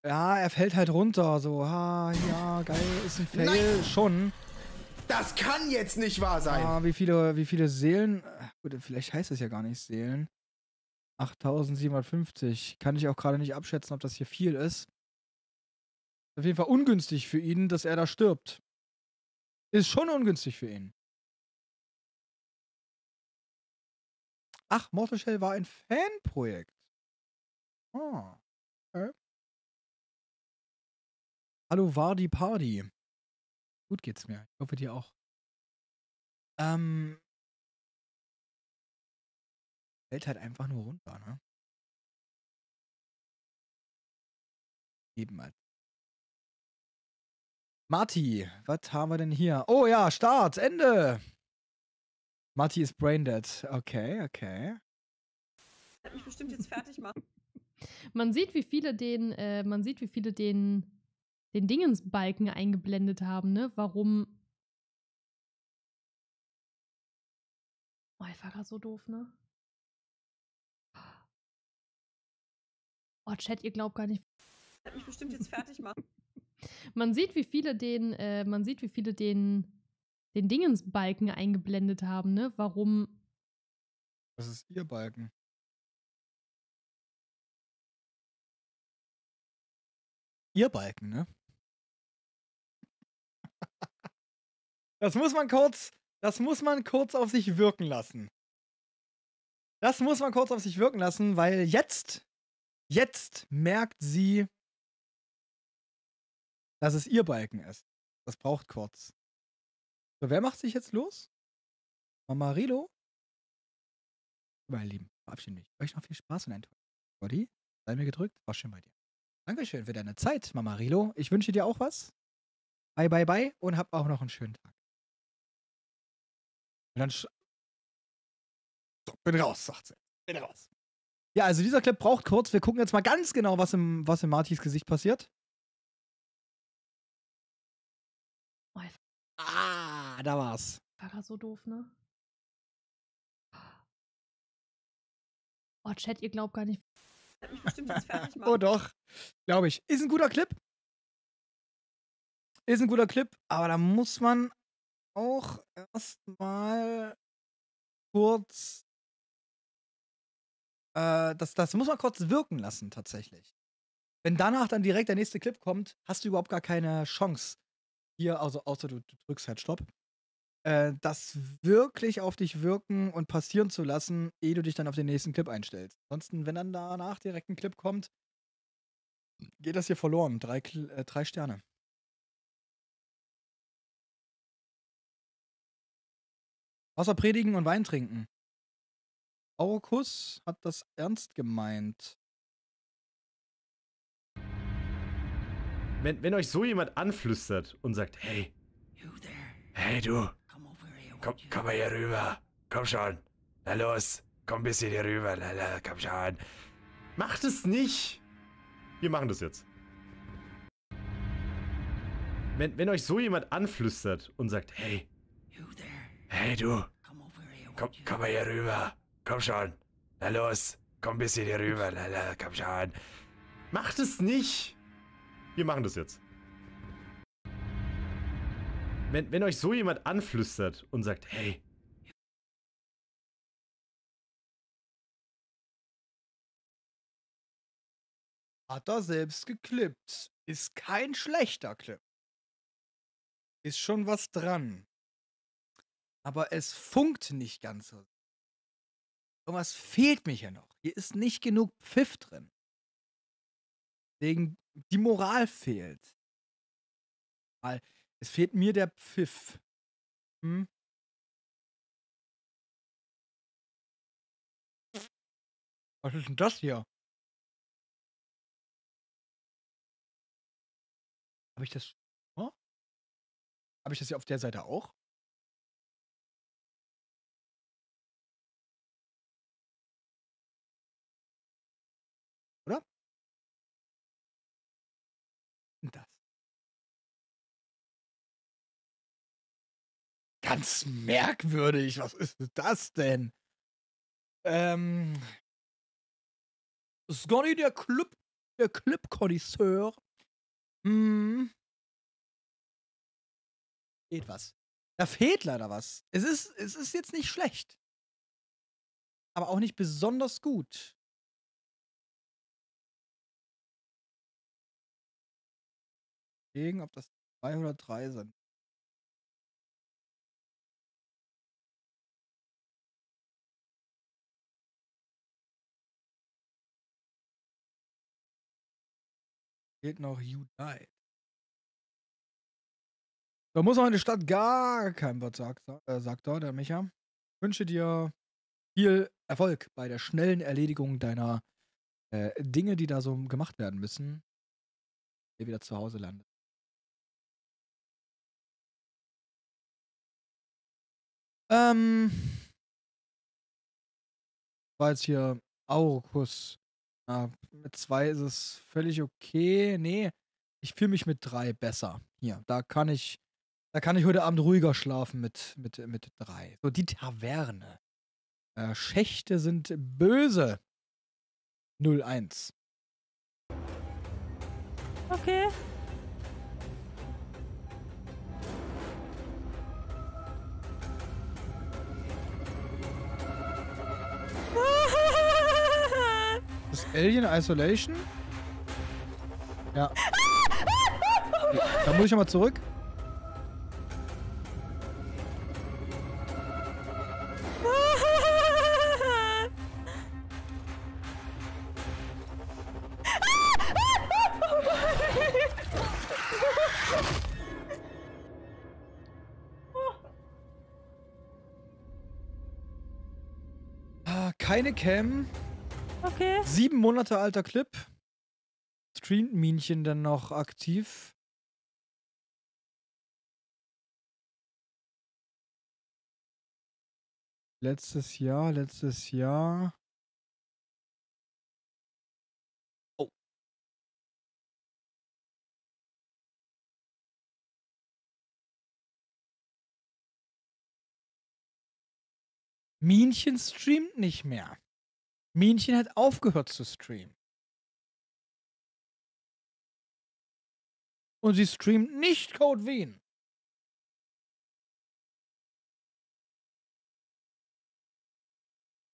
Ja, er fällt halt runter. So, ha, ja, geil, ist ein Fail. Nein! Schon. Das kann jetzt nicht wahr sein! Ah, wie viele, wie viele Seelen? äh, Gut, vielleicht heißt es ja gar nicht Seelen. 8750. Kann ich auch gerade nicht abschätzen, ob das hier viel ist. Auf jeden Fall ungünstig für ihn, dass er da stirbt. Ist schon ungünstig für ihn. Ach, Mortal Shell war ein Fanprojekt. Ah. Okay. Hallo Vardi Party. Gut geht's mir. Ich hoffe dir auch. Ähm. Fällt halt einfach nur runter, ne? Eben halt. Marty, was haben wir denn hier? Oh ja, Start, Ende. Marty ist braindead. Okay, okay. Ich mich bestimmt jetzt fertig machen. Man sieht, wie viele den, äh, man sieht, wie viele den, den Dingensbalken eingeblendet haben, ne? Warum. Oh, ich war gerade so doof, ne? Oh, Chat, ihr glaubt gar nicht. Ich mich bestimmt jetzt fertig machen. Man sieht, wie viele den, äh, man sieht, wie viele den, den Dingensbalken eingeblendet haben, ne? Warum. Das ist ihr Balken. Ihr Balken, ne? Das muss man kurz, das muss man kurz auf sich wirken lassen. Das muss man kurz auf sich wirken lassen, weil jetzt, jetzt merkt sie, dass es ihr Balken ist. Das braucht kurz. So, wer macht sich jetzt los? Mama Rilo? Meine Lieben, verabschiede mich. Euch noch viel Spaß und ein Body. Sei mir gedrückt, war schön bei dir. Dankeschön für deine Zeit, Mama Rilo. Ich wünsche dir auch was. Bye, bye, bye und hab auch noch einen schönen Tag. Und dann So, bin raus, sagt sie. Bin raus. Ja, also dieser Clip braucht kurz. Wir gucken jetzt mal ganz genau, was im, was im Martis Gesicht passiert. Ah, da war's. War grad so doof, ne? Oh, Chat, ihr glaubt gar nicht. Oh doch, glaube ich. Ist ein guter Clip. Ist ein guter Clip, aber da muss man auch erstmal kurz. Äh, das, das muss man kurz wirken lassen, tatsächlich. Wenn danach dann direkt der nächste Clip kommt, hast du überhaupt gar keine Chance. Hier, also außer du, du drückst halt Stopp. Äh, das wirklich auf dich wirken und passieren zu lassen, ehe du dich dann auf den nächsten Clip einstellst. Ansonsten, wenn dann danach direkt ein Clip kommt, geht das hier verloren. Drei, äh, drei Sterne. Außer predigen und Wein trinken. Aurkus hat das ernst gemeint. Wenn, wenn euch so jemand anflüstert und sagt, hey, hey du, komm, komm mal hier rüber, komm schon, na los, komm ein bisschen hier rüber, na, na, komm schon. Macht es nicht. Wir machen das jetzt. Wenn, wenn euch so jemand anflüstert und sagt, hey, hey du, komm, komm mal hier rüber, komm schon, na los, komm ein bisschen hier rüber, na, na, komm schon. Macht es nicht. Wir machen das jetzt. Wenn, wenn euch so jemand anflüstert und sagt, hey, Hat er selbst geklippt. Ist kein schlechter Clip. Ist schon was dran. Aber es funkt nicht ganz so. Irgendwas fehlt mir hier noch. Hier ist nicht genug Pfiff drin. Deswegen, die Moral fehlt. Weil es fehlt mir der Pfiff. Hm? Was ist denn das hier? Habe ich das. Oh? Habe ich das hier auf der Seite auch? Ganz merkwürdig. Was ist das denn? Ähm. Scotty, der Club, der Clip-Connoisseur. Hm. Fehlt was. Da fehlt leider was. Es ist, es ist jetzt nicht schlecht. Aber auch nicht besonders gut. Deswegen, ob das zwei oder drei sind. Fehlt noch You Died. Da muss auch in der Stadt gar kein Wort, sagt, äh, sagt da der Micha. Ich wünsche dir viel Erfolg bei der schnellen Erledigung deiner äh, Dinge, die da so gemacht werden müssen. Ihr wieder zu Hause landet. Ähm. War jetzt hier Aurkus. Ja, mit zwei ist es völlig okay. Nee, ich fühle mich mit drei besser. Hier, da kann ich, da kann ich heute Abend ruhiger schlafen mit, mit, mit drei. So, die Taverne. Äh, Schächte sind böse. 01. Okay. Das Alien Isolation? Ja. Da muss ich nochmal zurück. Ah, Keine Cam. Okay. Sieben Monate alter Clip. Streamt Minchen dann noch aktiv? Letztes Jahr, letztes Jahr. Oh. Minchen streamt nicht mehr. Minchen hat aufgehört zu streamen. Und sie streamt nicht Code Wien.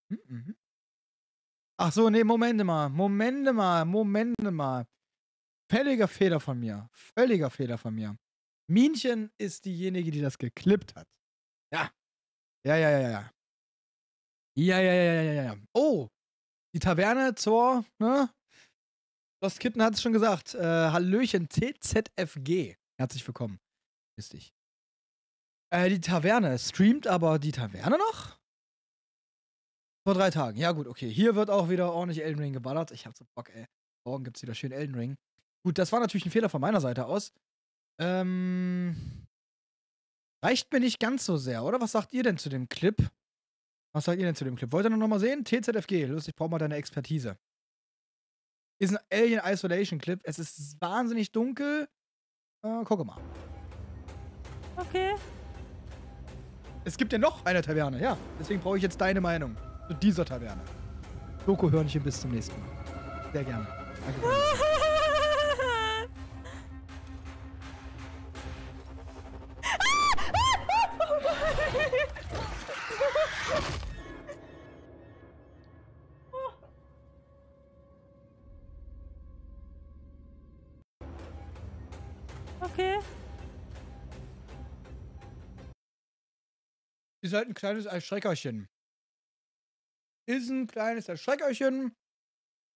Mhm. Ach so, nee, Momente mal. Momente mal. Momente mal. Völliger Fehler von mir. Völliger Fehler von mir. Minchen ist diejenige, die das geklippt hat. Ja. Ja, ja, ja, ja. Ja, ja, ja, ja, ja, ja. Oh, die Taverne zur, ne? Das Kitten hat es schon gesagt. Äh, Hallöchen, TZFG. Herzlich willkommen. Grüß dich. Äh, die Taverne. Streamt aber die Taverne noch? Vor drei Tagen. Ja, gut, okay. Hier wird auch wieder ordentlich Elden Ring geballert. Ich hab so Bock, ey. Morgen gibt's wieder schön Elden Ring. Gut, das war natürlich ein Fehler von meiner Seite aus. Ähm. Reicht mir nicht ganz so sehr, oder? Was sagt ihr denn zu dem Clip? Was sagt ihr denn zu dem Clip? Wollt ihr noch mal sehen? TZFG. Lustig, brauch mal deine Expertise. Ist ein Alien Isolation Clip. Es ist wahnsinnig dunkel. Äh, gucke mal. Okay. Es gibt ja noch eine Taverne, ja. Deswegen brauche ich jetzt deine Meinung zu dieser Taverne. Doku-Hörnchen, bis zum nächsten Mal. Sehr gerne. Danke. Ihr seid ein kleines Erschreckerchen. Ist ein kleines Erschreckerchen.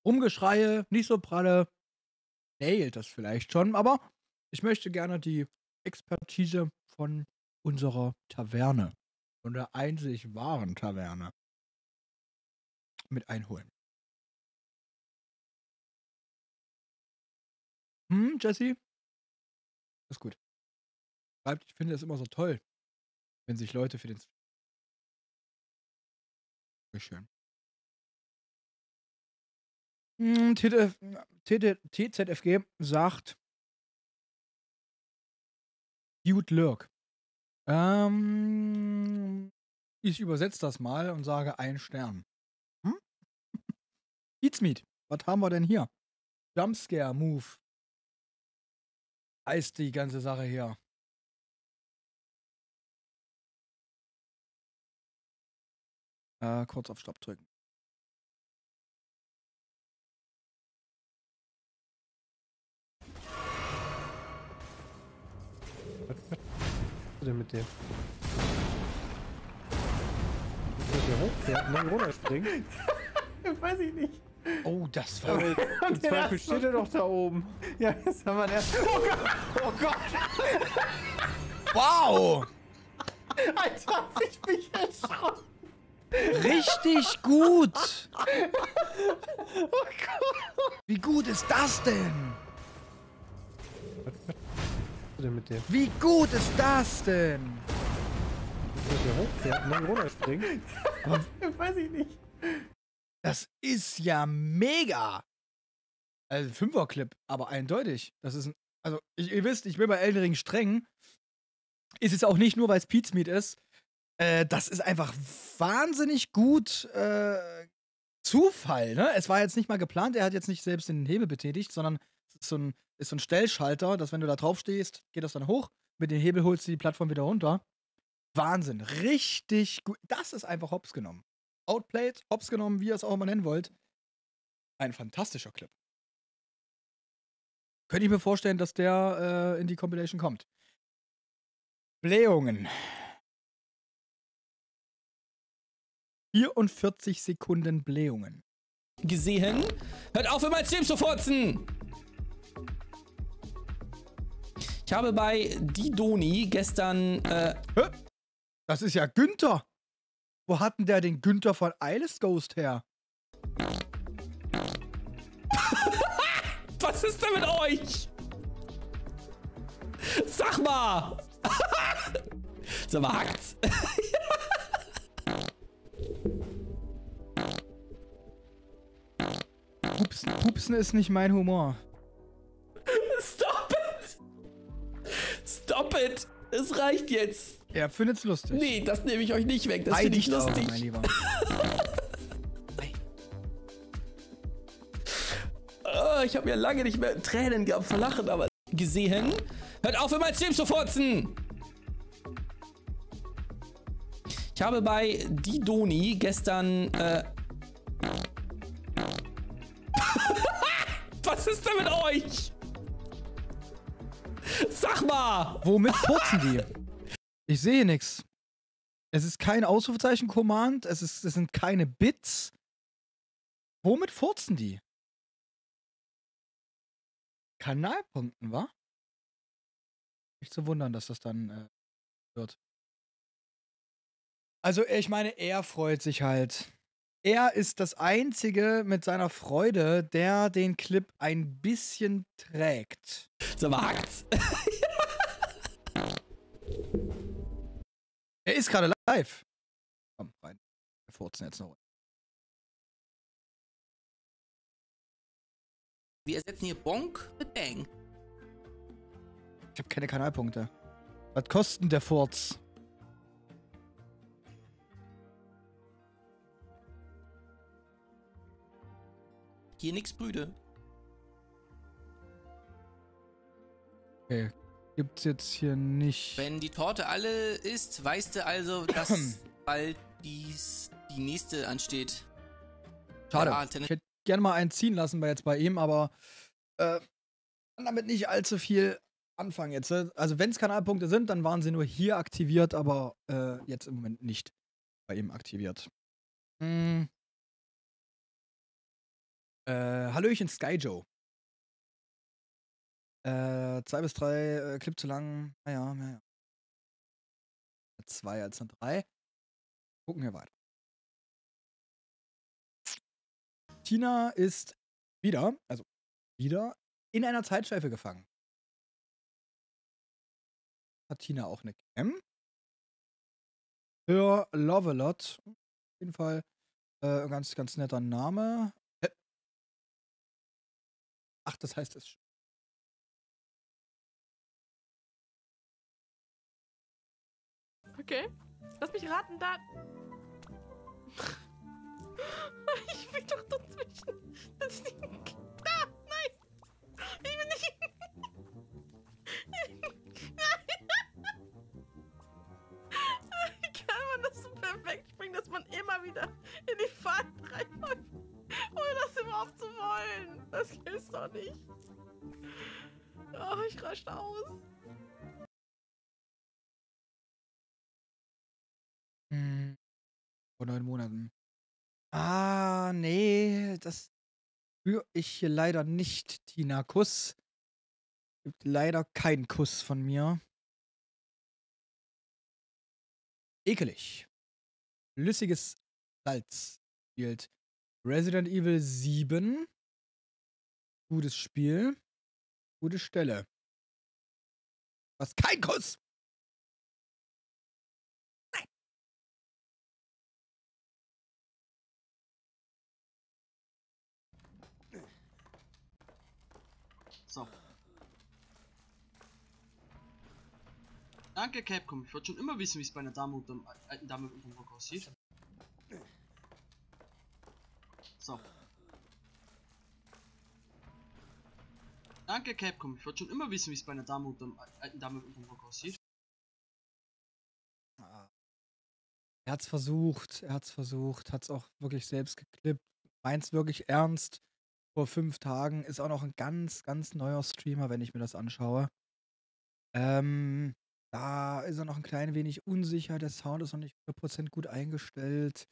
Rumgeschreie, nicht so pralle. Nailt das vielleicht schon, aber ich möchte gerne die Expertise von unserer Taverne, von der einzig wahren Taverne, mit einholen. Hm, Jesse? Ist gut. Ich finde es immer so toll, wenn sich Leute für den. Sehr schön. Hm, TZFG sagt. Cute Lurk. Ähm, ich übersetze das mal und sage ein Stern. Hm? Beatsmeet, was haben wir denn hier? Jumpscare Move. Heißt die ganze Sache hier. Äh, kurz auf Stopp drücken. Was ist denn mit dem? Ist der hochfährt und dann runterspringt? Weiß ich nicht. Oh, das war. Aber Im Zweifel steht er doch da oben. Ja, das haben wir erst. Oh Gott! Oh Gott! Wow! Alter, hab ich mich erschrocken! Richtig gut! Oh Gott! Wie gut ist das denn? Was ist denn mit dem? Wie gut ist das denn? Ist der hochfährt und dann runterspringt? Weiß ich nicht. Das ist ja mega. Also Fünfer-Clip, aber eindeutig. Das ist ein. Also, ich, ihr wisst, ich bin bei Elden Ring streng. Ist es auch nicht nur, weil es Pizmeat ist. Äh, das ist einfach wahnsinnig gut äh, Zufall, ne? Es war jetzt nicht mal geplant, er hat jetzt nicht selbst den Hebel betätigt, sondern es ist so ein, ist so ein Stellschalter, dass wenn du da drauf stehst, geht das dann hoch. Mit dem Hebel holst du die Plattform wieder runter. Wahnsinn. Richtig gut. Das ist einfach hops genommen. Outplayed, hops genommen, wie ihr es auch immer nennen wollt. Ein fantastischer Clip. Könnte ich mir vorstellen, dass der äh, in die Compilation kommt. Blähungen. 44 Sekunden Blähungen. gesehen. Hört auf, in mein Stream zu furzen! Ich habe bei Didoni gestern. Äh, Das ist ja Günther. Wo hat denn der den Günther von Eyeless Ghost her? Was ist denn mit euch? Sag mal! Sag mal, hackt's? Rülpsen ist nicht mein Humor. Stop it! Stop it! Es reicht jetzt. Er findet's lustig. Nee, das nehme ich euch nicht weg. Das finde ich lustig. mein Lieber. Oh, ich habe ja lange nicht mehr Tränen gehabt vor Lachen, aber gesehen. Hört auf, in mein Stream zu furzen! Ich habe bei Didoni gestern. Äh Ist denn mit euch? Sag mal! Womit furzen die? Ich sehe nichts. Es ist kein Ausrufezeichen-Command, es, es sind keine Bits. Womit furzen die? Kanalpunkten, wa? Nicht zu wundern, dass das dann äh, wird. Also, ich meine, er freut sich halt. Er ist das Einzige mit seiner Freude, der den Clip ein bisschen trägt. Sag mal, hackt's? Er ist gerade live. Komm, rein. Wir furzen jetzt noch. Wir ersetzen hier Bonk mit Bang. Ich habe keine Kanalpunkte. Was kostet denn der Furz? Hier nix Brüde. Okay. Gibt's jetzt hier nicht. Wenn die Torte alle ist, weißt du also, dass bald dies, die nächste ansteht. Schade. Ja, ich hätte gerne mal einen ziehen lassen bei jetzt bei ihm, aber äh, kann damit nicht allzu viel anfangen jetzt. ne? Also wenn es Kanalpunkte sind, dann waren sie nur hier aktiviert, aber äh, jetzt im Moment nicht bei ihm aktiviert. Hm. Äh, Hallöchen Sky Joe. Äh, zwei bis drei äh, Clip zu lang. Naja, naja. Zwei als eine drei. Gucken wir weiter. Tina ist wieder, also wieder, in einer Zeitschleife gefangen. Hat Tina auch eine Cam? Für Lovelot. Auf jeden Fall äh, ein ganz, ganz netter Name. Ach, das heißt es. Okay. Lass mich raten, da. ich will doch dazwischen. Das ist nicht. Da! Nein! Ich will nicht. Wie kann man das so perfekt springen, dass man immer wieder in die Fallen reinläuft, ohne das überhaupt zu wollen? Das gibt's doch nicht. Oh, ich rasch aus. Hm. Vor neun Monaten. Ah, nee, das spüre ich hier leider nicht, Tina. Kuss. Gibt leider keinen Kuss von mir. Ekelig. Flüssiges Salz spielt Resident Evil 7. Gutes Spiel. Gute Stelle. Was kein Kuss! So. Danke, Capcom. Ich wollte schon immer wissen, wie es bei einer Dame unter dem alten Dame unter dem aussieht. So. Danke, Capcom. Ich wollte schon immer wissen, wie es bei einer Dame unter dem alten Dame unter dem Rock aussieht. Er hat's versucht, er hat's versucht, hat's auch wirklich selbst geklippt. Meint's wirklich ernst. Vor fünf Tagen ist auch noch ein ganz, ganz neuer Streamer, wenn ich mir das anschaue. Ähm, da ist er noch ein klein wenig unsicher. Der Sound ist noch nicht 100% gut eingestellt.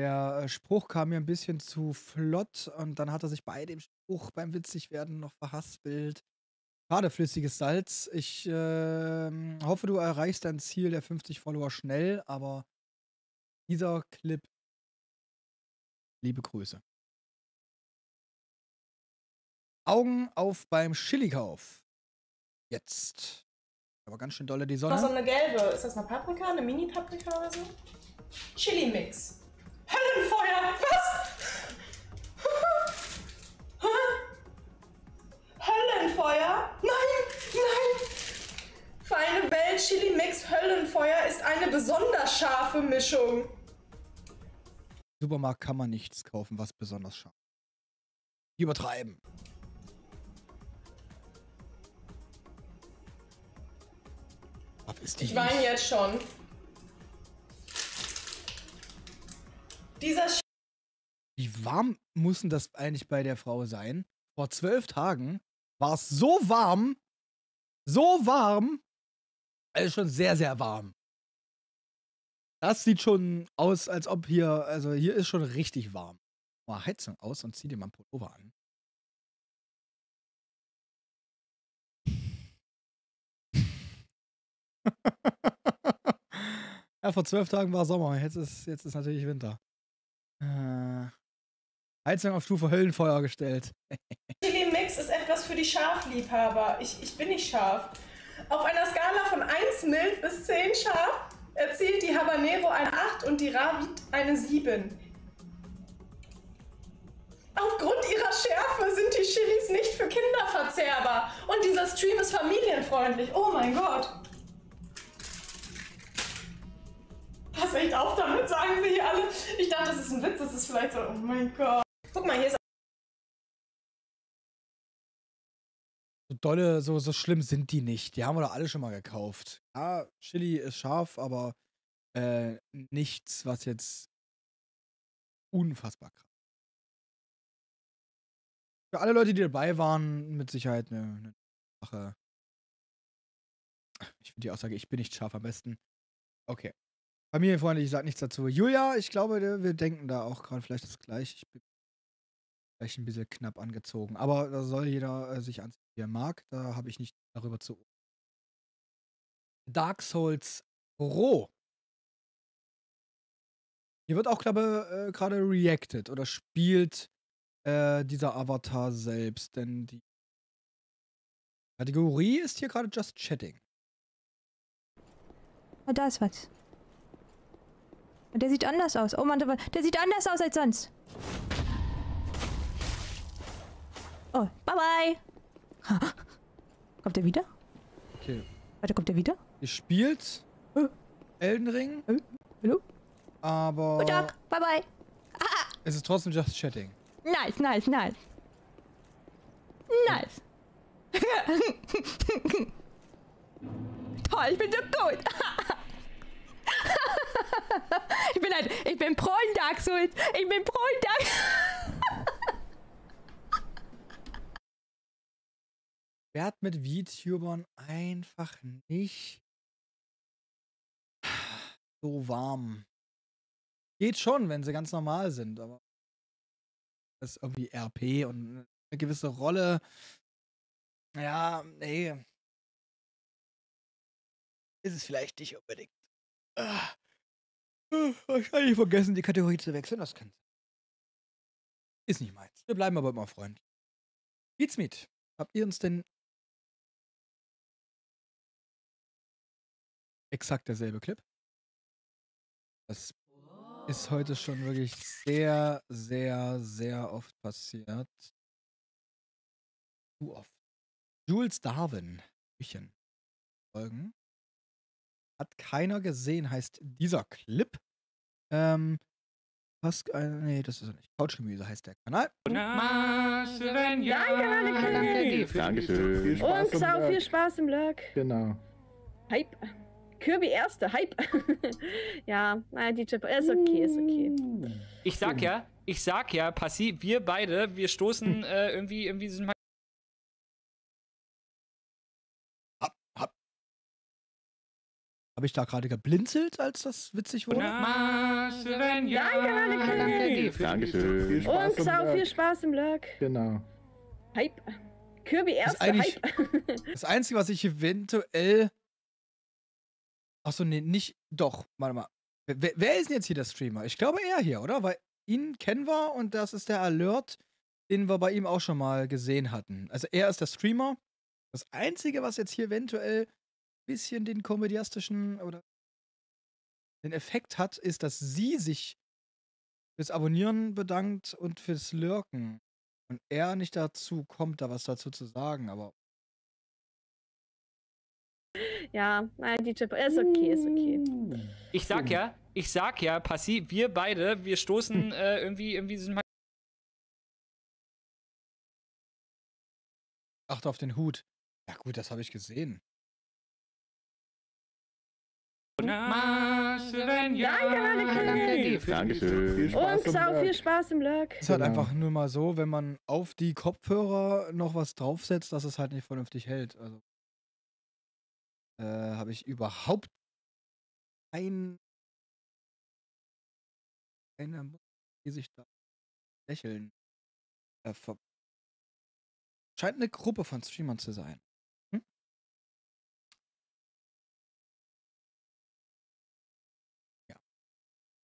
Der äh, Spruch kam mir ein bisschen zu flott und dann hat er sich bei dem Spruch beim Witzigwerden noch verhaspelt. Schade, flüssiges Salz. Ich ähm, hoffe, du erreichst dein Ziel der 50 Follower schnell, aber dieser Clip, liebe Grüße. Augen auf beim Chili-Kauf. Jetzt. Aber ganz schön dolle die Was so Sonne. eine gelbe? Ist das eine Paprika? Eine Mini-Paprika oder so? Chili-Mix. Höllenfeuer! Was? Höllenfeuer? Nein! Nein! Feine Welt Chili Mix Höllenfeuer ist eine besonders scharfe Mischung. Supermarkt kann man nichts kaufen, was besonders scharf ist. Übertreiben. Ist die? Ich weine jetzt schon. Dieser Sch Wie warm muss denn das eigentlich bei der Frau sein? Vor zwölf Tagen war es so warm, so warm, also schon sehr, sehr warm. Das sieht schon aus, als ob hier, also hier ist schon richtig warm. Mal Heizung aus und zieh dir mal einen Pullover an. ja, vor zwölf Tagen war Sommer, jetzt ist, jetzt ist natürlich Winter. Äh, Heizung auf Stufe Höllenfeuer gestellt. Chili Mix ist etwas für die Scharfliebhaber. Ich, ich bin nicht scharf. Auf einer Skala von 1 mild bis 10 scharf erzielt die Habanero eine 8 und die Ravit eine 7. Aufgrund ihrer Schärfe sind die Chilis nicht für Kinder verzehrbar. Und dieser Stream ist familienfreundlich. Oh mein Gott. Pass echt auf damit, sagen sie alle. Ich dachte, das ist ein Witz, das ist vielleicht so, oh mein Gott. Guck mal, hier ist So dolle, so, so schlimm sind die nicht. Die haben wir doch alle schon mal gekauft. Ja, Chili ist scharf, aber äh, nichts, was jetzt unfassbar krass. Für alle Leute, die dabei waren, mit Sicherheit eine, eine Sache. Ich finde die Aussage, ich bin nicht scharf am besten. Okay. Familienfreundlich, ich sag nichts dazu. Julia, ich glaube, wir denken da auch gerade vielleicht das gleiche. Ich bin vielleicht ein bisschen knapp angezogen. Aber da soll jeder äh, sich anziehen, wie er mag. Da habe ich nicht darüber zu. Dark Souls Roh. Hier wird auch, glaube ich, äh, gerade reacted oder spielt äh, dieser Avatar selbst, denn die Kategorie ist hier gerade Just Chatting. Oh, da ist was. Und der sieht anders aus. Oh Mann, der, der sieht anders aus als sonst. Oh, bye bye. Kommt er wieder? Okay. Warte, kommt er wieder? Ihr spielt Elden Ring. Hallo? Aber Guten Tag, bye bye. es ist trotzdem Just Chatting. Nice, nice, nice. Nice. Toll, ich bin so gut. ich bin halt, ich bin pro in Dark Souls. Ich bin pro in Dark Werd mit VTubern einfach nicht so warm. Geht schon, wenn sie ganz normal sind, aber das ist irgendwie RP und eine gewisse Rolle. Ja, nee. Ist es vielleicht nicht unbedingt. Ah. Ah, Wahrscheinlich vergessen, die Kategorie zu wechseln. Das kann. Ist nicht meins. Wir bleiben aber immer freundlich. Beatsmeet, habt ihr uns denn exakt derselbe Clip? Das ist heute schon wirklich sehr, sehr, sehr oft passiert. Zu oft. Jules Darwin. Büchen. Folgen. Hat keiner gesehen, heißt dieser Clip. Ähm, Pask, äh, nee, das ist er nicht. Couchgemüse heißt der Kanal. Danke, Hanneke. Dankeschön. Viel Spaß Und sau viel Spaß im Lurk. Genau. Hype. Kirby Erste, Hype. ja, naja, die Chip. Ist okay, ist okay. Ich sag ja, ich sag ja, Passi, wir beide, wir stoßen äh, irgendwie, irgendwie sind mal. Habe ich da gerade geblinzelt, als das witzig wurde? Danke, Hanneke. Dankeschön. Viel Spaß Und im sau viel Spaß im Lurk. Genau. Hype. Kirby Erste, eigentlich Hype. das Einzige, was ich eventuell. Achso, nee, nicht. Doch, warte mal. Wer, wer ist denn jetzt hier der Streamer? Ich glaube er hier, oder? Weil ihn kennen wir und das ist der Alert, den wir bei ihm auch schon mal gesehen hatten. Also er ist der Streamer. Das Einzige, was jetzt hier eventuell bisschen den komödiastischen oder den Effekt hat, ist, dass sie sich fürs Abonnieren bedankt und fürs Lurken. Und er nicht dazu kommt, da was dazu zu sagen, aber Ja, naja, DJ, ist okay, ist okay. Ich sag ja, ich sag ja, Passi, wir beide, wir Hm. stoßen äh, irgendwie, irgendwie sind mal. Achte auf den Hut. Ja gut, das habe ich gesehen. Dankeschön. Viel Spaß Und im sau viel. Spaß im Lurk. Es ist halt Genau. einfach nur mal so, wenn man auf die Kopfhörer noch was draufsetzt, dass es halt nicht vernünftig hält. Also äh, habe ich überhaupt kein keine die sich da lächeln. Äh, Scheint eine Gruppe von Streamern zu sein.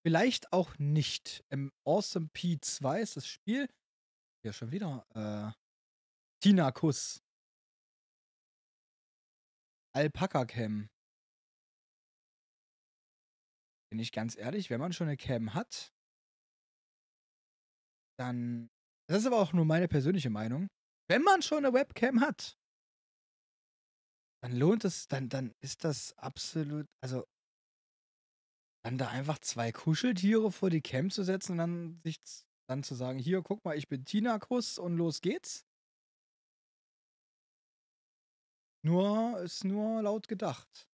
Vielleicht auch nicht. Im Awesome P2 ist das Spiel. Ja, schon wieder. Äh, Tina Kuss. Alpaka Cam. Bin ich ganz ehrlich, wenn man schon eine Cam hat, dann. Das ist aber auch nur meine persönliche Meinung. Wenn man schon eine Webcam hat, dann lohnt es, dann, dann ist das absolut, also dann da einfach zwei Kuscheltiere vor die Cam zu setzen und dann sich dann zu sagen, hier, guck mal, ich bin Tina Kuss und los geht's. Nur, ist nur laut gedacht.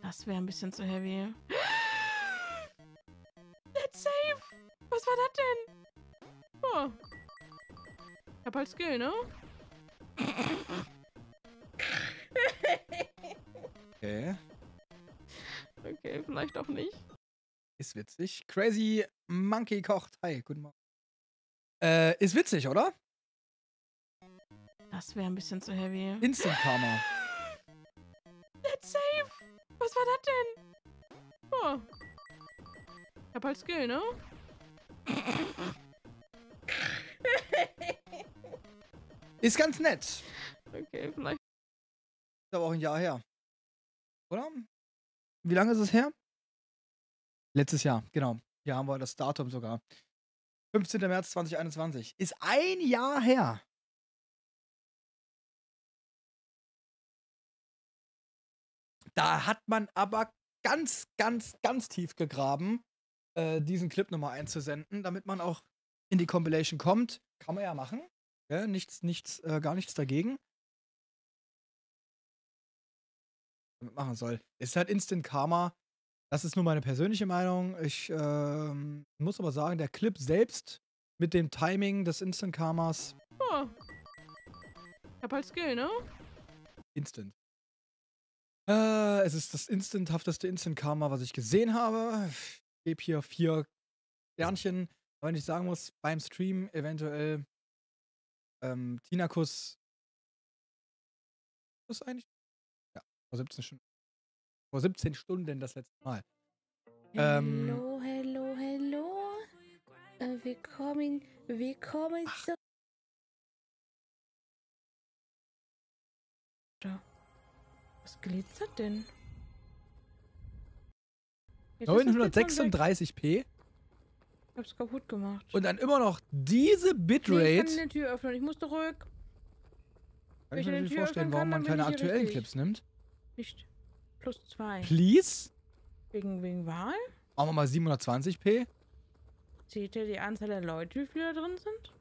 Das wäre ein bisschen zu heavy. Let's save! Was war das denn? Oh. Ich hab halt Skill, ne? Okay. Okay, vielleicht auch nicht. Ist witzig. Crazy Monkey kocht. Hi, guten Morgen. Äh, ist witzig, oder? Das wäre ein bisschen zu heavy. Instant Karma. Let's save! Was war das denn? Oh. Ich hab halt Skill, ne? Ist ganz nett. Okay, vielleicht. Ist aber auch ein Jahr her. Oder? Wie lange ist es her? Letztes Jahr, genau. Hier haben wir das Datum sogar. 15. März 2021. Ist ein Jahr her. Da hat man aber ganz, ganz, ganz tief gegraben, äh, diesen Clip nochmal einzusenden, damit man auch in die Compilation kommt. Kann man ja machen. Ja, nichts, nichts, äh, gar nichts dagegen. Damit machen soll. Ist halt Instant Karma. Das ist nur meine persönliche Meinung. Ich ähm, muss aber sagen, der Clip selbst mit dem Timing des Instant Karmas Oh. Ich hab halt Skill, ne? instant. Äh, es ist das instanthafteste Instant Karma, was ich gesehen habe. Ich gebe hier vier Sternchen. Aber wenn ich sagen muss, beim Stream eventuell ähm, Tinakus. Was ist eigentlich? Vor 17 Stunden. Vor 17 Stunden das letzte Mal. Ähm, Hallo, hallo, hallo. Äh, willkommen, willkommen zu. Was glitzert denn? Jetzt ist das Glitzern weg. 936p Ich hab's kaputt gemacht. und dann immer noch diese Nee, ich kann Bitrate. die Tür öffnen. Ich muss zurück. Kann ich mir ich nicht vorstellen, öffnen warum kann, man keine aktuellen. Clips nimmt. Nicht. Plus zwei. Please? Wegen, wegen Wahl? Machen wir mal 720p. Seht ihr die Anzahl der Leute, wie viele da drin sind?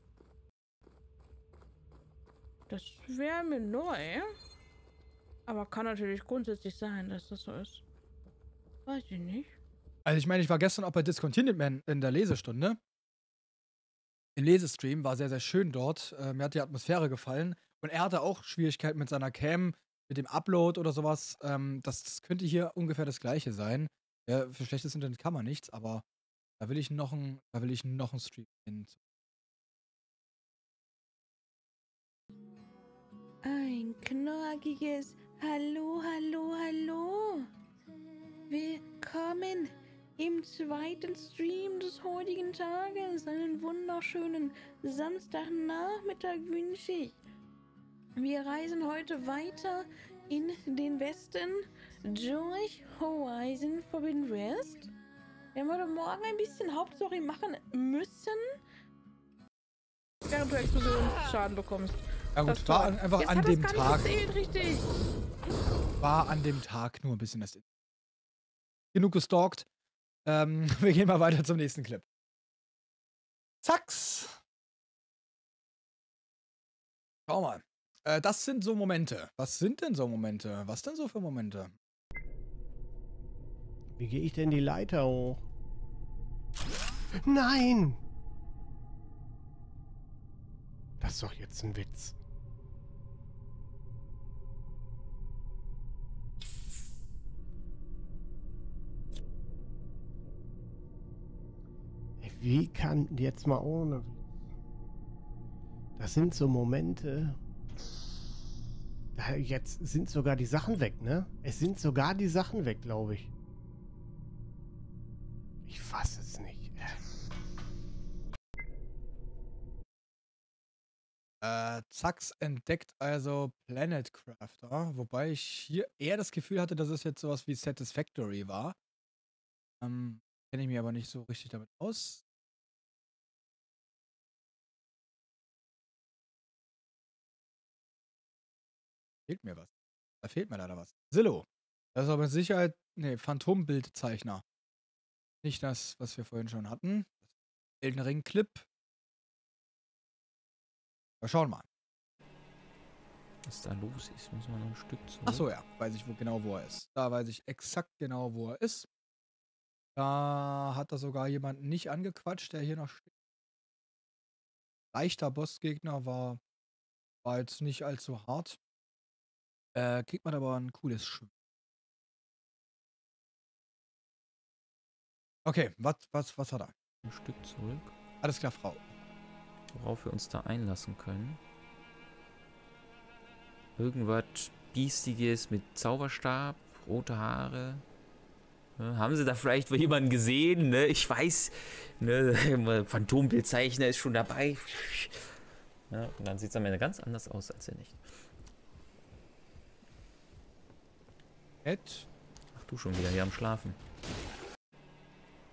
Das wäre mir neu. Aber kann natürlich grundsätzlich sein, dass das so ist. Weiß ich nicht. Also ich meine, ich war gestern auch bei Discontinued Man in der Lesestunde. Im Lesestream war sehr, sehr schön dort. Äh, mir hat die Atmosphäre gefallen. Und er hatte auch Schwierigkeiten mit seiner Cam, mit dem Upload oder sowas. Ähm, das, das könnte hier ungefähr das gleiche sein. Ja, für schlechtes Internet kann man nichts, aber da will ich noch ein, da will ich noch einen Stream hin. Ein knackiges Hallo, hallo, hallo. Willkommen im zweiten Stream des heutigen Tages. Einen wunderschönen Samstagnachmittag wünsche ich. Wir reisen heute weiter in den Westen durch Horizon Forbidden West. Wir haben heute Morgen ein bisschen Hauptstory machen müssen. Während du Explosionsschaden bekommst. Ja gut, war an- einfach Jetzt an hat dem Tag. richtig. war an dem Tag nur ein bisschen das. Genug gestalkt. Ähm, wir gehen mal weiter zum nächsten Clip. Zacks. Schau mal. Äh, das sind so Momente. Was sind denn so Momente? Was denn so für Momente? Wie gehe ich denn die Leiter hoch? Nein! Das ist doch jetzt ein Witz. Wie kann jetzt mal ohne? Das sind so Momente. Jetzt sind sogar die Sachen weg, ne? Es sind sogar die Sachen weg, glaube ich. Ich fasse es nicht. Äh, Zax entdeckt also Planet Crafter, wobei ich hier eher das Gefühl hatte, dass es jetzt sowas wie Satisfactory war. Ähm, kenne ich mich aber nicht so richtig damit aus. Fehlt mir was. Da fehlt mir leider was. Zillow. Das ist aber mit Sicherheit, nee, Phantombildzeichner. Nicht das, was wir vorhin schon hatten. Elden Ring Clip. Wir schauen mal. Was da los ist, müssen wir noch ein Stück zurück. Ach so, ja. Weiß ich wo, genau, wo er ist. Da weiß ich exakt genau, wo er ist. Da hat er sogar jemanden nicht angequatscht, der hier noch steht. Leichter Bossgegner war, war jetzt nicht allzu hart. Äh, kriegt man aber ein cooles Schwert. Okay, was, was, was hat er? Ein Stück zurück. Alles klar, Frau. Worauf wir uns da einlassen können. Irgendwas Biestiges mit Zauberstab, rote Haare. Ne, haben sie da vielleicht wohl jemanden gesehen? Ne? Ich weiß, ne? Phantombildzeichner ist schon dabei. Ja, und dann sieht es am Ende ganz anders aus als er nicht. Ed? Ach du schon wieder hier am Schlafen.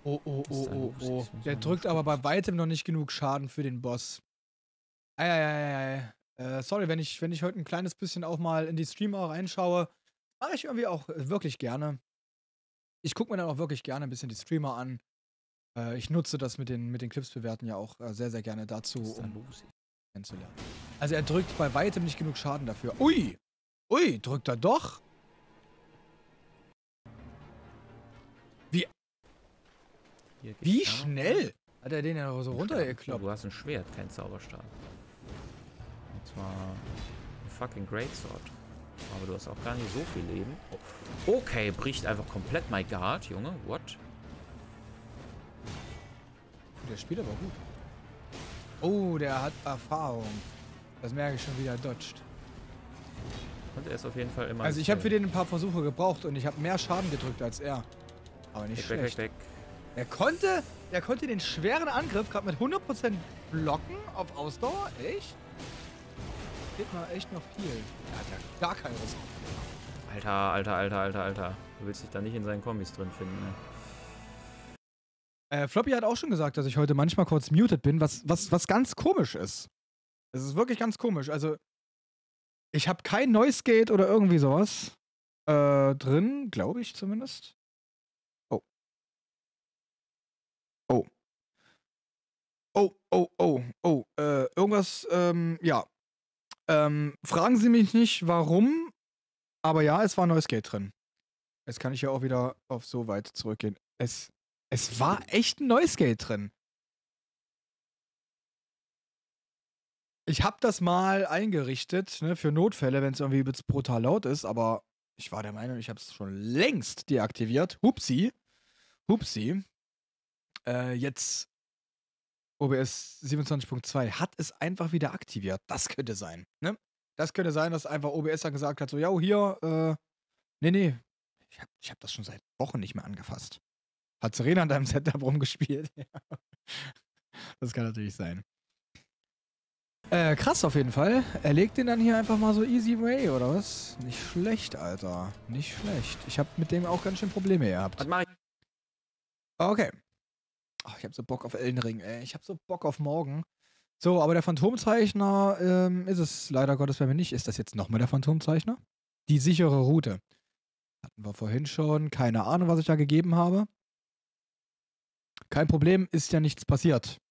Oh, oh, oh, oh, oh. Der drückt aber bei weitem noch nicht genug Schaden für den Boss. Eieieiei. Äh, sorry, wenn ich, wenn ich heute ein kleines bisschen auch mal in die Streamer reinschaue. Mache ich irgendwie auch äh, wirklich gerne. Ich gucke mir dann auch wirklich gerne ein bisschen die Streamer an. Äh, ich nutze das mit den, mit den Clips bewerten ja auch äh, sehr, sehr gerne dazu, um los? kennenzulernen. Also er drückt bei weitem nicht genug Schaden dafür. Ui! Ui, drückt er doch? Wie schnell hat er den ja so runtergekloppt? Du hast ein Schwert, kein Zauberstab. Und zwar ein fucking Greatsword. Aber du hast auch gar nicht so viel Leben. Okay, bricht einfach komplett my guard, Junge. What? Der spielt aber gut. Oh, der hat Erfahrung. Das merke ich schon wieder dodged. Und er ist auf jeden Fall immer. Also ich habe für den ein paar Versuche gebraucht und ich habe mehr Schaden gedrückt als er. Aber nicht Weg, weg, weg, schlecht. weg. Er konnte, er konnte den schweren Angriff gerade mit 100% blocken auf Ausdauer. Echt? Geht mal echt noch viel. Er hat ja gar keine Lust. Alter, alter, alter, alter, alter. Du willst dich da nicht in seinen Kombis drin finden, ne? Äh, Floppy hat auch schon gesagt, dass ich heute manchmal kurz muted bin, was, was, was ganz komisch ist. Es ist wirklich ganz komisch. Also, ich habe kein Noise Gate oder irgendwie sowas äh, drin, glaube ich zumindest. Oh. Oh. Oh, oh, oh, oh. Äh, irgendwas, ähm, ja. Ähm, fragen Sie mich nicht, warum, aber ja, es war Noise Gate drin. Jetzt kann ich ja auch wieder auf so weit zurückgehen. Es, es war echt ein Noise Gate drin. Ich habe das mal eingerichtet, ne, für Notfälle, wenn es irgendwie brutal laut ist, aber ich war der Meinung, ich habe es schon längst deaktiviert. Hupsi. Hupsi. Äh, jetzt OBS 27.2 hat es einfach wieder aktiviert. Das könnte sein, ne? Das könnte sein, dass einfach OBS dann gesagt hat, so, ja, hier, äh, nee, nee, ich habe hab das schon seit Wochen nicht mehr angefasst. Hat Serena an deinem Setup rumgespielt? Das kann natürlich sein. Äh, krass auf jeden Fall. Er legt den dann hier einfach mal so easy way, oder was? Nicht schlecht, Alter. Nicht schlecht. Ich habe mit dem auch ganz schön Probleme gehabt. Was mach ich? Okay. Ach, ich habe so Bock auf Elden Ring, ey. Ich habe so Bock auf morgen. So, aber der Phantomzeichner ähm, ist es leider Gottes bei mir nicht. Ist das jetzt nochmal der Phantomzeichner? Die sichere Route. Hatten wir vorhin schon. Keine Ahnung, was ich da gegeben habe. Kein Problem, ist ja nichts passiert.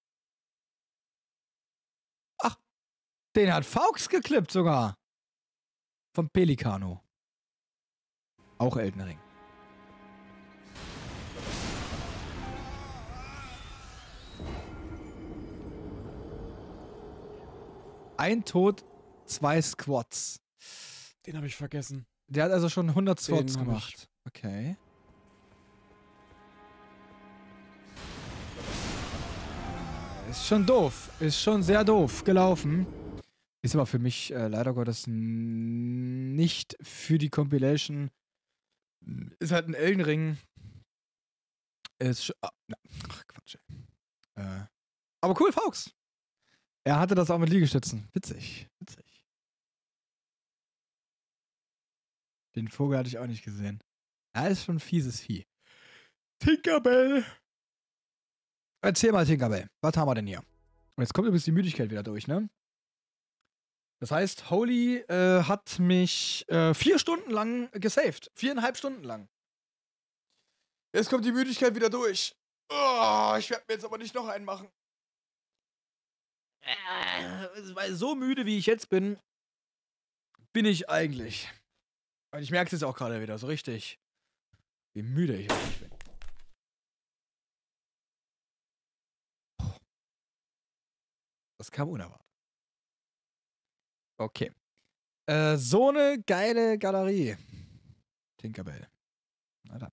Ach, den hat Faux geklippt sogar. Vom Pelicano. Auch Elden Ring. Ein Tod, zwei Squats. Den habe ich vergessen. Der hat also schon 100 Den Squats ich. gemacht. Okay. Ist schon doof. Ist schon sehr doof gelaufen. Ist aber für mich äh, leider Gottes nicht für die Compilation. Ist halt ein Elden Ring. Ist ah, na, ach, Quatsch. Äh, aber cool, Faux. Er hatte das auch mit Liegestützen. Witzig. Witzig. Den Vogel hatte ich auch nicht gesehen. Er ist schon ein fieses Vieh. Tinkerbell. Erzähl mal, Tinkerbell. Was haben wir denn hier? Jetzt kommt übrigens die Müdigkeit wieder durch, ne? Das heißt, Holy äh, hat mich äh, vier Stunden lang gesaved. Viereinhalb Stunden lang. Jetzt kommt die Müdigkeit wieder durch. Oh, ich werde mir jetzt aber nicht noch einen machen. Äh, Weil so müde, wie ich jetzt bin, bin ich eigentlich. Und ich merke es jetzt auch gerade wieder, so richtig, wie müde ich eigentlich bin. Das kam unerwartet. Okay. Äh, so eine geile Galerie. Tinkerbell. Na dann.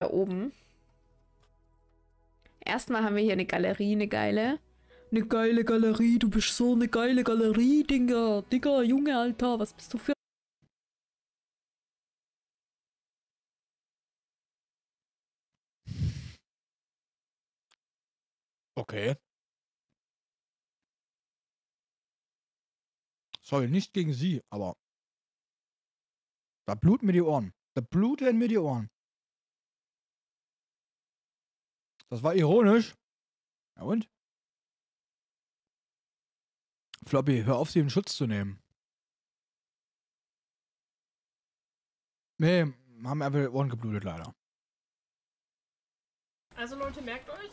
Da oben. Erstmal haben wir hier eine Galerie, eine geile. Eine geile Galerie, du bist so eine geile Galerie, Digga. Digga, Junge, Alter, was bist du für. Okay. Sorry, nicht gegen sie, aber. Da bluten mir die Ohren. Da bluten mir die Ohren. Das war ironisch. Ja und? Floppy, hör auf, sie in Schutz zu nehmen. Nee, haben einfach Ohren geblutet, leider. Also Leute, merkt euch,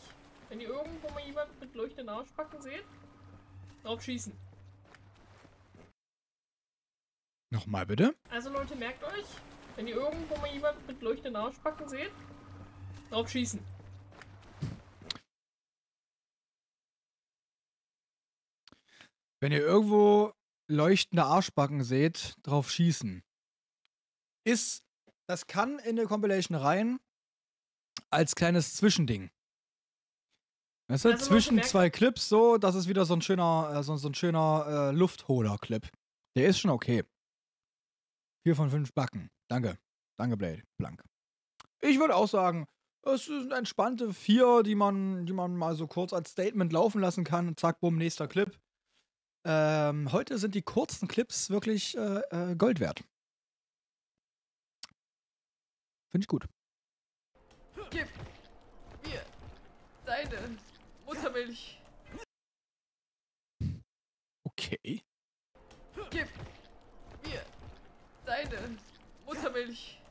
wenn ihr irgendwo mal jemanden mit leuchtenden Arschbacken seht, drauf schießen. Nochmal bitte? Also Leute, merkt euch, wenn ihr irgendwo mal jemanden mit leuchtenden Arschbacken seht, drauf schießen. Wenn ihr irgendwo leuchtende Arschbacken seht, drauf schießen. Ist, das kann in eine Compilation rein als kleines Zwischending. Weißt du, Also, zwischen zwei Clips so, das ist wieder so ein schöner, äh, so, so ein schöner äh, Luftholer-Clip. Der ist schon okay. Vier von fünf Backen. Danke. Danke, Blade. Blank. Ich würde auch sagen, es sind entspannte vier, die man, die man mal so kurz als Statement laufen lassen kann. Zack, bumm, nächster Clip. Ähm, heute sind die kurzen Clips wirklich äh, äh, Gold wert. Finde ich gut. Gib mir deine Muttermilch. Okay. Gib mir deine Muttermilch.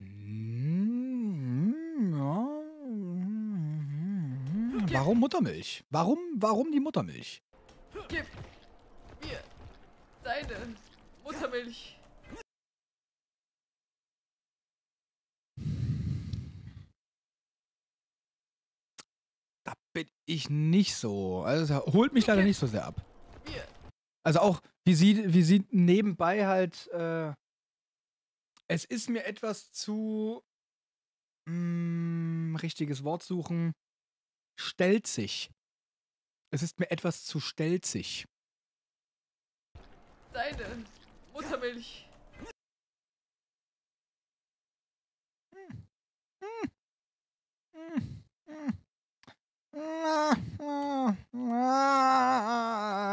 Mm, ja. mm, Warum Muttermilch? Warum, warum die Muttermilch? Gib mir deine Muttermilch. Da bin ich nicht so. Also holt mich leider nicht so sehr ab. Also auch, wie sie, wie sie nebenbei halt, äh, es ist mir etwas zu, mm, richtiges Wort suchen, stelzig. Es ist mir etwas zu stelzig. Deine Muttermilch.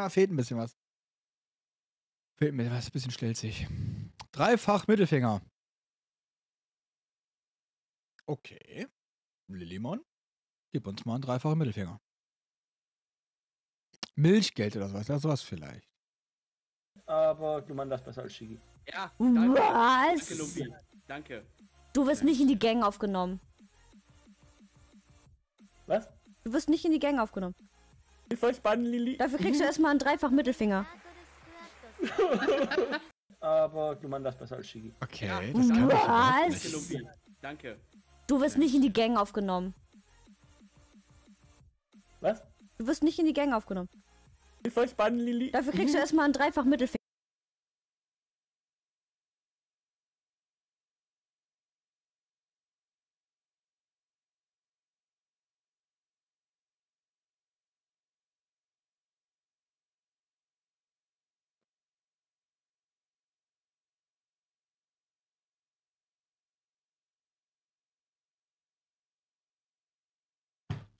Fehlt ein bisschen was. Fehlt mir was, ein bisschen stelzig. Dreifach Mittelfinger. Okay. Lillimon, gib uns mal einen dreifachen Mittelfinger. Milchgeld oder sowas, ja, sowas vielleicht. Aber du machst das besser als Shigi. Ja, danke. Was? Danke, Lumpi. Danke. Du wirst nicht in die Gang aufgenommen. Was? Du wirst nicht in die Gang aufgenommen. Ich voll spannend, Lili. Dafür kriegst du erstmal einen dreifach Mittelfinger. Aber du machst das besser als Shigi. Okay, das das kann ich überhaupt Danke. Lumpi. Danke. Du wirst nicht in die Gang aufgenommen. Was? Du wirst nicht in die Gang aufgenommen. Ich voll spannend, Lili. Dafür kriegst du erstmal einen dreifach Mittelfinger.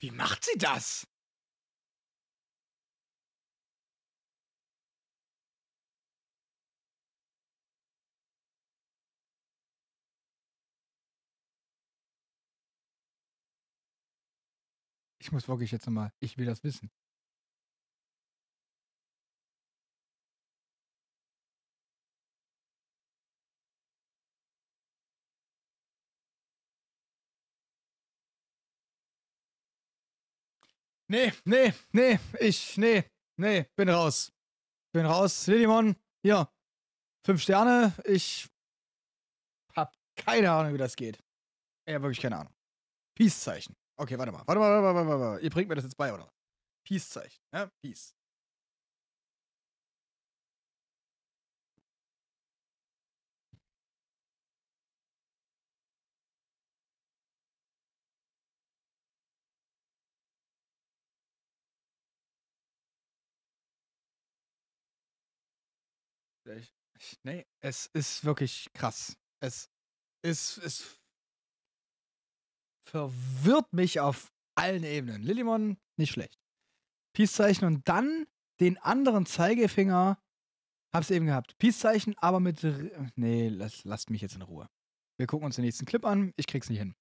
Wie macht sie das? Ich muss wirklich jetzt nochmal, ich will das wissen. Nee, nee, nee, ich, nee, nee, bin raus. Bin raus. Lillimon, hier. Fünf Sterne. Ich hab keine Ahnung, wie das geht. Ich hab wirklich keine Ahnung. Peace-Zeichen. Okay, warte mal. Warte mal, warte mal, warte mal, warte mal. Ihr bringt mir das jetzt bei, oder? Peace-Zeichen. Ja, Peace. Ich, ich, nee, es ist wirklich krass. Es ist, es verwirrt mich auf allen Ebenen. Lillimon, nicht schlecht. Peace-Zeichen und dann den anderen Zeigefinger. Hab's eben gehabt. Peace-Zeichen, aber mit. R- Nee, lass, lasst mich jetzt in Ruhe. Wir gucken uns den nächsten Clip an. Ich krieg's nicht hin.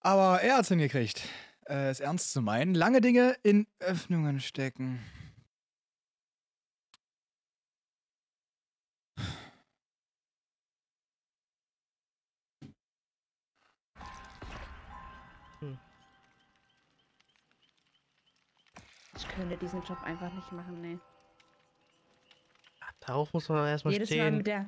Aber er hat's hingekriegt. Äh, es ernst zu meinen. Lange Dinge in Öffnungen stecken. Ich könnte diesen Job einfach nicht machen, nee. Darauf muss man erstmal Jedes stehen. Mal mit der.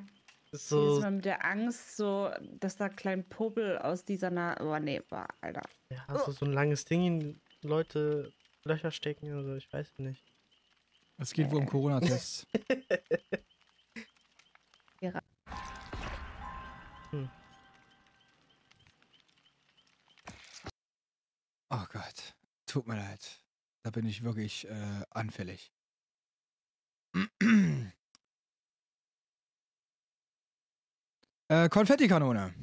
So- Jedes Mal mit der Angst, so, dass da klein Popel aus dieser Na. Oh nee, boah, Alter. Ja, hast du so ein langes Ding in Leute Löcher stecken oder so, ich weiß nicht. Es geht wohl um Corona-Tests. Ja. Hm. Oh Gott, tut mir leid. Da bin ich wirklich äh, anfällig. äh, Konfettikanone.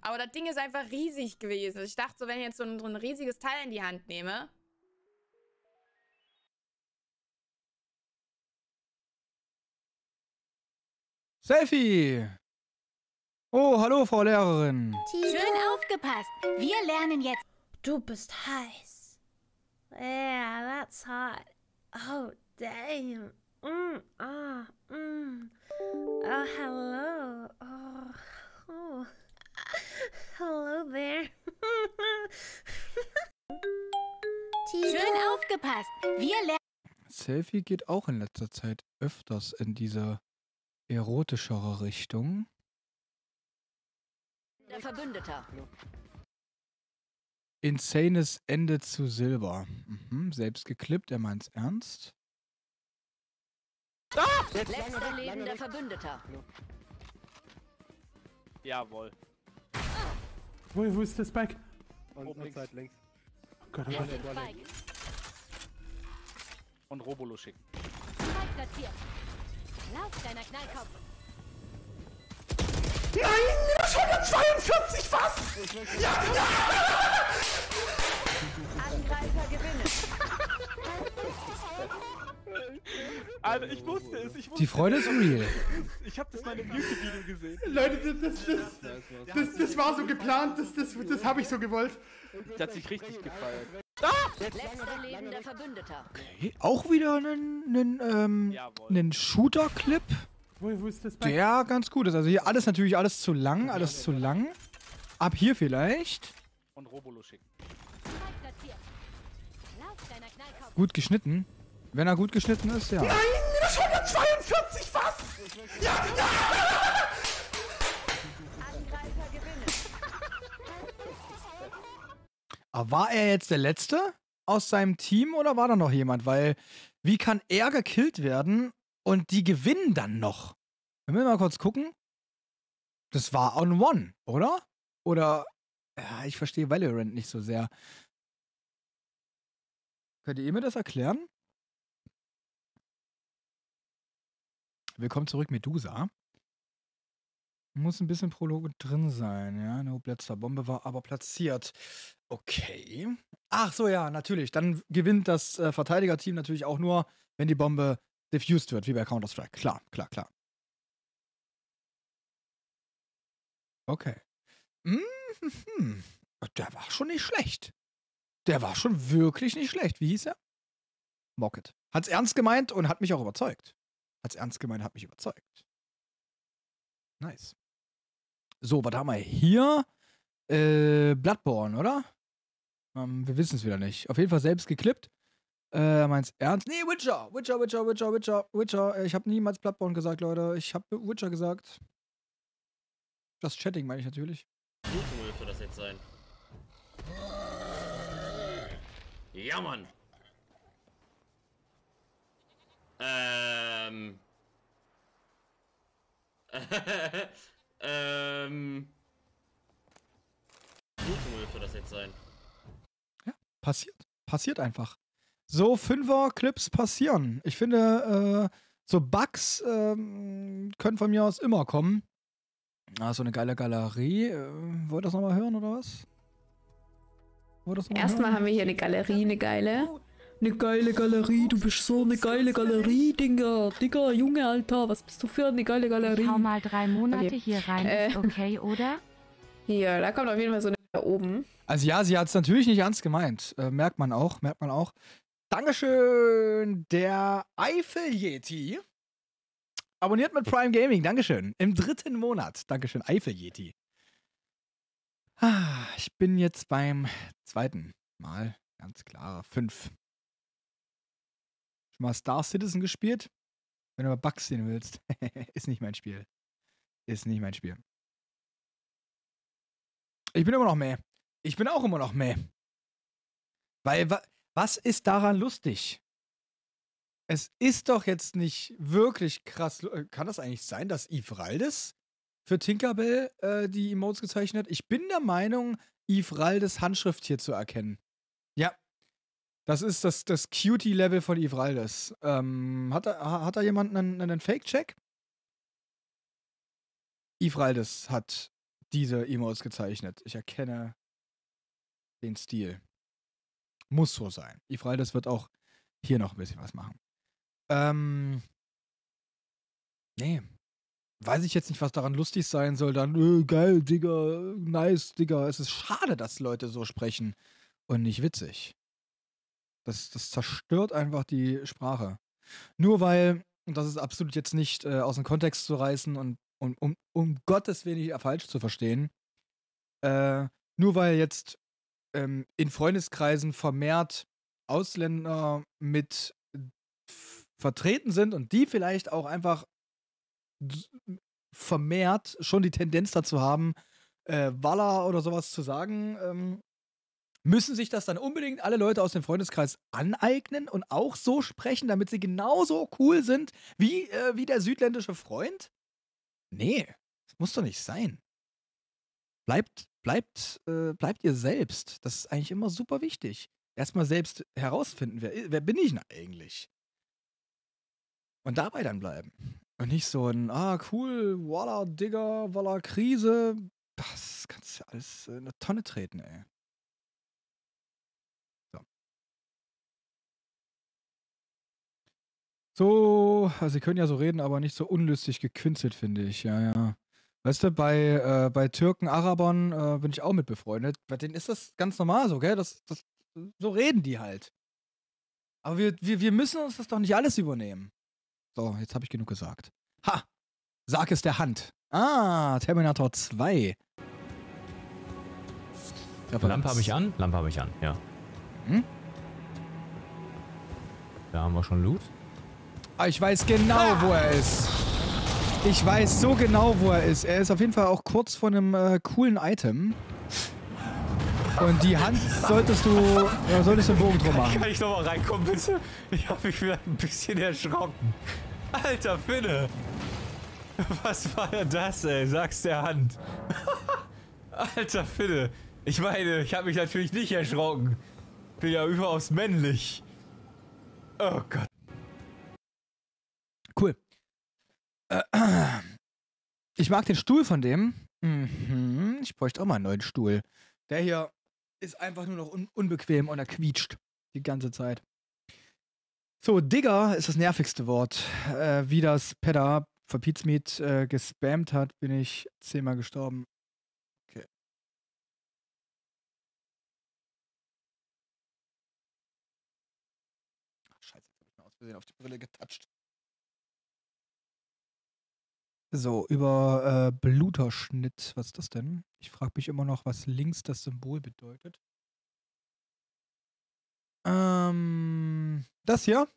Aber das Ding ist einfach riesig gewesen. Ich dachte so, wenn ich jetzt so ein, so ein riesiges Teil in die Hand nehme. Selfie! Oh, hallo, Frau Lehrerin. Schön aufgepasst. Wir lernen jetzt. Du bist heiß. Yeah, that's hot. Oh, damn. Mm, ah, mm. Oh, hello. Oh, oh. Hello there. Schön aufgepasst. Wir lernen. Selfie geht auch in letzter Zeit öfters in diese erotischere Richtung. Der Verbündeter. Insanes Ende zu Silber. Mhm, selbst geklippt, er meint's ernst. Letzter lebender Verbündeter. Jawohl. Wo, wo ist der Spike? Oben links. Zeit links. Oh Gott, oh Gott. Und Robolo schicken. Spike platziert. Lauf, deiner Knallkopf. Nein, schon 42 fast! Ja, ja! Angreifer gewinnen. Alter, ich wusste es, ich wusste Die Freude ist real. Ich hab das mal im YouTube-Video gesehen. Leute, das, das, das, das, das war so geplant, das, das, das habe ich so gewollt. Der hat sich richtig gefeiert. Letzter lebender Verbündeter. Okay, auch wieder einen, einen, ähm, einen Shooter-Clip, Wo, wo ist das bei? der ganz gut ist. Also hier alles natürlich alles zu lang, alles zu lang. Ab hier vielleicht. Und Robolo schicken. Gut geschnitten. Wenn er gut geschnitten ist, ja. Nein, das 142 fast! Ja, ja! Aber war er jetzt der Letzte aus seinem Team oder war da noch jemand? Weil, wie kann er gekillt werden und die gewinnen dann noch? Wenn wir mal kurz gucken. Das war on one, oder? Oder, ja, ich verstehe Valorant nicht so sehr. Könnt ihr mir das erklären? Willkommen zurück, Medusa. Muss ein bisschen Prologe drin sein, ja. No letzter Bombe war aber platziert. Okay. Ach so, ja, natürlich. Dann gewinnt das äh, Verteidigerteam natürlich auch nur, wenn die Bombe diffused wird, wie bei Counter-Strike. Klar, klar, klar. Okay. Mhm. Der war schon nicht schlecht. Der war schon wirklich nicht schlecht. Wie hieß er? Mocket. Hat's ernst gemeint und hat mich auch überzeugt. Hat's ernst gemeint, hat mich überzeugt. Nice. So, was haben wir hier? Äh, Bloodborne, oder? Ähm, wir wissen es wieder nicht. Auf jeden Fall selbst geklippt. Äh, meins ernst? Nee, Witcher! Witcher, Witcher, Witcher, Witcher, Witcher. Ich habe niemals Bloodborne gesagt, Leute. Ich habe Witcher gesagt. Das Chatting meine ich natürlich. Blutmüll müsste das jetzt sein. Ja, Mann. Ähm. ähm. Blutmüll müsste das jetzt sein. Passiert. Passiert einfach. So Fünfer-Clips passieren. Ich finde, äh, so Bugs ähm, können von mir aus immer kommen. Ah, so eine geile Galerie. Äh, wollt ihr das nochmal hören oder was? Erstmal haben wir hier eine Galerie, eine geile. Eine geile Galerie, du bist so eine geile Galerie, Digga. Digga, Junge, Alter, was bist du für eine geile Galerie? Ich hau mal drei Monate Okay. hier rein, Äh. ist okay, oder? Hier, da kommt auf jeden Fall so eine da oben. Also ja, sie hat es natürlich nicht ernst gemeint. Äh, merkt man auch, merkt man auch. Dankeschön, der Eifel-Yeti. Abonniert mit Prime Gaming, Dankeschön. Im dritten Monat. Dankeschön, Eifel-Yeti. Ah, ich bin jetzt beim zweiten Mal. Ganz klar. Fünf. Schon mal Star Citizen gespielt? Wenn du mal Bugs sehen willst. Ist nicht mein Spiel. Ist nicht mein Spiel. Ich bin immer noch meh. Ich bin auch immer noch meh. Weil, wa was ist daran lustig? Es ist doch jetzt nicht wirklich krass. äh, Kann das eigentlich sein, dass Yves Raldes für Tinkerbell äh, die Emotes gezeichnet hat? Ich bin der Meinung, Yves Raldes Handschrift hier zu erkennen. Ja. Das ist das, das Cutie-Level von Yves Raldes. Ähm, hat, da, ha- hat da jemand einen, einen Fake-Check? Yves Raldes hat diese Emotes gezeichnet. Ich erkenne den Stil. Muss so sein. Yves Raldes wird auch hier noch ein bisschen was machen. Ähm. Nee. Weiß ich jetzt nicht, was daran lustig sein soll. Dann, äh, geil, Digga, nice, Digga. Es ist schade, dass Leute so sprechen und nicht witzig. Das, das zerstört einfach die Sprache. Nur weil, und das ist absolut jetzt nicht äh, aus dem Kontext zu reißen und, und um, um Gottes nicht falsch zu verstehen, äh, nur weil jetzt ähm, in Freundeskreisen vermehrt Ausländer mit f- vertreten sind und die vielleicht auch einfach vermehrt schon die Tendenz dazu haben, äh, Walla oder sowas zu sagen, ähm, müssen sich das dann unbedingt alle Leute aus dem Freundeskreis aneignen und auch so sprechen, damit sie genauso cool sind wie, äh, wie der südländische Freund? Nee, das muss doch nicht sein. Bleibt, bleibt, äh, bleibt ihr selbst. Das ist eigentlich immer super wichtig. Erstmal selbst herausfinden, wer, wer bin ich denn eigentlich? Und dabei dann bleiben. Und nicht so ein, ah, cool, Walla, Digger, Walla, Krise. Das kannst du alles in eine Tonne treten, ey. So. So, also sie können ja so reden, aber nicht so unlustig gekünstelt, finde ich. Ja, ja. Weißt du, bei, äh, bei Türken, Arabern äh, bin ich auch mit befreundet. Bei denen ist das ganz normal so, gell? Das, das so reden die halt. Aber wir, wir, wir müssen uns das doch nicht alles übernehmen. So, jetzt habe ich genug gesagt. Ha! Sag es der Hand. Ah, Terminator 2. Lampe habe ich an, Lampe habe ich an, ja. Hm? Da haben wir schon Loot. Ah, ich weiß genau, wo er ist. Ich weiß so genau, wo er ist. Er ist auf jeden Fall auch kurz vor einem äh, coolen Item. Und die Hand solltest du, ja, solltest du einen Bogen drum machen. Kann ich nochmal reinkommen, bitte? Ich habe mich wieder ein bisschen erschrocken. Alter Finne! Was war denn das, ey? Sag's der Hand. Alter Finne! Ich meine, ich habe mich natürlich nicht erschrocken. Bin ja überaus männlich. Oh Gott. Cool. Ich mag den Stuhl von dem. Mhm. Ich bräuchte auch mal einen neuen Stuhl. Der hier ist einfach nur noch un unbequem und er quietscht die ganze Zeit. So, Digger ist das nervigste Wort. Äh, wie das Pedda für Pizmeet äh, gespammt hat, bin ich zehnmal gestorben. Okay. Scheiße, jetzt hab ich mal aus Versehen auf die Brille getatscht. So, über äh, Bluterschnitt. Was ist das denn? Ich frage mich immer noch, was links das Symbol bedeutet. Ähm, das hier?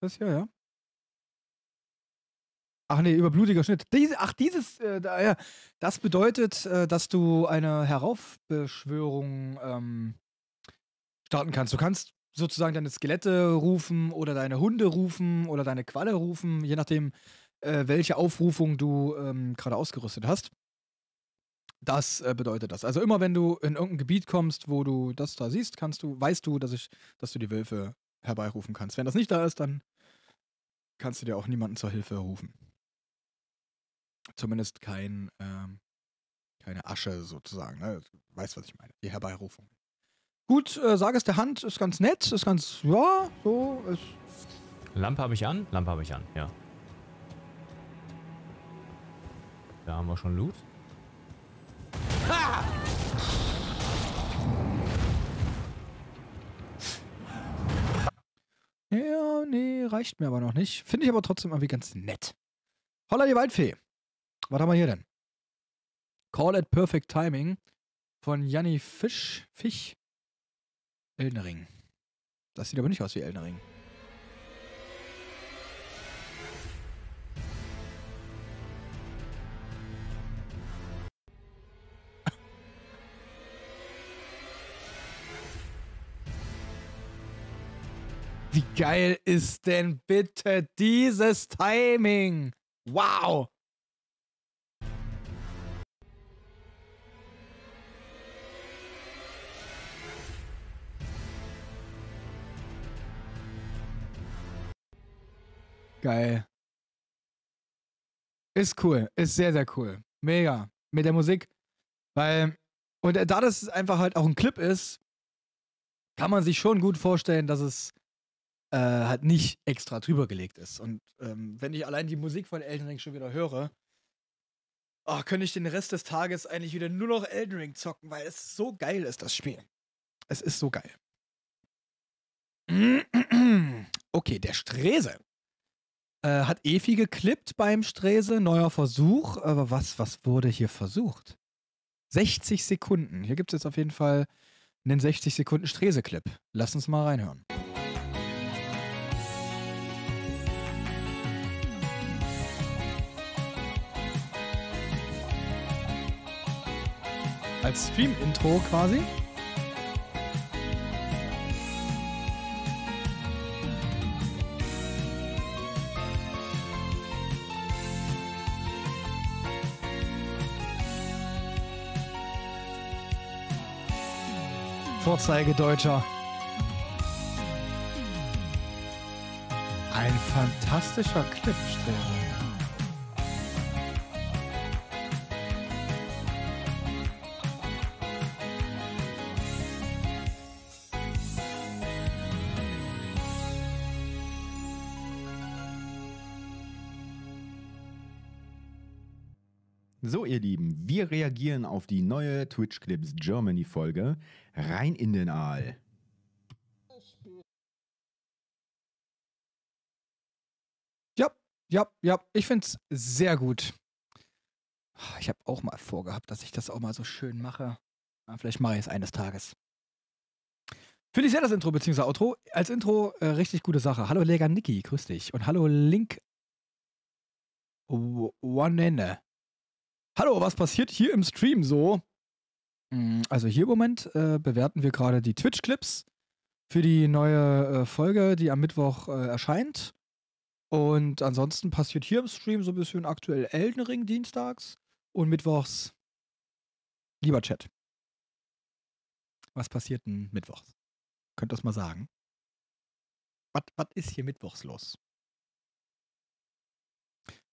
Das hier, ja. Ach nee, über blutiger Schnitt. Diese, ach, dieses, äh, da, ja. Das bedeutet, äh, dass du eine Heraufbeschwörung ähm, starten kannst. Du kannst sozusagen deine Skelette rufen oder deine Hunde rufen oder deine Qualle rufen, je nachdem, äh, welche Aufrufung du ähm, gerade ausgerüstet hast. Das äh, bedeutet das. Also immer wenn du in irgendein Gebiet kommst, wo du das da siehst, kannst du, weißt du, dass ich, dass du die Wölfe herbeirufen kannst. Wenn das nicht da ist, dann kannst du dir auch niemanden zur Hilfe rufen. Zumindest kein, ähm, keine Asche sozusagen. Ne? Du weißt, was ich meine. Die Herbeirufung. Gut, äh, sag es der Hand, ist ganz nett, ist ganz, ja, so, ist. Lampe habe ich an, Lampe habe ich an, ja. Da haben wir schon Loot. Ja, nee, reicht mir aber noch nicht. Finde ich aber trotzdem irgendwie ganz nett. Holla die Waldfee. Was haben wir hier denn? Call it Perfect Timing von Janni Fisch. Fisch. Elden Ring. Das sieht aber nicht aus wie Elden Ring. Wie geil ist denn bitte dieses Timing? Wow! Geil. Ist cool. Ist sehr, sehr cool. Mega. Mit der Musik. Weil, und da das einfach halt auch ein Clip ist, kann man sich schon gut vorstellen, dass es äh, halt nicht extra drüber gelegt ist. Und ähm, wenn ich allein die Musik von Elden Ring schon wieder höre, oh, könnte ich den Rest des Tages eigentlich wieder nur noch Elden Ring zocken, weil es so geil ist, das Spiel. Es ist so geil. Okay, der Strese. Äh, hat Efi geklippt beim Strese, neuer Versuch. Aber was, was wurde hier versucht? 60 Sekunden. Hier gibt es jetzt auf jeden Fall einen 60 Sekunden Strese-Clip. Lass uns mal reinhören. Als Stream-Intro quasi. Vorzeigedeutscher. Ein fantastischer Clip, Strese. Ihr Lieben, wir reagieren auf die neue Twitch Clips Germany Folge. Rein in den Aal. Ja, ja, ja. Ich finde es sehr gut. Ich habe auch mal vorgehabt, dass ich das auch mal so schön mache. Ja, vielleicht mache ich es eines Tages. Finde ich sehr das Intro bzw. Outro. Als Intro äh, richtig gute Sache. Hallo Lega Niki, grüß dich. Und hallo Link One Hallo, was passiert hier im Stream so? Mm, Also hier im Moment äh, bewerten wir gerade die Twitch-Clips für die neue äh, Folge, die am Mittwoch äh, erscheint. Und ansonsten passiert hier im Stream so ein bisschen aktuell Elden Ring dienstags und mittwochs lieber Chat. Was passiert denn mittwochs? Könnt ihr das mal sagen? Was was ist hier mittwochs los?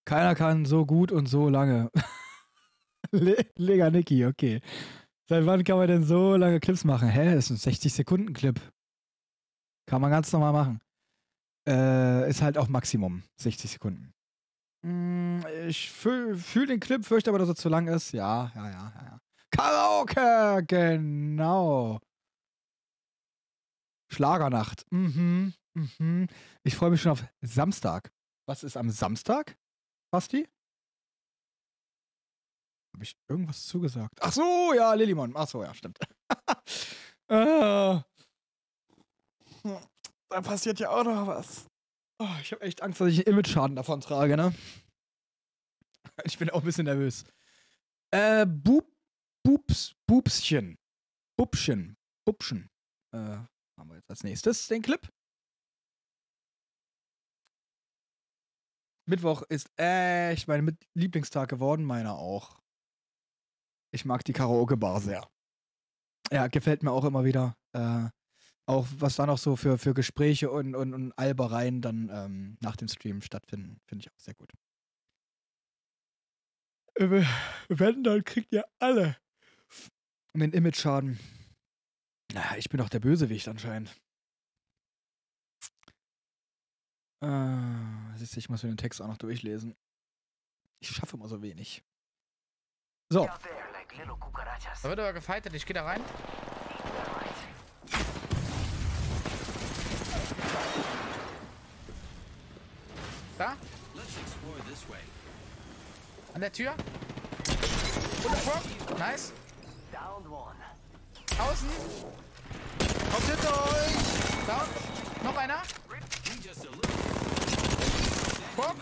Keiner kann so gut und so lange. Le Lega Niki, okay. Seit wann kann man denn so lange Clips machen? Hä? Das ist ein 60-Sekunden-Clip. Kann man ganz normal machen. Äh, ist halt auch Maximum 60 Sekunden. Mm, Ich fühle fühl den Clip, fürchte aber, dass er zu lang ist. Ja, ja, ja, ja. ja. Karaoke, genau. Schlagernacht. Mhm, mhm. Ich freue mich schon auf Samstag. Was ist am Samstag, Basti? Habe ich irgendwas zugesagt? Ach so, ja, Lillimon. Ach so, ja, stimmt. ah. Da passiert ja auch noch was. Oh, ich habe echt Angst, dass ich einen Image-Schaden davon trage, ne? Ich bin auch ein bisschen nervös. Äh, Bub, Bubs, Bubschen. Bubschen. Bubschen. Äh, haben wir jetzt als nächstes den Clip. Mittwoch ist echt mein Lieblingstag geworden, meiner auch. Ich mag die Karaoke-Bar sehr. Ja, gefällt mir auch immer wieder. Äh, auch was da noch so für, für Gespräche und, und, und Albereien dann ähm, nach dem Stream stattfinden, finde ich auch sehr gut. Äh, Wenn, dann kriegt ihr alle einen Image-Schaden. Na, ich bin doch der Bösewicht anscheinend. Äh, siehst du, ich muss mir den Text auch noch durchlesen. Ich schaffe immer so wenig. So. Da wird aber gefightet, ich gehe da rein. Da? An der Tür. Nice. Außen. Kommt hinter euch. Down. Noch einer. Frog.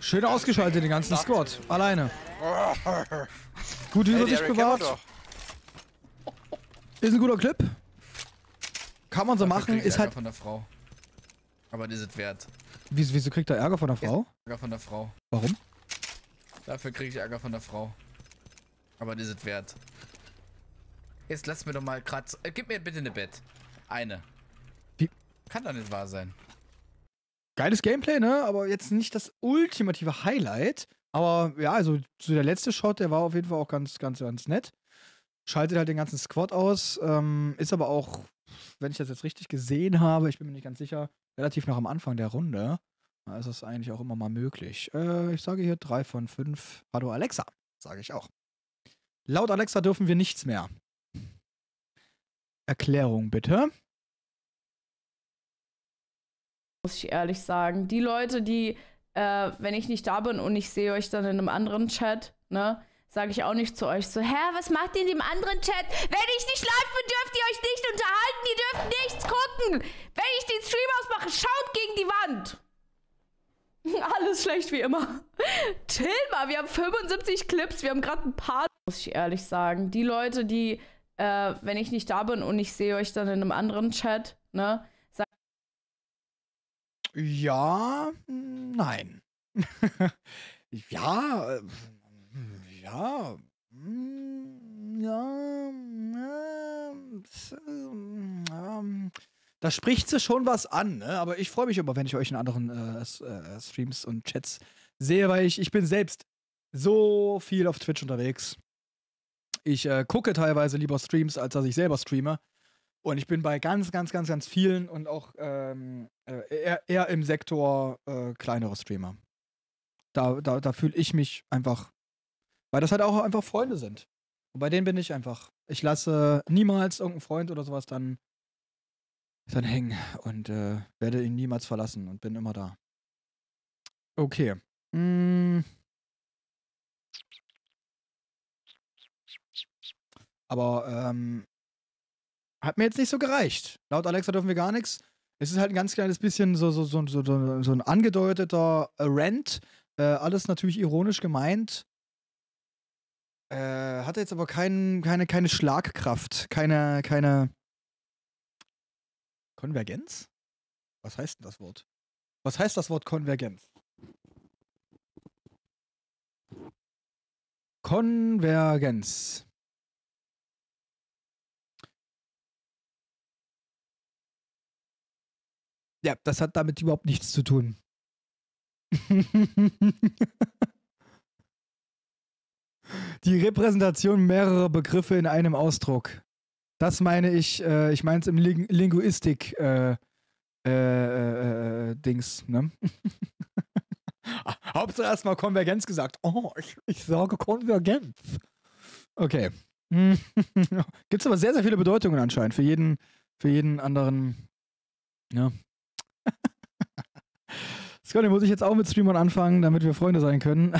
Schön ausgeschaltet, den ganzen Squad. Alleine. Gute Übersicht bewahrt. Ist ein guter Clip. Kann man so machen. Ist Ärger halt. von der Frau. Aber das ist es wert. Wieso, wieso kriegt er Ärger von der Frau? Ärger von der Frau. Warum? Dafür kriege ich Ärger von der Frau. Aber das ist es wert. Jetzt lass mir doch mal grad. Äh, gib mir bitte eine Bett. Eine. Kann doch nicht wahr sein. Geiles Gameplay, ne? Aber jetzt nicht das ultimative Highlight. Aber ja, also so der letzte Shot, der war auf jeden Fall auch ganz, ganz, ganz nett. Schaltet halt den ganzen Squad aus. Ähm, ist aber auch, wenn ich das jetzt richtig gesehen habe, ich bin mir nicht ganz sicher, relativ noch am Anfang der Runde. Da ist es eigentlich auch immer mal möglich. Äh, ich sage hier 3 von 5. Hallo Alexa, sage ich auch. Laut Alexa dürfen wir nichts mehr. Erklärung bitte. Muss ich ehrlich sagen. Die Leute, die, äh, wenn ich nicht da bin und ich sehe euch dann in einem anderen Chat, ne, sage ich auch nicht zu euch so, hä, was macht ihr in dem anderen Chat? Wenn ich nicht live bin, dürft ihr euch nicht unterhalten, ihr dürft nichts gucken. Wenn ich den Stream ausmache, schaut gegen die Wand. Alles schlecht wie immer. Chill mal, wir haben 75 Clips, wir haben gerade ein paar, muss ich ehrlich sagen. Die Leute, die, äh, wenn ich nicht da bin und ich sehe euch dann in einem anderen Chat, ne, Ja, nein. ja, äh, ja, mm, ja, ähm, da spricht sie schon was an, ne? aber ich freue mich immer, wenn ich euch in anderen äh, äh, Streams und Chats sehe, weil ich, ich bin selbst so viel auf Twitch unterwegs. Ich äh, gucke teilweise lieber Streams, als dass ich selber streame. Und ich bin bei ganz, ganz, ganz, ganz vielen und auch ähm, äh, eher, eher im Sektor äh, kleinere Streamer. Da, da, da fühle ich mich einfach, weil das halt auch einfach Freunde sind. Und bei denen bin ich einfach. Ich lasse niemals irgendeinen Freund oder sowas dann, dann hängen und äh, werde ihn niemals verlassen und bin immer da. Okay. Mm. Aber ähm, hat mir jetzt nicht so gereicht. Laut Alexa dürfen wir gar nichts. Es ist halt ein ganz kleines bisschen so, so, so, so, so ein angedeuteter Rant. Äh, alles natürlich ironisch gemeint. Äh, hatte jetzt aber kein, keine, keine Schlagkraft, keine, keine Konvergenz? Was heißt denn das Wort? Was heißt das Wort Konvergenz? Konvergenz. Ja, das hat damit überhaupt nichts zu tun. Die Repräsentation mehrerer Begriffe in einem Ausdruck. Das meine ich, äh, ich meine es im Ling Linguistik äh, äh, äh, äh, Dings, ne? Hauptsache erstmal Konvergenz gesagt. Oh, ich, ich sage Konvergenz. Okay. Gibt es aber sehr, sehr viele Bedeutungen anscheinend für jeden, für jeden anderen. Ja. Scotty, muss ich jetzt auch mit Streamern anfangen, damit wir Freunde sein können?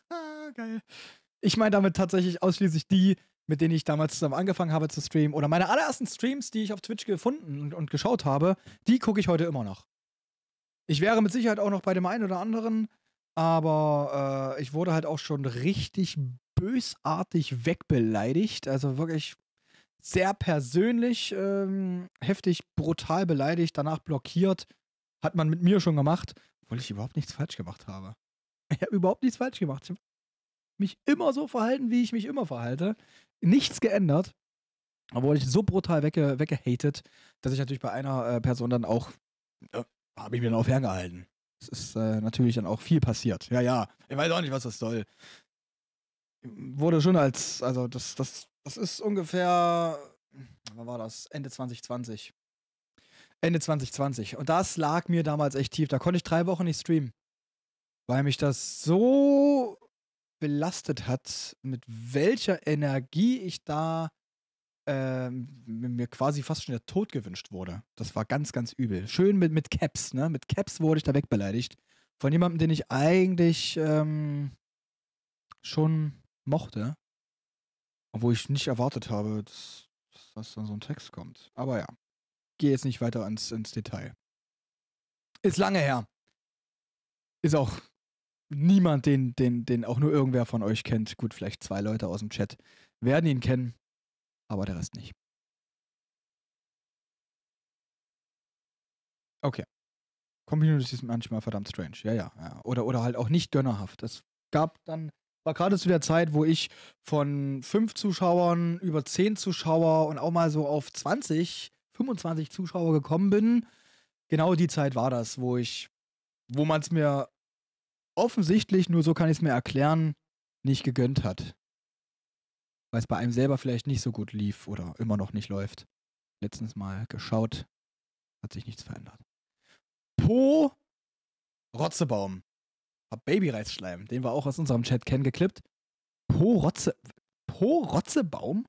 Geil. Ich meine damit tatsächlich ausschließlich die, mit denen ich damals zusammen angefangen habe zu streamen. Oder meine allerersten Streams, die ich auf Twitch gefunden und, und geschaut habe, die gucke ich heute immer noch. Ich wäre mit Sicherheit auch noch bei dem einen oder anderen, aber äh, ich wurde halt auch schon richtig bösartig wegbeleidigt. Also wirklich sehr persönlich, ähm, heftig, brutal beleidigt, danach blockiert. Hat man mit mir schon gemacht, obwohl ich überhaupt nichts falsch gemacht habe. Ich habe überhaupt nichts falsch gemacht. Ich habe mich immer so verhalten, wie ich mich immer verhalte. Nichts geändert. Obwohl ich so brutal wegge weggehatet, dass ich natürlich bei einer äh, Person dann auch, äh, habe ich mir dann auch ferngehalten. Es ist äh, natürlich dann auch viel passiert. Ja, ja, ich weiß auch nicht, was das soll. Wurde schon als, also das, das, das ist ungefähr, wann war das? Ende 2020. Ende 2020. Und das lag mir damals echt tief. Da konnte ich drei Wochen nicht streamen. Weil mich das so belastet hat, mit welcher Energie ich da ähm, mir quasi fast schon der Tod gewünscht wurde. Das war ganz, ganz übel. Schön mit, mit Caps, ne? Mit Caps wurde ich da wegbeleidigt. Von jemandem, den ich eigentlich ähm, schon mochte. Obwohl ich nicht erwartet habe, dass, dass dann so ein Text kommt. Aber ja. Gehe jetzt nicht weiter ins, ins Detail. Ist lange her. Ist auch niemand, den, den, den auch nur irgendwer von euch kennt. Gut, vielleicht zwei Leute aus dem Chat werden ihn kennen, aber der Rest nicht. Okay. Community ist manchmal verdammt strange. Ja, ja, ja. Oder, oder halt auch nicht gönnerhaft. Es gab dann, war gerade zu der Zeit, wo ich von fünf Zuschauern über zehn Zuschauer und auch mal so auf 20, 25 Zuschauer gekommen bin. Genau die Zeit war das, wo ich, wo man es mir offensichtlich, nur so kann ich es mir erklären, nicht gegönnt hat. Weil es bei einem selber vielleicht nicht so gut lief oder immer noch nicht läuft. Letztens mal geschaut, hat sich nichts verändert. Po Rotzebaum. Hab Babyreisschleim, den wir auch aus unserem Chat kennen, geklippt. Po Rotze. Po Rotzebaum?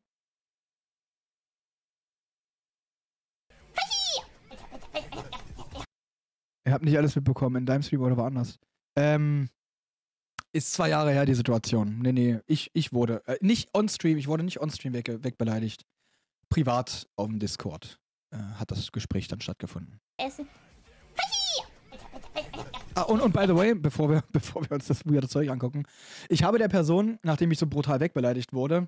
Ihr habt nicht alles mitbekommen, in deinem Stream oder woanders. Ähm, ist zwei Jahre her, die Situation. Nee, nee, ich, ich wurde, äh, nicht on-stream, ich wurde nicht on-stream weg, wegbeleidigt. Privat auf dem Discord äh, hat das Gespräch dann stattgefunden. Essen. Ah, und, und by the way, bevor wir, bevor wir uns das weirde Zeug angucken, ich habe der Person, nachdem ich so brutal wegbeleidigt wurde,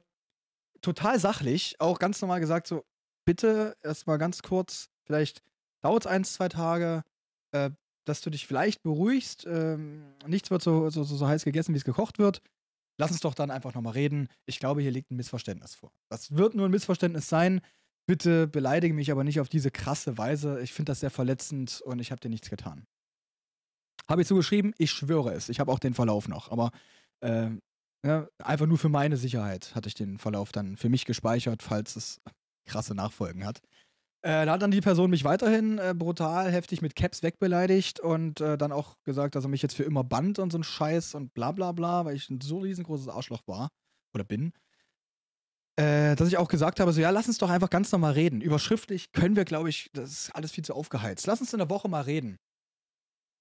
total sachlich, auch ganz normal gesagt, so, bitte erstmal ganz kurz, vielleicht dauert es eins, zwei Tage, äh, dass du dich vielleicht beruhigst. Ähm, nichts wird so, so, so heiß gegessen, wie es gekocht wird. Lass uns doch dann einfach nochmal reden. Ich glaube, hier liegt ein Missverständnis vor. Das wird nur ein Missverständnis sein. Bitte beleidige mich aber nicht auf diese krasse Weise. Ich finde das sehr verletzend und ich habe dir nichts getan. Habe ich so geschrieben? Ich schwöre es. Ich habe auch den Verlauf noch. Aber äh, ja, einfach nur für meine Sicherheit hatte ich den Verlauf dann für mich gespeichert, falls es krasse Nachfolgen hat. Äh, da hat dann die Person mich weiterhin äh, brutal heftig mit Caps wegbeleidigt und äh, dann auch gesagt, dass er mich jetzt für immer bannt und so ein Scheiß und bla bla bla, weil ich ein so riesengroßes Arschloch war oder bin. Äh, dass ich auch gesagt habe, so ja, lass uns doch einfach ganz normal reden. Überschriftlich können wir, glaube ich, das ist alles viel zu aufgeheizt. Lass uns in der Woche mal reden.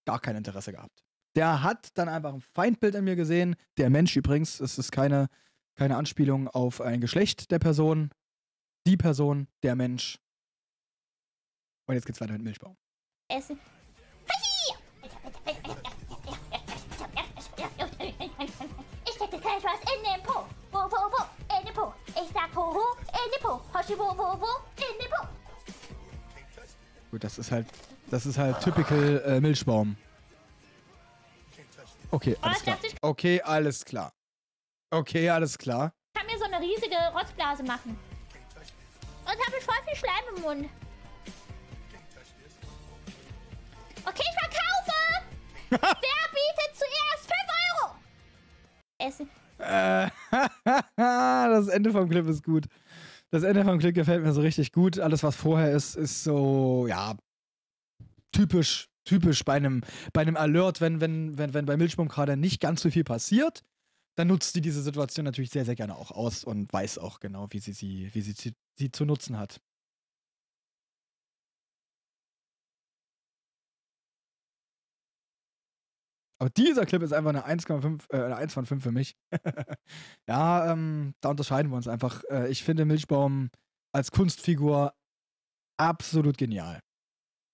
Gar kein Interesse gehabt. Der hat dann einfach ein Feindbild an mir gesehen. Der Mensch übrigens, es ist keine, keine Anspielung auf ein Geschlecht der Person. Die Person, der Mensch. Und jetzt geht's weiter mit Milchbaum. Essen. Ich stecke gleich was in den Po. Wo, wo, wo? In den Po. Ich sag ho, ho, in den Po. Hoshi, wo, wo, wo? In den Po. Gut, das ist halt, das ist halt typical äh, Milchbaum. Okay, alles klar. Okay, alles klar. Okay, alles klar. Ich kann mir so eine riesige Rotzblase machen. Und habe voll viel Schleim im Mund. Okay, ich verkaufe! Wer bietet zuerst 5 Euro? Essen. Äh, das Ende vom Clip ist gut. Das Ende vom Clip gefällt mir so richtig gut. Alles, was vorher ist, ist so, ja, typisch, typisch bei einem, bei einem Alert, wenn, wenn, wenn, wenn bei Milchbaum gerade nicht ganz so viel passiert, dann nutzt sie diese Situation natürlich sehr, sehr gerne auch aus und weiß auch genau, wie sie sie, wie sie, sie, sie zu nutzen hat. Aber dieser Clip ist einfach eine 1,5, äh, eine 1 von 5 für mich. ja, ähm, da unterscheiden wir uns einfach. Äh, ich finde Milchbaum als Kunstfigur absolut genial.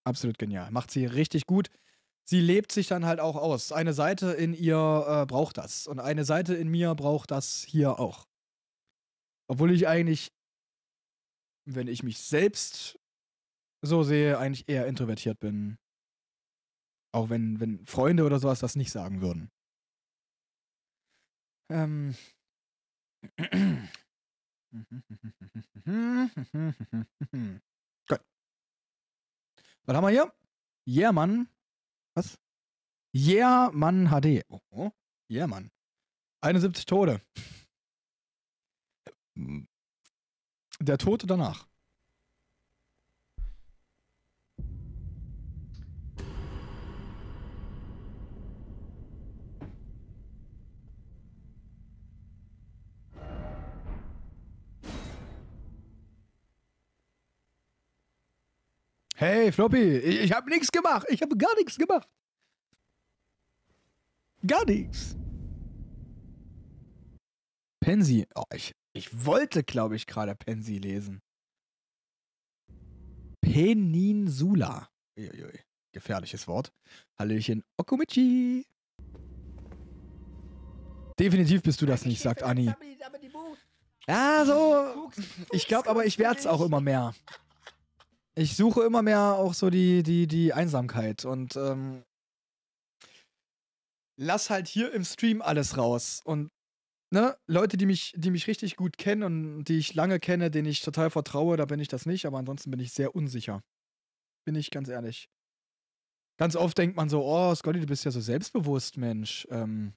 Absolut genial. Macht sie richtig gut. Sie lebt sich dann halt auch aus. Eine Seite in ihr äh, braucht das. Und eine Seite in mir braucht das hier auch. Obwohl ich eigentlich, wenn ich mich selbst so sehe, eigentlich eher introvertiert bin. Auch wenn, wenn Freunde oder sowas das nicht sagen würden. Ähm. Gut. Was haben wir hier? Yeah, Mann. Was? Yeah, HD. Oh, yeah, Mann. 71 Tode. Der Tote danach. Hey, Floppy, ich, ich habe nichts gemacht. Ich habe gar nichts gemacht. Gar nichts. Pensi. Oh, ich, ich wollte, glaube ich, gerade Pensi lesen. Peninsula. Uiuiui. Gefährliches Wort. Hallöchen. Okumichi. Definitiv bist du das nicht, sagt Anni. Ja, so. Ich glaube aber, ich werde es auch immer mehr. Ich suche immer mehr auch so die, die, die Einsamkeit und ähm, lass halt hier im Stream alles raus. Und ne, Leute, die mich, die mich richtig gut kennen und die ich lange kenne, denen ich total vertraue, da bin ich das nicht, aber ansonsten bin ich sehr unsicher. Bin ich ganz ehrlich. Ganz oft denkt man so, oh, Scotty, du bist ja so selbstbewusst, Mensch. Ähm,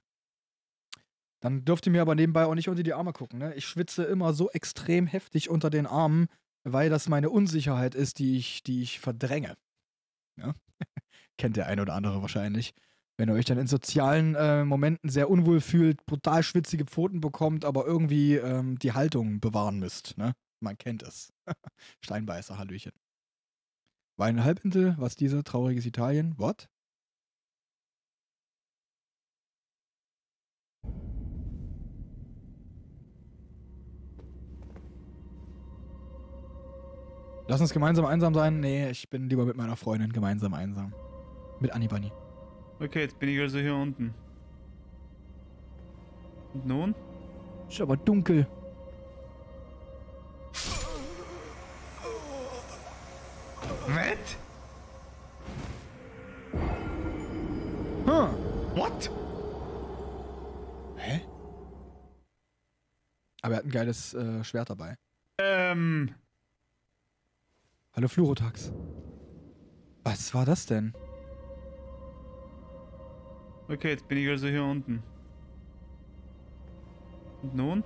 dann dürft ihr mir aber nebenbei auch nicht unter die Arme gucken. Ne? Ich schwitze immer so extrem heftig unter den Armen, weil das meine Unsicherheit ist, die ich, die ich verdränge. Ja? Kennt der eine oder andere wahrscheinlich. Wenn ihr euch dann in sozialen äh, Momenten sehr unwohl fühlt, brutal schwitzige Pfoten bekommt, aber irgendwie ähm, die Haltung bewahren müsst. Ne? Man kennt es. Steinbeißer, Hallöchen. War was diese trauriges Italien? What? Lass uns gemeinsam einsam sein? Nee, ich bin lieber mit meiner Freundin gemeinsam einsam. Mit Annie Bunny. Okay, jetzt bin ich also hier unten. Und nun? Ist aber dunkel. Was? Huh. What? Hä? Aber er hat ein geiles äh, Schwert dabei. Ähm. Hallo Flurotax. Was war das denn? Okay, jetzt bin ich also hier unten. Und nun?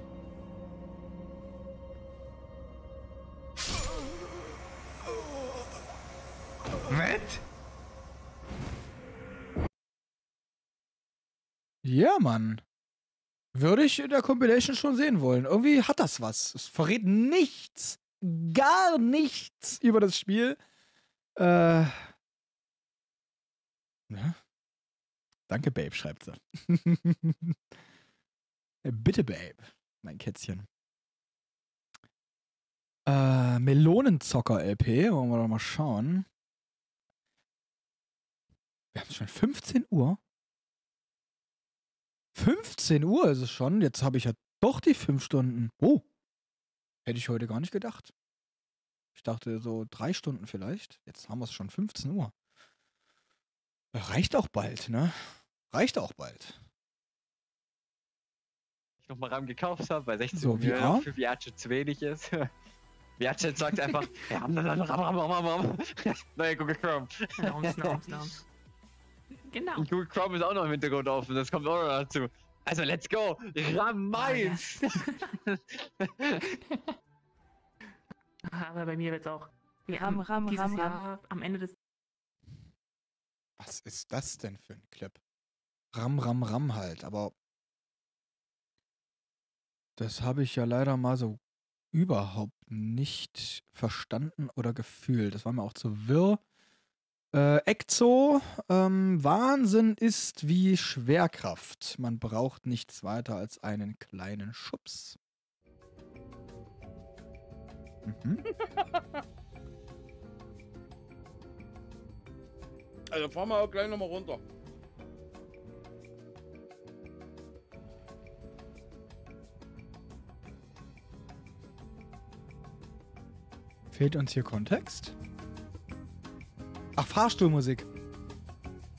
nett. Ja, Mann. Würde ich in der Compilation schon sehen wollen. Irgendwie hat das was. Es verrät nichts, gar nichts über das Spiel. Äh. Ja. Danke, Babe, schreibt sie. Bitte, Babe, mein Kätzchen. Äh, Melonenzocker-LP. Wollen wir doch mal schauen. Wir haben schon 15 Uhr. 15 Uhr ist es schon. Jetzt habe ich ja doch die 5 Stunden. Oh. Hätte ich heute gar nicht gedacht. Ich dachte so drei Stunden vielleicht. Jetzt haben wir es schon 15 Uhr. Reicht auch bald, ne? Reicht auch bald. ich nochmal RAM gekauft habe, weil 16 So, VR? für Viace zu wenig ist. Viace sagt einfach, wir haben dann RAM, RAM, RAM, RAM, RAM. Neue Google Chrome. Genau. Und Google Chrome ist auch noch im Hintergrund offen, das kommt auch noch dazu. Also, let's go! RAM meins! Aber bei mir wird's auch. Wir haben Ram, dieses Ram, Ram. Am Ende des Was ist das denn für ein Clip? Ram, Ram, Ram halt, aber das habe ich ja leider mal so überhaupt nicht verstanden oder gefühlt. Das war mir auch zu wirr. Äh, Ekzo, ähm, Wahnsinn ist wie Schwerkraft. Man braucht nichts weiter als einen kleinen Schubs. Mhm. Also fahren wir auch gleich nochmal runter. Fehlt uns hier Kontext? Ach, Fahrstuhlmusik.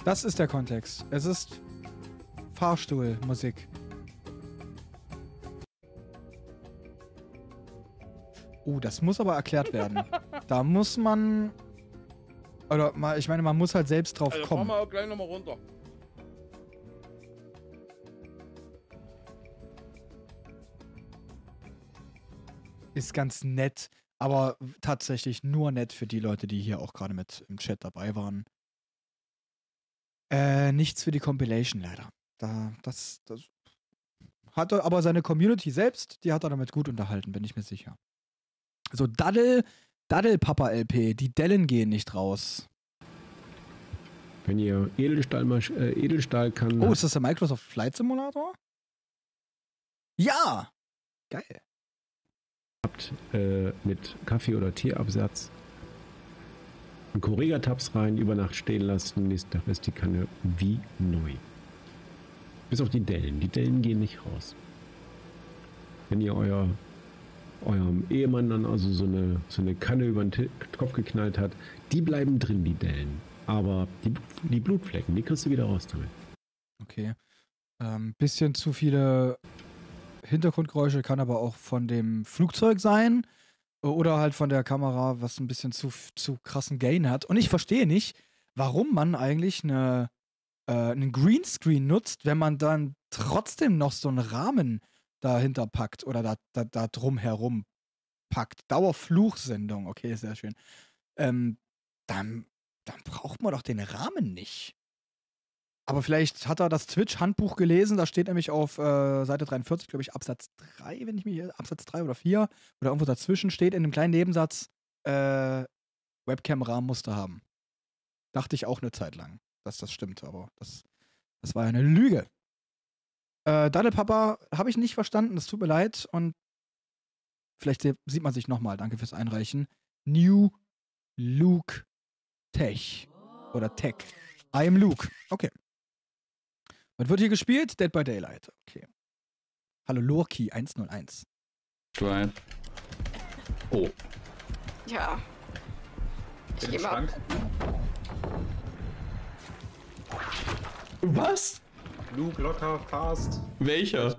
Das ist der Kontext. Es ist Fahrstuhlmusik. Oh, das muss aber erklärt werden. da muss man. Oder mal, ich meine, man muss halt selbst drauf Also fahren kommen. wir auch gleich nochmal runter. Ist ganz nett, aber tatsächlich nur nett für die Leute, die hier auch gerade mit im Chat dabei waren. Äh, nichts für die Compilation leider. Da, das, das hat er aber seine Community selbst, die hat er damit gut unterhalten, bin ich mir sicher. So, Daddel, Daddelpapa LP, die Dellen gehen nicht raus. Wenn ihr Edelstahl, äh, Edelstahl kann. Oh, ist das der Microsoft Flight Simulator? Ja! Geil. Habt äh, mit Kaffee- oder Teeabsatz einen Correga-Tabs rein, über Nacht stehen lassen, nächsten Tag ist die Kanne wie neu. Bis auf die Dellen. Die Dellen gehen nicht raus. Wenn ihr euer, eurem Ehemann dann also so eine, so eine Kanne über den Ti- Kopf geknallt hat, die bleiben drin, die Dellen. Aber die, die Blutflecken, die kriegst du wieder raus damit. Okay. Ähm, bisschen zu viele Hintergrundgeräusche kann aber auch von dem Flugzeug sein oder halt von der Kamera, was ein bisschen zu, zu krassen Gain hat. Und ich verstehe nicht, warum man eigentlich eine, äh, einen Greenscreen nutzt, wenn man dann trotzdem noch so einen Rahmen dahinter packt oder da, da, da drum herum packt. Dauerfluchsendung, okay, sehr schön. Ähm, dann, dann braucht man doch den Rahmen nicht. Aber vielleicht hat er das Twitch-Handbuch gelesen. Da steht nämlich auf äh, Seite 43, glaube ich, Absatz 3, wenn ich mich Absatz 3 oder 4 oder irgendwo dazwischen steht in einem kleinen Nebensatz, äh, Webcam-Rahmen musste haben. Dachte ich auch eine Zeit lang, dass das stimmt, aber das, das war ja eine Lüge. Äh, Dalle Papa habe ich nicht verstanden, es tut mir leid und vielleicht sieht man sich nochmal. Danke fürs Einreichen. New Luke Tech oder Tech. I am Luke. Okay. Was wird hier gespielt? Dead by Daylight. Okay. Hallo Lorki 101. Right. Oh. Ja. Ich geh mal. Was? Luke, locker, fast. Welcher?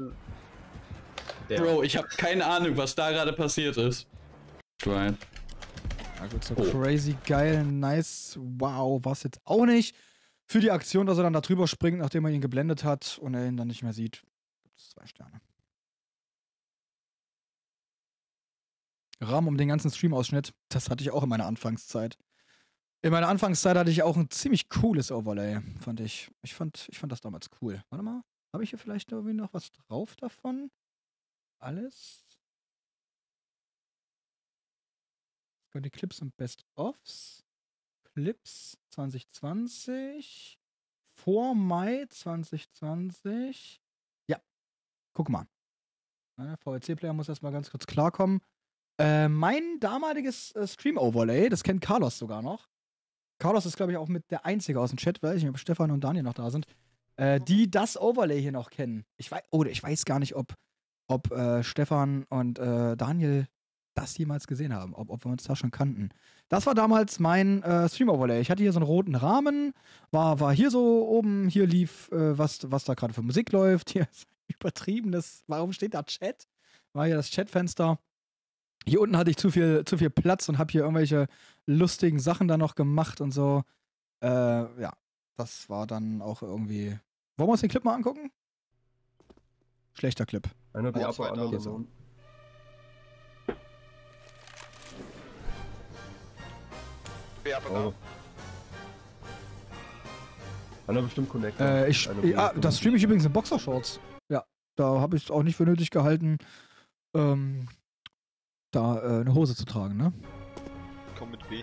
Bro, ich habe keine Ahnung, was da gerade passiert ist. Right. Na gut, so Oh. crazy geil, nice, wow, war es jetzt auch nicht. Für die Aktion, dass er dann da drüber springt, nachdem er ihn geblendet hat und er ihn dann nicht mehr sieht, gibt es zwei Sterne. Rahmen um den ganzen Stream-Ausschnitt, das hatte ich auch in meiner Anfangszeit. In meiner Anfangszeit hatte ich auch ein ziemlich cooles Overlay, fand ich. Ich fand, ich fand das damals cool. Warte mal, habe ich hier vielleicht irgendwie noch was drauf davon? Alles? Die Clips und Best-ofs. Clips 2020. Vor Mai 2020. Ja, guck mal. VLC-Player muss erstmal ganz kurz klarkommen. Äh, mein damaliges äh, Stream-Overlay, das kennt Carlos sogar noch. Carlos ist, glaube ich, auch mit der Einzige aus dem Chat, weiß ich nicht, ob Stefan und Daniel noch da sind, äh, die das Overlay hier noch kennen. Ich weiß, oder ich weiß gar nicht, ob, ob äh, Stefan und äh, Daniel das jemals gesehen haben, ob, ob wir uns da schon kannten. Das war damals mein äh, Stream-Overlay. Ich hatte hier so einen roten Rahmen, war, war hier so oben, hier lief, äh, was, was da gerade für Musik läuft. Hier ist übertriebenes, warum steht da Chat? War hier das Chatfenster. Hier unten hatte ich zu viel, zu viel Platz und habe hier irgendwelche lustigen Sachen da noch gemacht und so. Äh, ja, das war dann auch irgendwie. Wollen wir uns den Clip mal angucken? Schlechter Clip. Einer die Oh, Down. Oh. Einer bestimmt Connector. Äh, ich, ja, Connector. das streame ich übrigens in Boxershorts. Ja, da habe ich es auch nicht für nötig gehalten, ähm, da äh, eine Hose zu tragen, ne? Komm mit B.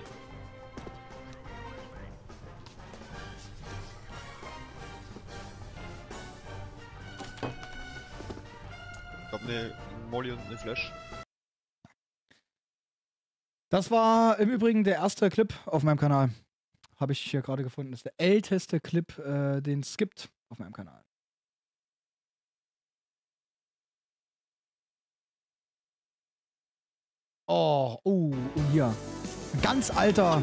Ich hab eine Molly und eine Flash. Das war im Übrigen der erste Clip auf meinem Kanal. Habe ich hier gerade gefunden. Das ist der älteste Clip, äh, den es gibt auf meinem Kanal. Oh, oh, und hier. Ein ganz alter.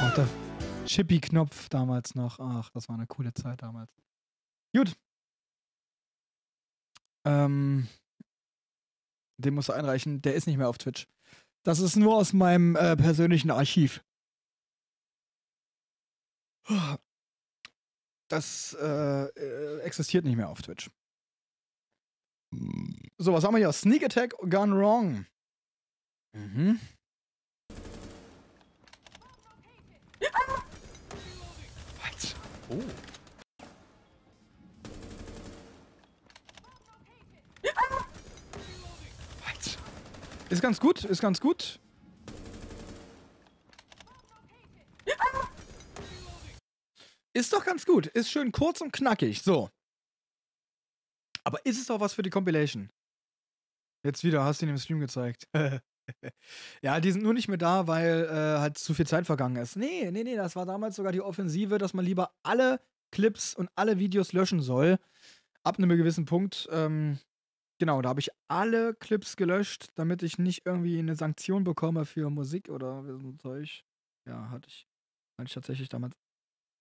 Auch der Chippy-Knopf damals noch. Ach, das war eine coole Zeit damals. Gut. Ähm, den musst du einreichen. Der ist nicht mehr auf Twitch. Das ist nur aus meinem äh, persönlichen Archiv. Das äh, äh, existiert nicht mehr auf Twitch. So, was haben wir hier? Sneak Attack Gone Wrong. Mhm. Was? Oh. Ist ganz gut, ist ganz gut. Ist doch ganz gut. Ist schön kurz und knackig. So. Aber ist es auch was für die Compilation? Jetzt wieder, hast du ihn im Stream gezeigt. ja, die sind nur nicht mehr da, weil äh, halt zu viel Zeit vergangen ist. Nee, nee, nee, das war damals sogar die Offensive, dass man lieber alle Clips und alle Videos löschen soll. Ab einem gewissen Punkt. Ähm, genau, da habe ich alle Clips gelöscht, damit ich nicht irgendwie eine Sanktion bekomme für Musik oder so ein Zeug. Ja, hatte ich, hatte ich tatsächlich damals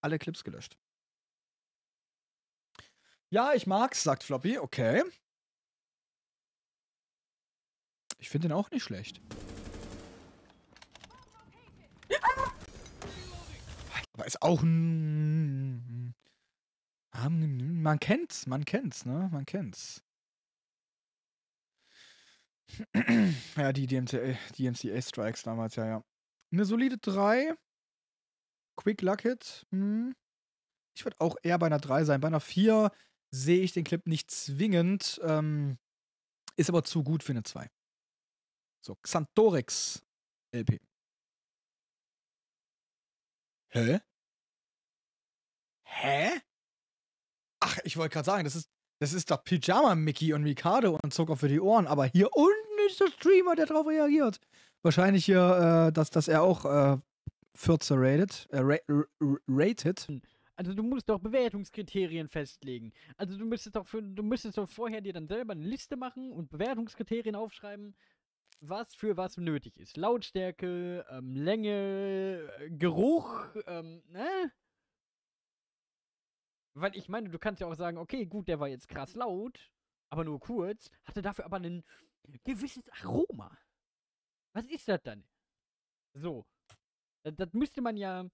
alle Clips gelöscht. Ja, ich mag's, sagt Floppy. Okay. Ich finde den auch nicht schlecht. Aber ist auch ein. Ah, Man kennt's, man kennt's, ne? Man kennt's. Ja, die DMCA, DMCA-Strikes damals, ja, ja. Eine solide 3. Quick Luck Hit. Hm. Ich würde auch eher bei einer 3 sein. Bei einer 4 sehe ich den Clip nicht zwingend. Ähm, ist aber zu gut für eine 2. So, Xantorix LP. Hä? Hä? Ach, ich wollte gerade sagen, das ist, das ist doch Pyjama Mickey und Mikado und Zucker für die Ohren, aber hier unten ist der Streamer, der darauf reagiert. Wahrscheinlich hier, äh, dass, dass er auch äh, 14 rated, äh, ra ra rated. Also du musst doch Bewertungskriterien festlegen. Also du müsstest doch für, du müsstest doch vorher dir dann selber eine Liste machen und Bewertungskriterien aufschreiben, was für was nötig ist. Lautstärke, ähm, Länge, äh, Geruch, ähm, ne? Weil ich meine, du kannst ja auch sagen, okay, gut, der war jetzt krass laut, aber nur kurz, hatte dafür aber ein gewisses Aroma. Was ist das dann? So. Das, das müsste man ja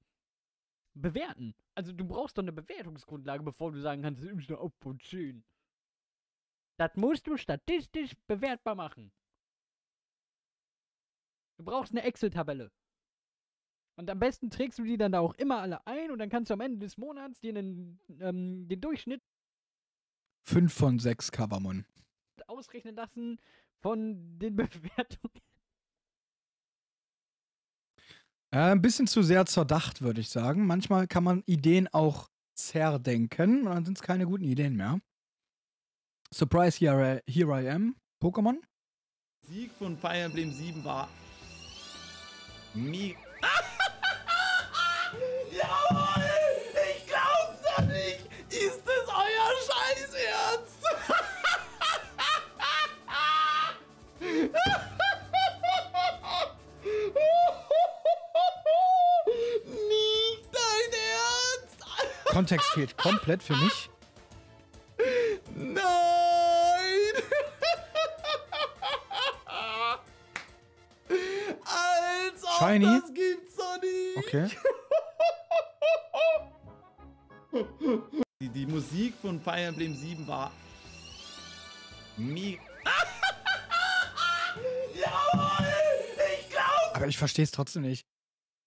bewerten. Also du brauchst doch eine Bewertungsgrundlage, bevor du sagen kannst, das ist eine 8 von 10. Das musst du statistisch bewertbar machen. Du brauchst eine Excel-Tabelle. Und am besten trägst du die dann da auch immer alle ein und dann kannst du am Ende des Monats dir den, ähm, den Durchschnitt 5 von 6 Covermon. ausrechnen lassen von den Bewertungen. Äh, ein bisschen zu sehr zerdacht, würde ich sagen. Manchmal kann man Ideen auch zerdenken und dann sind es keine guten Ideen mehr. Surprise, here I, here I am. Pokémon? Sieg von Fire Emblem 7 war. Mi Jawohl! Kontext fehlt komplett für mich. Nein! Als ob Shiny? das gibt's doch nicht! Okay. Die, die Musik von Fire Emblem 7 war. Mi Jawohl! Ich glaub! Aber ich verstehe es trotzdem nicht.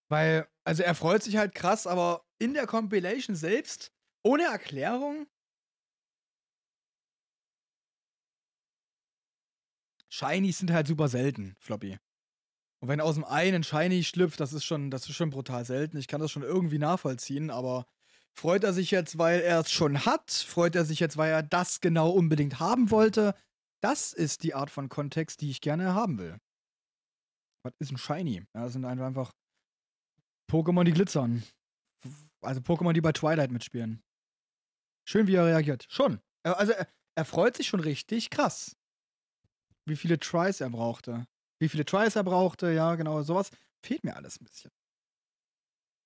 Weil, also er freut sich halt krass, aber in der Compilation selbst, ohne Erklärung. Shinies sind halt super selten, Floppy. Und wenn aus dem einen Shiny schlüpft, das ist schon, das ist schon brutal selten. Ich kann das schon irgendwie nachvollziehen, aber freut er sich jetzt, weil er es schon hat? Freut er sich jetzt, weil er das genau unbedingt haben wollte? Das ist die Art von Kontext, die ich gerne haben will. Was ist ein Shiny? Ja, das sind einfach Pokémon, die glitzern. Also Pokémon, die bei Twilight mitspielen. Schön, wie er reagiert. Schon. Also er, er freut sich schon richtig krass. Wie viele Tries er brauchte. Wie viele Tries er brauchte, ja, genau. Sowas fehlt mir alles ein bisschen.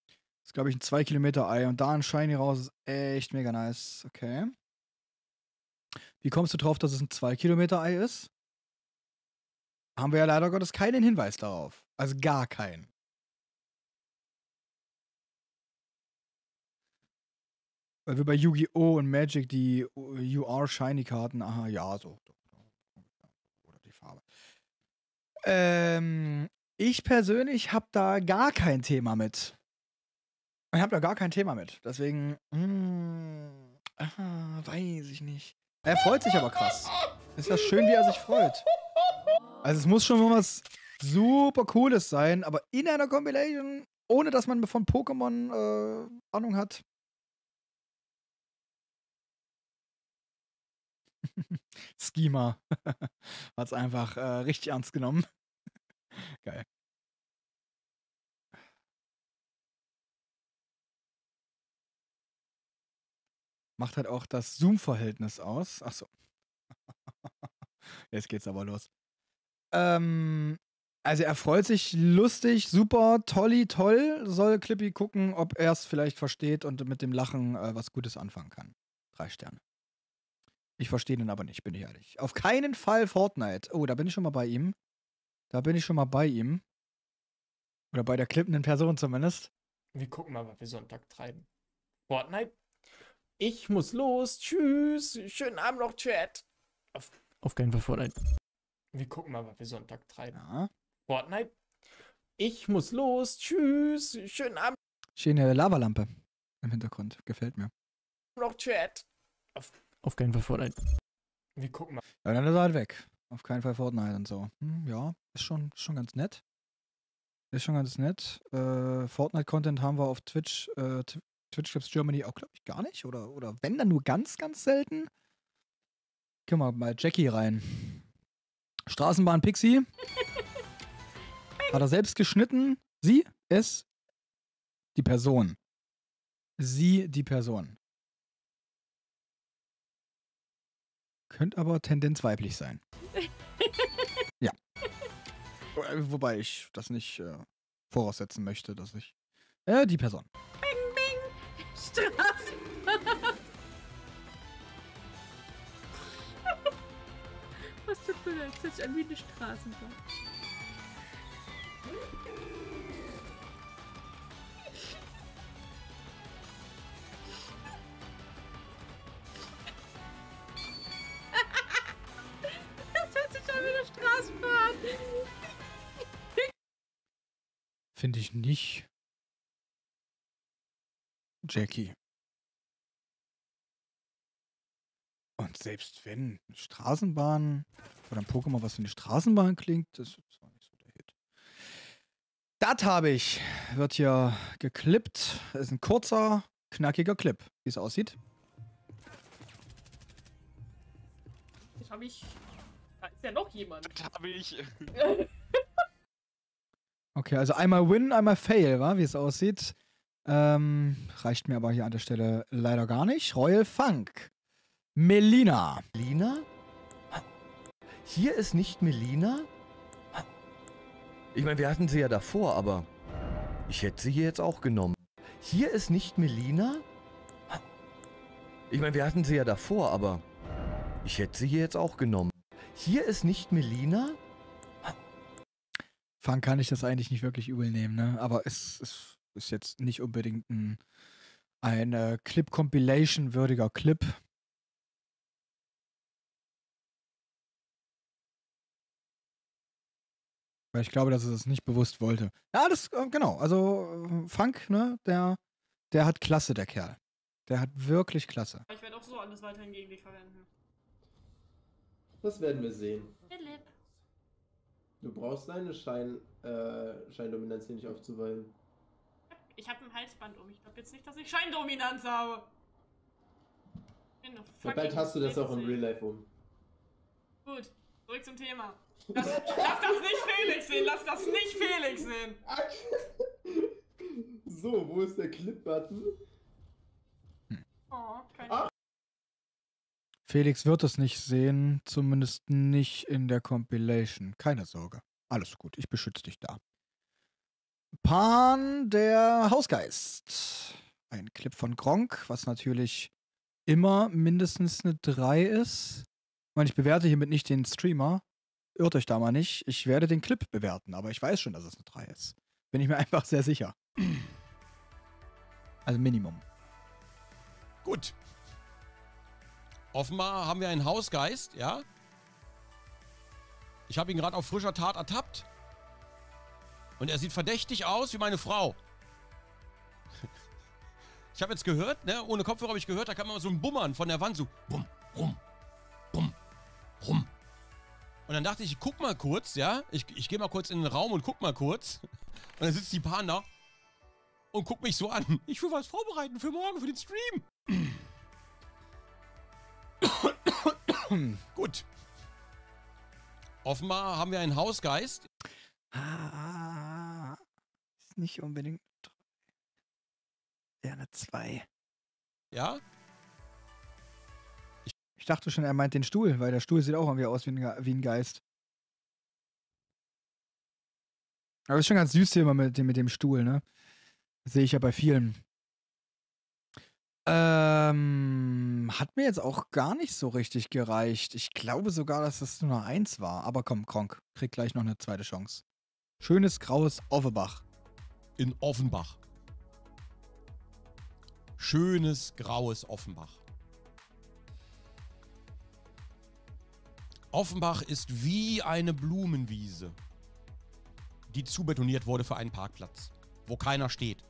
Das ist, glaube ich, ein 2 Kilometer Ei. Und da ein Shiny raus ist echt mega nice. Okay. Wie kommst du drauf, dass es ein 2 Kilometer Ei ist? Haben wir ja leider Gottes keinen Hinweis darauf. Also gar keinen. Weil wir bei Yu-Gi-Oh! und Magic die UR Shiny Karten, aha, ja, so. Oder die Farbe. Ähm, ich persönlich habe da gar kein Thema mit. Ich habe da gar kein Thema mit. Deswegen, mm, aha, weiß ich nicht. Er freut sich aber krass. Ist ja schön, wie er sich freut. Also es muss schon was super Cooles sein, aber in einer Compilation, ohne dass man von Pokémon äh, Ahnung hat. Schema. Hat's einfach äh, richtig ernst genommen. Geil. Macht halt auch das Zoom-Verhältnis aus. Achso. Jetzt geht's aber los. Ähm, also er freut sich lustig, super, tolli, toll. Soll Clippy gucken, ob er es vielleicht versteht und mit dem Lachen äh, was Gutes anfangen kann. Drei Sterne. Ich verstehe den aber nicht, bin ich ehrlich. Auf keinen Fall Fortnite. Oh, da bin ich schon mal bei ihm. Da bin ich schon mal bei ihm. Oder bei der klippenden Person zumindest. Wir gucken mal, was wir Sonntag treiben. Fortnite? Ich muss los. Tschüss. Schönen Abend noch, Chat. Auf, auf keinen Fall Fortnite. Wir gucken mal, was wir Sonntag treiben. Ja. Fortnite? Ich muss los. Tschüss. Schönen Abend Schöne Lavalampe im Hintergrund. Gefällt mir. noch, Chat. Auf, auf keinen Fall Fortnite. Wir gucken mal. Ja, dann ist er halt weg. Auf keinen Fall Fortnite und so. Hm, ja, ist schon, ist schon ganz nett. Ist schon ganz nett. Äh, Fortnite-Content haben wir auf Twitch, äh, Tw- Twitch Clips Germany auch, glaube ich, gar nicht. Oder, oder wenn, dann nur ganz, ganz selten. Gehen wir mal Jackie rein. Straßenbahn Pixie. Hat er selbst geschnitten. Sie, es, die Person. Sie, die Person. Könnte aber Tendenz weiblich sein. Ja. Wobei ich das nicht äh, voraussetzen möchte, dass ich. Äh, die Person. Bing, bing. Straßenbahn. Was tut mir leid? Das hört sich an wie eine Straßenbahn. Finde ich nicht. Jackie. Und selbst wenn Straßenbahn oder ein Pokémon, was für eine Straßenbahn klingt, das ist zwar nicht so der Hit. Das habe ich. Wird hier geklippt. Das ist ein kurzer, knackiger Clip, wie es aussieht. Das habe ich ist ja noch jemand. Das habe ich. Okay, also einmal Win, einmal Fail, wa? wie es aussieht. Ähm, reicht mir aber hier an der Stelle leider gar nicht. Royal Funk. Melina. Melina? Hier ist nicht Melina? Ich meine, wir hatten sie ja davor, aber ich hätte sie hier jetzt auch genommen. Hier ist nicht Melina? Ich meine, wir hatten sie ja davor, aber ich hätte sie hier jetzt auch genommen. Hier ist nicht Melina? Funk kann ich das eigentlich nicht wirklich übel nehmen, ne? Aber es, es ist jetzt nicht unbedingt ein, ein äh, Clip-Compilation würdiger Clip. Weil ich glaube, dass er es nicht bewusst wollte. Ja, das, äh, genau. Also, äh, Funk, ne, der, der hat Klasse, der Kerl. Der hat wirklich Klasse. Ich werde auch so alles weiterhin gegen dich verwenden. Das werden wir sehen. Philipp. Du brauchst deine Schein, äh, Scheindominanz hier nicht aufzuweilen. Ich habe ein Halsband um. Ich glaube jetzt nicht, dass ich Scheindominanz habe. Bin doch Ja, bald hast du das auch im. Real Life um. Gut, zurück zum Thema. Lass, lass das nicht Felix sehen, lass das nicht Felix sehen. So, wo ist der Clip-Button? Oh, kein Felix wird es nicht sehen, zumindest nicht in der Compilation. Keine Sorge. Alles gut, ich beschütze dich da. Pan der Hausgeist. Ein Clip von Gronk, was natürlich immer mindestens eine 3 ist. Ich meine, ich bewerte hiermit nicht den Streamer. Irrt euch da mal nicht. Ich werde den Clip bewerten, aber ich weiß schon, dass es eine 3 ist. Bin ich mir einfach sehr sicher. Also Minimum. Gut. Offenbar haben wir einen Hausgeist, ja? Ich habe ihn gerade auf frischer Tat ertappt. Und er sieht verdächtig aus wie meine Frau. Ich habe jetzt gehört, ne, ohne Kopfhörer habe ich gehört, da kam immer so ein Bummern von der Wand, so bumm, rum, bumm, rum. Und dann dachte ich, ich guck mal kurz, ja, ich, ich gehe mal kurz in den Raum und guck mal kurz. Und dann sitzt die Pan da und guckt mich so an. Ich will was vorbereiten für morgen, für den Stream. Gut. Offenbar haben wir einen Hausgeist. Ah, ist nicht unbedingt. Ja, eine 2. Ja? Ich dachte schon, er meint den Stuhl, weil der Stuhl sieht auch irgendwie aus wie ein, wie ein Geist. Aber ist schon ganz süß hier immer mit dem, mit dem Stuhl, ne? Sehe ich ja bei vielen. Ähm, hat mir jetzt auch gar nicht so richtig gereicht. Ich glaube sogar, dass das nur eine 1 war. Aber komm, Kronk, krieg gleich noch eine zweite Chance. Schönes graues Offenbach. In Offenbach. Schönes graues Offenbach. Offenbach ist wie eine Blumenwiese, die zubetoniert wurde für einen Parkplatz, wo keiner steht.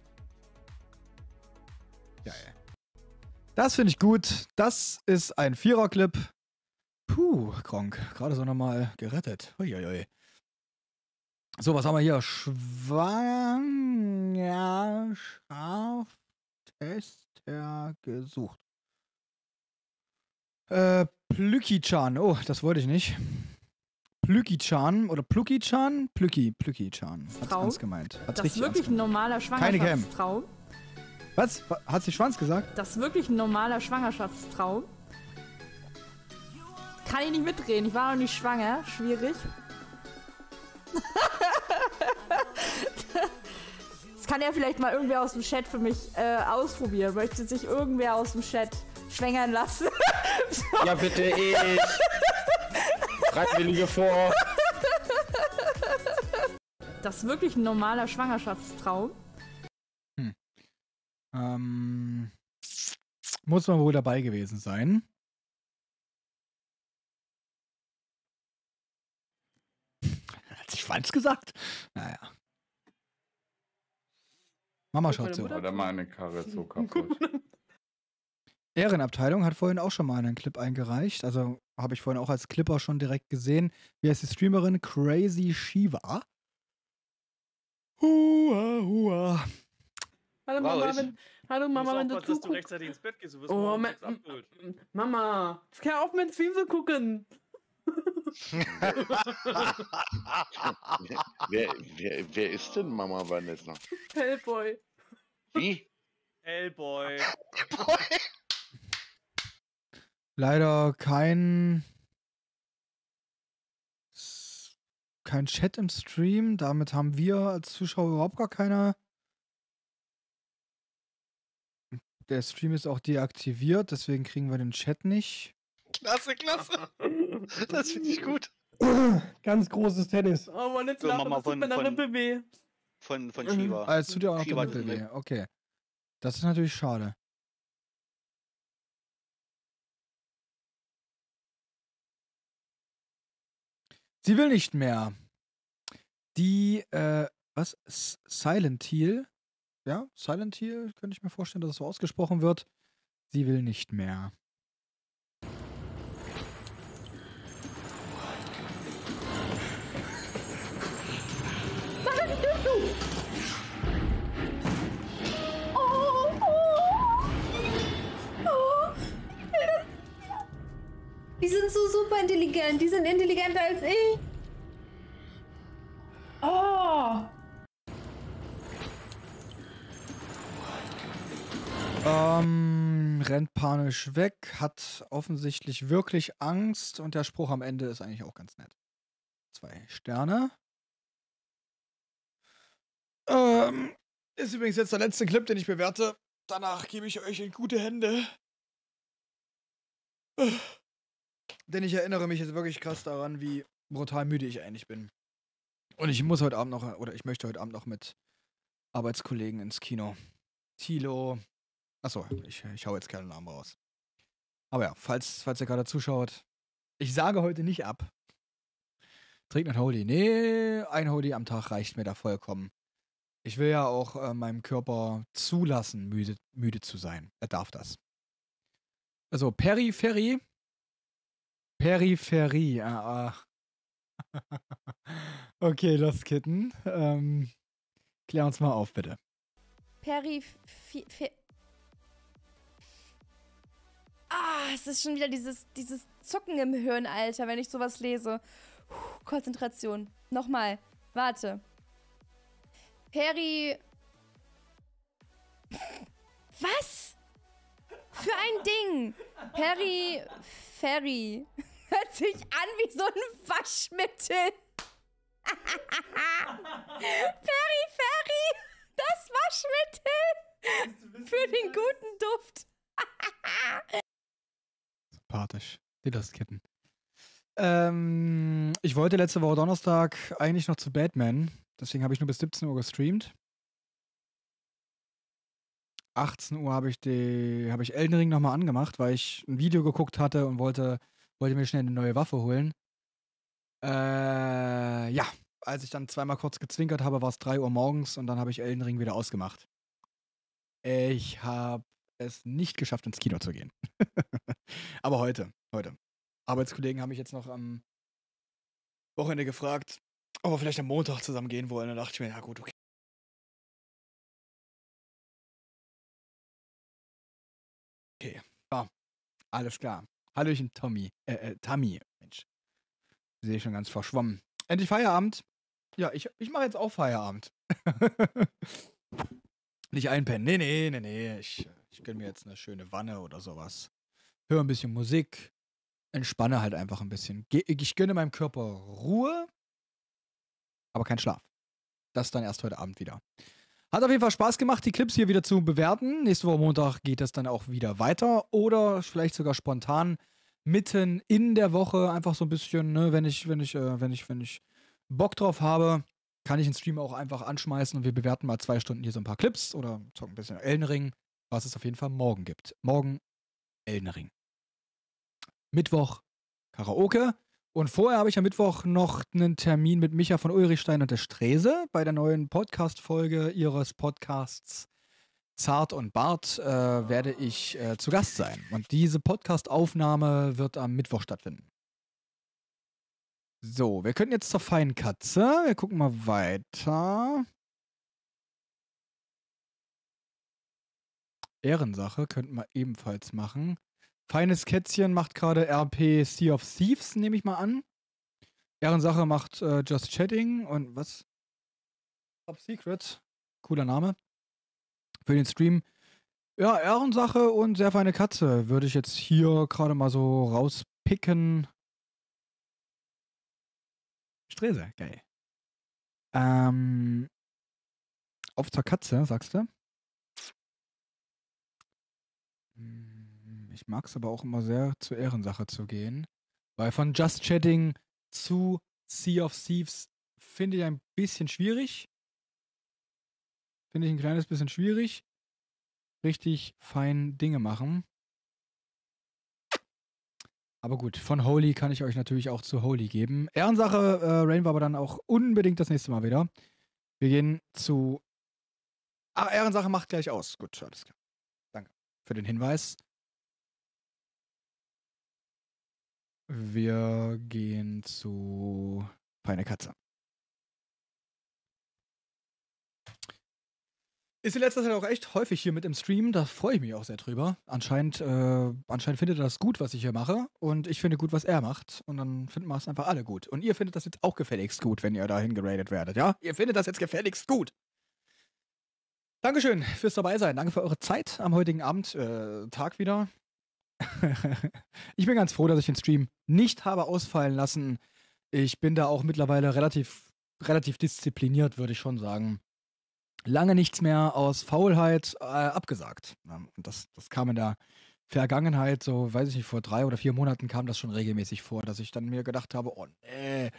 Geil. Das finde ich gut. Das ist ein Vierer-Clip. Puh, Kronk. Gerade so nochmal gerettet. Uiuiui. So, was haben wir hier? Schwangerschaftstester gesucht. Äh, Plüki-chan. Oh, das wollte ich nicht. Plüki-chan oder Pluki-chan? Plüki, Plüki-chan. Hat's ernst gemeint. Hat's Das ist wirklich ein normaler Keine Cam. Was? Hat sie Schwanz gesagt? Das ist wirklich ein normaler Schwangerschaftstraum. Kann ich nicht mitreden. Ich war noch nicht schwanger. Schwierig. Das kann ja vielleicht mal irgendwer aus dem Chat für mich äh, ausprobieren. Möchte sich irgendwer aus dem Chat schwängern lassen? Ja, bitte, ich. Freiwillige vor. Das ist wirklich ein normaler Schwangerschaftstraum. Ähm, muss man wohl dabei gewesen sein. Hat sie Schwanz gesagt? Naja. Mama schaut zu. Oder meine Karre ist so kaputt. Ehrenabteilung hat vorhin auch schon mal einen Clip eingereicht. Also habe ich vorhin auch als Clipper schon direkt gesehen. Wie heißt die Streamerin? Crazy Shiva. Hua, hua. Hallo Mama, ich. wenn, hallo Mama, wenn du aufpassen, dass du zuguckst. rechtzeitig ins Bett gehst. Du wirst Oh, morgen Ma- selbst abgeholt. Mama, ich kann auf meinen Stream so gucken. wer, wer, wer ist denn Mama Vanessa? Hellboy. Wie? Hellboy. Leider kein. Kein Chat im Stream. Damit haben wir als Zuschauer überhaupt gar keine. Der Stream ist auch deaktiviert, deswegen kriegen wir den Chat nicht. Klasse, klasse. Das finde ich gut. Ganz großes Tennis. Oh Mann, jetzt So, lachen, Mama von- von- weh. Von, von. Shiva. Ah, jetzt tut dir auch noch Shiva der drin. weh. Okay. Das ist natürlich schade. Sie will nicht mehr. Die, äh, was? S Silent Hill? Ja, Silent Hill, könnte ich mir vorstellen, dass es so ausgesprochen wird. Sie will nicht mehr. Oh, oh. Oh. Die sind so super intelligent. Die sind intelligenter als ich. Oh. Ähm, rennt panisch weg, hat offensichtlich wirklich Angst und der Spruch am Ende ist eigentlich auch ganz nett. Zwei Sterne. Ähm, ist übrigens jetzt der letzte Clip, den ich bewerte. Danach gebe ich euch in gute Hände. Äh, Denn ich erinnere mich jetzt wirklich krass daran, wie brutal müde ich eigentlich bin. Und ich muss heute Abend noch, oder ich möchte heute Abend noch mit Arbeitskollegen ins Kino. Tilo. Achso, ich, ich hau jetzt keinen Namen raus. Aber ja, falls, falls ihr gerade zuschaut, ich sage heute nicht ab. Trinkt ein Holy. Nee, ein Holy am Tag reicht mir da vollkommen. Ich will ja auch äh, meinem Körper zulassen, müde, müde zu sein. Er darf das. Also, Peripherie. Peripherie. Ah, ah. okay, Lost Kitten. Ähm, klär uns mal auf, bitte. Periphi... Ah, es ist schon wieder dieses, dieses Zucken im Hirn, Alter, wenn ich sowas lese. Puh, Konzentration. Nochmal. Warte. Peri... Was? Für ein Ding. Peri... Ferry. Hört sich an wie so ein Waschmittel. Peri Ferry. Das Waschmittel. Für den guten Duft. Sympathisch. Die Lost Kitten. Ähm, ich wollte letzte Woche Donnerstag eigentlich noch zu Batman. Deswegen habe ich nur bis 17 Uhr gestreamt. 18 Uhr habe ich habe ich Elden Ring nochmal angemacht, weil ich ein Video geguckt hatte und wollte, wollte mir schnell eine neue Waffe holen. Äh, ja, als ich dann zweimal kurz gezwinkert habe, war es 3 Uhr morgens und dann habe ich Elden Ring wieder ausgemacht. Ich habe es nicht geschafft, ins Kino zu gehen. Aber heute, heute. Arbeitskollegen haben mich jetzt noch am Wochenende gefragt, ob wir vielleicht am Montag zusammen gehen wollen. Da dachte ich mir, ja gut, okay. Okay, ja, alles klar. Hallöchen, Tommy. Äh, äh, Tammy. Mensch. Sehe ich schon ganz verschwommen. Endlich Feierabend. Ja, ich, ich mache jetzt auch Feierabend. Nicht einpennen. Nee, nee, nee, nee. Ich, ich gönne mir jetzt eine schöne Wanne oder sowas. Höre ein bisschen Musik. Entspanne halt einfach ein bisschen. Ich gönne meinem Körper Ruhe, aber kein Schlaf. Das dann erst heute Abend wieder. Hat auf jeden Fall Spaß gemacht, die Clips hier wieder zu bewerten. Nächste Woche Montag geht das dann auch wieder weiter oder vielleicht sogar spontan mitten in der Woche einfach so ein bisschen, ne, wenn ich, wenn ich, äh, wenn ich, wenn ich Bock drauf habe, kann ich den Stream auch einfach anschmeißen und wir bewerten mal zwei Stunden hier so ein paar Clips oder zocken ein bisschen Elden Ring, was es auf jeden Fall morgen gibt. Morgen Elden Ring. Mittwoch Karaoke Und vorher habe ich am Mittwoch noch einen Termin mit Micha von Ulrichstein und der Strese bei der neuen Podcast-Folge ihres Podcasts Zart und Bart äh, werde ich äh, zu Gast sein. Und diese Podcast-Aufnahme wird am Mittwoch stattfinden. So, wir könnten jetzt zur feinen Katze. Wir gucken mal weiter. Ehrensache könnten wir ebenfalls machen. Feines Kätzchen macht gerade RP Sea of Thieves, nehme ich mal an. Ehrensache macht äh, Just Chatting und was? Top Secret. Cooler Name. Für den Stream. Ja, Ehrensache und sehr feine Katze würde ich jetzt hier gerade mal so rauspicken. Strese, geil. Ähm, auf zur Katze, sagst du? Ich mag es aber auch immer sehr, zur Ehrensache zu gehen. Weil von Just Chatting zu Sea of Thieves finde ich ein bisschen schwierig. Finde ich ein kleines bisschen schwierig. Richtig fein Dinge machen. Aber gut, von Holy kann ich euch natürlich auch zu Holy geben. Ehrensache, äh, Rain war aber dann auch unbedingt das nächste Mal wieder. Wir gehen zu. Ah, Ehrensache macht gleich aus. Gut, alles klar. Danke für den Hinweis. Wir gehen zu Feine Katze. Ist in letzter Zeit auch echt häufig hier mit im Stream, da freue ich mich auch sehr drüber. Anscheinend, äh, anscheinend findet er das gut, was ich hier mache. Und ich finde gut, was er macht. Und dann finden wir es einfach alle gut. Und ihr findet das jetzt auch gefälligst gut, wenn ihr dahin geradet werdet, ja? Ihr findet das jetzt gefälligst gut. Dankeschön fürs dabei sein. Danke für eure Zeit am heutigen Abend, äh, Tag wieder. ich bin ganz froh, dass ich den Stream nicht habe ausfallen lassen. Ich bin da auch mittlerweile relativ, relativ diszipliniert, würde ich schon sagen. Lange nichts mehr aus Faulheit äh, abgesagt. Das, das kam in der Vergangenheit, so weiß ich nicht, vor drei oder vier Monaten kam das schon regelmäßig vor, dass ich dann mir gedacht habe, oh nee,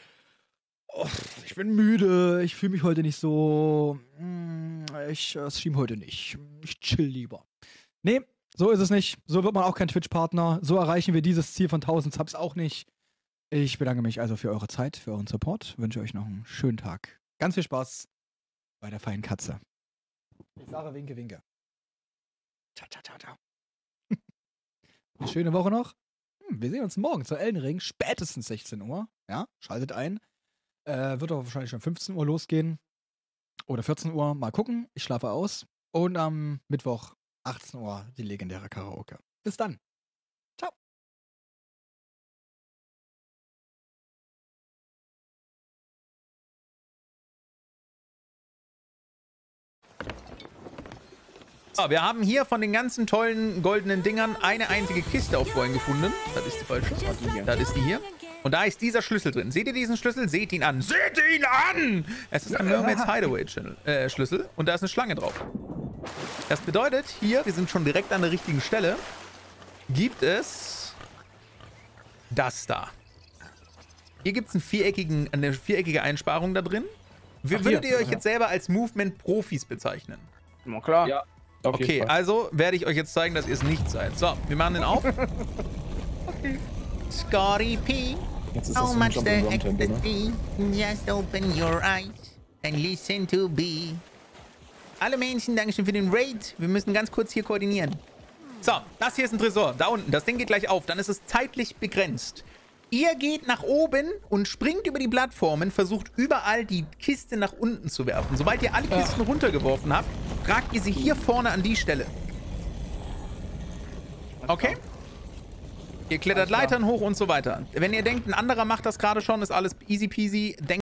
oh, ich bin müde, ich fühle mich heute nicht so, mm, ich äh, stream heute nicht, ich chill lieber. Nee, so ist es nicht. So wird man auch kein Twitch-Partner. So erreichen wir dieses Ziel von 1000 Subs auch nicht. Ich bedanke mich also für eure Zeit, für euren Support. Wünsche euch noch einen schönen Tag. Ganz viel Spaß bei der feinen Katze. Ich sage Winke, Winke. Ciao, ciao, ciao, ciao. Eine schöne Woche noch. Hm, wir sehen uns morgen zur Ellenring, spätestens 16 Uhr. Ja, schaltet ein. Äh, wird auch wahrscheinlich schon 15 Uhr losgehen. Oder 14 Uhr. Mal gucken. Ich schlafe aus. Und am Mittwoch 18 Uhr die legendäre Karaoke. Bis dann. Ciao. So, wir haben hier von den ganzen tollen goldenen Dingern eine einzige Kiste auf Coin gefunden. Das ist die falsche. Das ist die hier. Und da ist dieser Schlüssel drin. Seht ihr diesen Schlüssel? Seht ihn an. Seht ihn an! Es ist ein Mermaids Hideaway Channel, äh, Schlüssel und da ist eine Schlange drauf. Das bedeutet, hier, wir sind schon direkt an der richtigen Stelle, gibt es das da. Hier gibt es einen viereckigen, eine viereckige Einsparung da drin. Wie Ach, würdet hier. ihr euch Ja. jetzt selber als Movement-Profis bezeichnen? Na klar. Ja, auf jeden Okay, Fall. also werde ich euch jetzt zeigen, dass ihr es nicht seid. So, wir machen den auf. Scotty P. Jetzt ist How much the Tempo, ne? ecstasy? Just open your eyes and listen to be. Alle Menschen, Dankeschön für den Raid. Wir müssen ganz kurz hier koordinieren. So, das hier ist ein Tresor. Da unten. Das Ding geht gleich auf. Dann ist es zeitlich begrenzt. Ihr geht nach oben und springt über die Plattformen, versucht überall die Kiste nach unten zu werfen. Sobald ihr alle Kisten runtergeworfen habt, tragt ihr sie hier vorne an die Stelle. Okay? Ihr klettert Leitern hoch und so weiter. Wenn ihr denkt, ein anderer macht das gerade schon, ist alles easy peasy. Denkt